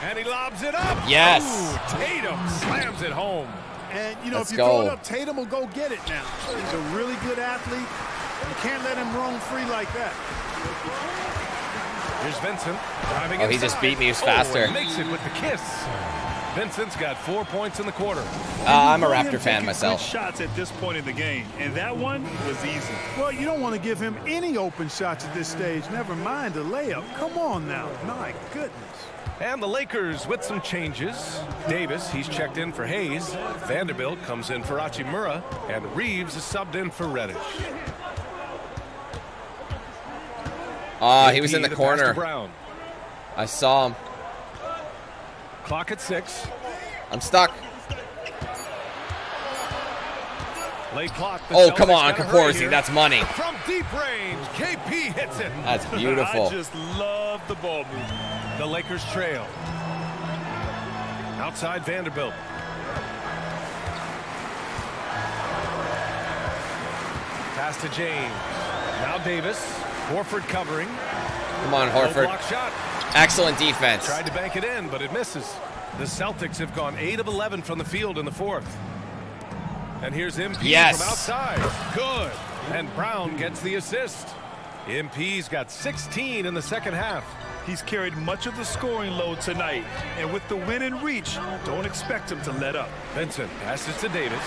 And he lobs it up. Yes. Ooh, Tatum slams it home. And, you know, Let's if you throw it up, Tatum will go get it now. He's a really good athlete. You can't let him roam free like that. Here's Vincent driving Oh, he just beat me. He was Oh, faster. and makes it with the kiss. Vincent's got four points in the quarter. Uh, I'm a Let Raptor fan myself. Shots at this point in the game, and that one was easy. Well, you don't want to give him any open shots at this stage. Never mind a layup. Come on now. My goodness. And the Lakers with some changes. Davis, he's checked in for Hayes. Vanderbilt comes in for Hachimura. And Reaves is subbed in for Reddish. Ah, he was in the corner. Brown. I saw him. Clock at six. I'm stuck. Late clock. Oh, come on, Kaporzi. That's money. From deep range, KP hits it. That's beautiful. I just love the ball movement. The Lakers trail. Outside Vanderbilt. Pass to James. Now Davis. Horford covering. Come on, Horford. Excellent defense. Tried to bank it in, but it misses. The Celtics have gone 8 of 11 from the field in the fourth. And here's MP Yes. from outside. Good. And Brown gets the assist. MP's got 16 in the second half. He's carried much of the scoring load tonight, and with the win in reach, don't expect him to let up. Vincent passes to Davis.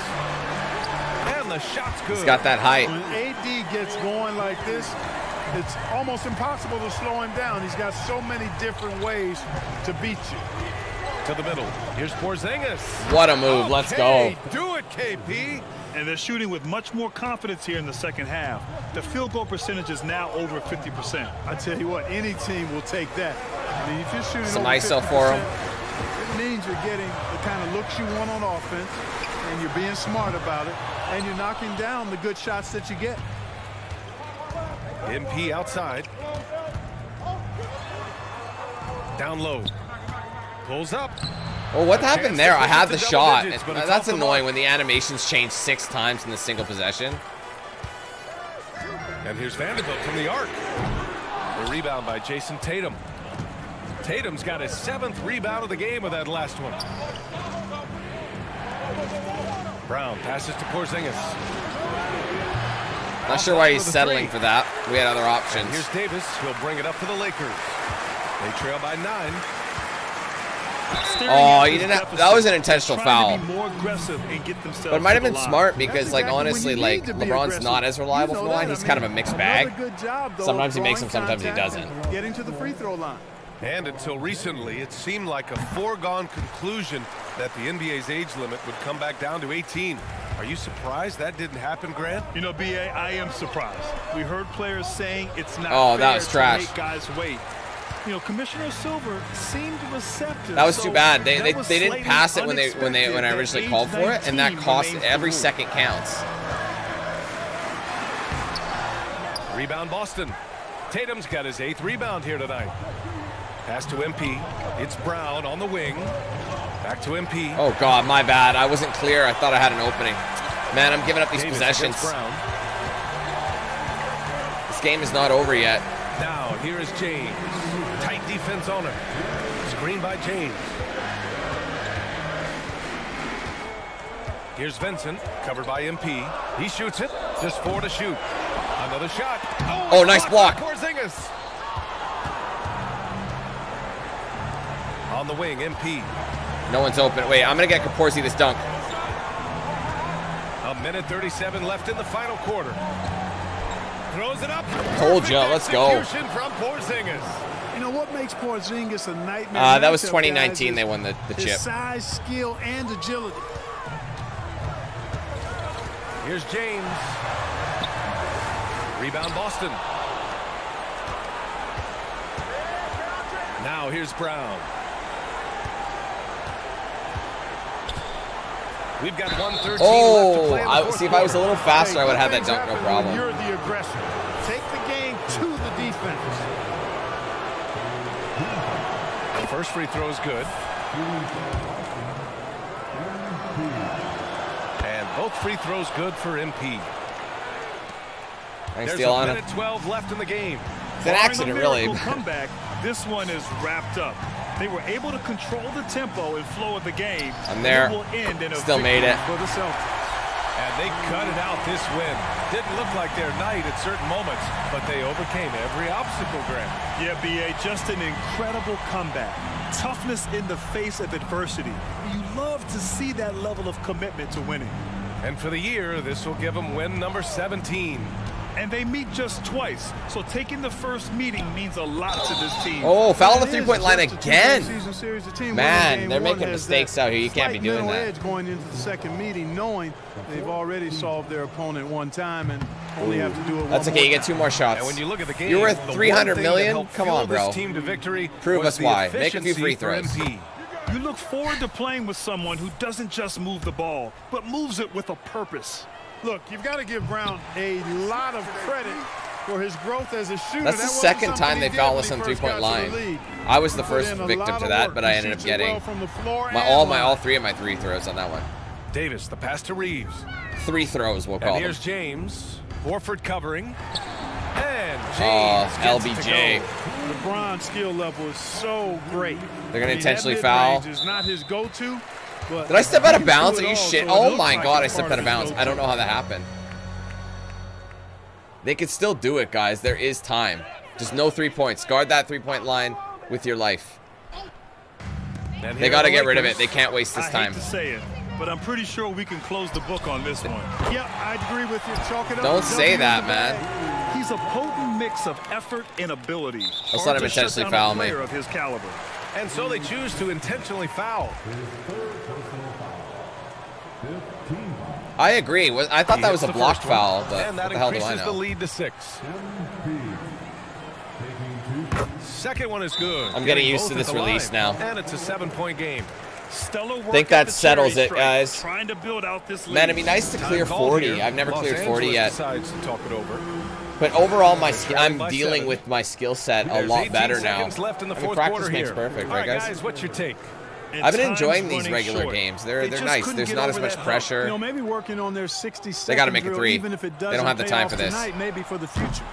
And the shot's good. He's got that height. When AD gets going like this, it's almost impossible to slow him down. He's got so many different ways to beat you. To the middle. Here's Porzingis. What a move. Let's go. Do it, KP. And they're shooting with much more confidence here in the second half. The field goal percentage is now over 50%. I tell you what, any team will take that. I mean, if you're shooting Some ISO for them. It means you're getting the kind of looks you want on offense, and you're being smart about it, and you're knocking down the good shots that you get. MP outside. Down low. Pulls up. Well, what happened there? I had the shot. digits, but it's that's off the annoying when the animations change six times in a single possession. And here's Vanderbilt from the arc. The rebound by Jayson Tatum. Tatum's got his seventh rebound of the game with that last one. Brown passes to Porzingis. Not sure why he's settling for that. We had other And options. here's Davis. He'll bring it up for the Lakers. They trail by nine. Oh, you didn't have, that was an intentional foul. Trying to be more aggressive and get themselves But it might have been smart because, like, exactly honestly, like, need to be LeBron's aggressive. not as reliable You from the line. He's I kind of a mixed bag. good job, Sometimes he makes them, sometimes he doesn't. Getting to the free throw line. And until recently, it seemed like a foregone conclusion that the NBA's age limit would come back down to 18. Are you surprised that didn't happen, Grant? You know, BA, I am surprised. We heard players saying it's not Oh, fair that was to make guys wait. You know, Commissioner Silver seemed receptive. That was so too bad. They they, they didn't pass it when they when they when I originally called for it, and that cost every rule. second counts. Rebound Boston. Tatum's got his eighth rebound here tonight. Pass to MP. It's Brown on the wing. Back to MP. Oh God, my bad. I wasn't clear. I thought I had an opening. Man, I'm giving up these Davis possessions. This game is not over yet. Now here is James. Defense on him. Screen by James. Here's Vincent, covered by MP. He shoots it. Just four to shoot. Another shot. Oh, nice block. Porzingis. On the wing, MP. No one's open. Wait, I'm gonna get Kaporzi this dunk. A minute 37 left in the final quarter. Throws it up. Told ya, let's go. from Porzingis. You know what makes Porzingis a nightmare? Uh, that was 2019 they won the- the his chip. size, skill, and agility. Here's James. Rebound Boston. Now here's Brown. We've got 113 left to Oh, play in I, fourth see if I was a little faster, I would have had that dunk, no problem. You're the aggressor. First free throw is good. And both free throws good for MP. There's steal a on it. minute 12 left in the game. It's an accident, really. comeback, this one is wrapped up. They were able to control the tempo and flow of the game. I'm and there. it will end in a Still made it. for the Celtics. And they cut it out this win. Didn't look like their night at certain moments, but they overcame every obstacle, Grant. Yeah, BA, just an incredible comeback. Toughness in the face of adversity. You love to see that level of commitment to winning. And for the year, this will give them win number 17. And they meet just twice, so taking the first meeting means a lot to this team. Oh, foul on the three-point line just a two-game again. series. The team Man, they're making mistakes out here. You can't be doing mental that. edge going into the second meeting, knowing they've already solved their opponent one time and only have to do it That's okay. You get two more shots. And when you look at the game, You're worth the one 300 thing that million. helped Come on, bro. Team to victory Prove was us why. Make a few free efficiency for throws. MP. You look forward to playing with someone who doesn't just move the ball, but moves it with a purpose. Look, you've got to give Brown a lot of credit for his growth as a shooter. That's the wasn't second time they did foul when us on three-point got to the line. I was the first victim to that, but I ended up shoots it well getting from the floor my all my all three of my three throws on that one. Davis, the pass to Reaves. Three throws, we'll And call them. here's James. Horford covering. And Oh, James gets it to LBJ. LeBron's skill level is so great. They're gonna I mean, that intentionally mid-range foul. is not his go-to. But Did I step out of can bounds? Are you all, shit? Oh my god, I stepped out of his bounds. I don't know how that happened. They could still do it, guys. There is time. Just no three points. Guard that three-point line with your life. They got to get rid of it. They can't waste this time. hate to say it, but I'm pretty sure we can close the book on this one. Yeah, I agree with you. Chalk it up. Don't say that, in the bag. man. He's a potent mix of effort and ability. Let's Hard let him intentionally foul me. of his caliber. And so they choose to intentionally foul. I agree. I thought He that was a the block first one, foul, but and what that the hell do I increases the lead to six. Second one is good. I'm getting used to this release line. now. And it's a seven-point game. Stellar work Think that settles cherry it, guys. Trying to build out this lead. Man, it'd be nice to clear 40. I've never Los cleared Angeles 40 yet. to talk it over. But overall, my sk- I'm dealing seven. with my skill set a lot better now. seconds left in the I mean, practice quarter makes here. perfect, All right, right, guys? what's your take? I've been enjoying these regular short. games. They're They they're nice. There's not as much pressure. You know, maybe working on their 60 second They gotta make a three. Even if it They don't have the time for this. Tonight, maybe for the future.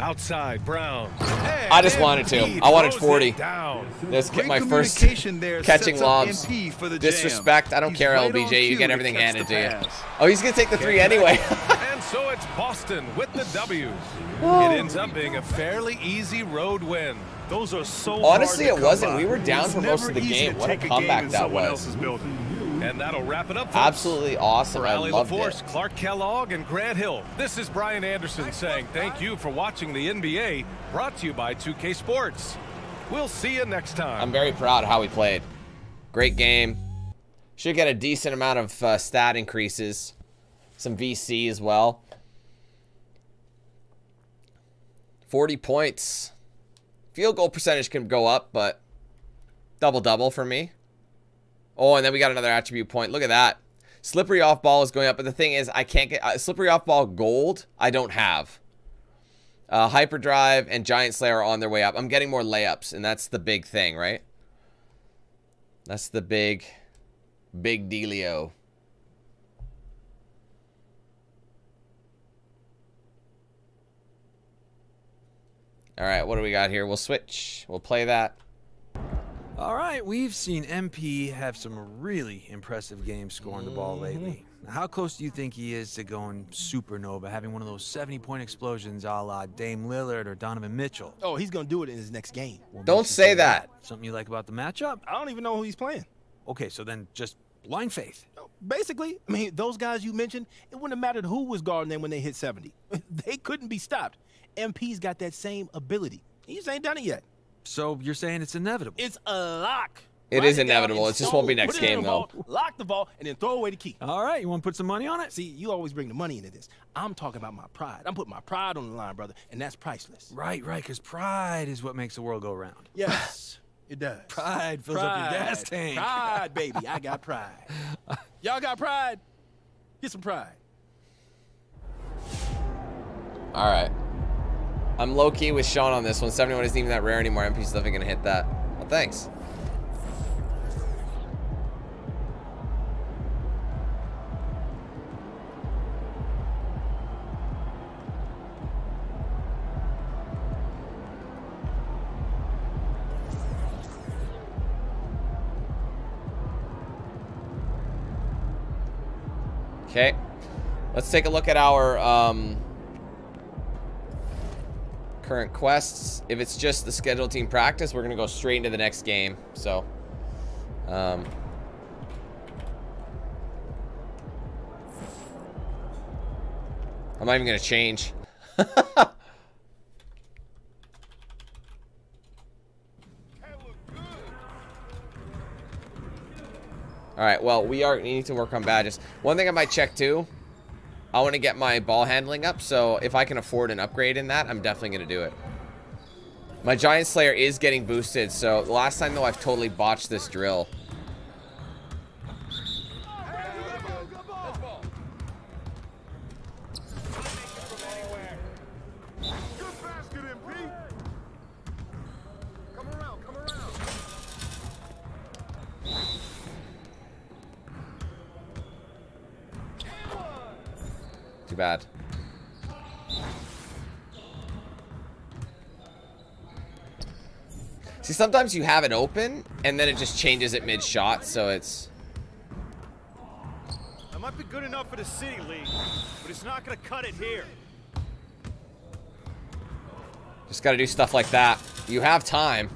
Outside, Brown. I just wanted to. I wanted 40. Down. Let's get my first there catching sets lobs. For the. Disrespect. I don't He's care, right LBJ. You get everything handed to you. Oh, he's gonna take the three anyway. and so it's Boston with the W. Whoa. It ends up being a fairly easy road win. Those are so Honestly, it wasn't. come We were down It's for most never of the easy game. to What a take game comeback in that someone was. Building. And that'll wrap it up. folks. Absolutely awesome. For I Allie loved LaForce, it. Clark Kellogg, and Grant Hill, this is Brian Anderson saying thank you for watching the NBA, brought to you by 2K Sports. We'll see you next time. I'm very proud of how we played. Great game. Should get a decent amount of uh, stat increases. Some VC as well. 40 points. Field goal percentage can go up, but double-double for me. Oh, and then we got another attribute point. Look at that. Slippery off ball is going up, but the thing is, I can't get... Uh, slippery off ball gold, I don't have. Uh, Hyperdrive and Giant Slayer are on their way up. I'm getting more layups, and that's the big thing, right? That's the big, big dealio. All right, what do we got here? We'll switch. We'll play that. All right, we've seen MP have some really impressive games scoring the ball mm-hmm. lately. Now, How close do you think he is to going supernova, having one of those 70-point explosions a la Dame Lillard or Donovan Mitchell? Oh, he's going to do it in his next game. What Don't makes you say that. Something you like about the matchup? I don't even know who he's playing. Okay, so then just blind faith. Basically, I mean, those guys you mentioned, it wouldn't have mattered who was guarding them when they hit 70. they couldn't be stopped. MP's got that same ability. He just ain't done it yet. So you're saying it's inevitable? It's a lock. It Write is inevitable. It just won't be next Put it in game, the though. vault, Lock the ball and then throw away the key. All right, you want to put some money on it? See, you always bring the money into this. I'm talking about my pride. I'm putting my pride on the line, brother, and that's priceless. Right, right, because pride is what makes the world go round. Yes, it does. Pride fills up your gas tank. Pride, baby. I got pride. Y'all got pride? Get some pride. All right. I'm low key with Sean on this one. 71 isn't even that rare anymore. MP's definitely gonna hit that. Well, thanks. Okay. Let's take a look at our um, current quests. If it's just the scheduled team practice, we're going to go straight into the next game. So, um, I'm not even going to change. All right, well, we are we need to work on badges. One thing I might check too, I want to get my ball handling up, so if I can afford an upgrade in that, I'm definitely going to do it. My Giant Slayer is getting boosted, so last time though, I've totally botched this drill. Bad. See, sometimes you have it open, and then it just changes it mid-shot, so it's... That might be good enough for the City League, but it's not going to cut it here. Just gotta do stuff like that. You have time.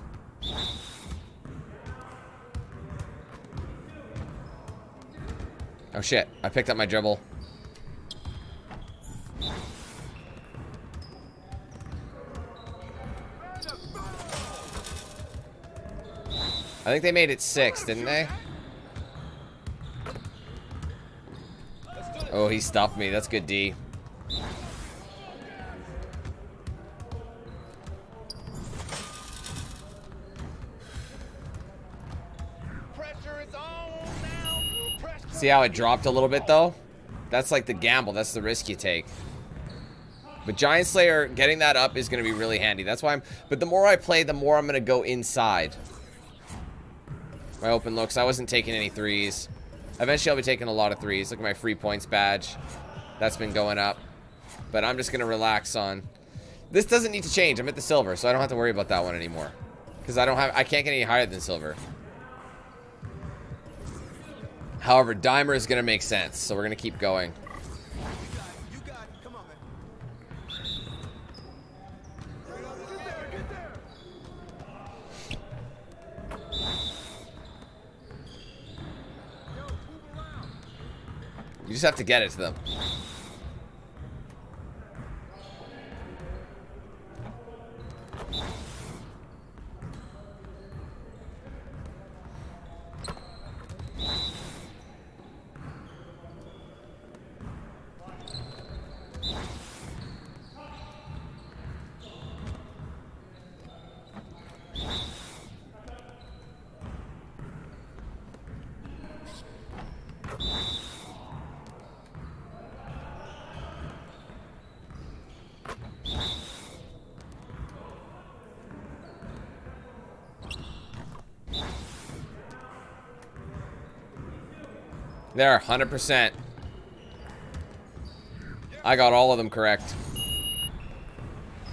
Oh shit, I picked up my dribble. Think they made it six, didn't they? Oh, he stuffed me. That's good D. See how it dropped a little bit, though? That's like the gamble. That's the risk you take. But Giant Slayer, getting that up is going to be really handy. That's why I'm... But the more I play, the more I'm going to go inside. My open looks. I wasn't taking any threes. Eventually, I'll be taking a lot of threes. Look at my free points badge. That's been going up. But I'm just going to relax on... This doesn't need to change. I'm at the silver, so I don't have to worry about that one anymore. Because I don't have... I can't get any higher than silver. However, Dimer is going to make sense, so we're going to keep going. You just have to get it to them. There, 100%. I got all of them correct.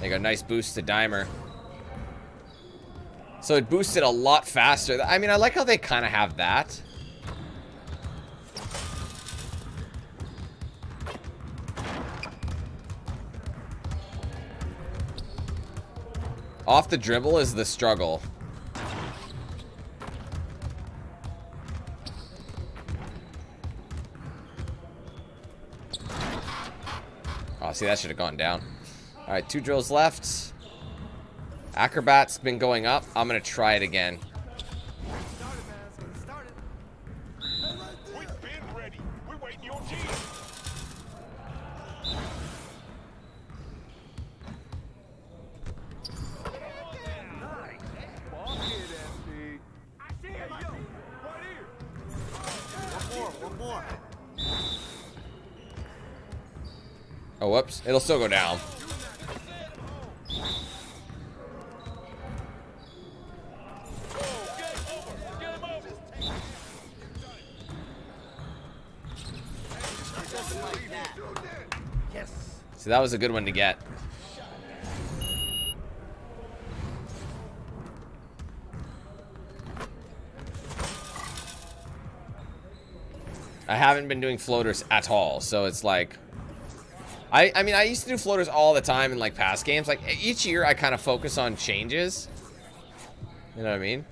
They got a nice boost to Dimer. So it boosted a lot faster. I mean, I like how they kind of have that. Off the dribble is the struggle. See, that should have gone down. All right, two drills left. Acrobat's been going up. I'm going to try it again. Still go down. So that was a good one to get. I haven't been doing floaters at all, so it's like... I, I mean, I used to do floaters all the time in, like, past games. Like, each year I kind of focus on changes. You know what I mean?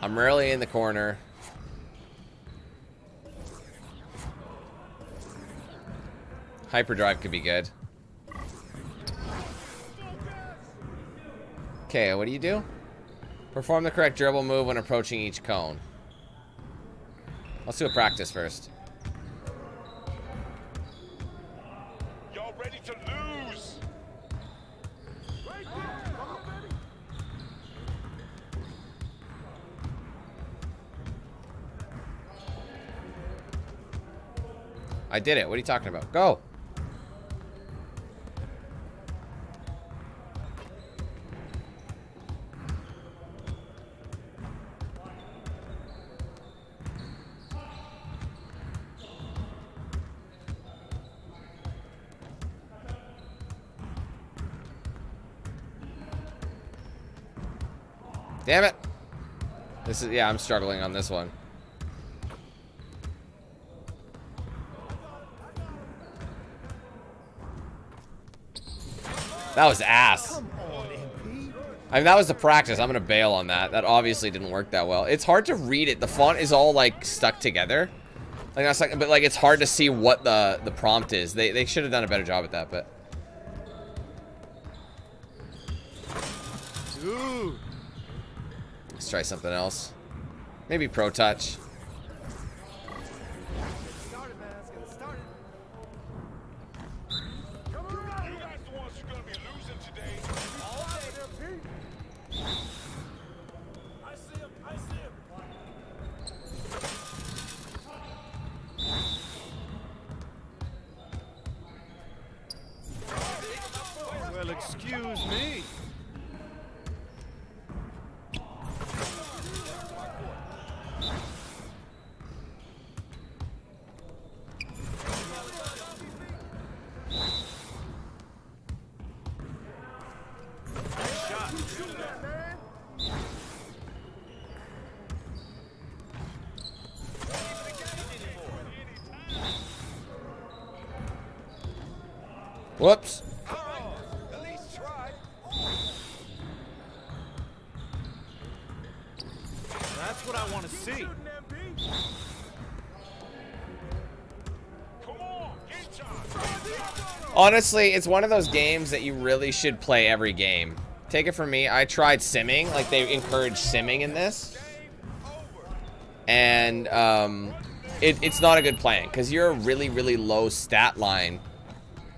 I'm rarely in the corner. Hyperdrive could be good. Okay, what do you do? Perform the correct dribble move when approaching each cone. Let's do a practice first. Y'all ready to lose? I did it. What are you talking about? Go. Yeah, I'm struggling on this one. That was ass. I mean, that was the practice. I'm going to bail on that. That obviously didn't work that well. It's hard to read it. The font is all, like, stuck together. Like that's like, but like it's hard to see what the the prompt is. They they should have done a better job at that, but. Let's try something else. Maybe Pro Touch. Honestly, it's one of those games that you really should play every game. Take it from me, I tried simming, like they encourage simming in this. And um, it, it's not a good plan because you're a really, really low stat line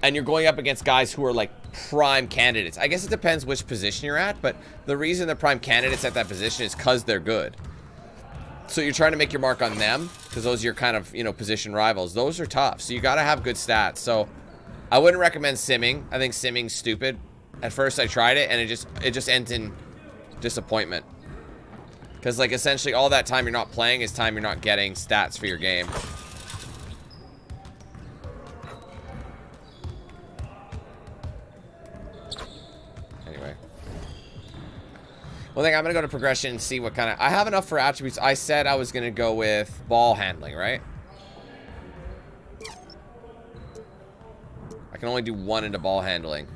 and you're going up against guys who are like prime candidates. I guess it depends which position you're at, but the reason they're prime candidates at that position is because they're good. So you're trying to make your mark on them because those are your kind of, you know, position rivals. Those are tough. So you got to have good stats. So I wouldn't recommend simming. I think simming's stupid. At first I tried it and it just it just ends in disappointment. Cuz like essentially all that time you're not playing is time you're not getting stats for your game. Anyway. One thing, I'm to go to progression and see what kind of... I have enough for attributes. I said I was to go with ball handling, right? I can only do one into ball handling.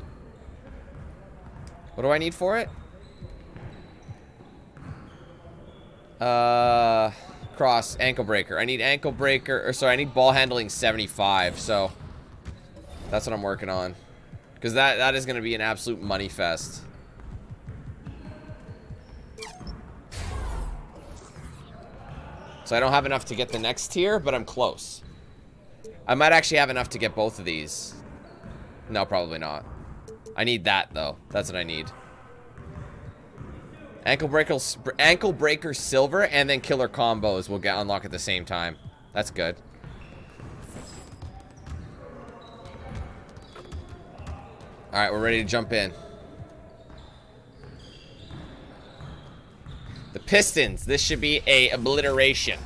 What do I need for it? Uh, cross, ankle breaker. I need ankle breaker, or sorry, I need ball handling 75, so that's what I'm working on. Because that, that is going to be an absolute money fest. So I don't have enough to get the next tier, but I'm close. I might actually have enough to get both of these. No, probably not. I need that, though. That's what I need. Ankle breaker, ankle breaker silver, and then killer combos will get unlocked at the same time. That's good. All right, we're ready to jump in. The Pistons. This should be a obliteration.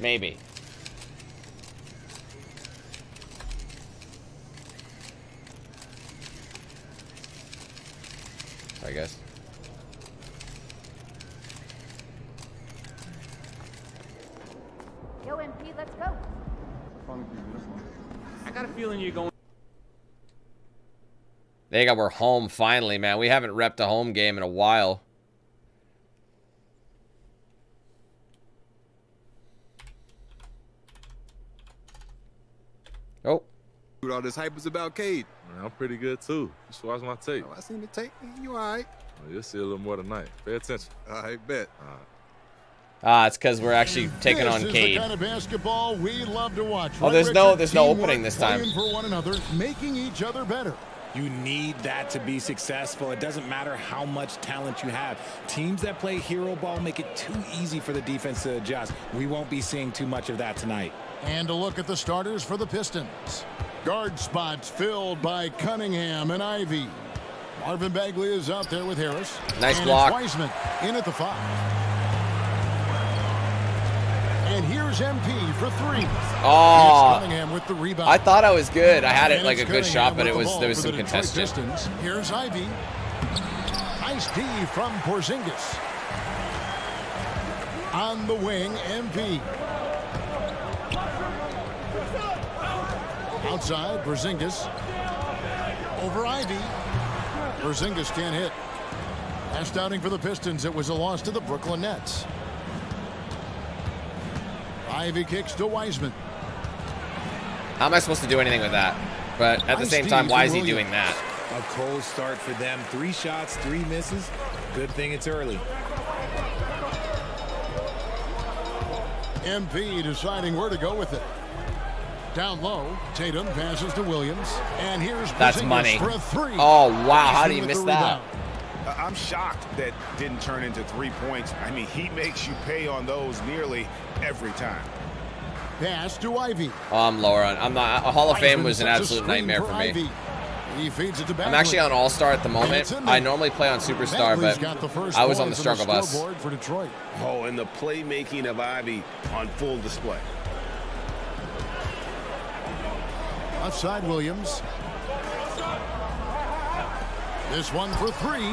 Maybe. I guess. Yo, MP, let's go. I got a feeling you're going. There you go. We're home finally, man. We haven't repped a home game in a while. Oh. Dude, all this hype is about Cade. Man, I'm pretty good too. Just watch my tape. Oh, I seen the tape. You all right? Well, you'll see a little more tonight. Pay attention. I bet. Ah, it's because we're actually taking this on is Cade. the kind of basketball we love to watch. Oh, there's no- there's no opening this time. for one another, making each other better. You need that to be successful. It doesn't matter how much talent you have. Teams that play hero ball make it too easy for the defense to adjust. We won't be seeing too much of that tonight. And a look at the starters for the Pistons. Guard spots filled by Cunningham and Ivey. Marvin Bagley is out there with Harris. Nice and block. Wiseman in at the five. And here's MP for three. Oh. Cunningham with the rebound. I thought I was good. I had it like a good shot, but it was there was some the contested. Pistons. Here's Ivey. Nice D from Porzingis. On the wing, MP. Outside, Porzingis. Over Ivey. Porzingis can't hit. Last outing for the Pistons, it was a loss to the Brooklyn Nets. Ivey kicks to Wiseman. How am I supposed to do anything with that? But at the Nice same D time, why is he Williams. doing that? A cold start for them. Three shots, three misses. Good thing it's early. MP deciding where to go with it. Down low, Tatum passes to Williams, and here's That's Porzingis money. for a three. Oh, wow. How do you miss that? I'm shocked that didn't turn into three points. I mean, he makes you pay on those nearly every time. Pass to Ivey. Oh, I'm lower on. I'm not. A Hall of Fame was an absolute nightmare for me. Ivey. He feeds it to I'm actually on All Star at the moment. I normally play on Superstar, Bagley's but got the first I was on the points struggle bus. for Detroit. Oh, and the playmaking of Ivey on full display. Outside Williams. This one for three.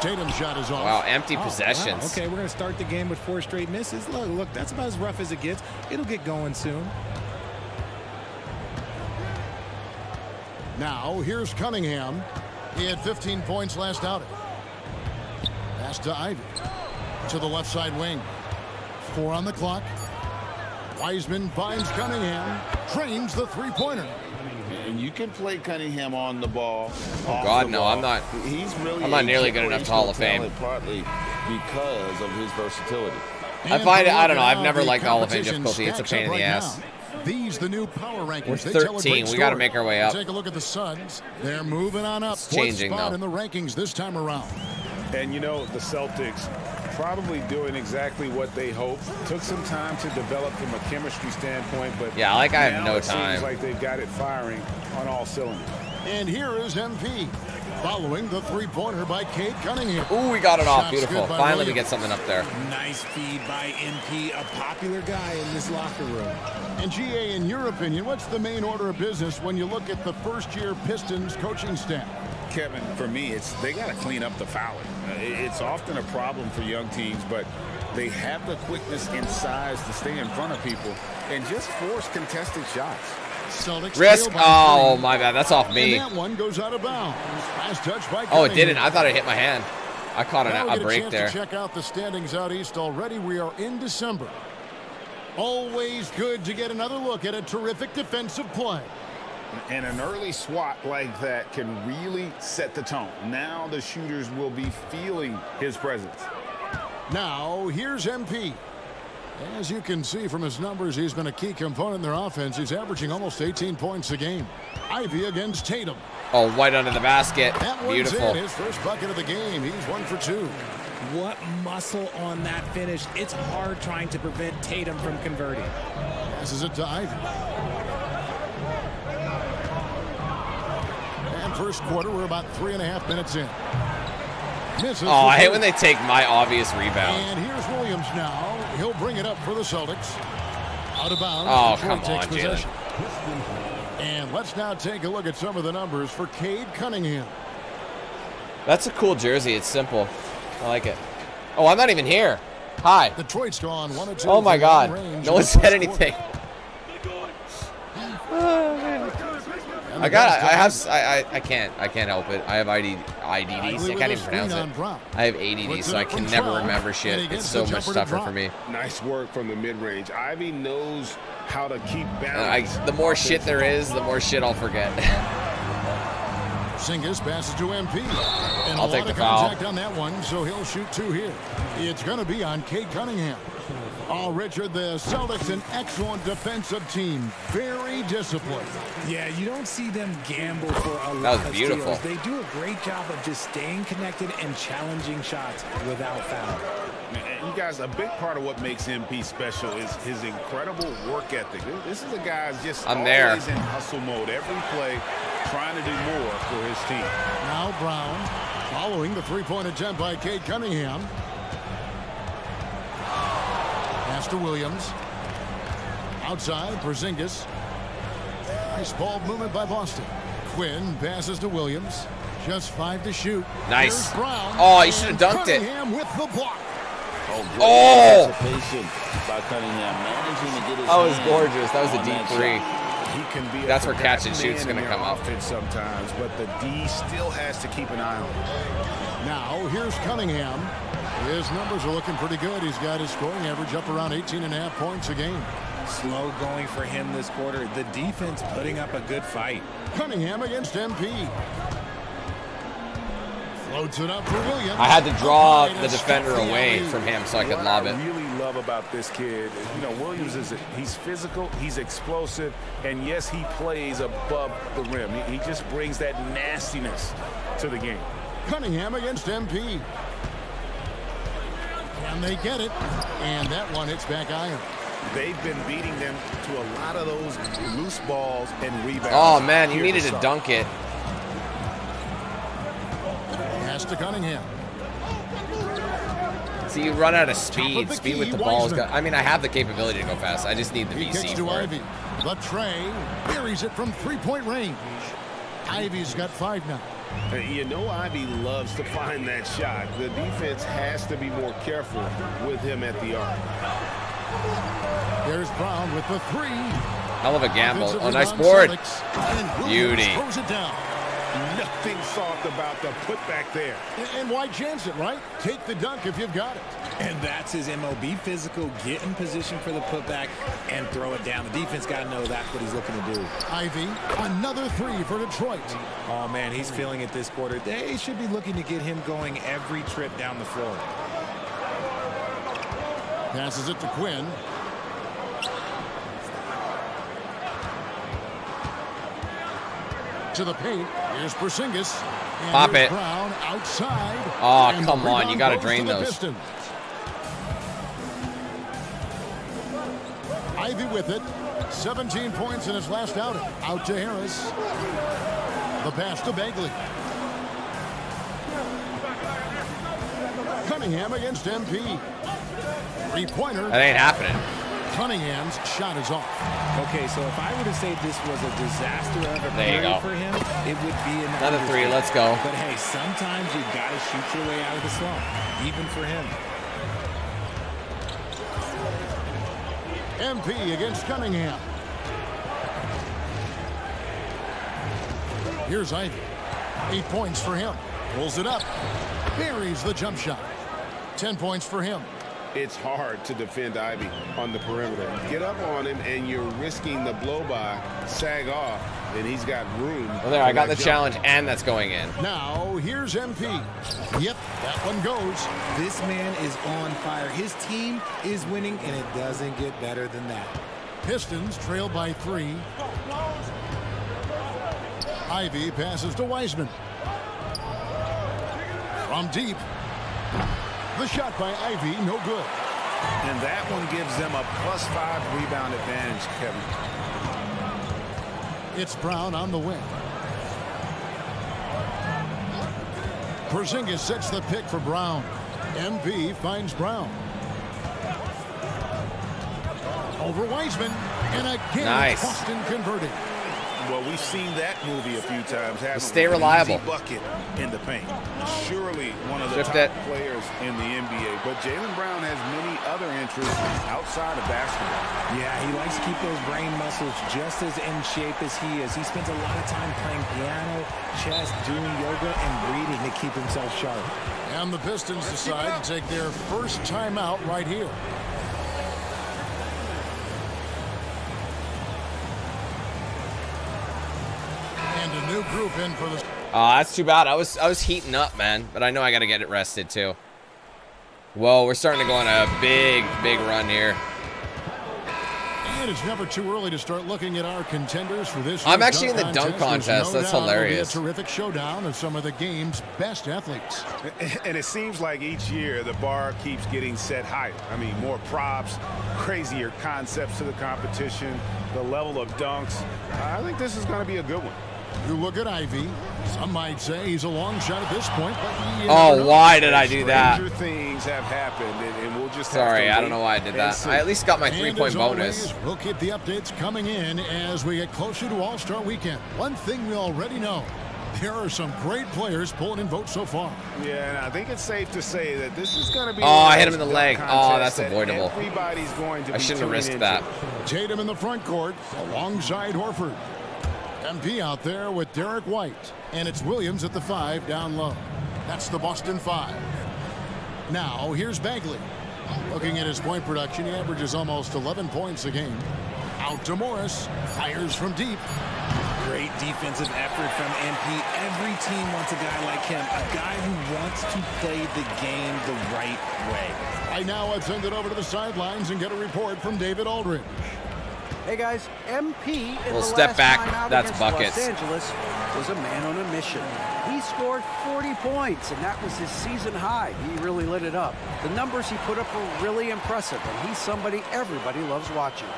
Tatum's shot is off. Wow, empty Oh, wow. possessions. Okay, we're going to start the game with four straight misses. Look, look, that's about as rough as it gets. It'll get going soon. Now, here's Cunningham. He had 15 points last outing. Pass to Ivey. To the left side wing. Four on the clock. Wiseman finds Cunningham. Trains the three-pointer. And you can play Cunningham on the ball. Oh, God, no, ball. I'm not- He's really I'm not nearly good enough to Hall of Fame. generational Partly because of his versatility. I find it- I don't know, I've never liked the Hall of Fame competition difficulty. It's a stacks pain in the right ass. now. These the new power rankings. We're They tell a 13. We gotta make our way up. Take a look at the Suns. They're moving on up. It's Fourth changing, spot though. in the rankings this time around. And you know, the Celtics probably doing exactly what they hoped. Took some time to develop from a chemistry standpoint, but Yeah, like I have no it time. Seems like they've got it firing on all cylinders. And here is MP. Following the three-pointer by Cade Cunningham. Ooh, we got it off. Shots Beautiful. good by Finally, we get something up there. Nice feed by MP, a popular guy in this locker room. And GA, in your opinion, what's the main order of business when you look at the first-year Pistons coaching staff? Kevin, for me, it's they got to clean up the fouling. Uh, it- It's often a problem for young teams, but they have the quickness and size to stay in front of people and just force contested shots. Celtics Risk. trail by Oh, three. my bad. That's off me. And that one goes out of bounds. By Oh, it didn't. I thought it hit my hand. I caught Now an, we a break chance there. To check out the standings out east already. We are in December. Always good to get another look at a terrific defensive play. And an early swat like that can really set the tone. Now the shooters will be feeling his presence. Now, here's MP. As you can see from his numbers, he's been a key component in their offense. He's averaging almost 18 points a game. Ivey against Tatum. Oh, right under the basket. That Beautiful. in. His first bucket of the game. He's one for two. What muscle on that finish. It's hard trying to prevent Tatum from converting. Passes it to Ivey. First quarter, we're about three and a half minutes in. Misses Oh, I hate first. when they take my obvious rebound. And here's Williams now. He'll bring it up for the Celtics. Out of bounds. Oh, come on, Jalen. And let's now take a look at some of the numbers for Cade Cunningham. That's a cool jersey. It's simple. I like it. Oh, I'm not even here. Hi. Detroit's gone one or two. Oh my God. No one said first anything. quarter. And I got. guys I have. I, I. I can't. I can't help it. I have ID. IDDs. I can't even pronounce it. I have ADD, so I can never remember shit. It's so much jumper tougher for me. Nice work from the mid-range. Ivey knows how to keep Uh, I, balance. the more shit there is, the more shit I'll forget. Singus passes to MP. And I'll a take lot the of foul. contact on that one, so he'll shoot two here. It's going to be on Cade Cunningham. Oh, Richard, the Celtics, an excellent defensive team. Very disciplined. Yeah, you don't see them gamble for a That lot was of beautiful. steals. They do a great job of just staying connected and challenging shots without foul. And you guys, a big part of what makes MP special is his incredible work ethic. This is a guy who's just I'm always there. in hustle mode. Every play, trying to do more for his team. Now Brown, following the three-point attempt by Cade Cunningham. Pass to Williams. Outside, Porzingis. Nice ball movement by Boston. Quinn passes to Williams. Just five to shoot. Nice. Brown. Oh, he should have and dunked it. Cunningham with the block. Oh, oh! Anticipation by Cunningham, managing to get his That was gorgeous. That was a deep three. He can be. a That's where catch and forgotten shoot's man gonna come up. offense sometimes, but the D still has to keep an eye on. him. Now, here's Cunningham. His numbers are looking pretty good. He's got his scoring average up around 18 and a half points a game. Slow going for him this quarter. The defense putting up a good fight. Cunningham against MP. Floats it up for Williams. I had to draw the defender away from him so I could what lob I really love about this kid, you know, Williams is he's physical, he's explosive, and yes, he plays above the rim. He, he just brings that nastiness to the game. Cunningham against MP. And they get it. And that one hits back iron. They've been beating them to a lot of those loose balls and rebounds. Oh man, you needed to start. dunk it. Pass to Cunningham. See, you run out of speed. the Speed with the ball is I mean, I have the capability to go fast. I just need the He VC to for it. Ivey. The tray buries it from three-point range. Ivey's got five now. Uh, You know Ivey loves to find that shot. The defense has to be more careful with him at the arc. There's Brown with the three. Hell of a gamble. Offensive Oh, nice board. Celtics. And Williams Beauty. Throws it down. Nothing soft about the putback there. And- And why chance it, right? Take the dunk if you've got it. And that's his MO. Be physical, get in position for the putback, and throw it down. The defense got to know that's what he's looking to do. Ivey, another three for Detroit. Oh, man, he's feeling it this quarter. They should be looking to get him going every trip down the floor. Passes it to Quinn. To the paint. Here's Porzingis. And Pop here's it. Brown outside. Oh, And come on. You got to drain those. Pistons. Ivey with it. 17 points in his last outing. Out to Harris. The pass to Bagley. Cunningham against MP. Three-pointer. That ain't happening. Cunningham's shot is off. Okay, so if I were to say this was a disaster of a There you go. for him, it would be an Another three, let's go. But hey, sometimes you got to shoot your way out of the slump, even for him. MP against Cunningham. Here's Ivey. Eight points for him. Pulls it up. Buries the jump shot. Ten points for him. It's hard to defend Ivey on the perimeter. Get up on him, and you're risking the blow-by, sag off, and he's got room. Well, there, I got the jump. challenge, and that's going in. Now, here's MP. Yep, that one goes. This man is on fire. His team is winning, and it doesn't get better than that. Pistons trail by three. Ivey passes to Wiseman. From deep. The shot by Ivey, no good. And that one gives them a plus five rebound advantage, Kevin. It's Brown on the wing. Porzingis sets the pick for Brown. MP finds Brown. Over Wiseman. And again, Nice. Boston converting. Well, we've seen that movie a few times. haven't Stay we? Reliable. easy bucket in the paint. Surely one of the Shift top it. players in the NBA. But Jaylen Brown has many other interests outside of basketball. Yeah, he likes to keep those brain muscles just as in shape as he is. He spends a lot of time playing piano, chess, doing yoga, and reading to keep himself sharp. And the Pistons decide to take their first timeout right here. New group in for the Oh, that's too bad. I was I was heating up, man. But I know I got to get it rested too. Whoa, we're starting to go on a big, big run here. And it's never too early to start looking at our contenders for this. I'm actually in the dunk There's contest. That's doubt it'll be hilarious. A terrific showdown of some of the game's best athletes. And it seems like each year the bar keeps getting set higher. I mean, more props, crazier concepts to the competition, the level of dunks. I think this is going to be a good one. You look at Ivey. Some might say he's a long shot at this point, but Oh, know. why did I do that? Stranger things have happened, and, and we'll just have Sorry, to I don't know why I did that. I at least got my three-point bonus. always, we'll keep the updates coming in as we get closer to All-Star Weekend. One thing we already know, There are some great players pulling in votes so far. Yeah, and I think it's safe to say that this is going to be. Oh, I hit him in the leg. Oh, contests that's that avoidable. Everybody's going to I be shouldn't have risked into. that. Tatum in the front court alongside Horford. MP out there with Derrick White. And it's Williams at the five down low. That's the Boston five. Now here's Bagley. Looking at his point production, he averages almost 11 points a game. Out to Morris. Fires from deep. Great defensive effort from MP. Every team wants a guy like him, a guy who wants to play the game the right way. I now send it over to the sidelines and get a report from David Aldridge. Hey guys, MP in Little the step last back, time out that's against buckets. Los Angeles was a man on a mission. He scored 40 points, and that was his season high. He really lit it up. The numbers he put up were really impressive, and he's somebody everybody loves watching.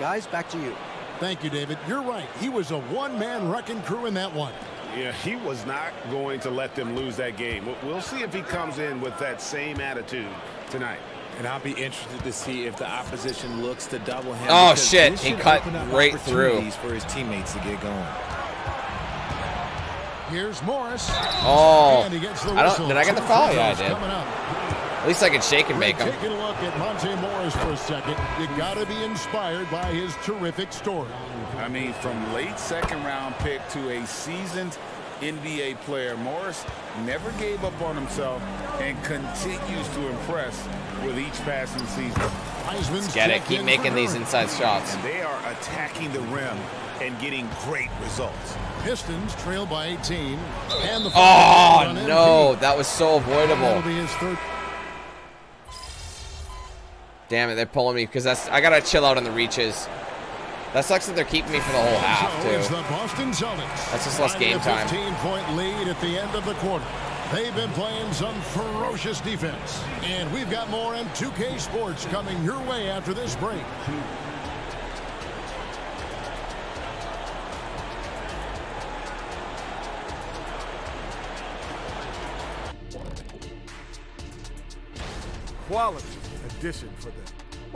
Guys, back to you. Thank you, David. You're right. He was a one-man wrecking crew in that one. Yeah, he was not going to let them lose that game. We'll- We'll see if he comes in with that same attitude tonight. And I'll be interested to see if the opposition looks to double him. Oh, shit. He cut right through. opportunities for his teammates to get going. Here's Morris. Oh, And he gets the I don't. Did I get the Two foul? Yeah, I did. At least I can shake and make him. Taking a look at Monte Morris for a second. You got to be inspired by his terrific story. I mean, from late second round pick to a seasoned NBA player, Morris never gave up on himself and continues to impress with each passing season. Heisman's Get it. Keep making these inside shots. And they are attacking the rim and getting great results. Pistons trail by 18. And the Oh foul no, MP. that was so avoidable. be his third. Damn it, they're pulling me because that's. I gotta chill out on the reaches. That sucks that they're keeping me for the whole half So it's too. the Boston Celtics. That's just less game time. 15-point lead at the end of the quarter. They've been playing some ferocious defense. And we've got more M2K Sports coming your way after this break. Quality addition for them.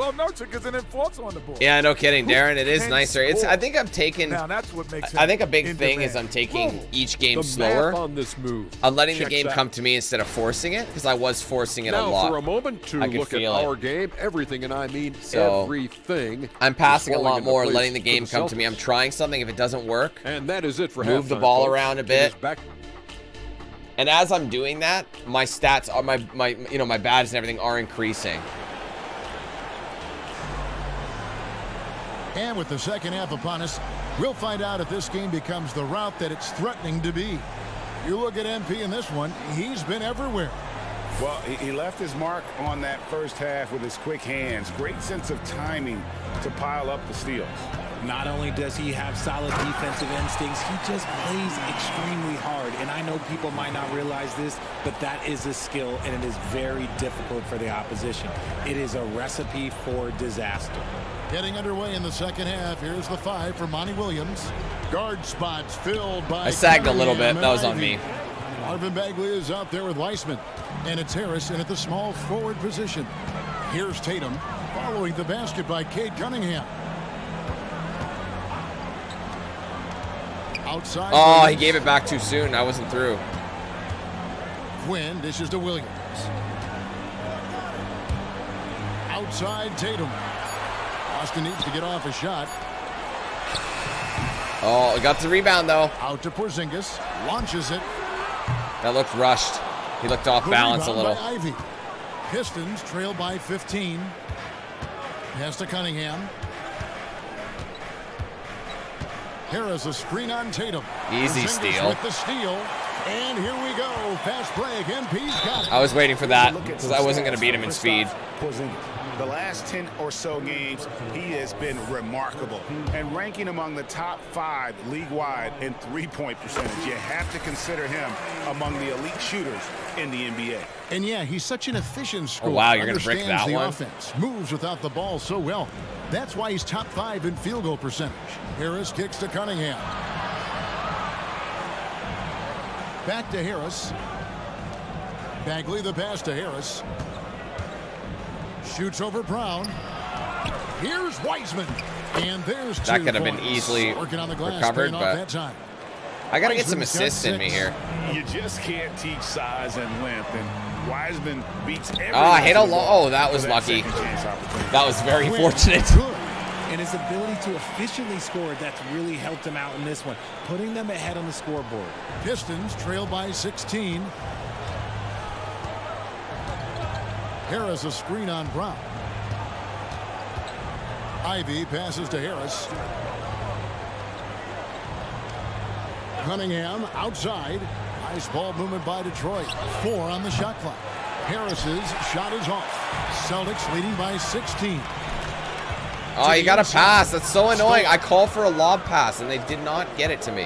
Well, Nurkic is an enforcer on the board. Yeah, no kidding, Darren. It is nicer. It's. I think I'm taking. Now that's what makes I think a big in thing is. I'm taking each game slower. on this move. I'm letting the game out. come to me instead of forcing it because I was forcing it now, a lot. for a moment to I look at feel it. our game, everything, and I mean So, everything. I'm passing a lot more, letting the game come to me. I'm trying something. If it doesn't work, And that is it for move the ball folks. around a bit. And as I'm doing that, my stats are my my you know my badges and everything are increasing. And with the second half upon us, we'll find out if this game becomes the route that it's threatening to be. You look at MP in this one, he's been everywhere. Well, he, he left his mark on that first half with his quick hands. Great sense of timing to pile up the steals. Not only does he have solid defensive instincts, he just plays extremely hard. And I know people might not realize this, but that is a skill, and it is very difficult for the opposition. It is a recipe for disaster. Getting underway in the second half. Here's the five for Monty Williams. Guard spots filled by. I sagged a little bit. That was on me. Marvin Bagley is out there with Wiseman. And it's Harrison at the small forward position. Here's Tatum following the basket by Cade Cunningham. Outside. Oh, he gave it back too soon. I wasn't through. Quinn dishes to Williams. Outside Tatum. Austin needs to get off a shot. Oh, got the rebound though. Out to Porzingis. Launches it. That looked rushed. He looked off The balance a little. Ivey. Pistons trail by 15. Pass to Cunningham. Harris a screen on Tatum. Easy Porzingis steal. With the steal. And here we go. Fast break. MP's got it. I was waiting for that because I wasn't going to beat him in speed. Porzingis. The last 10 or so games, he has been remarkable and ranking among the top five league-wide in three-point percentage. You have to consider him among the elite shooters in the NBA. And yeah, he's such an efficient oh, scorer. Oh, wow, you're gonna brick Understands that the one? offense. Moves without the ball so well. That's why he's top five in field goal percentage. Harris kicks to Cunningham. Back to Harris. Bagley the pass to Harris. Shoots over Brown. Here's Wiseman. And there's That could have been easily Working on the glass, recovered, but- that time. I gotta get some Wiseman's assists in me here. You just can't teach size and length, and Wiseman beats everyone. Oh, ah, I hit a low. Oh, that for was lucky. second. That was very fortunate. And his ability to efficiently score, that's really helped him out in this one, putting them ahead on the scoreboard. Pistons trail by 16. Harris a screen on Brown. Ivey passes to Harris. Cunningham outside. Nice ball movement by Detroit. Four on the shot clock. Harris's shot is off. Celtics leading by 16. Oh, you gotta pass. That's so annoying. I call for a lob pass and they did not get it to me.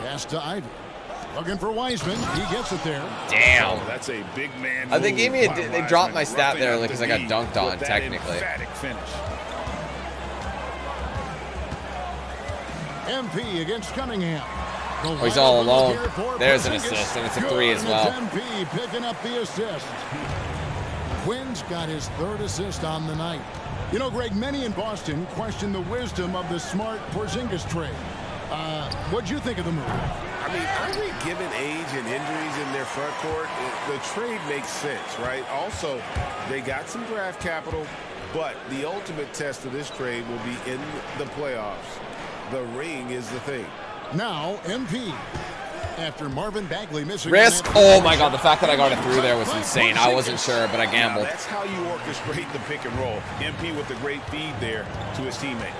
Pass to Ivey. Looking for Wiseman. He gets it there. Damn. Oh, that's a big man. Uh, they gave me a. move by They dropped my stat there because the I got dunked on technically. finish. MP against Cunningham. The Oh, he's all alone. There's an assist, and it's a three as and well. MP picking up the assist. Quinn's got his third assist on the night. You know, Greg, many in Boston question the wisdom of the smart Porzingis trade. Uh, what'd you think of the move? I mean, I think given age and injuries in their front court, it, the trade makes sense, right? Also, they got some draft capital, but the ultimate test of this trade will be in the playoffs. The ring is the thing. Now, MP. After Marvin Bagley missing Risk. Oh my god, the fact that I got it through there was insane. I wasn't sure, but I Now, gambled. that's how you orchestrate the pick and roll. MP with the great feed there to his teammate.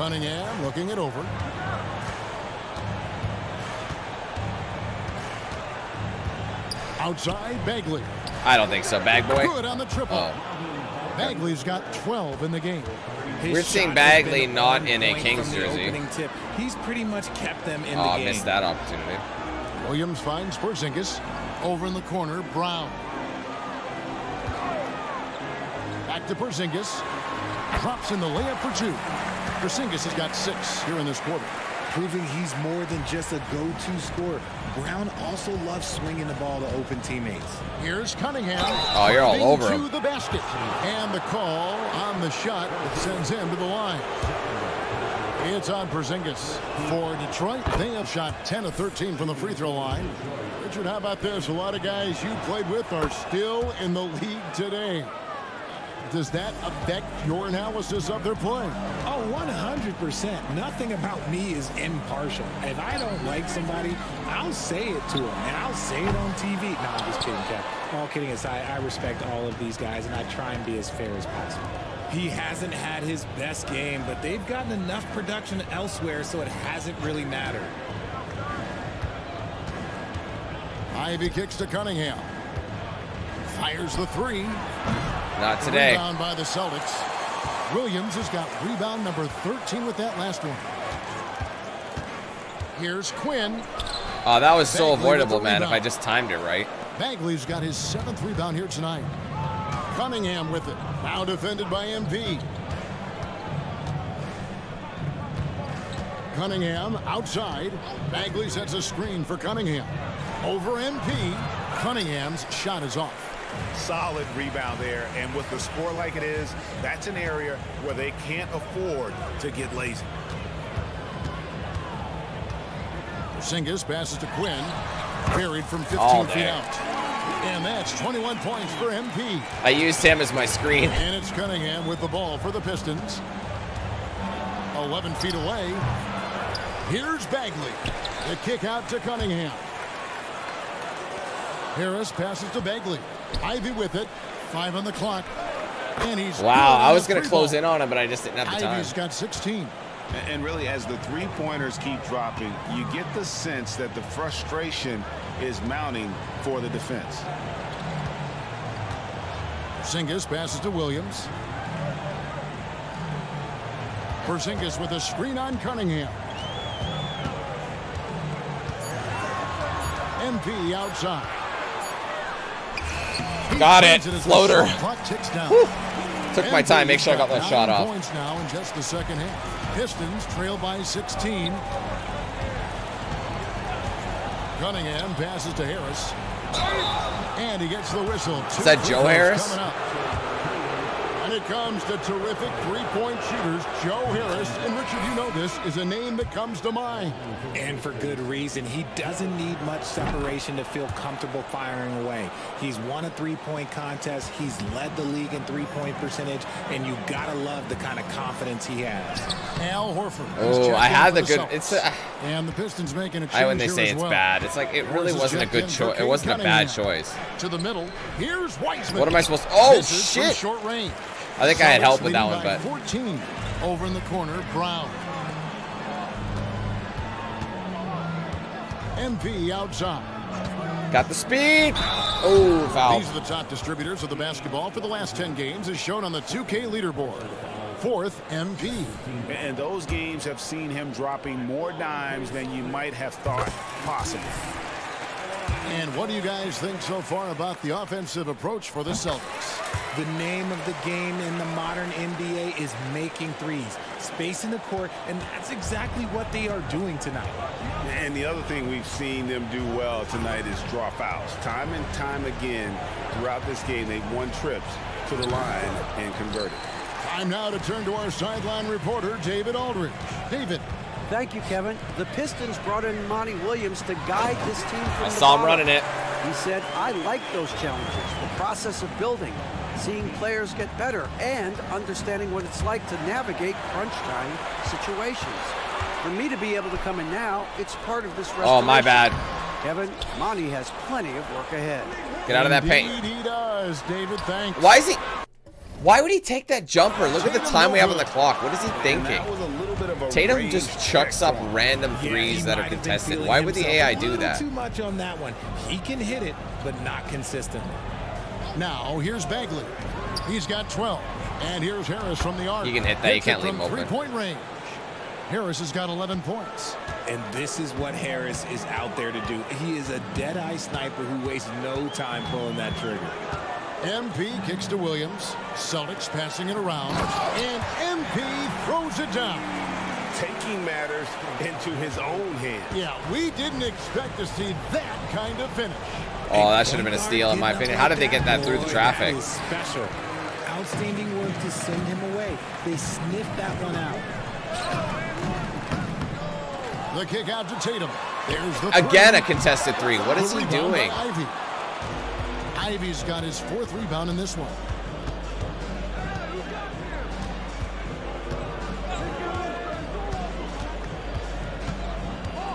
Cunningham looking it over. Outside, Bagley. I don't think so. Bag boy. Good on the triple. Oh. Bagley's got 12 in the game. His We're seeing Bagley not in a Kings jersey. tip. He's pretty much kept them in Oh, the I game. missed that opportunity. Williams finds Porzingis. Over in the corner, Brown. Back to Porzingis. Drops in the layup for two. Porzingis has got six here in this quarter. Proving he's more than just a go-to scorer. Brown also loves swinging the ball to open teammates. Here's Cunningham. Oh, you're all over to him. the basket. And the call on the shot sends him to the line. It's on Porzingis. For Detroit, they have shot 10 of 13 from the free throw line. Richard, how about this? A lot of guys you played with are still in the league today. Does that affect your analysis of their play? Oh, 100%. Nothing about me is impartial. If I don't like somebody, I'll say it to them, and I'll say it on TV. No, I'm just kidding, Kev. All kidding aside, I respect all of these guys, and I try and be as fair as possible. He hasn't had his best game, but they've gotten enough production elsewhere, so it hasn't really mattered. Ivey kicks to Cunningham. Fires the three. Not today. Rebound by the Celtics. Williams has got rebound number 13 with that last one. Here's Quinn. Oh, that was so Bagley avoidable, man, if I just timed it right. Bagley's got his seventh rebound here tonight. Cunningham with it. Now defended by MP. Cunningham outside. Bagley sets a screen for Cunningham. Over MP. Cunningham's shot is off. Solid rebound there, and with the score like it is, that's an area where they can't afford to get lazy. Singis passes to Quinn. Buried from 15 feet out. And that's 21 points for MP. I used him as my screen. And it's Cunningham with the ball for the Pistons. 11 feet away. Here's Bagley. The kick out to Cunningham. Harris passes to Bagley. Ivey with it. Five on the clock. And he's wow, I was gonna close ball. in on him, but I just didn't have the time. Ivey's got 16. And- And really, as the three-pointers keep dropping, you get the sense that the frustration is mounting for the defense. Porzingis passes to Williams. Porzingis with a screen on Cunningham. MP outside. Got it. Floater. shot Clock ticks down. Took my time, make sure I got that shot off. points now in just the second half. Pistons trail by 16. Cunningham passes to Harris. And he gets the whistle. Is that Joe Harris? Coming up. When it comes to terrific three-point shooters, Joe Harris, and Richard, you know this, is a name that comes to mind. And for good reason. He doesn't need much separation to feel comfortable firing away. He's won a three-point contest. He's led the league in three-point percentage, and you gotta love the kind of confidence he has. Al Horford. Oh, I in had for the good. It's a, and the Pistons making a change I when they here say as it's well. bad, it's like it really Morris wasn't a good choice. It wasn't a bad choice. To the middle, here's Wiseman. What am I supposed to- Oh, This is from shit. short range. I think I had help with that one, but 14 over in the corner, Brown. MP outside. got the speed. Oh, foul. These are the top distributors of the basketball for the last 10 games as shown on the 2K leaderboard. Fourth, MP. And those games have seen him dropping more dimes than you might have thought possible. And what do you guys think so far about the offensive approach for the Celtics? The name of the game in the modern NBA is making threes, spacing the court, and that's exactly what they are doing tonight. And the other thing we've seen them do well tonight is draw fouls. Time and time again throughout this game, they've won trips to the line and converted. Time now to turn to our sideline reporter, David Aldridge. David. Thank you, Kevin. The Pistons brought in Monty Williams to guide this team from I the saw him bottom. running it. He said, I like those challenges, the process of building, seeing players get better, and understanding what it's like to navigate crunch time situations. For me to be able to come in now, it's part of this restoration. Oh, my bad. Kevin, Monty has plenty of work ahead. Get out of that paint. Indeed he does, David. Thanks. Why is he? Why would he take that jumper? Look at the time we have on the clock. What is he thinking? Tatum just chucks up random threes that are contested. Why would the AI do that? Too much on that one. He can hit it, but not consistently. Now, here's Bagley. He's got 12. And here's Harris from the arc. You can hit that. You Hits it can't leave him open. three-point range. Harris has got 11 points. And this is what Harris is out there to do. He is a dead-eye sniper who wastes no time pulling that trigger. MP kicks to Williams. Celtics passing it around. And MP throws it down. Taking matters into his own hands. Yeah, we didn't expect to see that kind of finish. Oh, that should have been a steal in my opinion. How did they get that through the traffic? That is special. Outstanding work to send him away. They sniffed that one out. The kick out to Tatum. There's the Again, a contested three. What is he Rebound doing? Ivey. Ivey's got his fourth rebound in this one.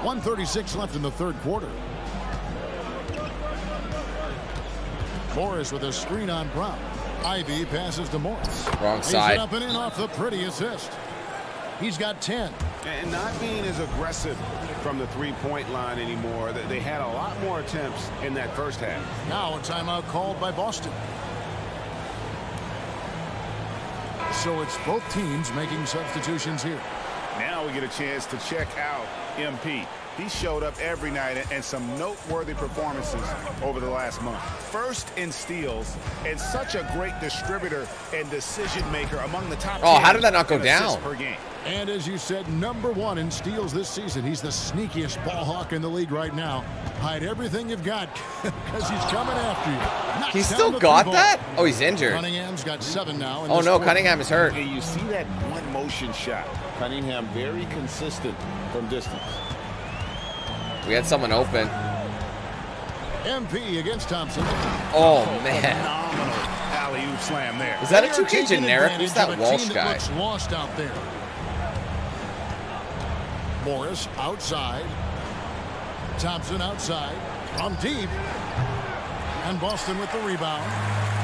One thirty-six left in the third quarter. Morris with a screen on Brown. Ivey passes to Morris. Wrong Lays side. it up and in off the pretty assist. He's got 10. And not being as aggressive from the three-point line anymore. They- They had a lot more attempts in that first half. Now a timeout called by Boston. So it's both teams making substitutions here. Now we get a chance to check out MP. He showed up every night and some noteworthy performances over the last month. First in steals and such a great distributor and decision maker among the top. Oh, how did that not go down? Per game. And as you said, number one in steals this season. He's the sneakiest ball hawk in the league right now. Hide everything you've got because he's coming after you. Knocks He still got that? Oh, he's injured. Cunningham's got seven now. Oh no. Cunningham is hurt. And you see that one motion shot. Cunningham very consistent from distance. We had someone open. MP against Thompson. Oh man. Phenomenal alley-oop slam there. Is that a They are 2K generic? Who's that Walsh that guy? looks lost out there. Morris outside. Thompson outside. From deep. And Boston with the rebound.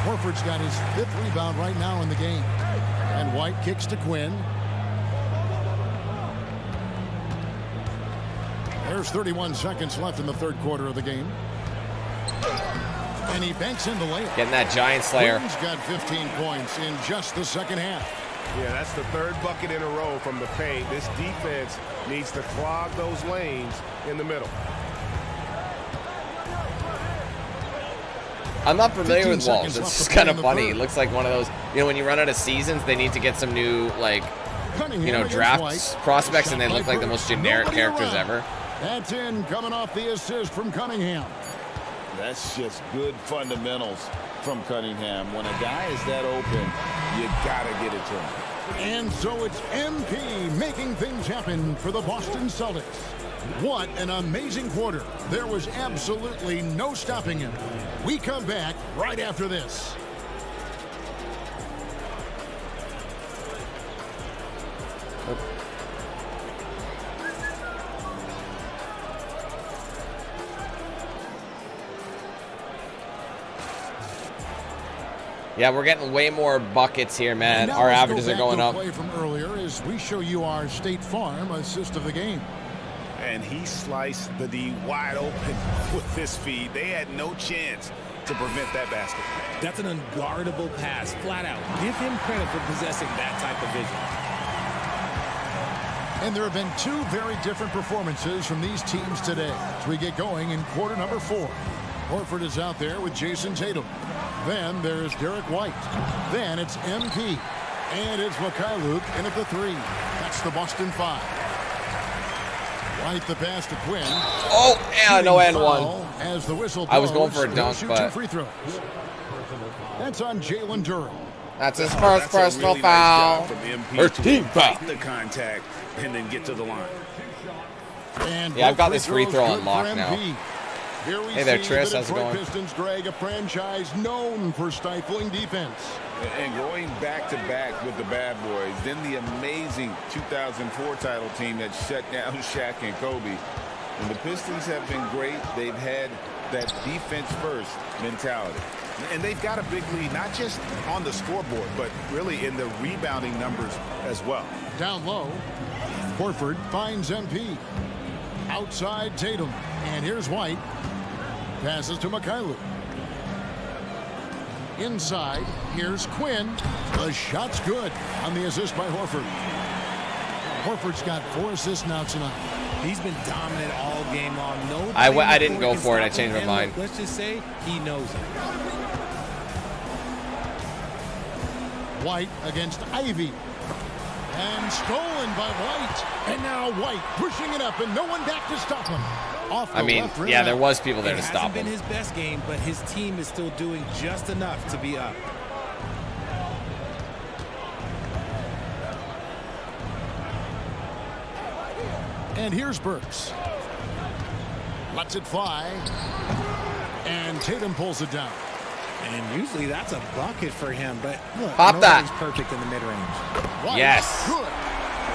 Horford's got his fifth rebound right now in the game. And White kicks to Quinn. There's 31 seconds left in the third quarter of the game. And he banks in the layup. Getting that giant slayer. Quinn's got 15 points in just the second half. Yeah, that's the third bucket in a row from the paint. This defense needs to clog those lanes in the middle. I'm not familiar with walls. It's just kind of funny. third. He looks like one of those, you know, when you run out of seasons, they need to get some new, like, Cunningham you know, drafts White. prospects, and they look like the most generic Nobody characters around. ever. That's in coming off the assist from Cunningham. That's just good fundamentals. from Cunningham. When a guy is that open, you got to get it to him. And so it's MP making things happen for the Boston Celtics. What an amazing quarter. There was absolutely no stopping him. We come back right after this. Yeah, we're getting way more buckets here, man. Our let's go averages are going up. Play from earlier as we show you our State Farm assist of the game. And he sliced the D wide open with this feed. They had no chance to prevent that basket. That's an unguardable pass, flat out. Give him credit for possessing that type of vision. And there have been two very different performances from these teams today as we get going in quarter number four. Horford is out there with Jayson Tatum. Then there's Derrick White. Then it's MP. And it's Mykhailiuk in at the three. That's the Boston five. White the pass to Quinn. Oh, yeah, no and one. As the whistle I was going blows, for a he'll dunk, shoot but- two free throws. That's on Jalen Duren. That's his Oh, first that's personal really foul. job from MP First team foul. the contact and then get to the line. And Yeah, I've got this free throw good for unlocked now. MP. Here we Hey there, see Tris. How's it going? Pistons drag a franchise known for stifling defense. And going back to back with the bad boys, then the amazing 2004 title team that shut down Shaq and Kobe. And the Pistons have been great. They've had that defense first mentality. And they've got a big lead, not just on the scoreboard, but really in the rebounding numbers as well. Down low, Horford finds MP. Outside Tatum. And here's White. Passes to Mykhailiuk. Inside, here's Quinn. The shot's good on the assist by Horford. Horford's got four assists now tonight. He's been dominant all game long. No, I w- in I didn't go for it. I changed my mind. Let's just say he knows it. White against Ivey. And stolen by White. And now White pushing it up and no one back to stop him. Off the I mean, left yeah, there was people there It to hasn't stop been him. his best game, but his team is still doing just enough to be up. And here's Burks. Lets it fly. And Tatum pulls it down. And usually that's a bucket for him, but look, Pop that. nobody's perfect in the mid-range. Yes. Good.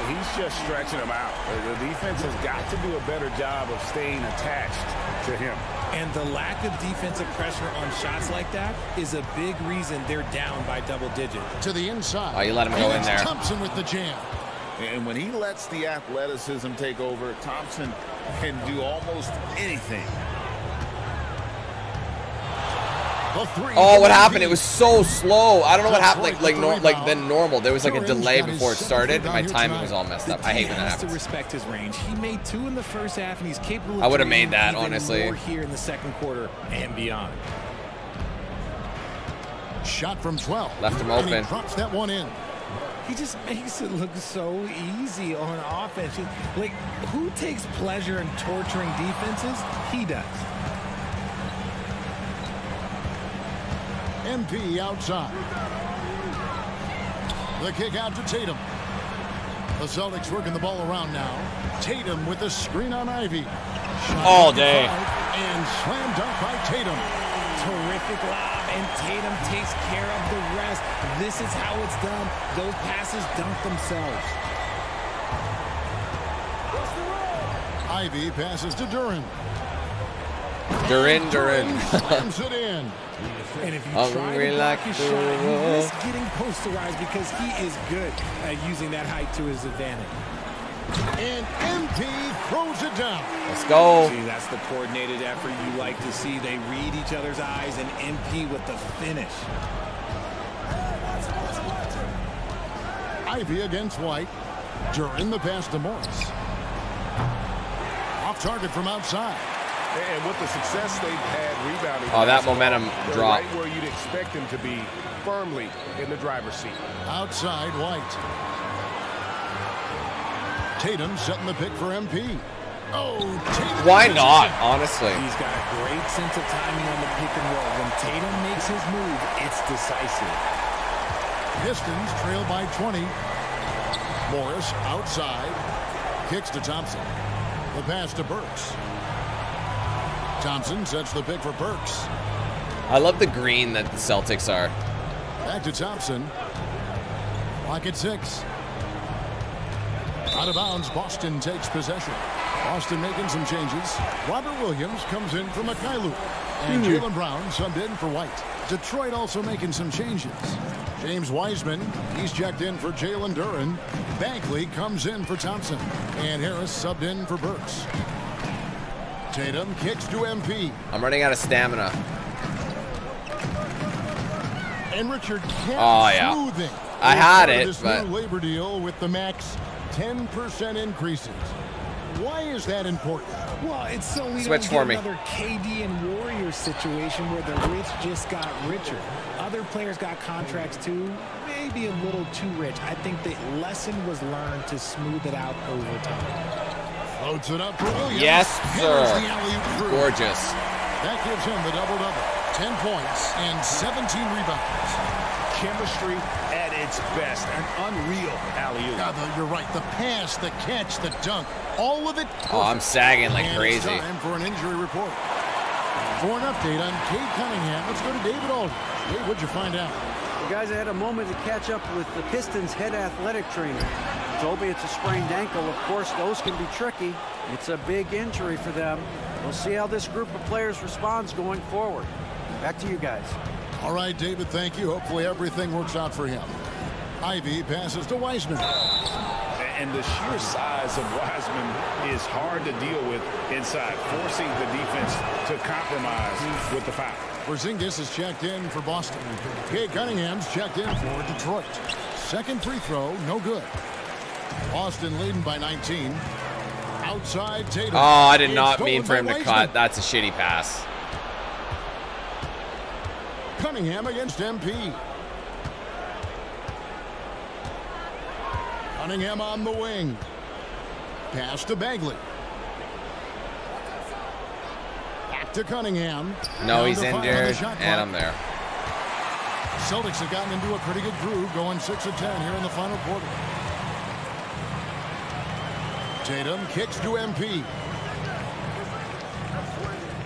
Well, he's just stretching them out. The defense has got to do a better job of staying attached to him. And the lack of defensive pressure on shots like that is a big reason they're down by double digit. To the inside. Oh, you let him go in there. Thompson with the jam. And when he lets the athleticism take over, Thompson can do almost anything. Oh, what happened? It was so slow. I don't know what happened. Like, like, nor, the like then normal. There was like a delay before it started, and my timing was all messed up. I hate when that has to happens. respect his range. He made two in the first half, and he's capable. I would've made that, even honestly. More here in the second quarter and beyond. Shot from 12. Left him And he open. drops that one in. He just makes it look so easy on offense. Like, who takes pleasure in torturing defenses? He does. MP outside. The kick out to Tatum. The Celtics working the ball around now. Tatum with the screen on Ivey. Shot All day. And slam dunk by Tatum. Terrific lob, and Tatum takes care of the rest. This is how it's done. Those passes dunk themselves. Ivey passes to Duren. Duren, Duren. Slams it in. And if you try Hungry to like block his shot, you risk getting posterized because he is good at using that height to his advantage. And MP throws it down. Let's go. See, that's the coordinated effort you like to see. They read each other's eyes and MP with the finish. Ivey against White. Duren the pass to Morris. Off target from outside. And with the success they've had rebounding. Oh, that momentum they're drop. Right where you'd expect them to be, firmly in the driver's seat. Outside White. Tatum setting the pick for MP. Oh, Tatum Why not, honestly? He's got a great sense of timing on the pick and roll. When Tatum makes his move, it's decisive. Pistons trail by 20. Morris outside. Kicks to Thompson. The pass to Burks. Thompson sets the pick for Burks. I love the green that the Celtics are. Back to Thompson. Clock at six. Out of bounds, Boston takes possession. Boston making some changes. Robert Williams comes in for Mykhailiuk. And Hmm. Jaylen Brown subbed in for White. Detroit also making some changes. James Wiseman, he's checked in for Jalen Duren. Bagley comes in for Thompson. And Harris subbed in for Burks. Tatum kicks to MP. I'm running out of stamina. And Richard Kent Oh, yeah. smoothing. I had it, this but- new labor deal with the max 10% increases. Why is that important? Well, it's so we Switch don't for get me. another KD and Warrior situation where the rich just got richer. Other players got contracts too, maybe a little too rich. I think the lesson was learned to smooth it out over time. Floats it up for Williams. Yes, sir. the alley-oop through. Gorgeous. That gives him the double-double. 10 points and 17 rebounds. Chemistry at its best. An unreal alley-oop. Yeah, you're right. The pass, the catch, the dunk, all of it. Oh, I'm sagging like And crazy. It's time for an injury report. For an update on Cade Cunningham, let's go to David Aldridge. Hey, what'd you find out? The guys had a moment to catch up with the Pistons head athletic trainer. Told me it's a sprained ankle. Of course, those can be tricky. It's a big injury for them. We'll see how this group of players responds going forward. Back to you guys. All right, David, thank you. Hopefully everything works out for him. Ivey passes to Wiseman. And the sheer size of Wiseman is hard to deal with inside, forcing the defense to compromise with the foul. Porzingis is checked in for Boston. Cade Cunningham's checked in for Detroit. Second free throw, no good. Boston leading by 19. Outside Tatum. Oh, I did not mean for him to cut. That's a shitty pass. Cunningham against MP. Cunningham on the wing. Pass to Bagley. Back to Cunningham. No, Down he's to five on injured, and. I'm there. Celtics have gotten into a pretty good groove, going 6 of 10 here in the final quarter. Tatum kicks to MP.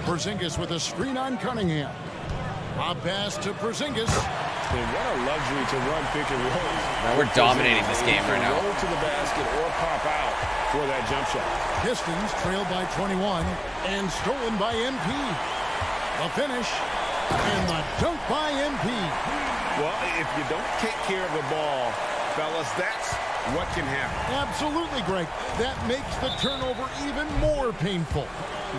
Porzingis with a screen on Cunningham. Lob pass to Porzingis. And what a luxury to run pick and roll. Man, we're dominating this game right now. Roll to the basket or pop out for that jump shot. Pistons trailed by 21 and stolen by MP. The finish and the dunk by MP. Well, if you don't take care of the ball, fellas, that's what can happen. Absolutely, Greg. That makes the turnover even more painful.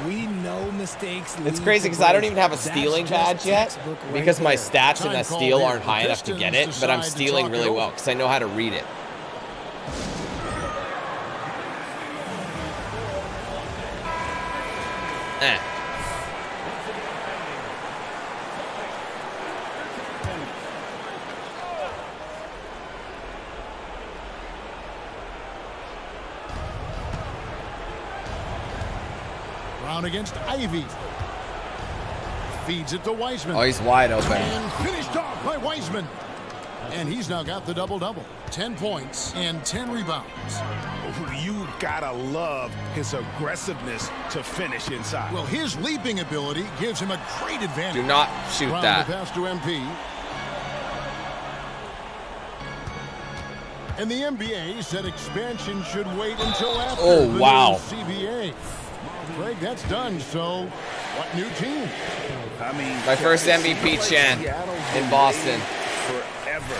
We know mistakes. It's crazy because I don't even have a stealing badge yet right because my there. stats in Time that steal there. aren't high enough to get it, but I'm stealing talk it really well because I know how to read it. Eh. Brown against Ivey. Feeds it to Wiseman. Oh, he's wide open. And finished off by Wiseman. And he's now got the double-double. 10 points and 10 rebounds. You gotta love his aggressiveness to finish inside. Well, his leaping ability gives him a great advantage. Do not shoot Brown that. the pass to MP. And the NBA said expansion should wait until after Oh, the new wow. CBA. Greg, that's done. So, what new team? I mean, My first MVP like chant in Boston. Forever.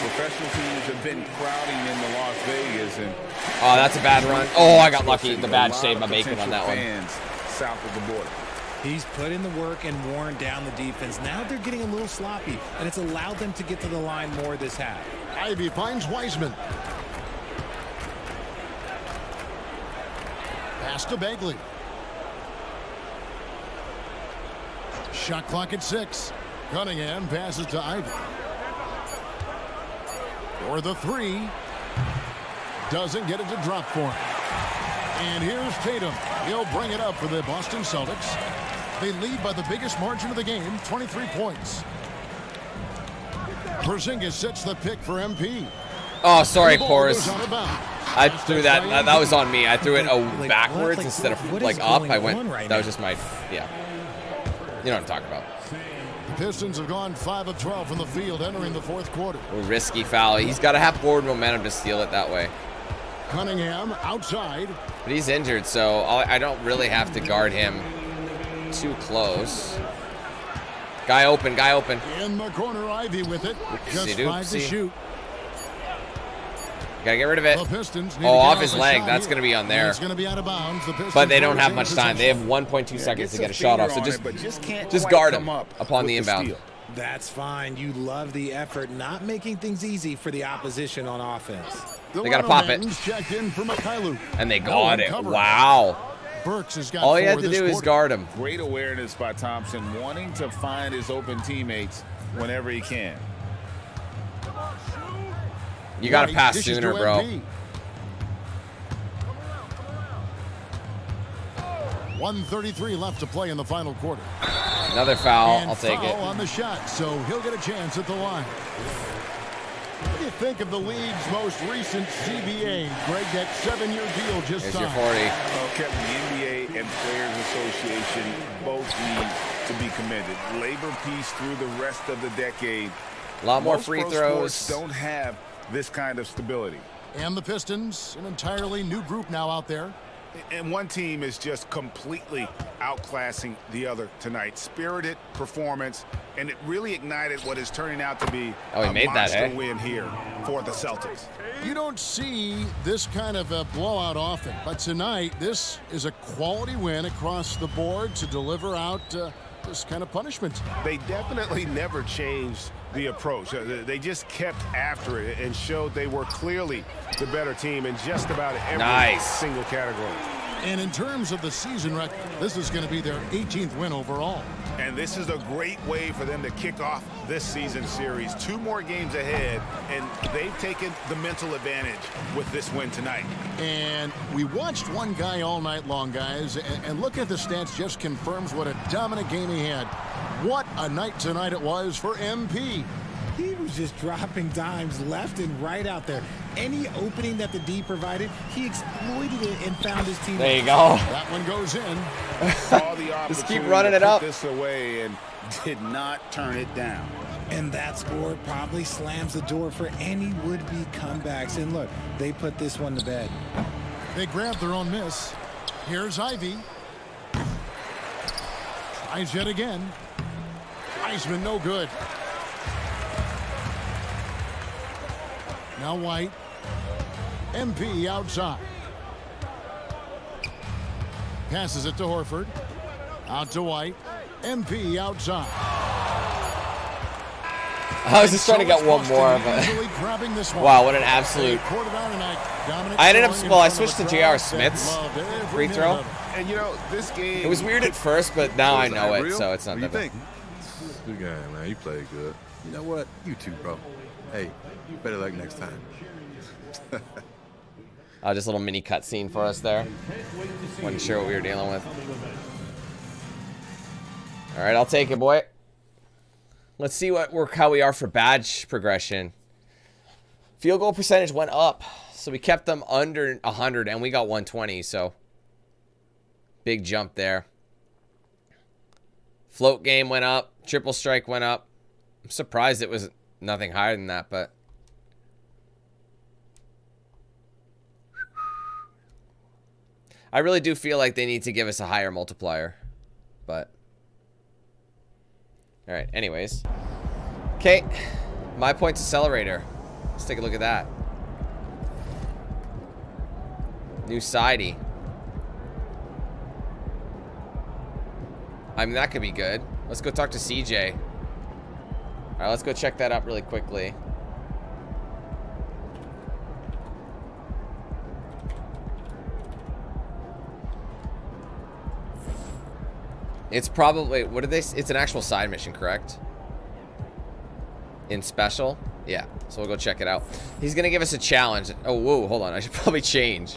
Professional teams have been crowding into Las Vegas and Oh, that's a bad run. Oh, I got lucky. The a badge saved my bacon on that one. south of the border. He's put in the work and worn down the defense. Now they're getting a little sloppy, and it's allowed them to get to the line more this half. Ivey finds Wiseman. Pass to Bagley. Shot clock at six. Cunningham passes to Ivey. For the three. Doesn't get it to drop for him. And here's Tatum. He'll bring it up for the Boston Celtics. They lead by the biggest margin of the game, 23 points. Porzingis sets the pick for MP. Oh, sorry, The Porus. goes out of bounds. I threw that, that. That was on me. I threw it oh, backwards like, instead of like up. I went. right that was just my. Yeah. You know what I'm talking about. The Pistons have gone 5 of 12 from the field entering the fourth quarter. A risky foul. He's got to have forward momentum to steal it that way. Cunningham outside. But he's injured, so I I don't really have to guard him too close. Guy open. Guy open. In the corner, Ivey with it. Just Oopsie five to shoot. Gotta get rid of it. The Pistons need Oh, off off his leg. That's gonna be on there. It's going to be out of bounds. The But they don't have much time. They have 1.2 seconds to get a shot off. So just, on it, just just guard him up upon the the inbound. steal. That's fine. You love the effort, not making things easy for the opposition on offense. The They gotta pop it. Mountains checked in for Mykhailiuk. And they got it. Wow. Burks has got All you four had to this do is guard him. Great awareness by Thompson, wanting to find his open teammates whenever he can. You got to White pass dishes sooner, to bro. MP. 133 left to play in the final quarter. Another foul. And I'll take foul it. on the shot, so he'll get a chance at the line. What do you think of the league's most recent CBA? Greg, that seven-year deal just Here's your signed. 40. Well, Kevin, the NBA and Players Association both need to be commended. Labor peace through the rest of the decade. A lot more Most free throws. don't have this kind of stability. And the Pistons, an entirely new group now out there. And one team is just completely outclassing the other tonight. Spirited performance, and it really ignited what is turning out to be Oh, he a made that, monster eh? win here for the Celtics. You don't see this kind of a blowout often, but tonight this is a quality win across the board to deliver out uh, this kind of punishment. They definitely never changed the approach. Uh, They just kept after it and showed they were clearly the better team in just about every Nice. single category. And in terms of the season record, this is going to be their 18th win overall. And this is a great way for them to kick off this season series. Two more games ahead, and they've taken the mental advantage with this win tonight. And we watched one guy all night long, guys, and, and look at the stats just confirms what a dominant game he had. What a night tonight it was for MP. He was just dropping dimes left and right out there. Any opening that the D provided, he exploited it and found his team. There you go. That one goes in. The Just keep running it up. this away and did not turn it down. And that score probably slams the door for any would-be comebacks. And look, they put this one to bed. They grabbed their own miss. Here's Ivey. Tries yet again. Wiseman no good. Now White. MP outside. Passes it to Horford. Out to White. MP outside. I was just trying to get one more, but Easily grabbing this one. wow, what an absolute. They poured it on tonight. Dominant I ended up. scoring Well, I switched to crowd J.R. Smith's free throw. it. And you know, this game. It was weird at first, but now I know it, so it's not What that do you bad. think? Good game, man. You played good. You know what? You too, bro. Hey, better luck next time. Uh, just a little mini cutscene for us there. Wasn't sure what we were dealing with. All right, I'll take it, boy. Let's see what we're how we are for badge progression. Field goal percentage went up, so we kept them under 100, and we got 120. So big jump there. Float game went up. Triple strike went up. I'm surprised it was nothing higher than that, but I really do feel like they need to give us a higher multiplier. But. Alright, anyways. Okay. My points accelerator. Let's take a look at that. New sidey. I mean, that could be good. Let's go talk to CJ. Alright, let's go check that out really quickly. It's probably, what did they, it's an actual side mission, correct? In special? Yeah, so we'll go check it out. He's gonna give us a challenge. Oh, whoa, hold on, I should probably change.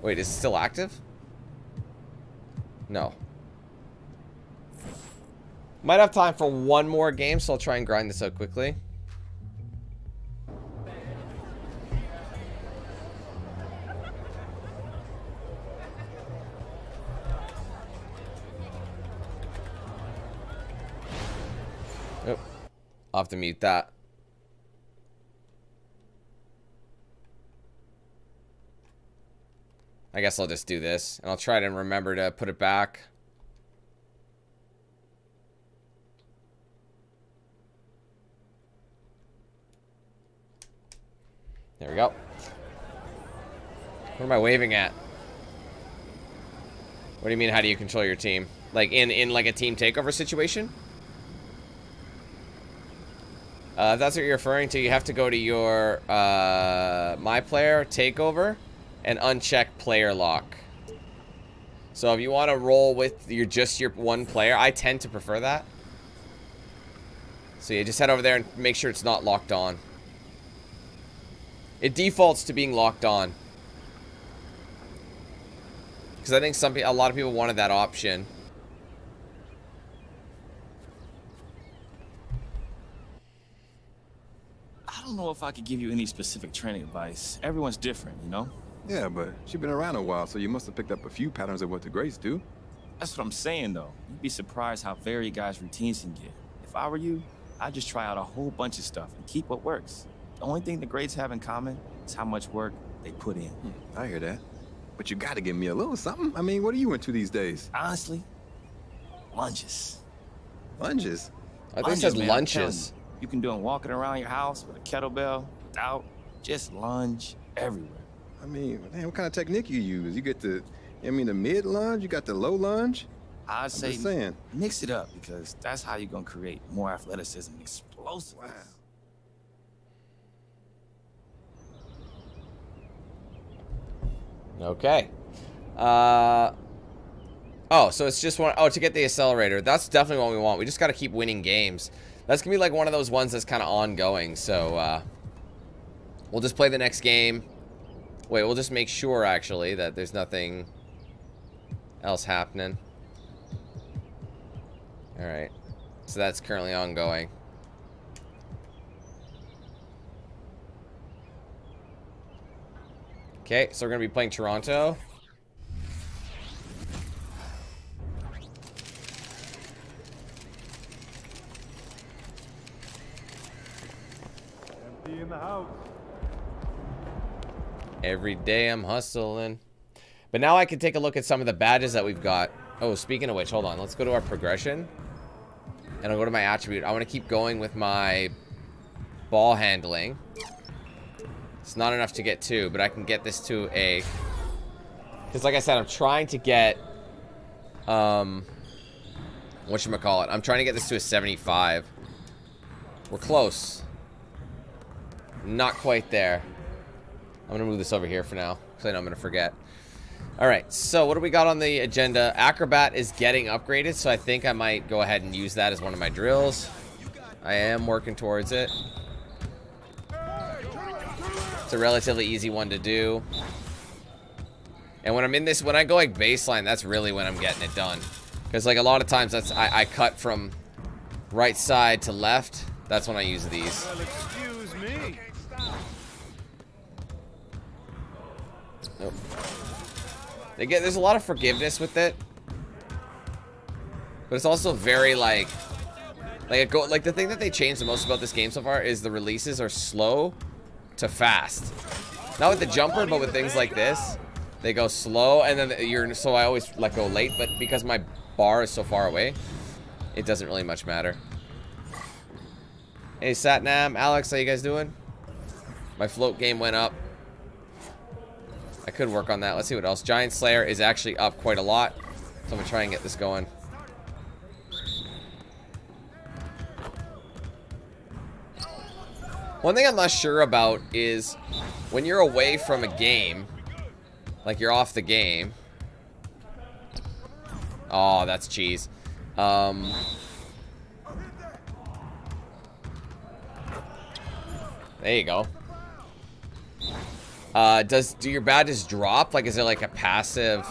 Wait, is it still active? No. Might have time for one more game, so I'll try and grind this out quickly. Oh, I'll have to mute that. I guess I'll just do this, and I'll try to remember to put it back. There we go. What am I waving at? What do you mean, how do you control your team? Like, in, in like a team takeover situation? Uh, if that's what you're referring to, you have to go to your, uh, My Player, Takeover, and uncheck Player Lock. So if you want to roll with your just your one player, I tend to prefer that. So you just head over there and make sure it's not locked on. It defaults to being locked on. Because I think some a lot of people wanted that option. I don't know if I could give you any specific training advice. Everyone's different, you know? Yeah, but she's been around a while, so you must have picked up a few patterns of what the greats do. That's what I'm saying, though. You'd be surprised how varied guys' routines can get. If I were you, I'd just try out a whole bunch of stuff and keep what works. The only thing the greats have in common is how much work they put in. Hmm, I hear that. But you gotta give me a little something. I mean, what are you into these days? Honestly, lunges. Lunges? I think it said man, lunches. You, you can do them walking around your house with a kettlebell, out, just lunge everywhere. I mean, man, what kind of technique you use? You get the, I mean, the mid lunge, you got the low lunge? I'd say just saying. mix it up because that's how you're gonna create more athleticism, and explosiveness. Okay. Uh. Oh, so it's just one. Oh, to get the accelerator. That's definitely what we want. We just got to keep winning games. That's gonna be like one of those ones that's kind of ongoing. So uh, we'll just play the next game. Wait, we'll just make sure actually that there's nothing else happening. All right. So that's currently ongoing. Okay, so we're gonna be playing Toronto. Empty in the house. Every day I'm hustling. But now I can take a look at some of the badges that we've got. Oh, speaking of which, hold on. Let's go to our progression. And I'll go to my attribute. I want to keep going with my ball handling. It's not enough to get two, but I can get this to a... Because like I said, I'm trying to get... Um... Whatchamacallit. I'm trying to get this to a 75. We're close. Not quite there. I'm gonna move this over here for now, because I know I'm gonna forget. Alright, so what do we got on the agenda? Acrobat is getting upgraded, so I think I might go ahead and use that as one of my drills. I am working towards it. It's a relatively easy one to do. And when I'm in this, when I go like baseline, that's really when I'm getting it done. Because like a lot of times that's I, I cut from right side to left. That's when I use these. Well, excuse me. Nope. They get there's a lot of forgiveness with it. But it's also very like like go like the thing that they changed the most about this game so far is the releases are slow to fast. Not with the jumper, but with things like this. They go slow and then you're so I always let go late, but because my bar is so far away, it doesn't really much matter. Hey Satnam, Alex, how you guys doing? My float game went up. I could work on that. Let's see what else. Giant Slayer is actually up quite a lot. So I'm going to try and get this going. One thing I'm not sure about is when you're away from a game, like you're off the game. Oh, that's cheese. Um, there you go. Uh, does do your badges drop? Like, is there like a passive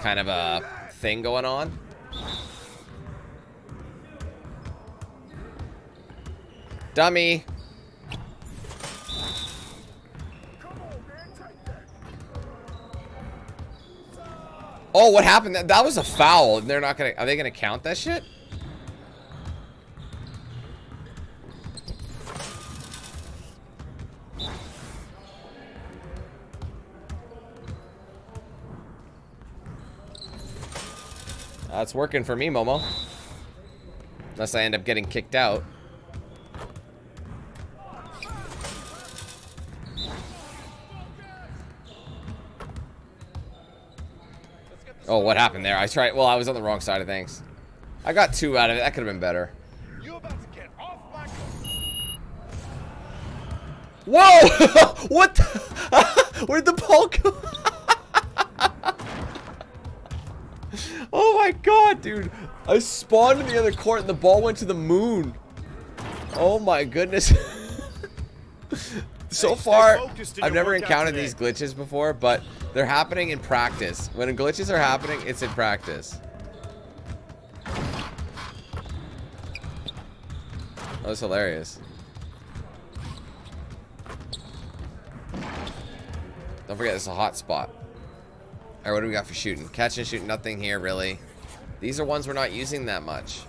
kind of a thing going on? Dummy. Oh, what happened? That, that was a foul. They're not gonna. Are they gonna count that shit? That's working for me, Momo. Unless I end up getting kicked out. Oh, what happened there? I tried. Well, I was on the wrong side of things. I got two out of it. That could have been better. Whoa! what? The Where'd the ball go? oh my god, dude. I spawned in the other court and the ball went to the moon. Oh my goodness. So far, I've never encountered these glitches before, but they're happening in practice. When glitches are happening, it's in practice. That was hilarious. Don't forget, it's a hot spot. Alright, what do we got for shooting? Catch and shoot, nothing here, really. These are ones we're not using that much.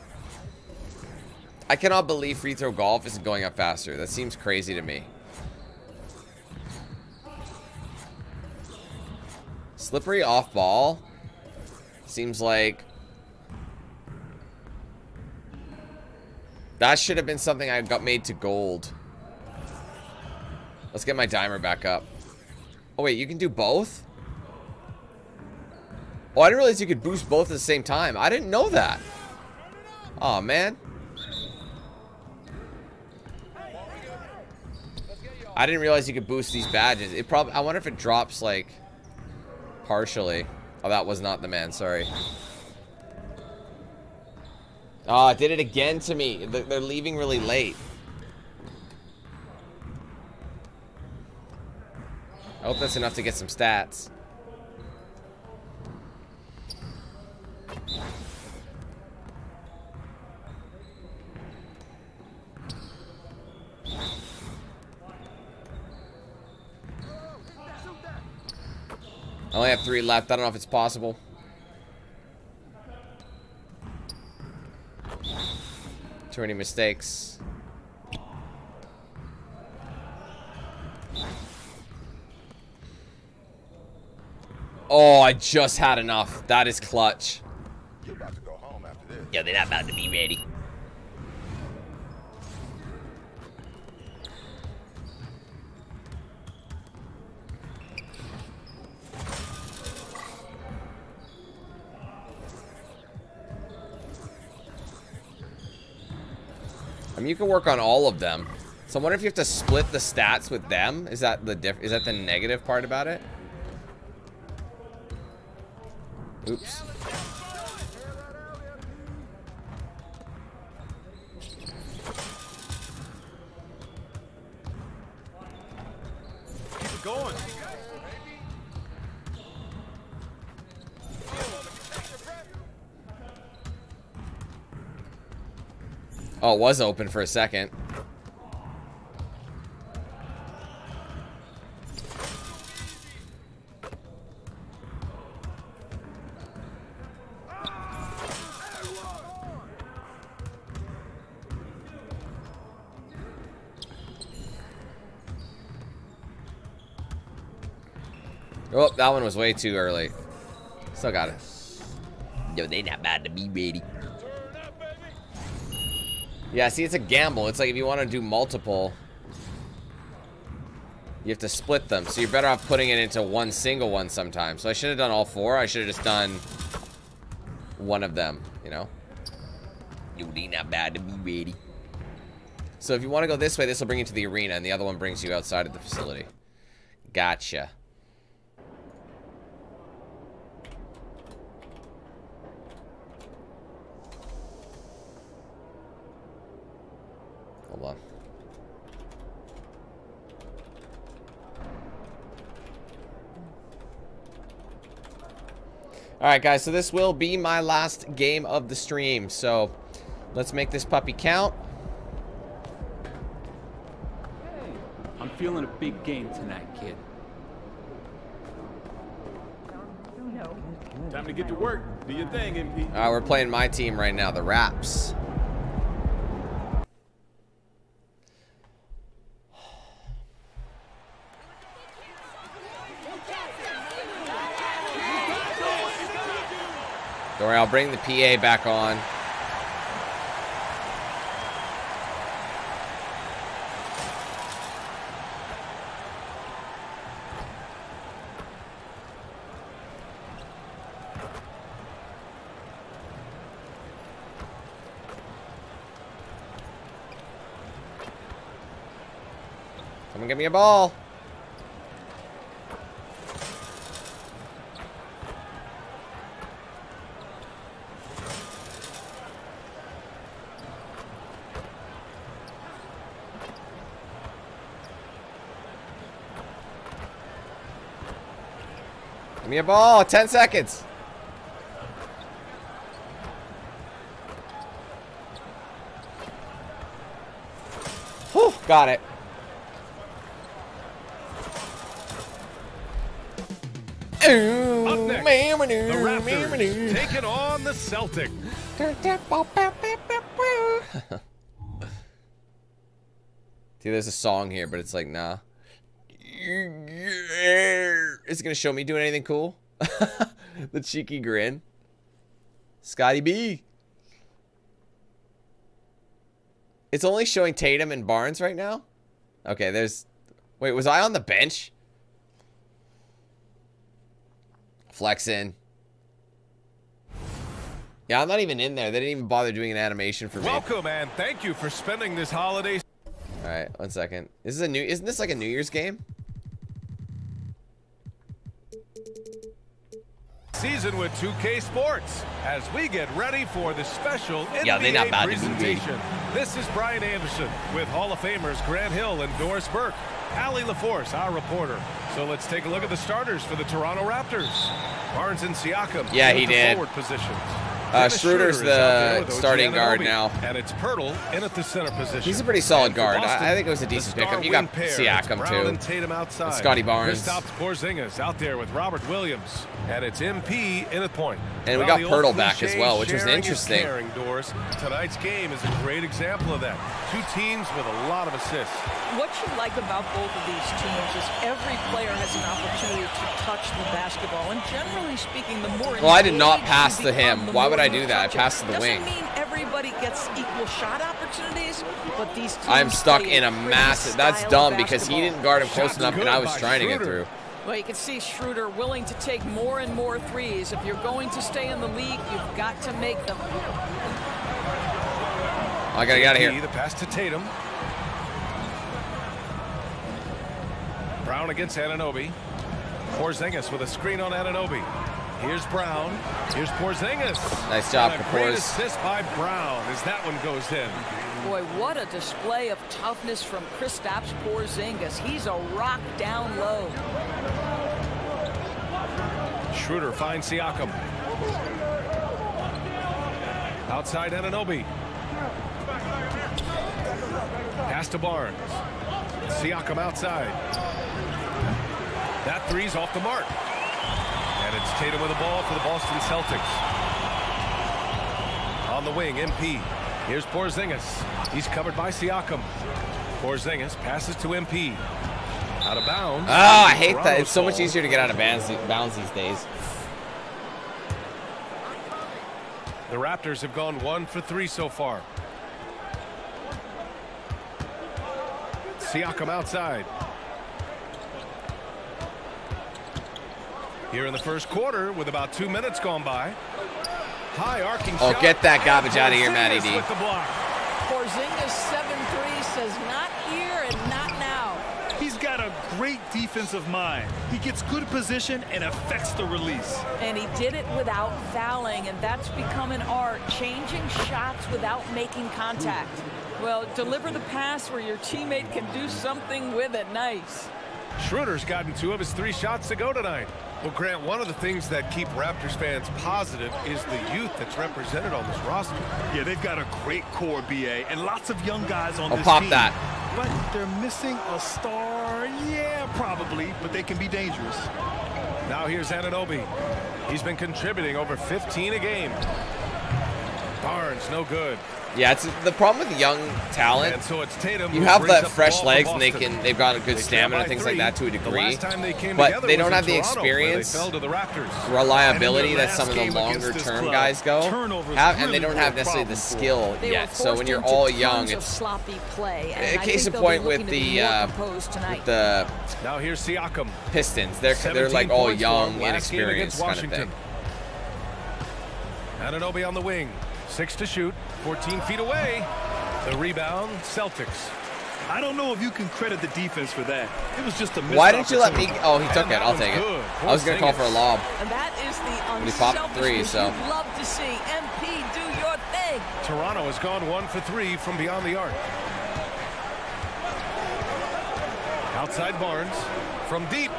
I cannot believe free throw golf isn't going up faster. That seems crazy to me. Slippery off ball. Seems like... That should have been something I got made to gold. Let's get my dimer back up. Oh, wait, you can do both? Oh, I didn't realize you could boost both at the same time. I didn't know that. Oh man. I didn't realize you could boost these badges. It probably. I wonder if it drops like partially. Oh, that was not the man. Sorry. Oh, it did it again to me. They're leaving really late. I hope that's enough to get some stats. I only have three left. I don't know if it's possible. Too many mistakes. Oh, I just had enough. That is clutch. You're about to go home after this. Yeah, they're not about to be ready. I mean, you can work on all of them. So I wonder if you have to split the stats with them. Is that the diff is that the negative part about it? Oops. Keep it going. Oh, it was open for a second. Oh, that one was way too early. Still got it. Yo, they not bad to be ready. Yeah, see, it's a gamble. It's like if you want to do multiple, you have to split them. So you're better off putting it into one single one sometimes. So I should have done all four. I should have just done one of them, you know? You need not bad to be ready. So if you want to go this way, this will bring you to the arena, and the other one brings you outside of the facility. Gotcha. Hold on. Alright guys, so this will be my last game of the stream. So, let's make this puppy count. Hey, I'm feeling a big game tonight, kid. Time to get to work. Do your thing, MP. Alright, we're playing my team right now, the Raps. Don't worry, I'll bring the PA back on. Someone give me a ball. Give me a ball. 10 seconds. Whew, got it. Up next, the Raptors taking on the Celtics. See, there's a song here, but it's like, nah. Is it gonna show me doing anything cool? the cheeky grin. Scottie B. It's only showing Tatum and Barnes right now? Okay, there's... Wait, was I on the bench? Flexing. Yeah, I'm not even in there. They didn't even bother doing an animation for me. Welcome and thank you for spending this holiday All right, one second. This is a new. Isn't this like a New Year's game? Season with 2K Sports as we get ready for the special Yeah, not NBA bad presentation. This is Brian Anderson with Hall of Famers Grant Hill and Doris Burke. Allie LaForce, our reporter. So let's take a look at the starters for the Toronto Raptors. Barnes and Siakam. Yeah, he the did. Forward positions. Uh, Schroeder's Schroeder is out there the starting guard now. And it's Poeltl in at the center position. He's a pretty solid guard. I- Boston, I think it was a decent pickup. You got pair, Siakam, too. And Tatum outside. And Scottie Barnes. Kristaps Porzingis out there with Robert Williams. And it's MP in at point. And we got the Poeltl back as well, which was interesting. caring, Doris. Tonight's game is a great example of that. Two teams with a lot of assists. What you like about both of these teams is every player has an opportunity to touch the basketball. And generally speaking, the more Well, I did not pass to him. Why would I you do that? I touch it. passed to the Doesn't wing. mean everybody gets equal shot opportunities, but these I'm stuck in a pretty massive. That's dumb of because he didn't guard him close Shots enough, and I was by trying to get through. Well, you can see Schroeder willing to take more and more threes. If you're going to stay in the league, you've got to make them. I gotta get out of here. The pass to Tatum. Brown against Anunoby. Porzingis with a screen on Anunoby. Here's Brown. Here's Porzingis. Nice job and a great assist by Brown as that one goes in. Boy, what a display of toughness from Kristaps Porzingis. He's a rock down low. Schroeder finds Siakam. Outside Anunoby. Pass to Barnes. Siakam outside. That three's off the mark. It's Tatum with the ball for the Boston Celtics. On the wing, MP. Here's Porzingis. He's covered by Siakam. Porzingis passes to MP. Out of bounds. Oh, I hate that. It's so much easier to get out of bounds, bounds these days. The Raptors have gone one for three so far. Siakam outside. Here in the first quarter with about two minutes gone by. High arcing Oh, shot. get that garbage out of here, Porzingis Matty D. with the block. Porzingis 7-3 says not here and not now. He's got a great defensive mind. He gets good position and affects the release. And he did it without fouling, and that's become an art, changing shots without making contact. Well, deliver the pass where your teammate can do something with it. Nice. Schroeder's gotten two of his three shots to go tonight. Well, Grant, one of the things that keep Raptors fans positive is the youth that's represented on this roster. Yeah, they've got a great core, BA, and lots of young guys on I'll this pop team. that. But they're missing a star. Yeah, probably, but they can be dangerous. Now here's Anunoby. He's been contributing over 15 a game. Barnes, no good. Yeah, it's the problem with young talent. And so it's Tatum You have that up the fresh legs, and they can they've got a good They stamina and things by like that to a three. The degree. time they came but they don't have the Toronto, where they experience, fell to the reliability And that some of the last game against longer this term club, guys go turnovers have, and they don't have necessarily the skill yet. So when you're all young, tons of it's sloppy play. a And I case think in point with looking to be the uh, with the Now here's Siakam. Pistons. They're they're like all points for him young, last game against inexperienced kind of Washington. thing. Anunoby on the wing. Six to shoot. 14 feet away. The rebound, Celtics. I don't know if you can credit the defense for that. It was just a missed Why didn't you let me? Oh, he took And it. that I'll one's take it. I was gonna call for a lob. And that is the he popped three, so- love to see. MP, do your thing. Toronto has gone one for three from beyond the arc. Outside Barnes. From deep.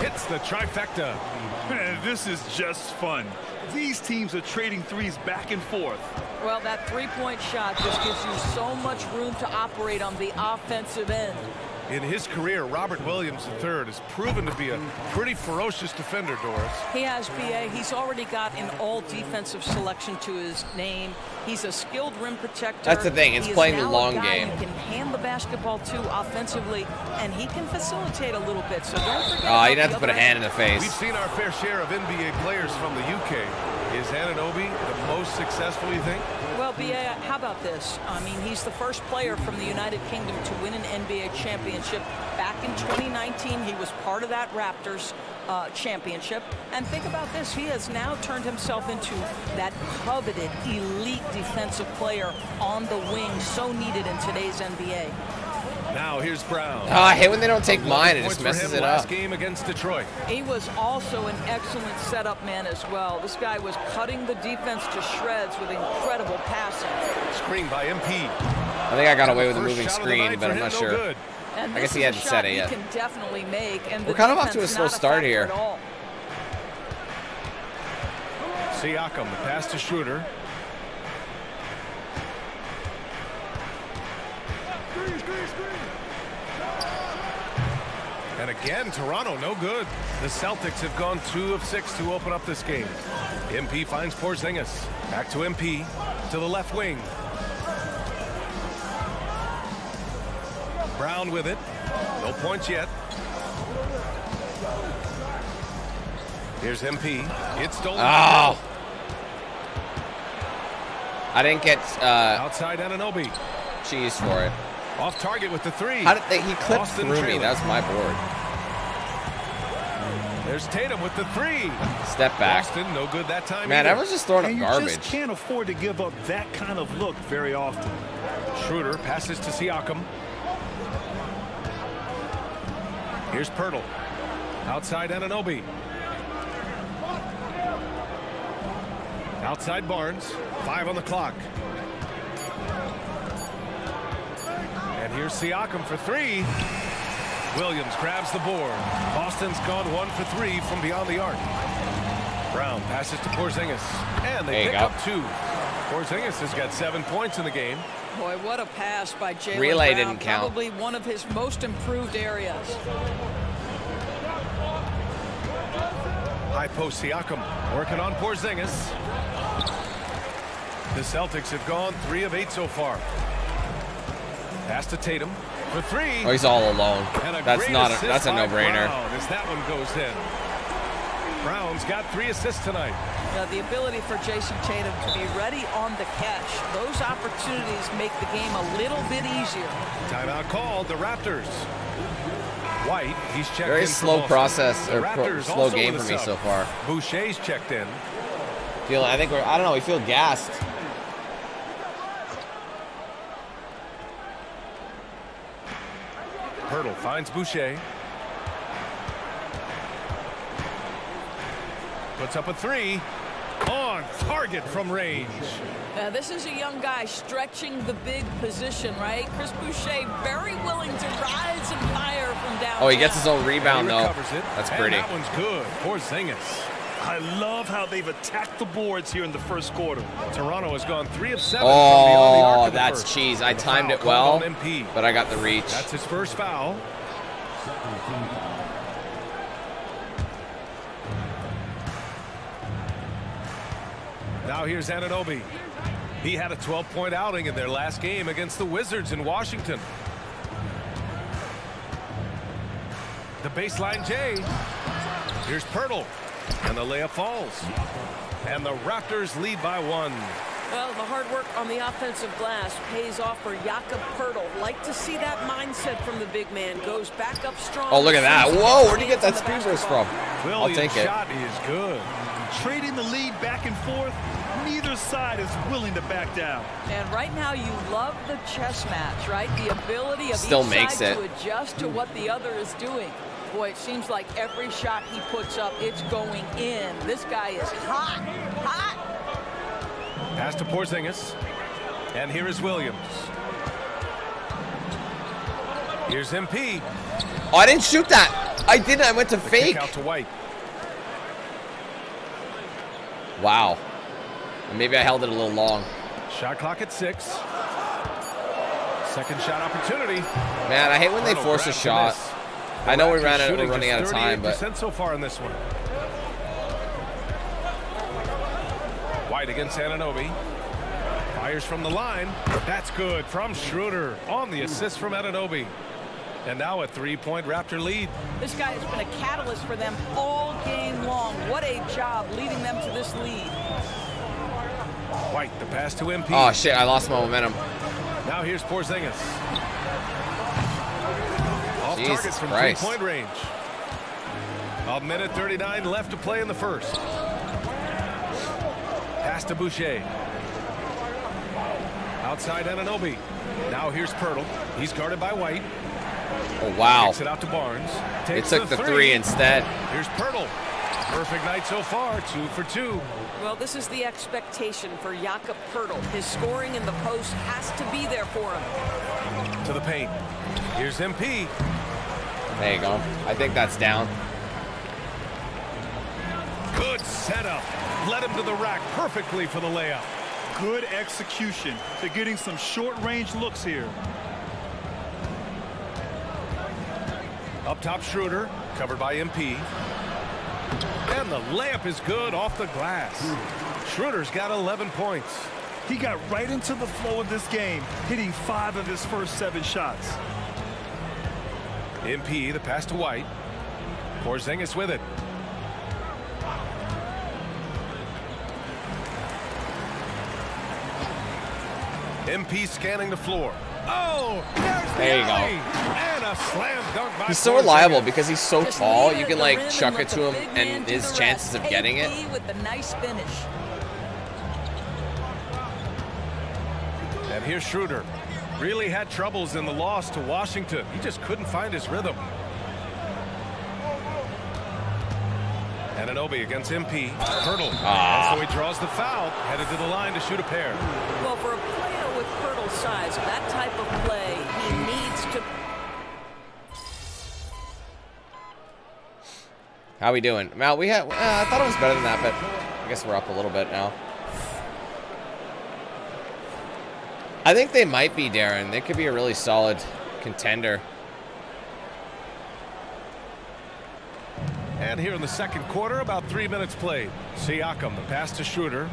Hits the trifecta. Man, this is just fun. These teams are trading threes back and forth. Well, that three-point shot just gives you so much room to operate on the offensive end. In his career, Robert Williams III has proven to be a pretty ferocious defender, Doris. He has BA. He's already got an all-defensive selection to his name. He's a skilled rim protector. That's the thing, it's He playing the long guy game. Who can hand the basketball to offensively, and he can facilitate a little bit. So don't forget. Oh, about you didn't have to put a hand in the face. We've seen our fair share of NBA players from the UK. Is Anunoby the most successful, you think? Well, BA, how about this? I mean, he's the first player from the United Kingdom to win an NBA championship. Back in 2019, he was part of that Raptors uh, championship. And think about this. He has now turned himself into that coveted elite defensive player on the wing, so needed in today's NBA. Now here's Brown. Oh, I hate when they don't take mine. It just for messes him it last up. game against Detroit. He was also an excellent setup man as well. This guy was cutting the defense to shreds with incredible passing. Screen by MP. I think I got away with a First moving shot the screen, but I'm not no sure. good. And I guess this he is a hadn't shot said it yet. can definitely make. And We're kind of off to a slow start here. at all. Siakam, the pass to Schroeder. And again, Toronto, no good. The Celtics have gone two of six to open up this game. MP finds Porzingis. Back to MP. To the left wing. Brown with it. No points yet. Here's MP. It's stolen. Oh. I didn't get uh, Outside Anunoby. cheese for it. Off target with the three. How did they, he clipped Boston through me? trailing. That's my board. There's Tatum with the three. Step back. Boston, no good that time. Man, either. everyone's just throwing And up you just can't afford to give up that kind of look very often. Schroeder passes to Siakam. Here's Poeltl. Outside Anunoby. Outside Barnes. Five on the clock. And here's Siakam for three. Williams grabs the board. Boston's gone one for three from beyond the arc. Brown passes to Porzingis. And they pick go. up two. Porzingis has got seven points in the game. Boy, what a pass by Jaylen Relay Brown. didn't count. Probably one of his most improved areas. High post Siakam working on Porzingis. The Celtics have gone three of eight so far. Pass to Tatum for three. Oh, he's all alone. That's not a, that's a no-brainer. Brown as that one goes in. Brown's got three assists tonight. Now, the ability for Jayson Tatum to be ready on the catch, those opportunities make the game a little bit easier. Timeout called the Raptors. White, he's checked Very in for slow process The or pro- Raptors slow game for me sub. so far. Boucher's checked in. Feel I think we're I don't know. We feel gassed. Poeltl finds Boucher. Puts up a three. On target from range. Now, this is a young guy stretching the big position, right? Chris Boucher very willing to rise and fire from down. Oh, he gets his own rebound, though. recovers it, That's and pretty. that one's good. Porzingis. I love how they've attacked the boards here in the first quarter. Toronto has gone three of seven from the Oh, the that's first. cheese. I timed it well, MP. but I got the reach. That's his first foul. Now here's Anunoby. He had a 12-point outing in their last game against the Wizards in Washington. The baseline J. Here's Poeltl. And the layup falls. And the Raptors lead by one. Well, the hard work on the offensive glass pays off for Jakob Poeltl. Like to see that mindset from the big man. Goes back up strong. Oh, look at that. Whoa, where'd you get that speed burst from? I'll take it. shot is good. Trading the lead back and forth, neither side is willing to back down. And right now, you love the chess match, right? The ability of Still each makes side it. to adjust to what the other is doing. Boy, it seems like every shot he puts up, it's going in. This guy is hot, hot. Pass to Porzingis. And here is Williams. Here's MP. Oh, I didn't shoot that. I didn't. I went to The fake. kick out to White. Wow. Maybe I held it a little long. Shot clock at six. Second shot opportunity. Man, I hate when they force a shot. miss. I know we ran out, we're running out of time, but 38% so far in this one. White against Anunoby. Fires from the line. That's good from Schroeder on the assist from Anunoby. And now a three-point Raptor lead. This guy has been a catalyst for them all game long. What a job leading them to this lead. White, the pass to MP. oh shit, I lost my momentum. Now here's Porzingis. Off Jesus target from Christ. three-point range. A minute 39 left to play in the first. Pass to Boucher. Outside Anunoby. Now here's Poeltl. He's guarded by White. Oh wow. Kicks it out to Barnes. They Takes took the three instead. Here's Poeltl. Perfect night so far. Two for two. Well, this is the expectation for Jakob Poeltl. His scoring in the post has to be there for him. To the paint. Here's MP. There you go. I think that's down. Good setup. Led him to the rack perfectly for the layup. Good execution. They're getting some short-range looks here. Up top, Schroeder, covered by MP. And the layup is good off the glass. Schroeder's got 11 points. He got right into the flow of this game, hitting five of his first seven shots. MP, the pass to White. Porzingis with it. MP scanning the floor. Oh, there's There you go. alley. And a slam dunk by He's so Porzingis. reliable because he's so Just tall. You can like chuck it to him, and do his chances rest. of getting it. AP with the nice finish. And here's Schroeder. Really had troubles in the loss to Washington. He just couldn't find his rhythm. Anunoby against MP. Hurdle. Ah. And so he draws the foul, headed to the line to shoot a pair. Well, for a player with Poeltl's size, that type of play, he needs to How we doing? Mal, we had. Uh, I thought it was better than that, but I guess we're up a little bit now. I think they might be, Darren. They could be a really solid contender. And here in the second quarter, about three minutes played. Siakam, the pass to Schroeder.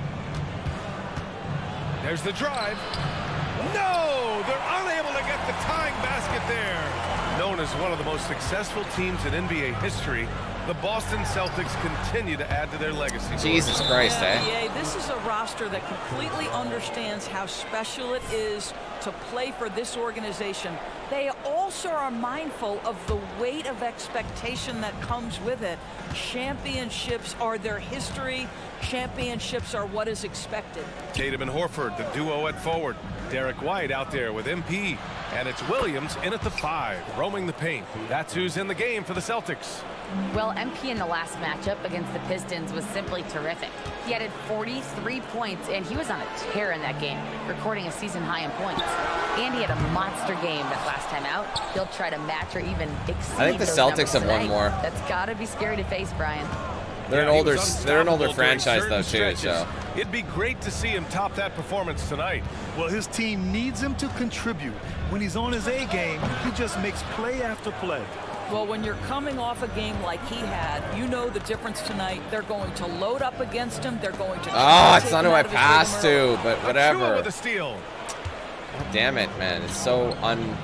There's the drive. No! They're unable to get the tying basket there. Known as one of the most successful teams in NBA history, the Boston Celtics continue to add to their legacy. Jesus Christ, eh? Yeah, this is a roster that completely understands how special it is to play for this organization. They also are mindful of the weight of expectation that comes with it. Championships are their history. Championships are what is expected. Tatum and Horford, the duo at forward. Derrick White out there with MP. And it's Williams in at the five, roaming the paint. That's who's in the game for the Celtics. Well, MP in the last matchup against the Pistons was simply terrific. He added 43 points, and he was on a tear in that game, recording a season high in points. And he had a monster game that last time out. He'll try to match or even exceed I think the Celtics have won more. That's got to be scary to face, Brian. They're Yeah, an older, they're an older franchise certain though too. stretches. So It'd be great to see him top that performance tonight. Well, his team needs him to contribute. When he's on his A game, he just makes play after play. Well, when you're coming off a game like he had, you know the difference tonight. They're going to load up against him. They're going to. oh, it's not him who I out passed to, but Achiuwa whatever. with a steal. Damn it, man! It's so un.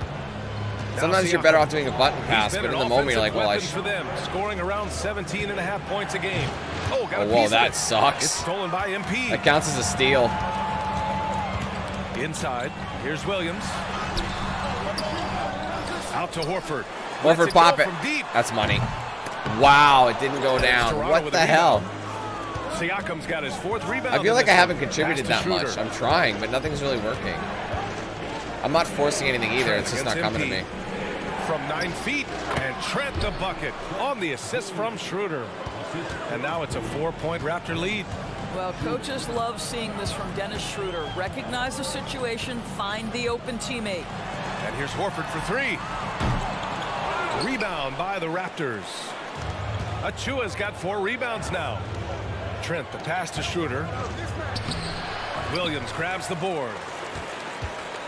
Sometimes you're better off doing a button pass, but in the moment you're like, well, I weapon should. for them, scoring around 17 and a half points a game. Oh, got Oh, a whoa, piece that it. sucks. It's stolen by MP. That counts as a steal. Inside, here's Williams. Out to Horford. Lets Horford it pop it. Deep. That's money. Wow, it didn't go down. Toronto What the hell? Siakam's got his fourth rebound. I feel like I haven't contributed that much. I'm trying, but nothing's really working. I'm not forcing anything either. It's just not Against coming to me. From nine feet, and Trent the bucket on the assist from Schroeder. And now it's a four-point Raptor lead. Well, coaches love seeing this from Dennis Schroeder. Recognize the situation, find the open teammate. And here's Horford for three. Rebound by the Raptors. Achiuwa's got four rebounds now. Trent, the pass to Schroeder. Williams grabs the board.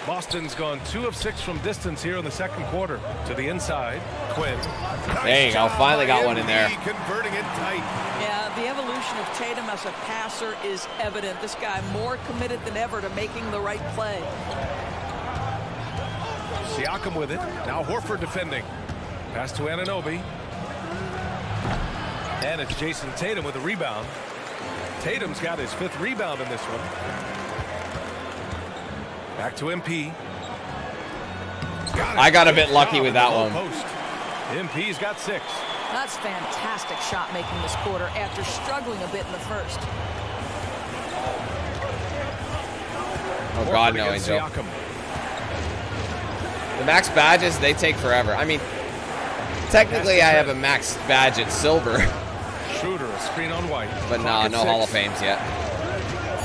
Boston's gone two of six from distance here in the second quarter. To the inside, Quinn. There you go. Finally got one in there. Converting it tight. Yeah, the evolution of Tatum as a passer is evident. This guy more committed than ever to making the right play. Siakam with it. Now Horford defending. Pass to Anunoby. And it's Jayson Tatum with a rebound. Tatum's got his fifth rebound in this one. Back to MP. I got a bit lucky with that one. Post. MP's got six. That's fantastic shot making this quarter after struggling a bit in the first. Oh God, no, Angel. Siakam. The max badges they take forever. I mean, technically I have a max badge at silver, Schroeder, screen on White. but no, Clock no Hall of. Fames yet.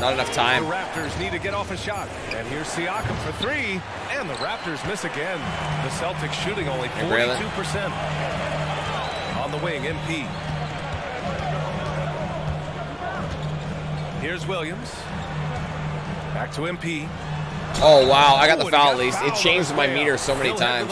Not enough time. The Raptors need to get off a shot. And here's Siakam for three. And the Raptors miss again. The Celtics shooting only 42%. On the wing, MP. Here's Williams. Back to MP. Oh wow, I got the foul at least. It changed my meter so many times.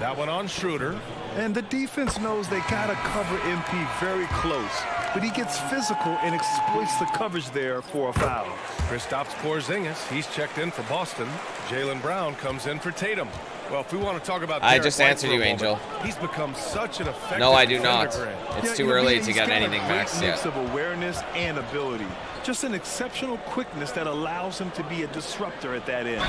That one on Schroeder. And the defense knows they got to cover MP very close. But he gets physical and exploits the coverage there for a foul. Kristaps Porzingis, he's checked in for Boston. Jaylen Brown comes in for Tatum. Well, if we want to talk about I Derek just answered for a you, moment, Angel. He's become such an effective No, I do not. Grant. It's Yeah, too early to get anything back maxed mix yet. of awareness and ability. Just an exceptional quickness that allows him to be a disruptor at that end.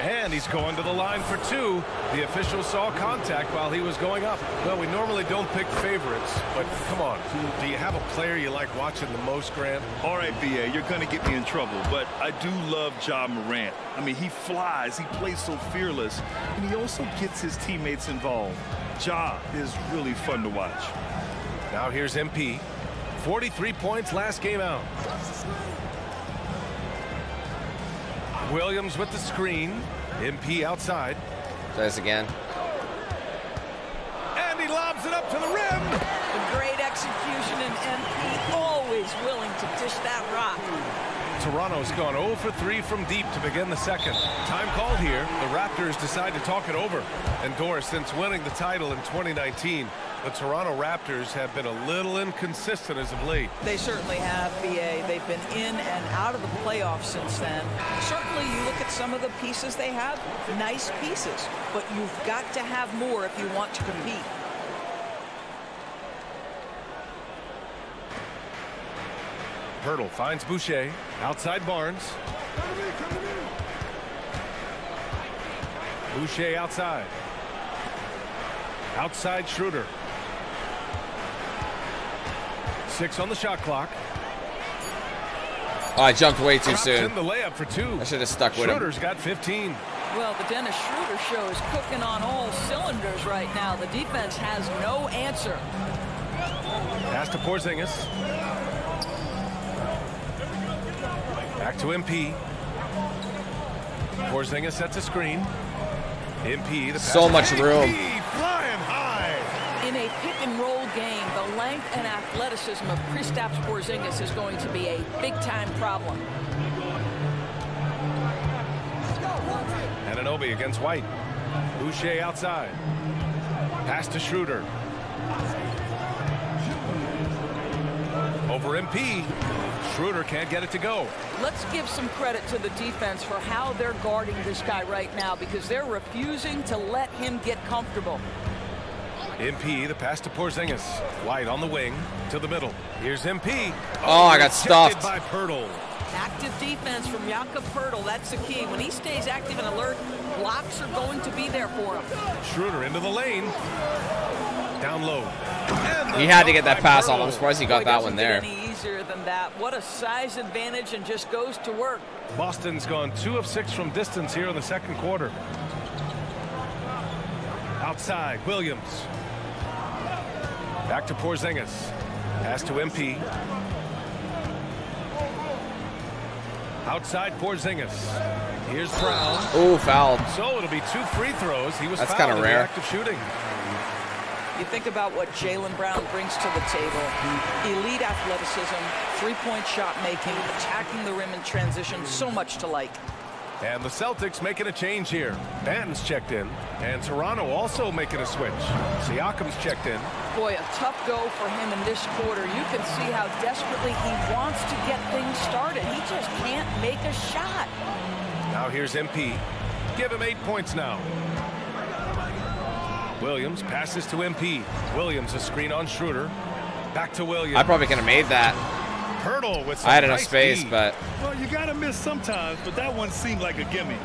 And he's going to the line for two. The official saw contact while he was going up. Well, we normally don't pick favorites, but come on. Do you have a player you like watching the most, Grant? All right, BA, you're going to get me in trouble, but I do love John Morant. I mean, he flies, he plays so fearless, and he also gets his teammates involved. Ja is really fun to watch. Now here's MP. 43 points last game out. Williams with the screen. MP outside. Try this again. And he lobs it up to the rim. The great execution and MP always willing to dish that rock. Toronto's gone 0 for 3 from deep to begin the second. Time called here. The Raptors decide to talk it over. And Doris, since winning the title in 2019, the Toronto Raptors have been a little inconsistent as of late. They certainly have, BA. They've been in and out of the playoffs since then. Certainly, you look at some of the pieces they have, nice pieces, but you've got to have more if you want to compete. Hurdle finds Boucher. Outside Barnes. Boucher outside. Outside Schroeder. Six on the shot clock. Oh, I jumped way too Drops soon. in the layup for two. I should have stuck with him. Schroeder's got 15. Well, the Dennis Schroeder show is cooking on all cylinders right now. The defense has no answer. Pass to Porzingis. Back to MP. Porzingis sets a screen. MP. The So much room. Flying high. In a pick and roll game, the length and athleticism of Kristaps Porzingis is going to be a big-time problem. Anunoby against White. Boucher outside. Pass to Schroeder. Over MP. Schroeder can't get it to go. Let's give some credit to the defense for how they're guarding this guy right now because they're refusing to let him get comfortable. MP, the pass to Porzingis. White on the wing to the middle. Here's MP. Oh, oh, I got rejected stuffed. by Poeltl. Active defense from Jakob Poeltl. That's the key. When he stays active and alert, blocks are going to be there for him. Schroeder into the lane. Down low. The He had to get that by pass off. I'm surprised he got Boy, that one there. Any easier than that. What a size advantage and just goes to work. Boston's gone two of six from distance here in the second quarter. Outside, Williams. Back to Porzingis. Pass to MP. Outside Porzingis. Here's Brown. Oh, fouled. So it'll be two free throws. He was That's fouled kinda in the rare. act of shooting. You think about what Jaylen Brown brings to the table. Elite athleticism, three-point shot making, attacking the rim in transition, so much to like. And the Celtics making a change here. Banton's checked in. And Toronto also making a switch. Siakam's checked in. Boy, a tough go for him in this quarter. You can see how desperately he wants to get things started. He just can't make a shot. Now here's MP. Give him eight points now. Williams passes to MP. Williams a screen on Schroeder. Back to Williams. I probably could have made that. Hurdle with some I had enough nice space, D. but Well, you got to miss sometimes, but that one seemed like a gimme.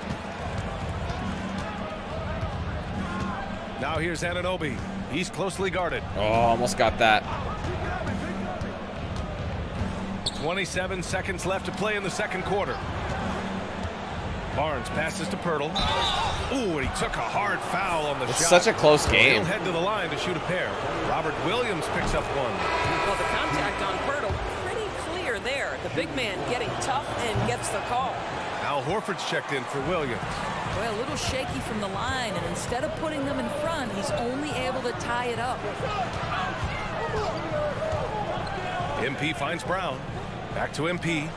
Now here's Anunoby. He's closely guarded. oh, almost got that. 27 seconds left to play in the second quarter. Barnes passes to Poeltl. Ooh, and he took a hard foul on the It's shot. such a close game. He'll head to the line to shoot a pair. Robert Williams picks up one. Well, the contact on Poeltl, pretty clear there. The big man getting tough and gets the call. Al Horford's checked in for Williams. Boy, a little shaky from the line, and instead of putting them in front, he's only able to tie it up. MP finds Brown. Back to MP.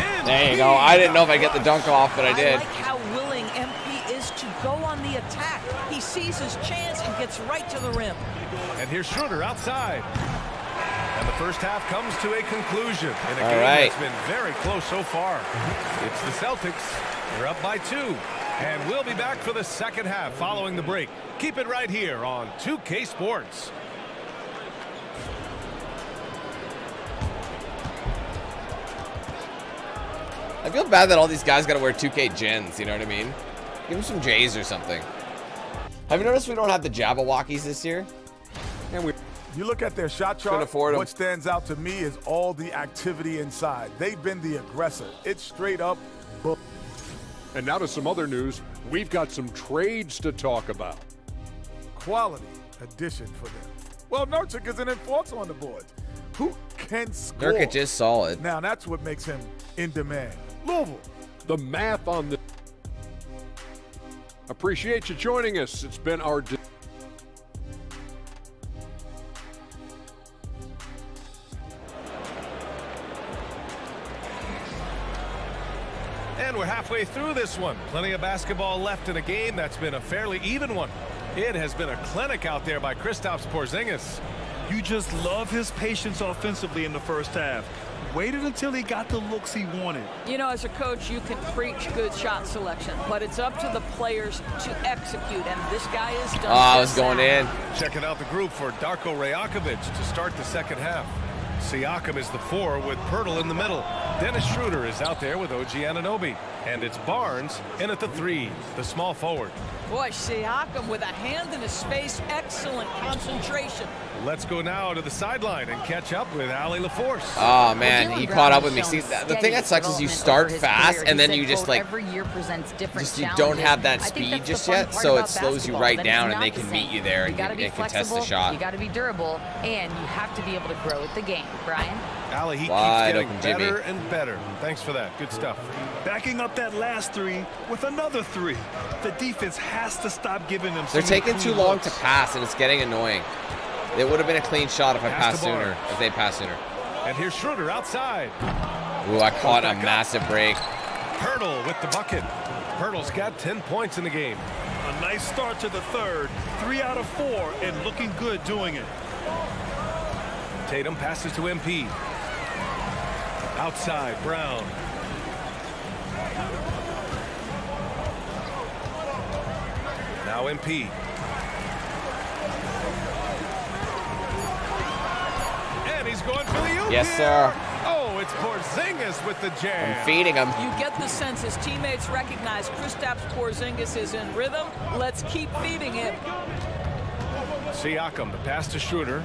And There you go. I didn't know if I get the dunk off, but I did. I did. like how willing MP is to go on the attack. He sees his chance and gets right to the rim. And here's Schroeder outside. And the first half comes to a conclusion in a All game right. that's been very close so far. It's the Celtics. They're up by two. And we'll be back for the second half following the break. Keep it right here on 2K Sports. I feel bad that all these guys got to wear 2K gens. You know what I mean? Give them some J's or something. Have you noticed we don't have the Jabberwockies this year? And we, you look at their shot Couldn't chart. afford 'em. What stands out to me is all the activity inside. They've been the aggressor. It's straight up. bu- And now to some other news. We've got some trades to talk about. Quality addition for them. Well, Nurkic is an enforcer on the boards. Who can score? Nurkic is solid. Now that's what makes him in demand. Louisville. The math on the. Appreciate you joining us. It's been our. di- And we're halfway through this one. Plenty of basketball left in a game that's been a fairly even one. It has been a clinic out there by Kristaps Porzingis. You just love his patience offensively in the first half. Waited until he got the looks he wanted. You know, as a coach, you can preach good shot selection, but it's up to the players to execute, and this guy is done. Oh, I was going in. Checking out the group for Darko Rajakovic to start the second half. Siakam is the four with Poeltl in the middle. Dennis Schroeder is out there with OG Anunoby. And it's Barnes in at the three, the small forward. Boy, Siakam with a hand in his face, excellent concentration. Let's go now to the sideline and catch up with Allie LaForce. Oh man, Jalen he Brown caught up with me. See, the thing that sucks is you start fast career. and then said, you just like every year presents different just you don't have that speed just yet, so it slows you right down, and they not can the meet you there You and got to you be contest the flexible. shot. You got to be durable, and you have to be able to grow with the game. Brian. Allie, he Wide keeps getting open, Jimmy. better and better. Thanks for that. Good stuff. Backing up that last three with another three. The defense has to stop giving them. They're taking too long looks. to pass, and it's getting annoying. It would have been a clean shot if I Pass passed sooner. If they passed sooner. And here's Schroeder outside. Ooh, I caught a massive break. Hurdle with the bucket. Hurdle's got 10 points in the game. A nice start to the third. Three out of four and looking good doing it. Tatum passes to MP. Outside, Brown. Now MP. And he's going for the oop Yes, here. sir. Oh, it's Porzingis with the jam. I'm feeding him. You get the sense his teammates recognize Kristaps Porzingis is in rhythm. Let's keep feeding him. Siakam, the pass to Schroeder.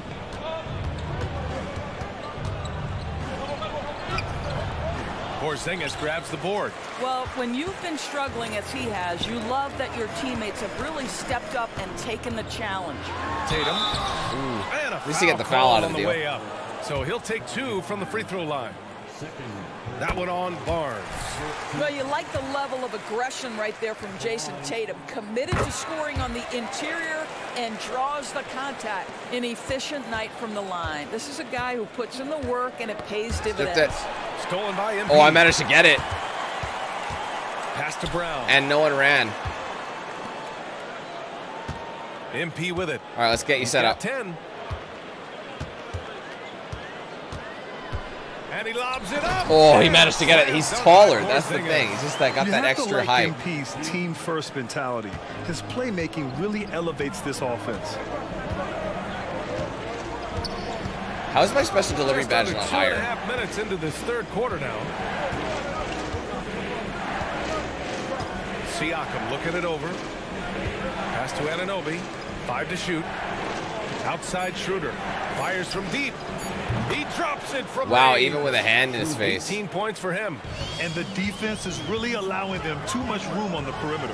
Porzingis grabs the board. Well, when you've been struggling as he has, you love that your teammates have really stepped up and taken the challenge. Tatum. And a At least he got the foul out of the the deal. way up. So he'll take two from the free throw line. That one on Barnes. Well, you like the level of aggression right there from Jayson Tatum. Committed to scoring on the interior and draws the contact. An efficient night from the line. This is a guy who puts in the work and it pays dividends. it. Stolen by MP. Oh, I managed to get it, Pass to Brown. and no one ran. MP with it. All right, let's get you He's set up. 10. And he lobs it up. Oh, he managed to get it. He's taller. That's the thing. He's just that got You that extra like height. MP's team first mentality. His playmaking really elevates this offense. How is my special delivery badge not two and a higher? half minutes into this third quarter now. Siakam looking it over. Pass to Anunoby. Five to shoot. Outside Schroeder. Fires from deep. He drops it from Wow, range. even with a hand in his face. 18 points for him. And the defense is really allowing them too much room on the perimeter.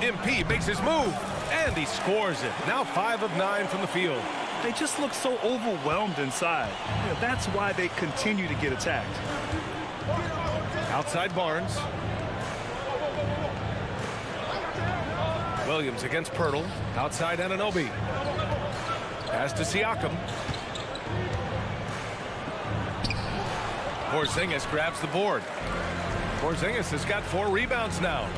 MP makes his move. And he scores it. Now five of nine from the field. They just look so overwhelmed inside. You know, that's why they continue to get attacked. Outside Barnes. Williams against Poeltl. Outside Anunoby. Pass to Siakam. Porzingis grabs the board. Porzingis has got four rebounds now.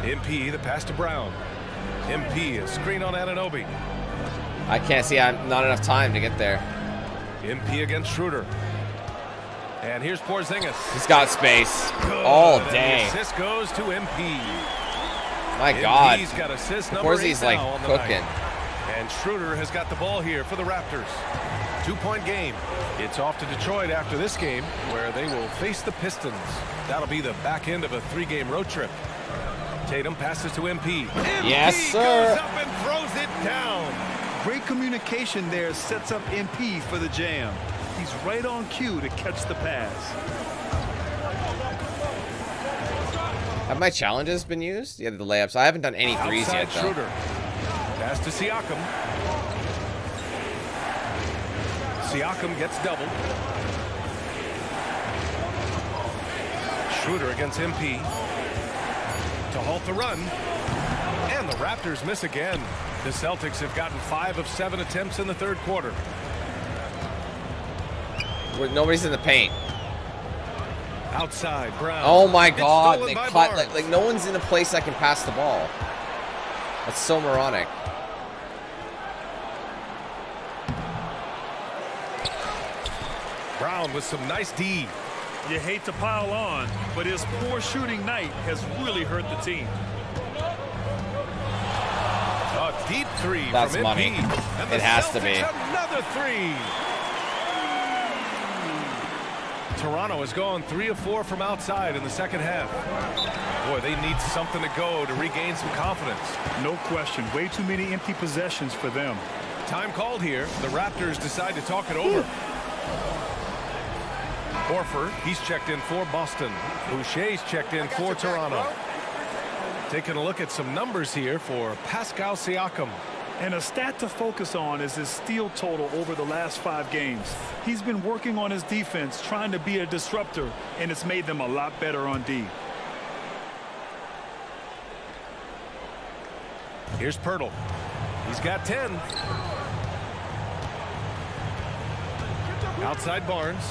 MP, the pass to Brown. MP, a screen on Anunoby. I can't see. I'm not enough time to get there. MP against Schroeder. And here's Porzingis. He's got space Good. all And day. assist goes to MP. My God. He's got assist number eight like now on the cooking. night. And Schroeder has got the ball here for the Raptors. Two-point game. It's off to Detroit after this game, where they will face the Pistons. That'll be the back end of a three-game road trip. Tatum passes to MP. MP Yes, sir. goes up and throws it down. Great communication there sets up MP for the jam. He's right on cue to catch the pass. Have my challenges been used? Yeah, the layups. I haven't done any threes Outside yet, though. Schroeder. Pass to Siakam. Siakam gets doubled. Schroeder against MP. To halt the run. And the Raptors miss again. The Celtics have gotten five of seven attempts in the third quarter. Where Nobody's in the paint. Outside, Brown. Oh my God! They cut like, like no one's in a place I can pass the ball. That's so moronic. Brown with some nice D. You hate to pile on, but his poor shooting night has really hurt the team. A deep three That's from money. MP. And It has to be. Another three. Toronto has gone three of four from outside in the second half. Boy, they need something to go to regain some confidence. No question. Way too many empty possessions for them. Time called here. The Raptors decide to talk it over. Horford, he's checked in for Boston. Boucher's checked in for Toronto. Taking a look at some numbers here for Pascal Siakam. And a stat to focus on is his steal total over the last five games. He's been working on his defense, trying to be a disruptor, and it's made them a lot better on D. Here's Poeltl. He's got 10. Outside Barnes.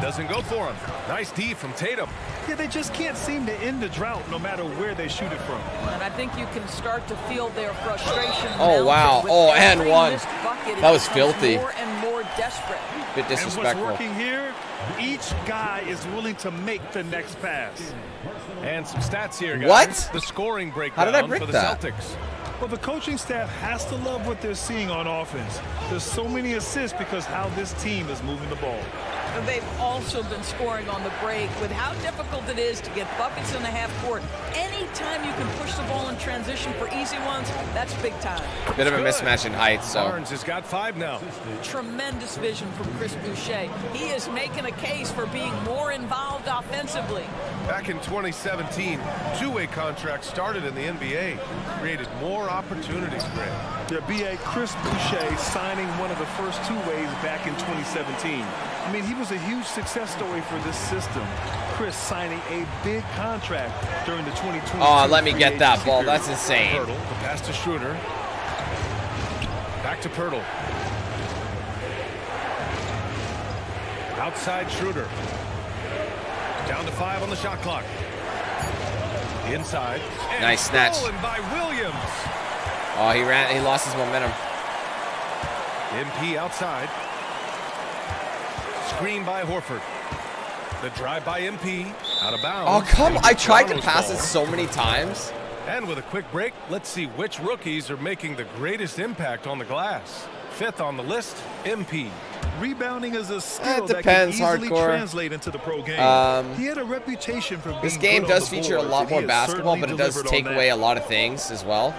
Doesn't go for him. Nice D from Tatum. Yeah, they just can't seem to end the drought no matter where they shoot it from. And I think you can start to feel their frustration. Oh, wow. Oh, and one. bucket, That was filthy. More and more desperate. Bit And what's disrespectful. working here, each guy is willing to make the next pass. And some stats here, guys. What? The scoring How breakdown did I break for the that? Celtics. Well, the coaching staff has to love what they're seeing on offense. There's so many assists because how this team is moving the ball. And They've also been scoring on the break with how difficult it is to get buckets in the half court. Anytime you can push the ball in transition for easy ones, that's big time. Bit of a mismatch in height, so. Barnes has got five now. Tremendous vision from Chris Boucher. He is making a case for being more involved offensively. Back in 2017, two-way contracts started in the NBA. Created more opportunities, Greg. Yeah, B.A. Chris Boucher signing one of the first two ways back in 2017. I mean, he was a huge success story for this system. Chris signing a big contract during the 2020. Oh, let me get that ball. That's insane. Poeltl, the pass to Schroeder. Back to Poeltl. Outside Schroeder. Down to five on the shot clock. Inside. And Nice snatch. By Williams. Oh, he ran. He lost his momentum. MP outside. Screen by Horford. The drive by MP. Out of bounds. Oh, come! It'll I tried to pass ball. it so many times. And with a quick break, let's see which rookies are making the greatest impact on the glass. Fifth on the list, MP. Rebounding is a skill that depends, can easily hardcore. translate into the pro game. Um, he had a reputation for being This game does the feature a lot more basketball, but it does take away a lot of things as well.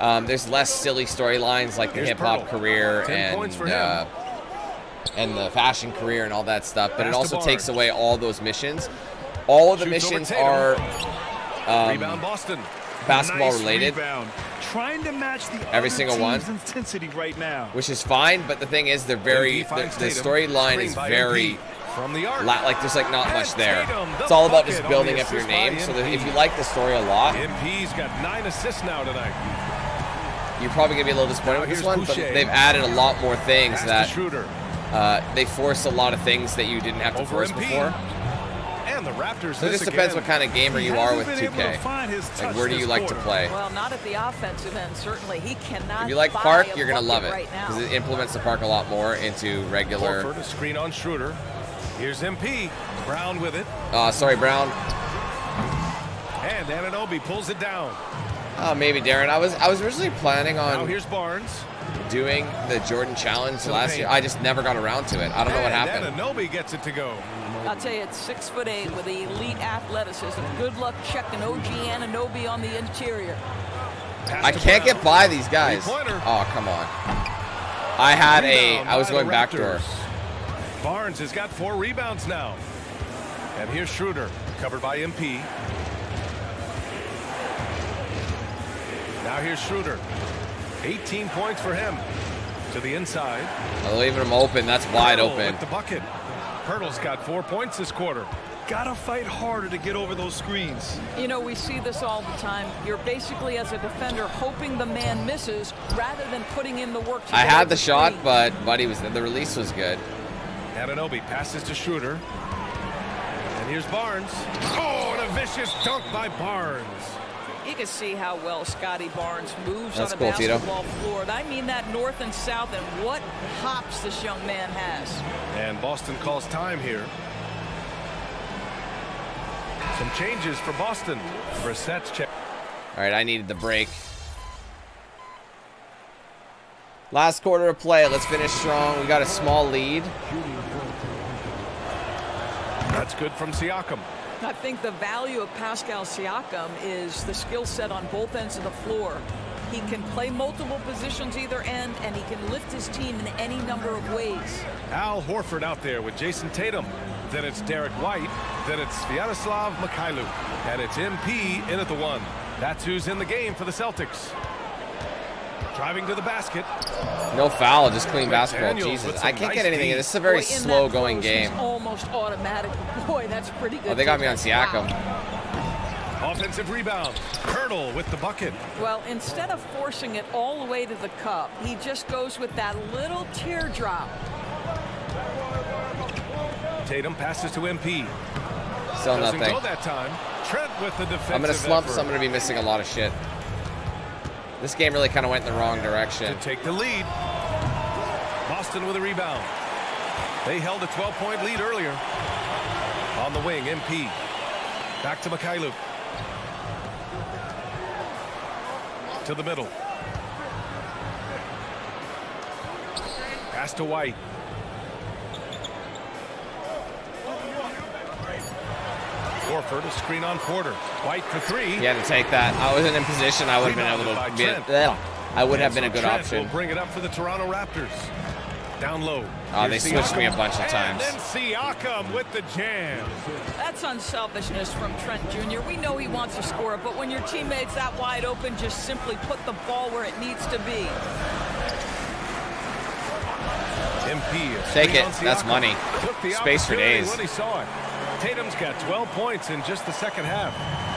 Um, there's less silly storylines like the hip hop career 10 and points for him. uh, and the fashion career and all that stuff, but it also takes away all those missions. All of the Shoots missions are um, Rebound Boston. basketball Nice related, Rebound. Trying to match the Every single one. intensity right now. which is fine. But the thing is, they're very the, storyline is very From the arc. la- like there's like not much there. It's all about just bucket on the building up your name. So that if you like the story a lot, MP's got nine assists now tonight. you're probably gonna be a little disappointed with this one. But they've added a lot more things that. Uh, they force a lot of things that you didn't have to Over force MP. before. And the Raptors So it this just depends again. what kind of gamer you are with been 2K. find Like where do you this like to play? Well, not at the offensive end, certainly. He cannot. If you like Park, you're gonna love it right because it implements the Park a lot more into regular. Horford, a screen on Schroeder. Here's MP. Brown with it. Uh, sorry, Brown. And Anunoby pulls it down. Oh, maybe Darren. I was I was originally planning Now on here's Barnes. Doing the Jordan Challenge the last paint. year. I just never got around to it. I don't know what And happened. Anunoby gets it to go. I'll tell you, it's six foot eight with elite athleticism. Good luck checking OG Anunoby on the interior. I can't get by these guys. Oh, come on. I had a, I was going the backdoor. Raptors. Barnes has got four rebounds now. And here's Schroeder, covered by MP. Now here's Schroeder. 18 points for him. To the inside. I'm leaving him open. That's wide Poeltl open. With the bucket. Poeltl's got four points this quarter. Gotta fight harder to get over those screens. You know, we see this all the time. You're basically, as a defender, hoping the man misses rather than putting in the work. To I had over the shot, screen. but Buddy was the release was good. Anunoby passes to Schroeder. And here's Barnes. Oh, and a vicious dunk by Barnes. You can see how well Scottie Barnes moves That's on a cool, Tito. basketball floor. I mean that north and south, and what hops this young man has. And Boston calls time here. Some changes for Boston. Brissett's check. All right, I needed the break. Last quarter of play. Let's finish strong. We got a small lead. That's good from Siakam. I think the value of Pascal Siakam is the skill set on both ends of the floor. He can play multiple positions either end, and he can lift his team in any number of ways. Al Horford out there with Jayson Tatum. Then it's Derrick White. Then it's Sviatoslav Mykhailiuk. And it's MP in at the one. That's who's in the game for the Celtics. Driving to the basket. No foul, just clean basketball. McDaniels with Jesus, I can't nice get anything. D. This is a very Boy, slow going game. almost automatic. Boy, that's pretty oh, good. Oh, they got me on defense. Siakam. Wow. Offensive rebound. Colonel with the bucket. Well, instead of forcing it all the way to the cup, he just goes with that little teardrop. Tatum passes to MP. Still Doesn't nothing. go that time. Trent with the defensive I'm gonna slump, so. I'm gonna be missing a lot of shit. This game really kind of went in the wrong direction. to take the lead. Boston with a rebound. They held a 12-point lead earlier. On the wing, MP. Back to Mykhailiuk. To the middle. Pass to White. Horford, a screen on Porter. White for three. He had to take that. I wasn't in position. I would have been able Rebounded by to. Be, Trent. I would have been a good Trent option. will bring it up for the Toronto Raptors. Down low. Oh, they Here's switched me a bunch of times. And times. then Siakam with the jam. That's unselfishness from Trent Jr. We know he wants to score, but when your teammate's that wide open, just simply put the ball where it needs to be. MP. Take it. That's Siakam. money. Took the Space for opportunity days. When he saw it. Tatum's got 12 points in just the second half.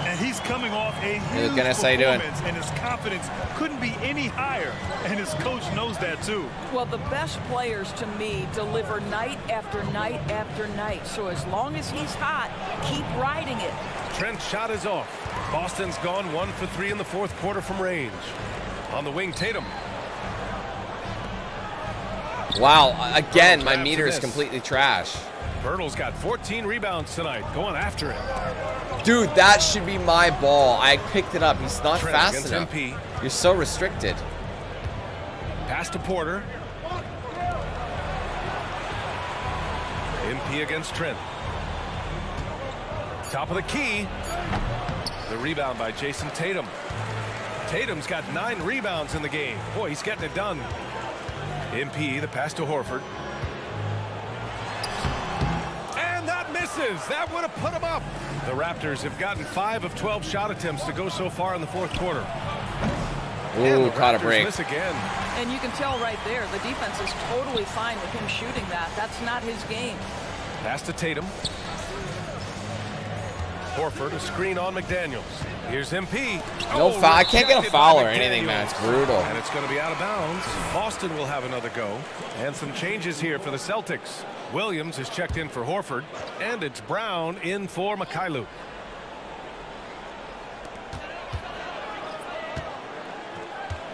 And he's coming off a huge Guinness, how you doing? performance, and his confidence couldn't be any higher. And his coach knows that too. Well, the best players to me deliver night after night after night. So as long as he's hot, keep riding it. Trent's shot is off. Boston's gone one for three in the fourth quarter from range. On the wing, Tatum. Wow. Again, my meter is completely trash. Poeltl's got 14 rebounds tonight, going after it. Dude, that should be my ball. I picked it up. He's not Trent fast enough. MP. You're so restricted. Pass to Porter. MP against Trent. Top of the key. The rebound by Jayson Tatum. Tatum's got nine rebounds in the game. Boy, he's getting it done. MP, the pass to Horford. And that misses. That would have put him up. The Raptors have gotten 5 of 12 shot attempts to go so far in the fourth quarter. And Ooh, caught a break. Miss again. And you can tell right there, the defense is totally fine with him shooting that. That's not his game. Pass to Tatum. Horford, a screen on McDaniels. Here's MP. No Oh, foul. I can't get a foul or anything, man. It's brutal. And it's going to be out of bounds. Boston will have another go. And some changes here for the Celtics. Williams is checked in for Horford. And it's Brown in for Mykhailiuk.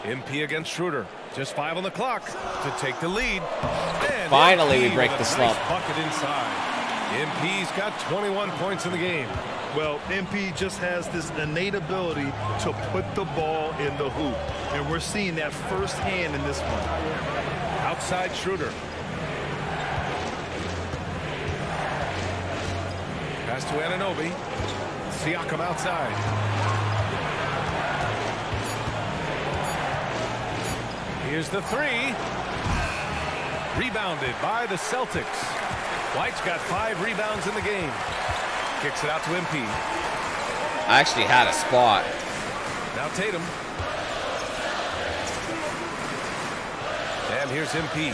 MP against Schroeder. Just five on the clock to take the lead. And Finally, we break the nice slump. bucket inside. MP's got 21 points in the game. Well, MP just has this innate ability to put the ball in the hoop. And we're seeing that firsthand in this one. Outside Schroeder. Pass to Anunoby. Siakam outside. Here's the three. Rebounded by the Celtics. White's got five rebounds in the game. Kicks it out to MP. I actually had a spot. Now Tatum. And here's MP.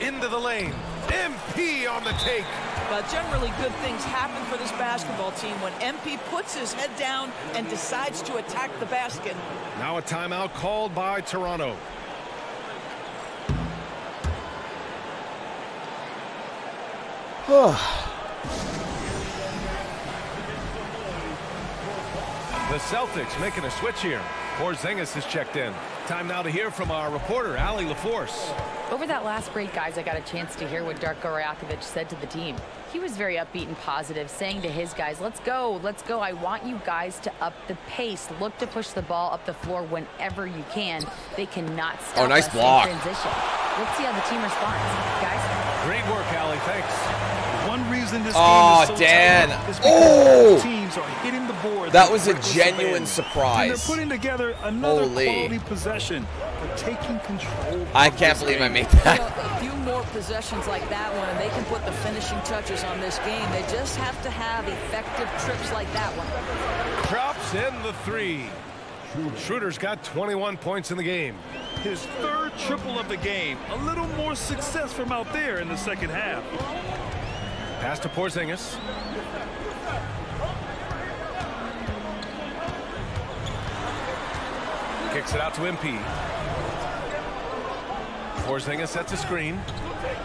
Into the lane. MP on the take. But generally, good things happen for this basketball team when MP puts his head down and decides to attack the basket. Now a timeout called by Toronto. The Celtics making a switch here. Porzingis is checked in. Time now to hear from our reporter, Allie LaForce. Over that last break, guys, I got a chance to hear what Darko Rajakovic said to the team. He was very upbeat and positive, saying to his guys, let's go, let's go. I want you guys to up the pace. Look to push the ball up the floor whenever you can. They cannot oh, stop Oh, nice us block. in transition. Let's see how the team responds. Guys? Great work, Allie. Thanks. One reason this Oh, game is so Dan. tight is because Oh! teams are hitting the board. That was a genuine abandon. surprise. And they're putting together another Holy. quality possession. They're taking control. I can't this believe I game. made You that. know, a few more possessions like that one, and they can put the finishing touches on this game. They just have to have effective trips like that one. Drops in the three. Schroeder's got 21 points in the game. His third triple of the game. A little more success from out there in the second half. Pass to Porzingis. Kicks it out to MP. Porzingis sets a screen.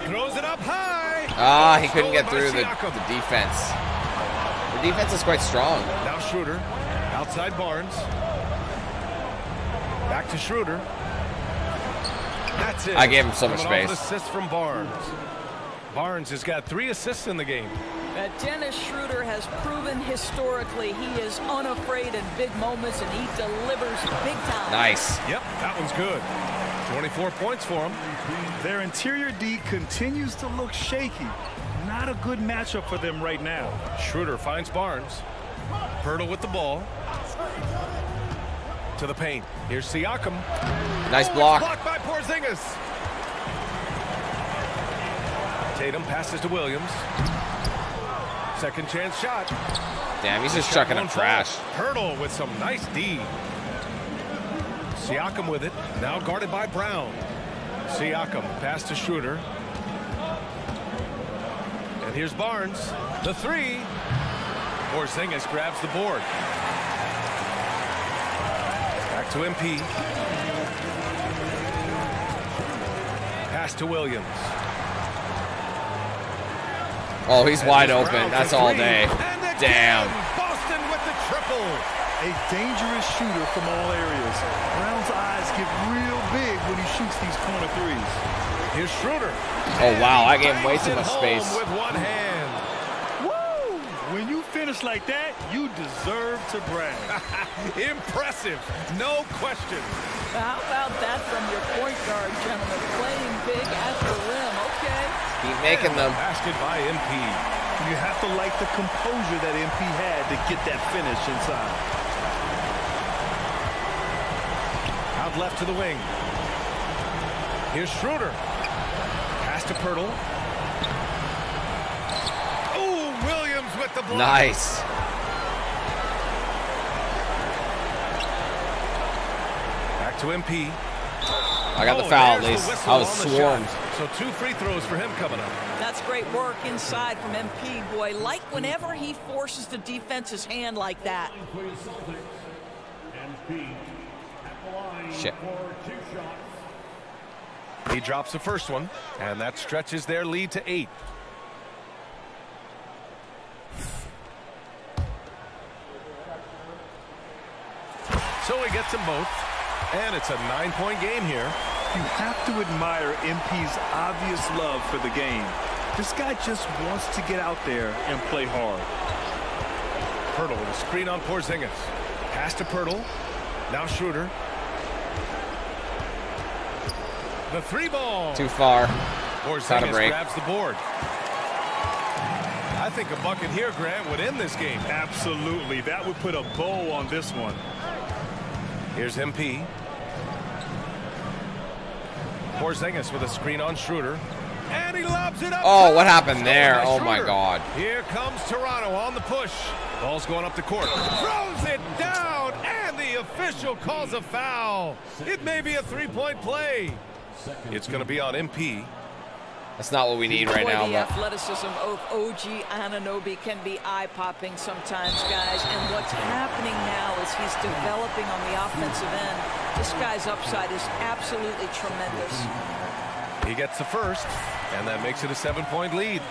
Throws it up high. Ah, he couldn't get through the, the defense. The defense is quite strong. Now Schroeder. Outside Barnes. Back to Schroeder. That's it. I gave him so much Coming space. assist from Barnes. Barnes has got three assists in the game. Uh, Dennis Schroeder has proven historically he is unafraid in big moments and he delivers big time. Nice. Yep, that one's good. 24 points for him. Their interior D continues to look shaky. Not a good matchup for them right now. Schroeder finds Barnes. Poeltl with the ball. To the paint. Here's Siakam. Nice Oh, block. it's blocked by Porzingis. Tatum passes to Williams. Second chance shot. Damn, he's just chucking up trash. Poeltl with some nice D. Siakam with it. Now guarded by Brown. Siakam pass to Schroeder. And here's Barnes. The three. Porzingis grabs the board. Back to MP. Pass to Williams. Oh, he's And wide open. That's all day. Damn. Boston with the triple. A dangerous shooter from all areas. Brown's eyes get real big when he shoots these corner threes. Here's Schroeder. Oh, wow. I gave him way too much space. With one hand. Woo! When you finish like that, you deserve to brag. Impressive. No question. How about that from your point guard, gentlemen? Playing big at the rim. Okay. Keep making them. Basket by MP. You have to like the composure that MP had to get that finish inside. Out left to the wing. Here's Schroeder. Pass to Poeltl. Oh, Williams with the block. Nice. Back to MP. I got the Oh, foul at least. I was swarmed. So two free throws for him coming up. That's great work inside from MP. Boy, like whenever he forces the defense's hand like that. Shit. He drops the first one, and that stretches their lead to eight. So he gets them both, and it's a nine-point game here. You have to admire MP's obvious love for the game. This guy just wants to get out there and play hard. Poeltl with a screen on Porzingis. Pass to Poeltl. Now Schroeder. The three ball. Too far. Porzingis break. grabs the board. I think a bucket here, Grant, would end this game. Absolutely. That would put a bow on this one. Here's MP. Porzingis with a screen on Schroeder. And he lobs it up. Oh, what happened there? Oh, my God. Here comes Toronto on the push. Ball's going up the court. Throws it down, and the official calls a foul. It may be a three-point play. It's going to be on MP. That's not what we need right Boy, now. the But athleticism of OG Anunoby can be eye-popping sometimes, guys. And what's happening now is he's developing on the offensive end. This guy's upside is absolutely tremendous. He gets the first, and that makes it a seven-point lead.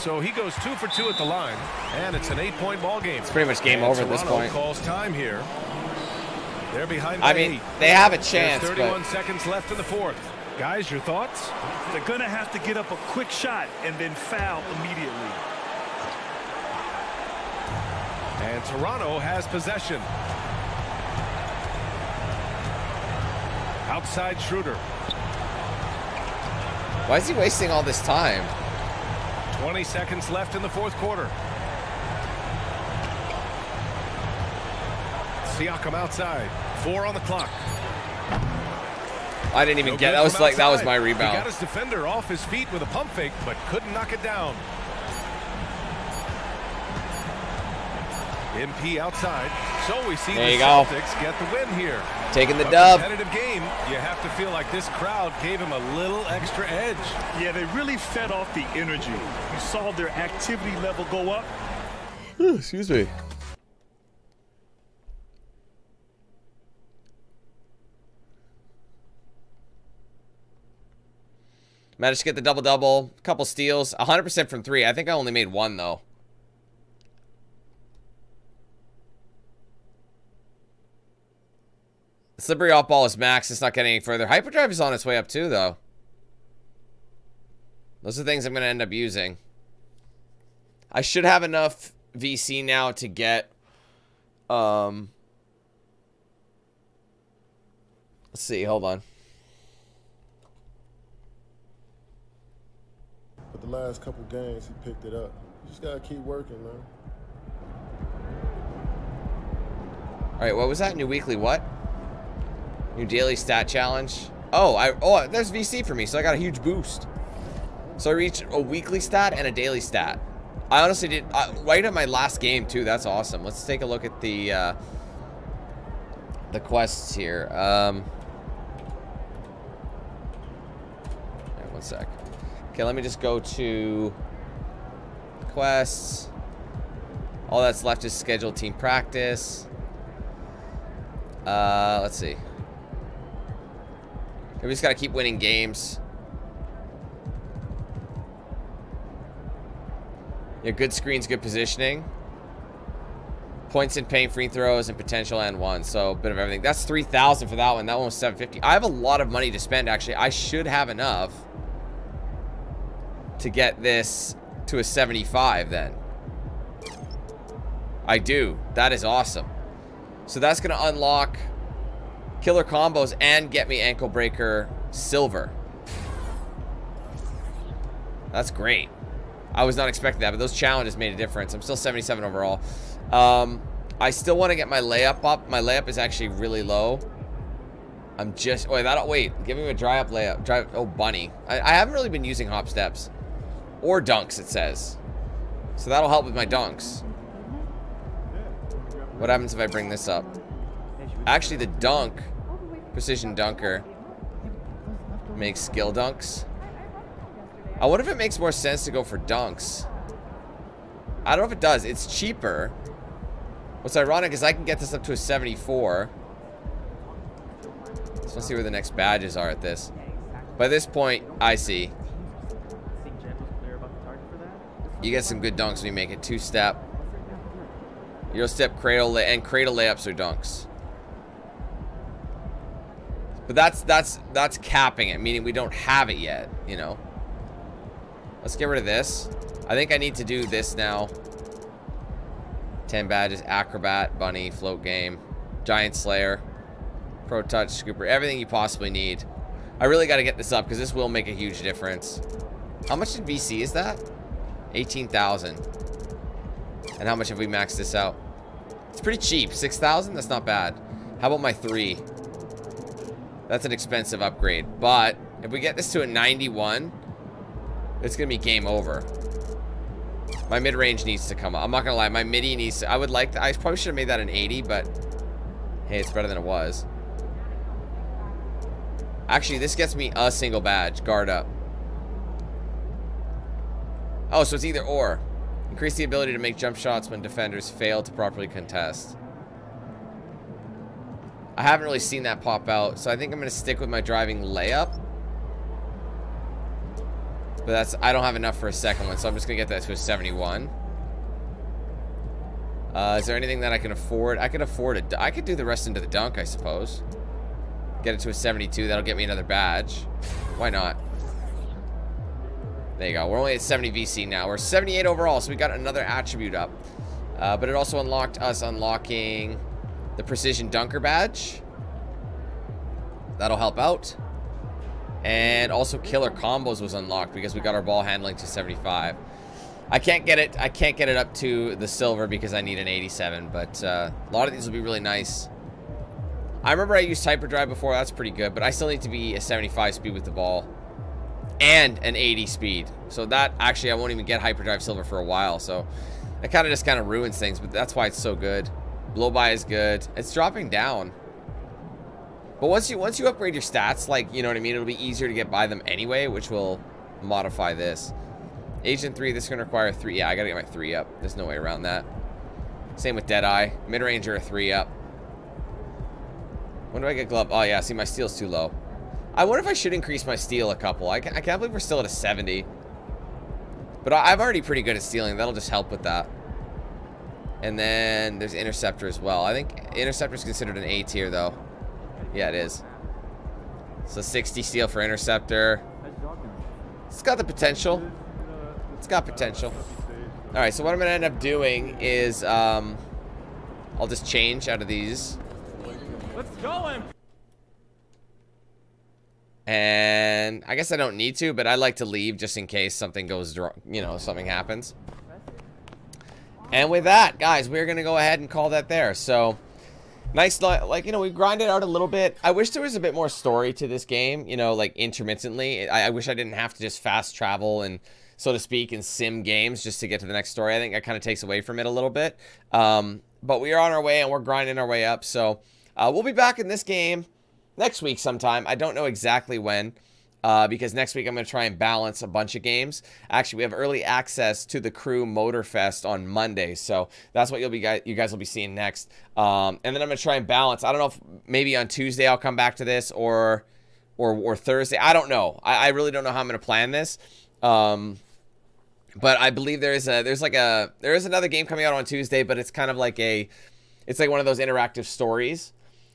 So he goes two for two at the line, and it's an eight-point ball game. It's pretty much game over at this point. calls time here. They're behind. I mean, eight. they have a There's chance, 31 but- seconds left in the fourth. Guys, your thoughts? They're going to have to get up a quick shot and then foul immediately. And Toronto has possession. Outside Schroeder. why is he wasting all this time? 20 seconds left in the fourth quarter. Siakam outside. Four on the clock. I didn't even No get that was from like that was outside. my He got rebound. his defender off his feet with a pump fake, but couldn't knock it down. MP outside. So we see There the you go. Celtics get the win here. Taking the A dub. Competitive game. You have to feel like this crowd gave him a little extra edge. Yeah, they really fed off the energy. You saw their activity level go up. Excuse me. Managed to get the double double, couple steals, 100% from three. I think I only made one though. Slippery off ball is max. It's not getting any further. Hyperdrive is on its way up too, though. Those are things I'm going to end up using. I should have enough VC now to get um Let's see, hold on. The last couple games, he picked it up. You just gotta keep working, man. All right, what was that? New weekly what? New daily stat challenge. Oh, I oh, there's VC for me, so I got a huge boost. So I reached a weekly stat and a daily stat. I honestly did uh, right at my last game too. That's awesome. Let's take a look at the uh, the quests here. Um, alright, one sec. Okay, let me just go to quests. All that's left is scheduled team practice. Uh, let's see. We just gotta keep winning games. Yeah, good screens, good positioning. Points in paint, free throws, and potential and one. So a bit of everything. That's 3,000 for that one. That one was 750. I have a lot of money to spend, actually. I should have enough to get this to a 75 then. I do. That is awesome. So that's going to unlock killer combos and get me ankle breaker silver. That's great. I was not expecting that, but those challenges made a difference. I'm still 77 overall. Um, I still want to get my layup up. My layup is actually really low. I'm just wait. That wait. Give me a dry up layup. Dry. Oh, bunny. I, I haven't really been using hop steps or dunks. It says, so that'll help with my dunks. What happens if I bring this up? Actually, the dunk, precision dunker, makes skill dunks. Uh, I wonder if it makes more sense to go for dunks. I don't know if it does. It's cheaper. What's ironic is I can get this up to a 74. So let's see where the next badges are at this. By this point, I see. You get some good dunks when you make it two-step. Euro step, cradle, and cradle layups or dunks. But that's that's that's capping it, meaning we don't have it yet, you know. Let's get rid of this. I think I need to do this now. 10 badges, Acrobat, Bunny, Float Game, Giant Slayer, Pro Touch, Scooper, everything you possibly need. I really got to get this up because this will make a huge difference. How much did VC is that? 18,000. And how much have we maxed this out? It's pretty cheap. 6,000? That's not bad. How about my three? That's an expensive upgrade. But if we get this to a 91, it's going to be game over. My mid-range needs to come up. I'm not going to lie. My midi needs to... I would like... I probably should have made that an 80, but... Hey, it's better than it was. Actually, this gets me a single badge. Guard up. Oh, so it's either or. Increase the ability to make jump shots when defenders fail to properly contest. I haven't really seen that pop out, so I think I'm going to stick with my driving layup. But that's I don't have enough for a second one, so I'm just going to get that to a 71. Uh, is there anything that I can afford? I can afford it. I could do the rest into the dunk, I suppose. Get it to a 72. That'll get me another badge. Why not? There you go. We're only at 70 VC now. We're 78 overall, so we got another attribute up. Uh, but it also unlocked us unlocking the Precision Dunker badge. That'll help out. And also Killer Combos was unlocked because we got our ball handling to 75. I can't get it. I can't get it up to the silver because I need an 87. But uh, a lot of these will be really nice. I remember I used hyperdrive before. That's pretty good. But I still need to be a 75 speed with the ball and an 80 speed. So that actually I won't even get hyperdrive silver for a while. So that kind of just kind of ruins things. But that's why it's so good. Blow by is good. It's dropping down. But once you once you upgrade your stats, like you know what I mean, it'll be easier to get by them anyway, which will modify this. Agent 3, this is going to require 3. Yeah, I got to get my 3 up. There's no way around that. Same with Deadeye. Mid-Ranger, a 3 up. When do I get glove? Oh, yeah. See, my steal's too low. I wonder if I should increase my steal a couple. I, I can't believe we're still at a 70. But I, I'm already pretty good at stealing. That'll just help with that. And then there's Interceptor as well. I think Interceptor is considered an A tier, though. Yeah, it is. So 60 steal for Interceptor. It's got the potential. It's got potential. All right, so what I'm going to end up doing is um, I'll just change out of these. Let's go, And I guess I don't need to, but I like to leave just in case something goes wrong, you know, something happens. And with that, guys, we're going to go ahead and call that there. So, nice, like, you know, we grinded out a little bit. I wish there was a bit more story to this game, you know, like intermittently. I, I wish I didn't have to just fast travel and, so to speak, in sim games just to get to the next story. I think that kind of takes away from it a little bit. Um, but we are on our way and we're grinding our way up. So, uh, we'll be back in this game next week sometime. I don't know exactly when. Uh, because next week I'm going to try and balance a bunch of games. Actually, we have early access to the Crew Motorfest on Monday, so that's what you'll be you guys will be seeing next. Um, and then I'm going to try and balance. I don't know if maybe on Tuesday I'll come back to this or or or Thursday. I don't know. I, I really don't know how I'm going to plan this. Um, but I believe there's a there's like a there is another game coming out on Tuesday, but it's kind of like a it's like one of those interactive stories.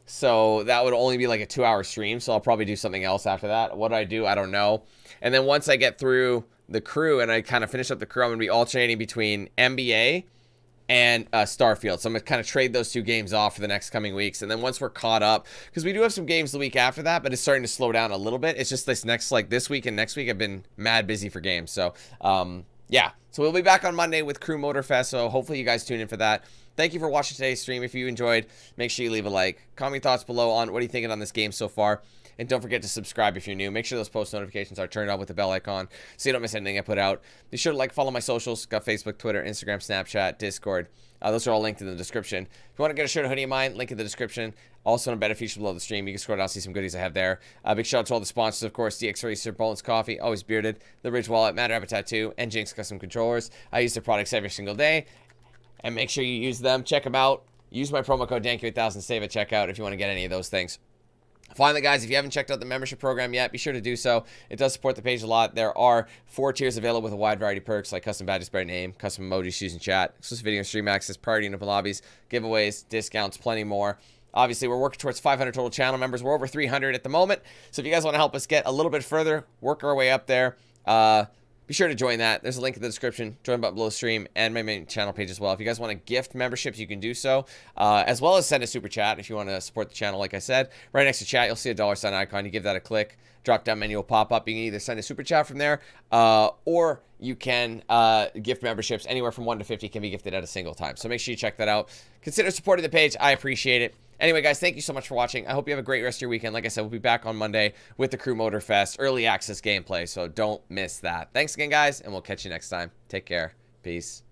So that would only be like a two hour stream. So I'll probably do something else after that. What do I do? I don't know. And then once I get through the crew and I kind of finish up the crew, I'm going to be alternating between NBA and uh, Starfield. So I'm going to kind of trade those two games off for the next coming weeks. And then once we're caught up, because we do have some games the week after that, but it's starting to slow down a little bit. It's just this next, like this week and next week, I've been mad busy for games. So, um, yeah. So we'll be back on Monday with Crew Motorfest. So hopefully you guys tune in for that. Thank you for watching today's stream. If you enjoyed, make sure you leave a like. Comment your thoughts below on what are you thinking on this game so far. And don't forget to subscribe if you're new. Make sure those post notifications are turned on with the bell icon so you don't miss anything I put out. Be sure to like, follow my socials. Got Facebook, Twitter, Instagram, Snapchat, Discord. Uh, those are all linked in the description. If you want to get a shirt or hoodie of mine, link in the description. Also, in a better feature below the stream. You can scroll down and see some goodies I have there. Uh, big shout out to all the sponsors, of course, DX Racer, Bones Coffee, Always Bearded, The Ridge Wallet, Mad Rabbit Tattoo, and Jinx Custom Controllers. I use their products every single day and make sure you use them. Check them out. Use my promo code DANQ8000 save at checkout if you want to get any of those things. Finally, guys, if you haven't checked out the membership program yet, be sure to do so. It does support the page a lot. There are four tiers available with a wide variety of perks like custom badges by name, custom emojis in chat, exclusive video and stream access, priority in open lobbies, giveaways, discounts, plenty more. Obviously, we're working towards 500 total channel members. We're over 300 at the moment. So if you guys want to help us get a little bit further, work our way up there, uh, be sure to join that. There's a link in the description. Join button below stream and my main channel page as well. If you guys want to gift memberships, you can do so, uh, as well as send a super chat if you want to support the channel. Like I said, right next to chat, you'll see a dollar sign icon. You give that a click. Drop down menu will pop up. You can either send a super chat from there, uh, or you can uh, gift memberships. Anywhere from one to fifty can be gifted at a single time. So make sure you check that out. Consider supporting the page. I appreciate it. Anyway, guys, thank you so much for watching. I hope you have a great rest of your weekend. Like I said, we'll be back on Monday with the Crew Motorfest early access gameplay, so don't miss that. Thanks again, guys, and we'll catch you next time. Take care. Peace.